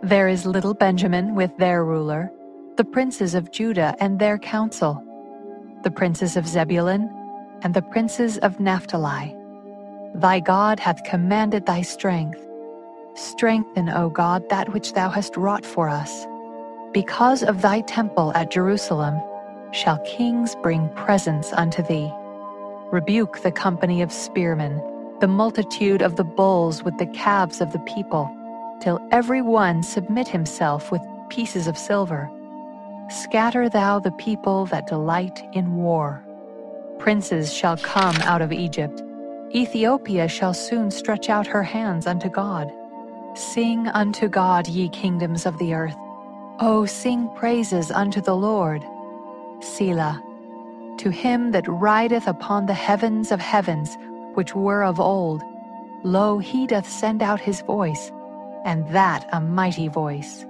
There is little Benjamin with their ruler, the princes of Judah and their council, the princes of Zebulun and the princes of Naphtali. Thy God hath commanded thy strength. Strengthen, O God, that which thou hast wrought for us. Because of thy temple at Jerusalem shall kings bring presents unto thee. Rebuke the company of spearmen, the multitude of the bulls with the calves of the people, till every one submit himself with pieces of silver. Scatter thou the people that delight in war. Princes shall come out of Egypt. Ethiopia shall soon stretch out her hands unto God. Sing unto God, ye kingdoms of the earth. O sing praises unto the Lord. Selah. To him that rideth upon the heavens of heavens, which were of old, lo, he doth send out his voice, and that a mighty voice.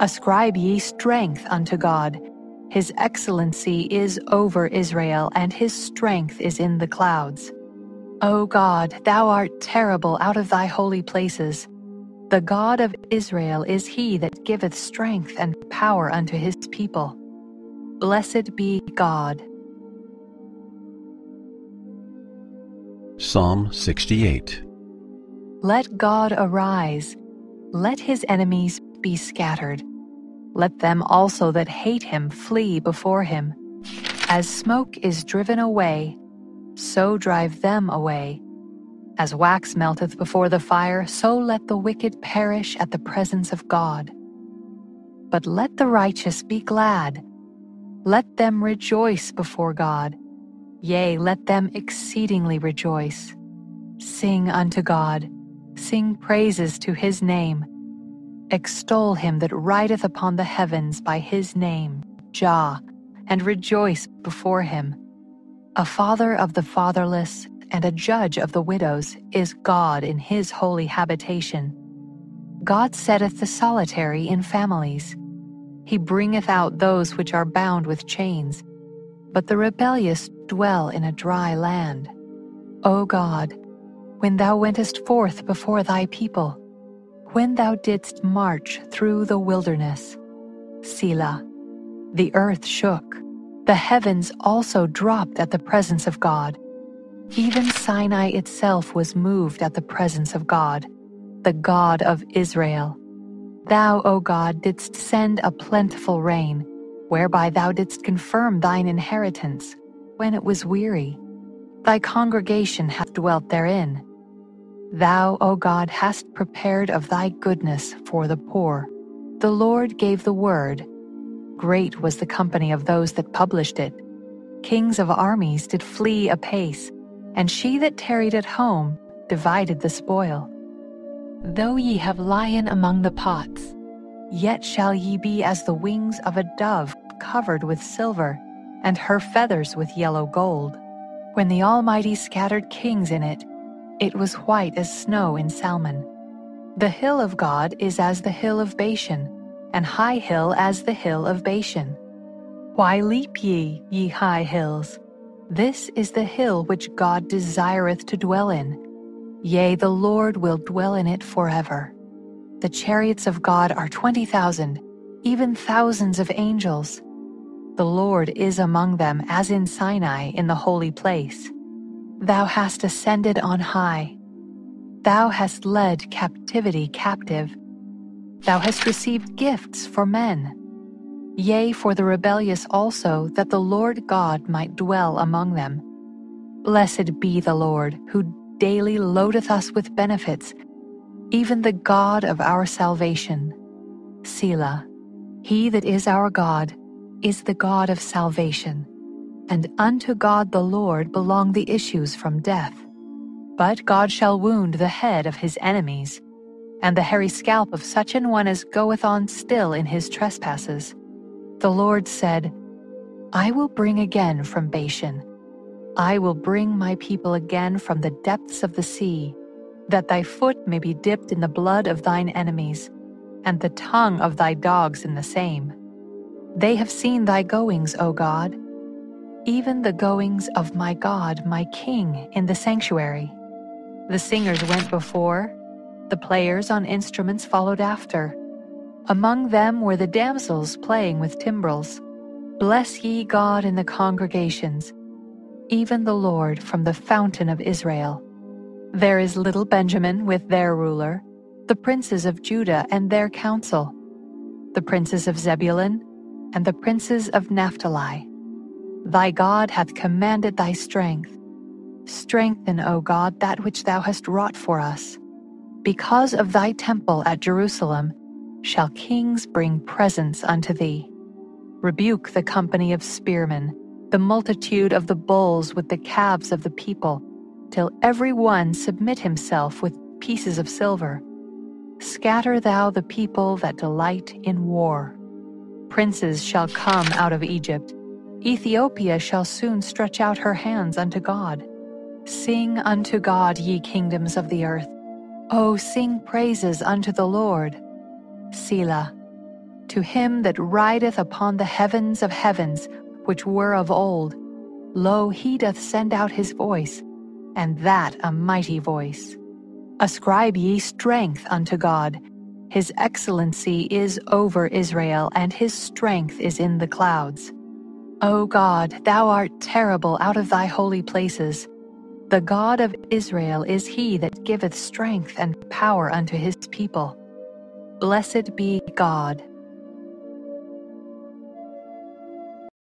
Ascribe ye strength unto God. His excellency is over Israel, and his strength is in the clouds. O God, thou art terrible out of thy holy places. The God of Israel is he that giveth strength and power unto his people. Blessed be God. Psalm 68 Let God arise, let his enemies be scattered. Let them also that hate him flee before him. As smoke is driven away, so drive them away. As wax melteth before the fire, so let the wicked perish at the presence of God. But let the righteous be glad. Let them rejoice before God. Yea, let them exceedingly rejoice. Sing unto God, sing praises to his name. Extol him that rideth upon the heavens by his name, Jah, and rejoice before him. A father of the fatherless and a judge of the widows is God in his holy habitation. God setteth the solitary in families. He bringeth out those which are bound with chains, but the rebellious dwell in a dry land. O God, when thou wentest forth before thy people, when thou didst march through the wilderness, Selah, the earth shook, the heavens also dropped at the presence of God even Sinai itself was moved at the presence of God, the God of Israel. Thou, O God, didst send a plentiful rain, whereby thou didst confirm thine inheritance, when it was weary. Thy congregation hath dwelt therein. Thou, O God, hast prepared of thy goodness for the poor. The Lord gave the word. Great was the company of those that published it. Kings of armies did flee apace and she that tarried at home divided the spoil. Though ye have lien among the pots, yet shall ye be as the wings of a dove covered with silver, and her feathers with yellow gold. When the Almighty scattered kings in it, it was white as snow in Salmon. The hill of God is as the hill of Bashan, and high hill as the hill of Bashan. Why leap ye, ye high hills? This is the hill which God desireth to dwell in. Yea, the Lord will dwell in it forever. The chariots of God are twenty thousand, even thousands of angels. The Lord is among them as in Sinai in the holy place. Thou hast ascended on high. Thou hast led captivity captive. Thou hast received gifts for men yea, for the rebellious also, that the Lord God might dwell among them. Blessed be the Lord, who daily loadeth us with benefits, even the God of our salvation. Selah. He that is our God is the God of salvation, and unto God the Lord belong the issues from death. But God shall wound the head of his enemies, and the hairy scalp of such an one as goeth on still in his trespasses. The Lord said, I will bring again from Bashan. I will bring my people again from the depths of the sea, that thy foot may be dipped in the blood of thine enemies, and the tongue of thy dogs in the same. They have seen thy goings, O God, even the goings of my God, my King, in the sanctuary. The singers went before, the players on instruments followed after. Among them were the damsels playing with timbrels. Bless ye God in the congregations, even the Lord from the fountain of Israel. There is little Benjamin with their ruler, the princes of Judah and their council, the princes of Zebulun and the princes of Naphtali. Thy God hath commanded thy strength. Strengthen, O God, that which thou hast wrought for us. Because of thy temple at Jerusalem shall kings bring presents unto thee. Rebuke the company of spearmen, the multitude of the bulls with the calves of the people, till every one submit himself with pieces of silver. Scatter thou the people that delight in war. Princes shall come out of Egypt. Ethiopia shall soon stretch out her hands unto God. Sing unto God, ye kingdoms of the earth. O sing praises unto the Lord. Selah. To him that rideth upon the heavens of heavens, which were of old, lo, he doth send out his voice, and that a mighty voice. Ascribe ye strength unto God. His excellency is over Israel, and his strength is in the clouds. O God, thou art terrible out of thy holy places. The God of Israel is he that giveth strength and power unto his people. Blessed be God,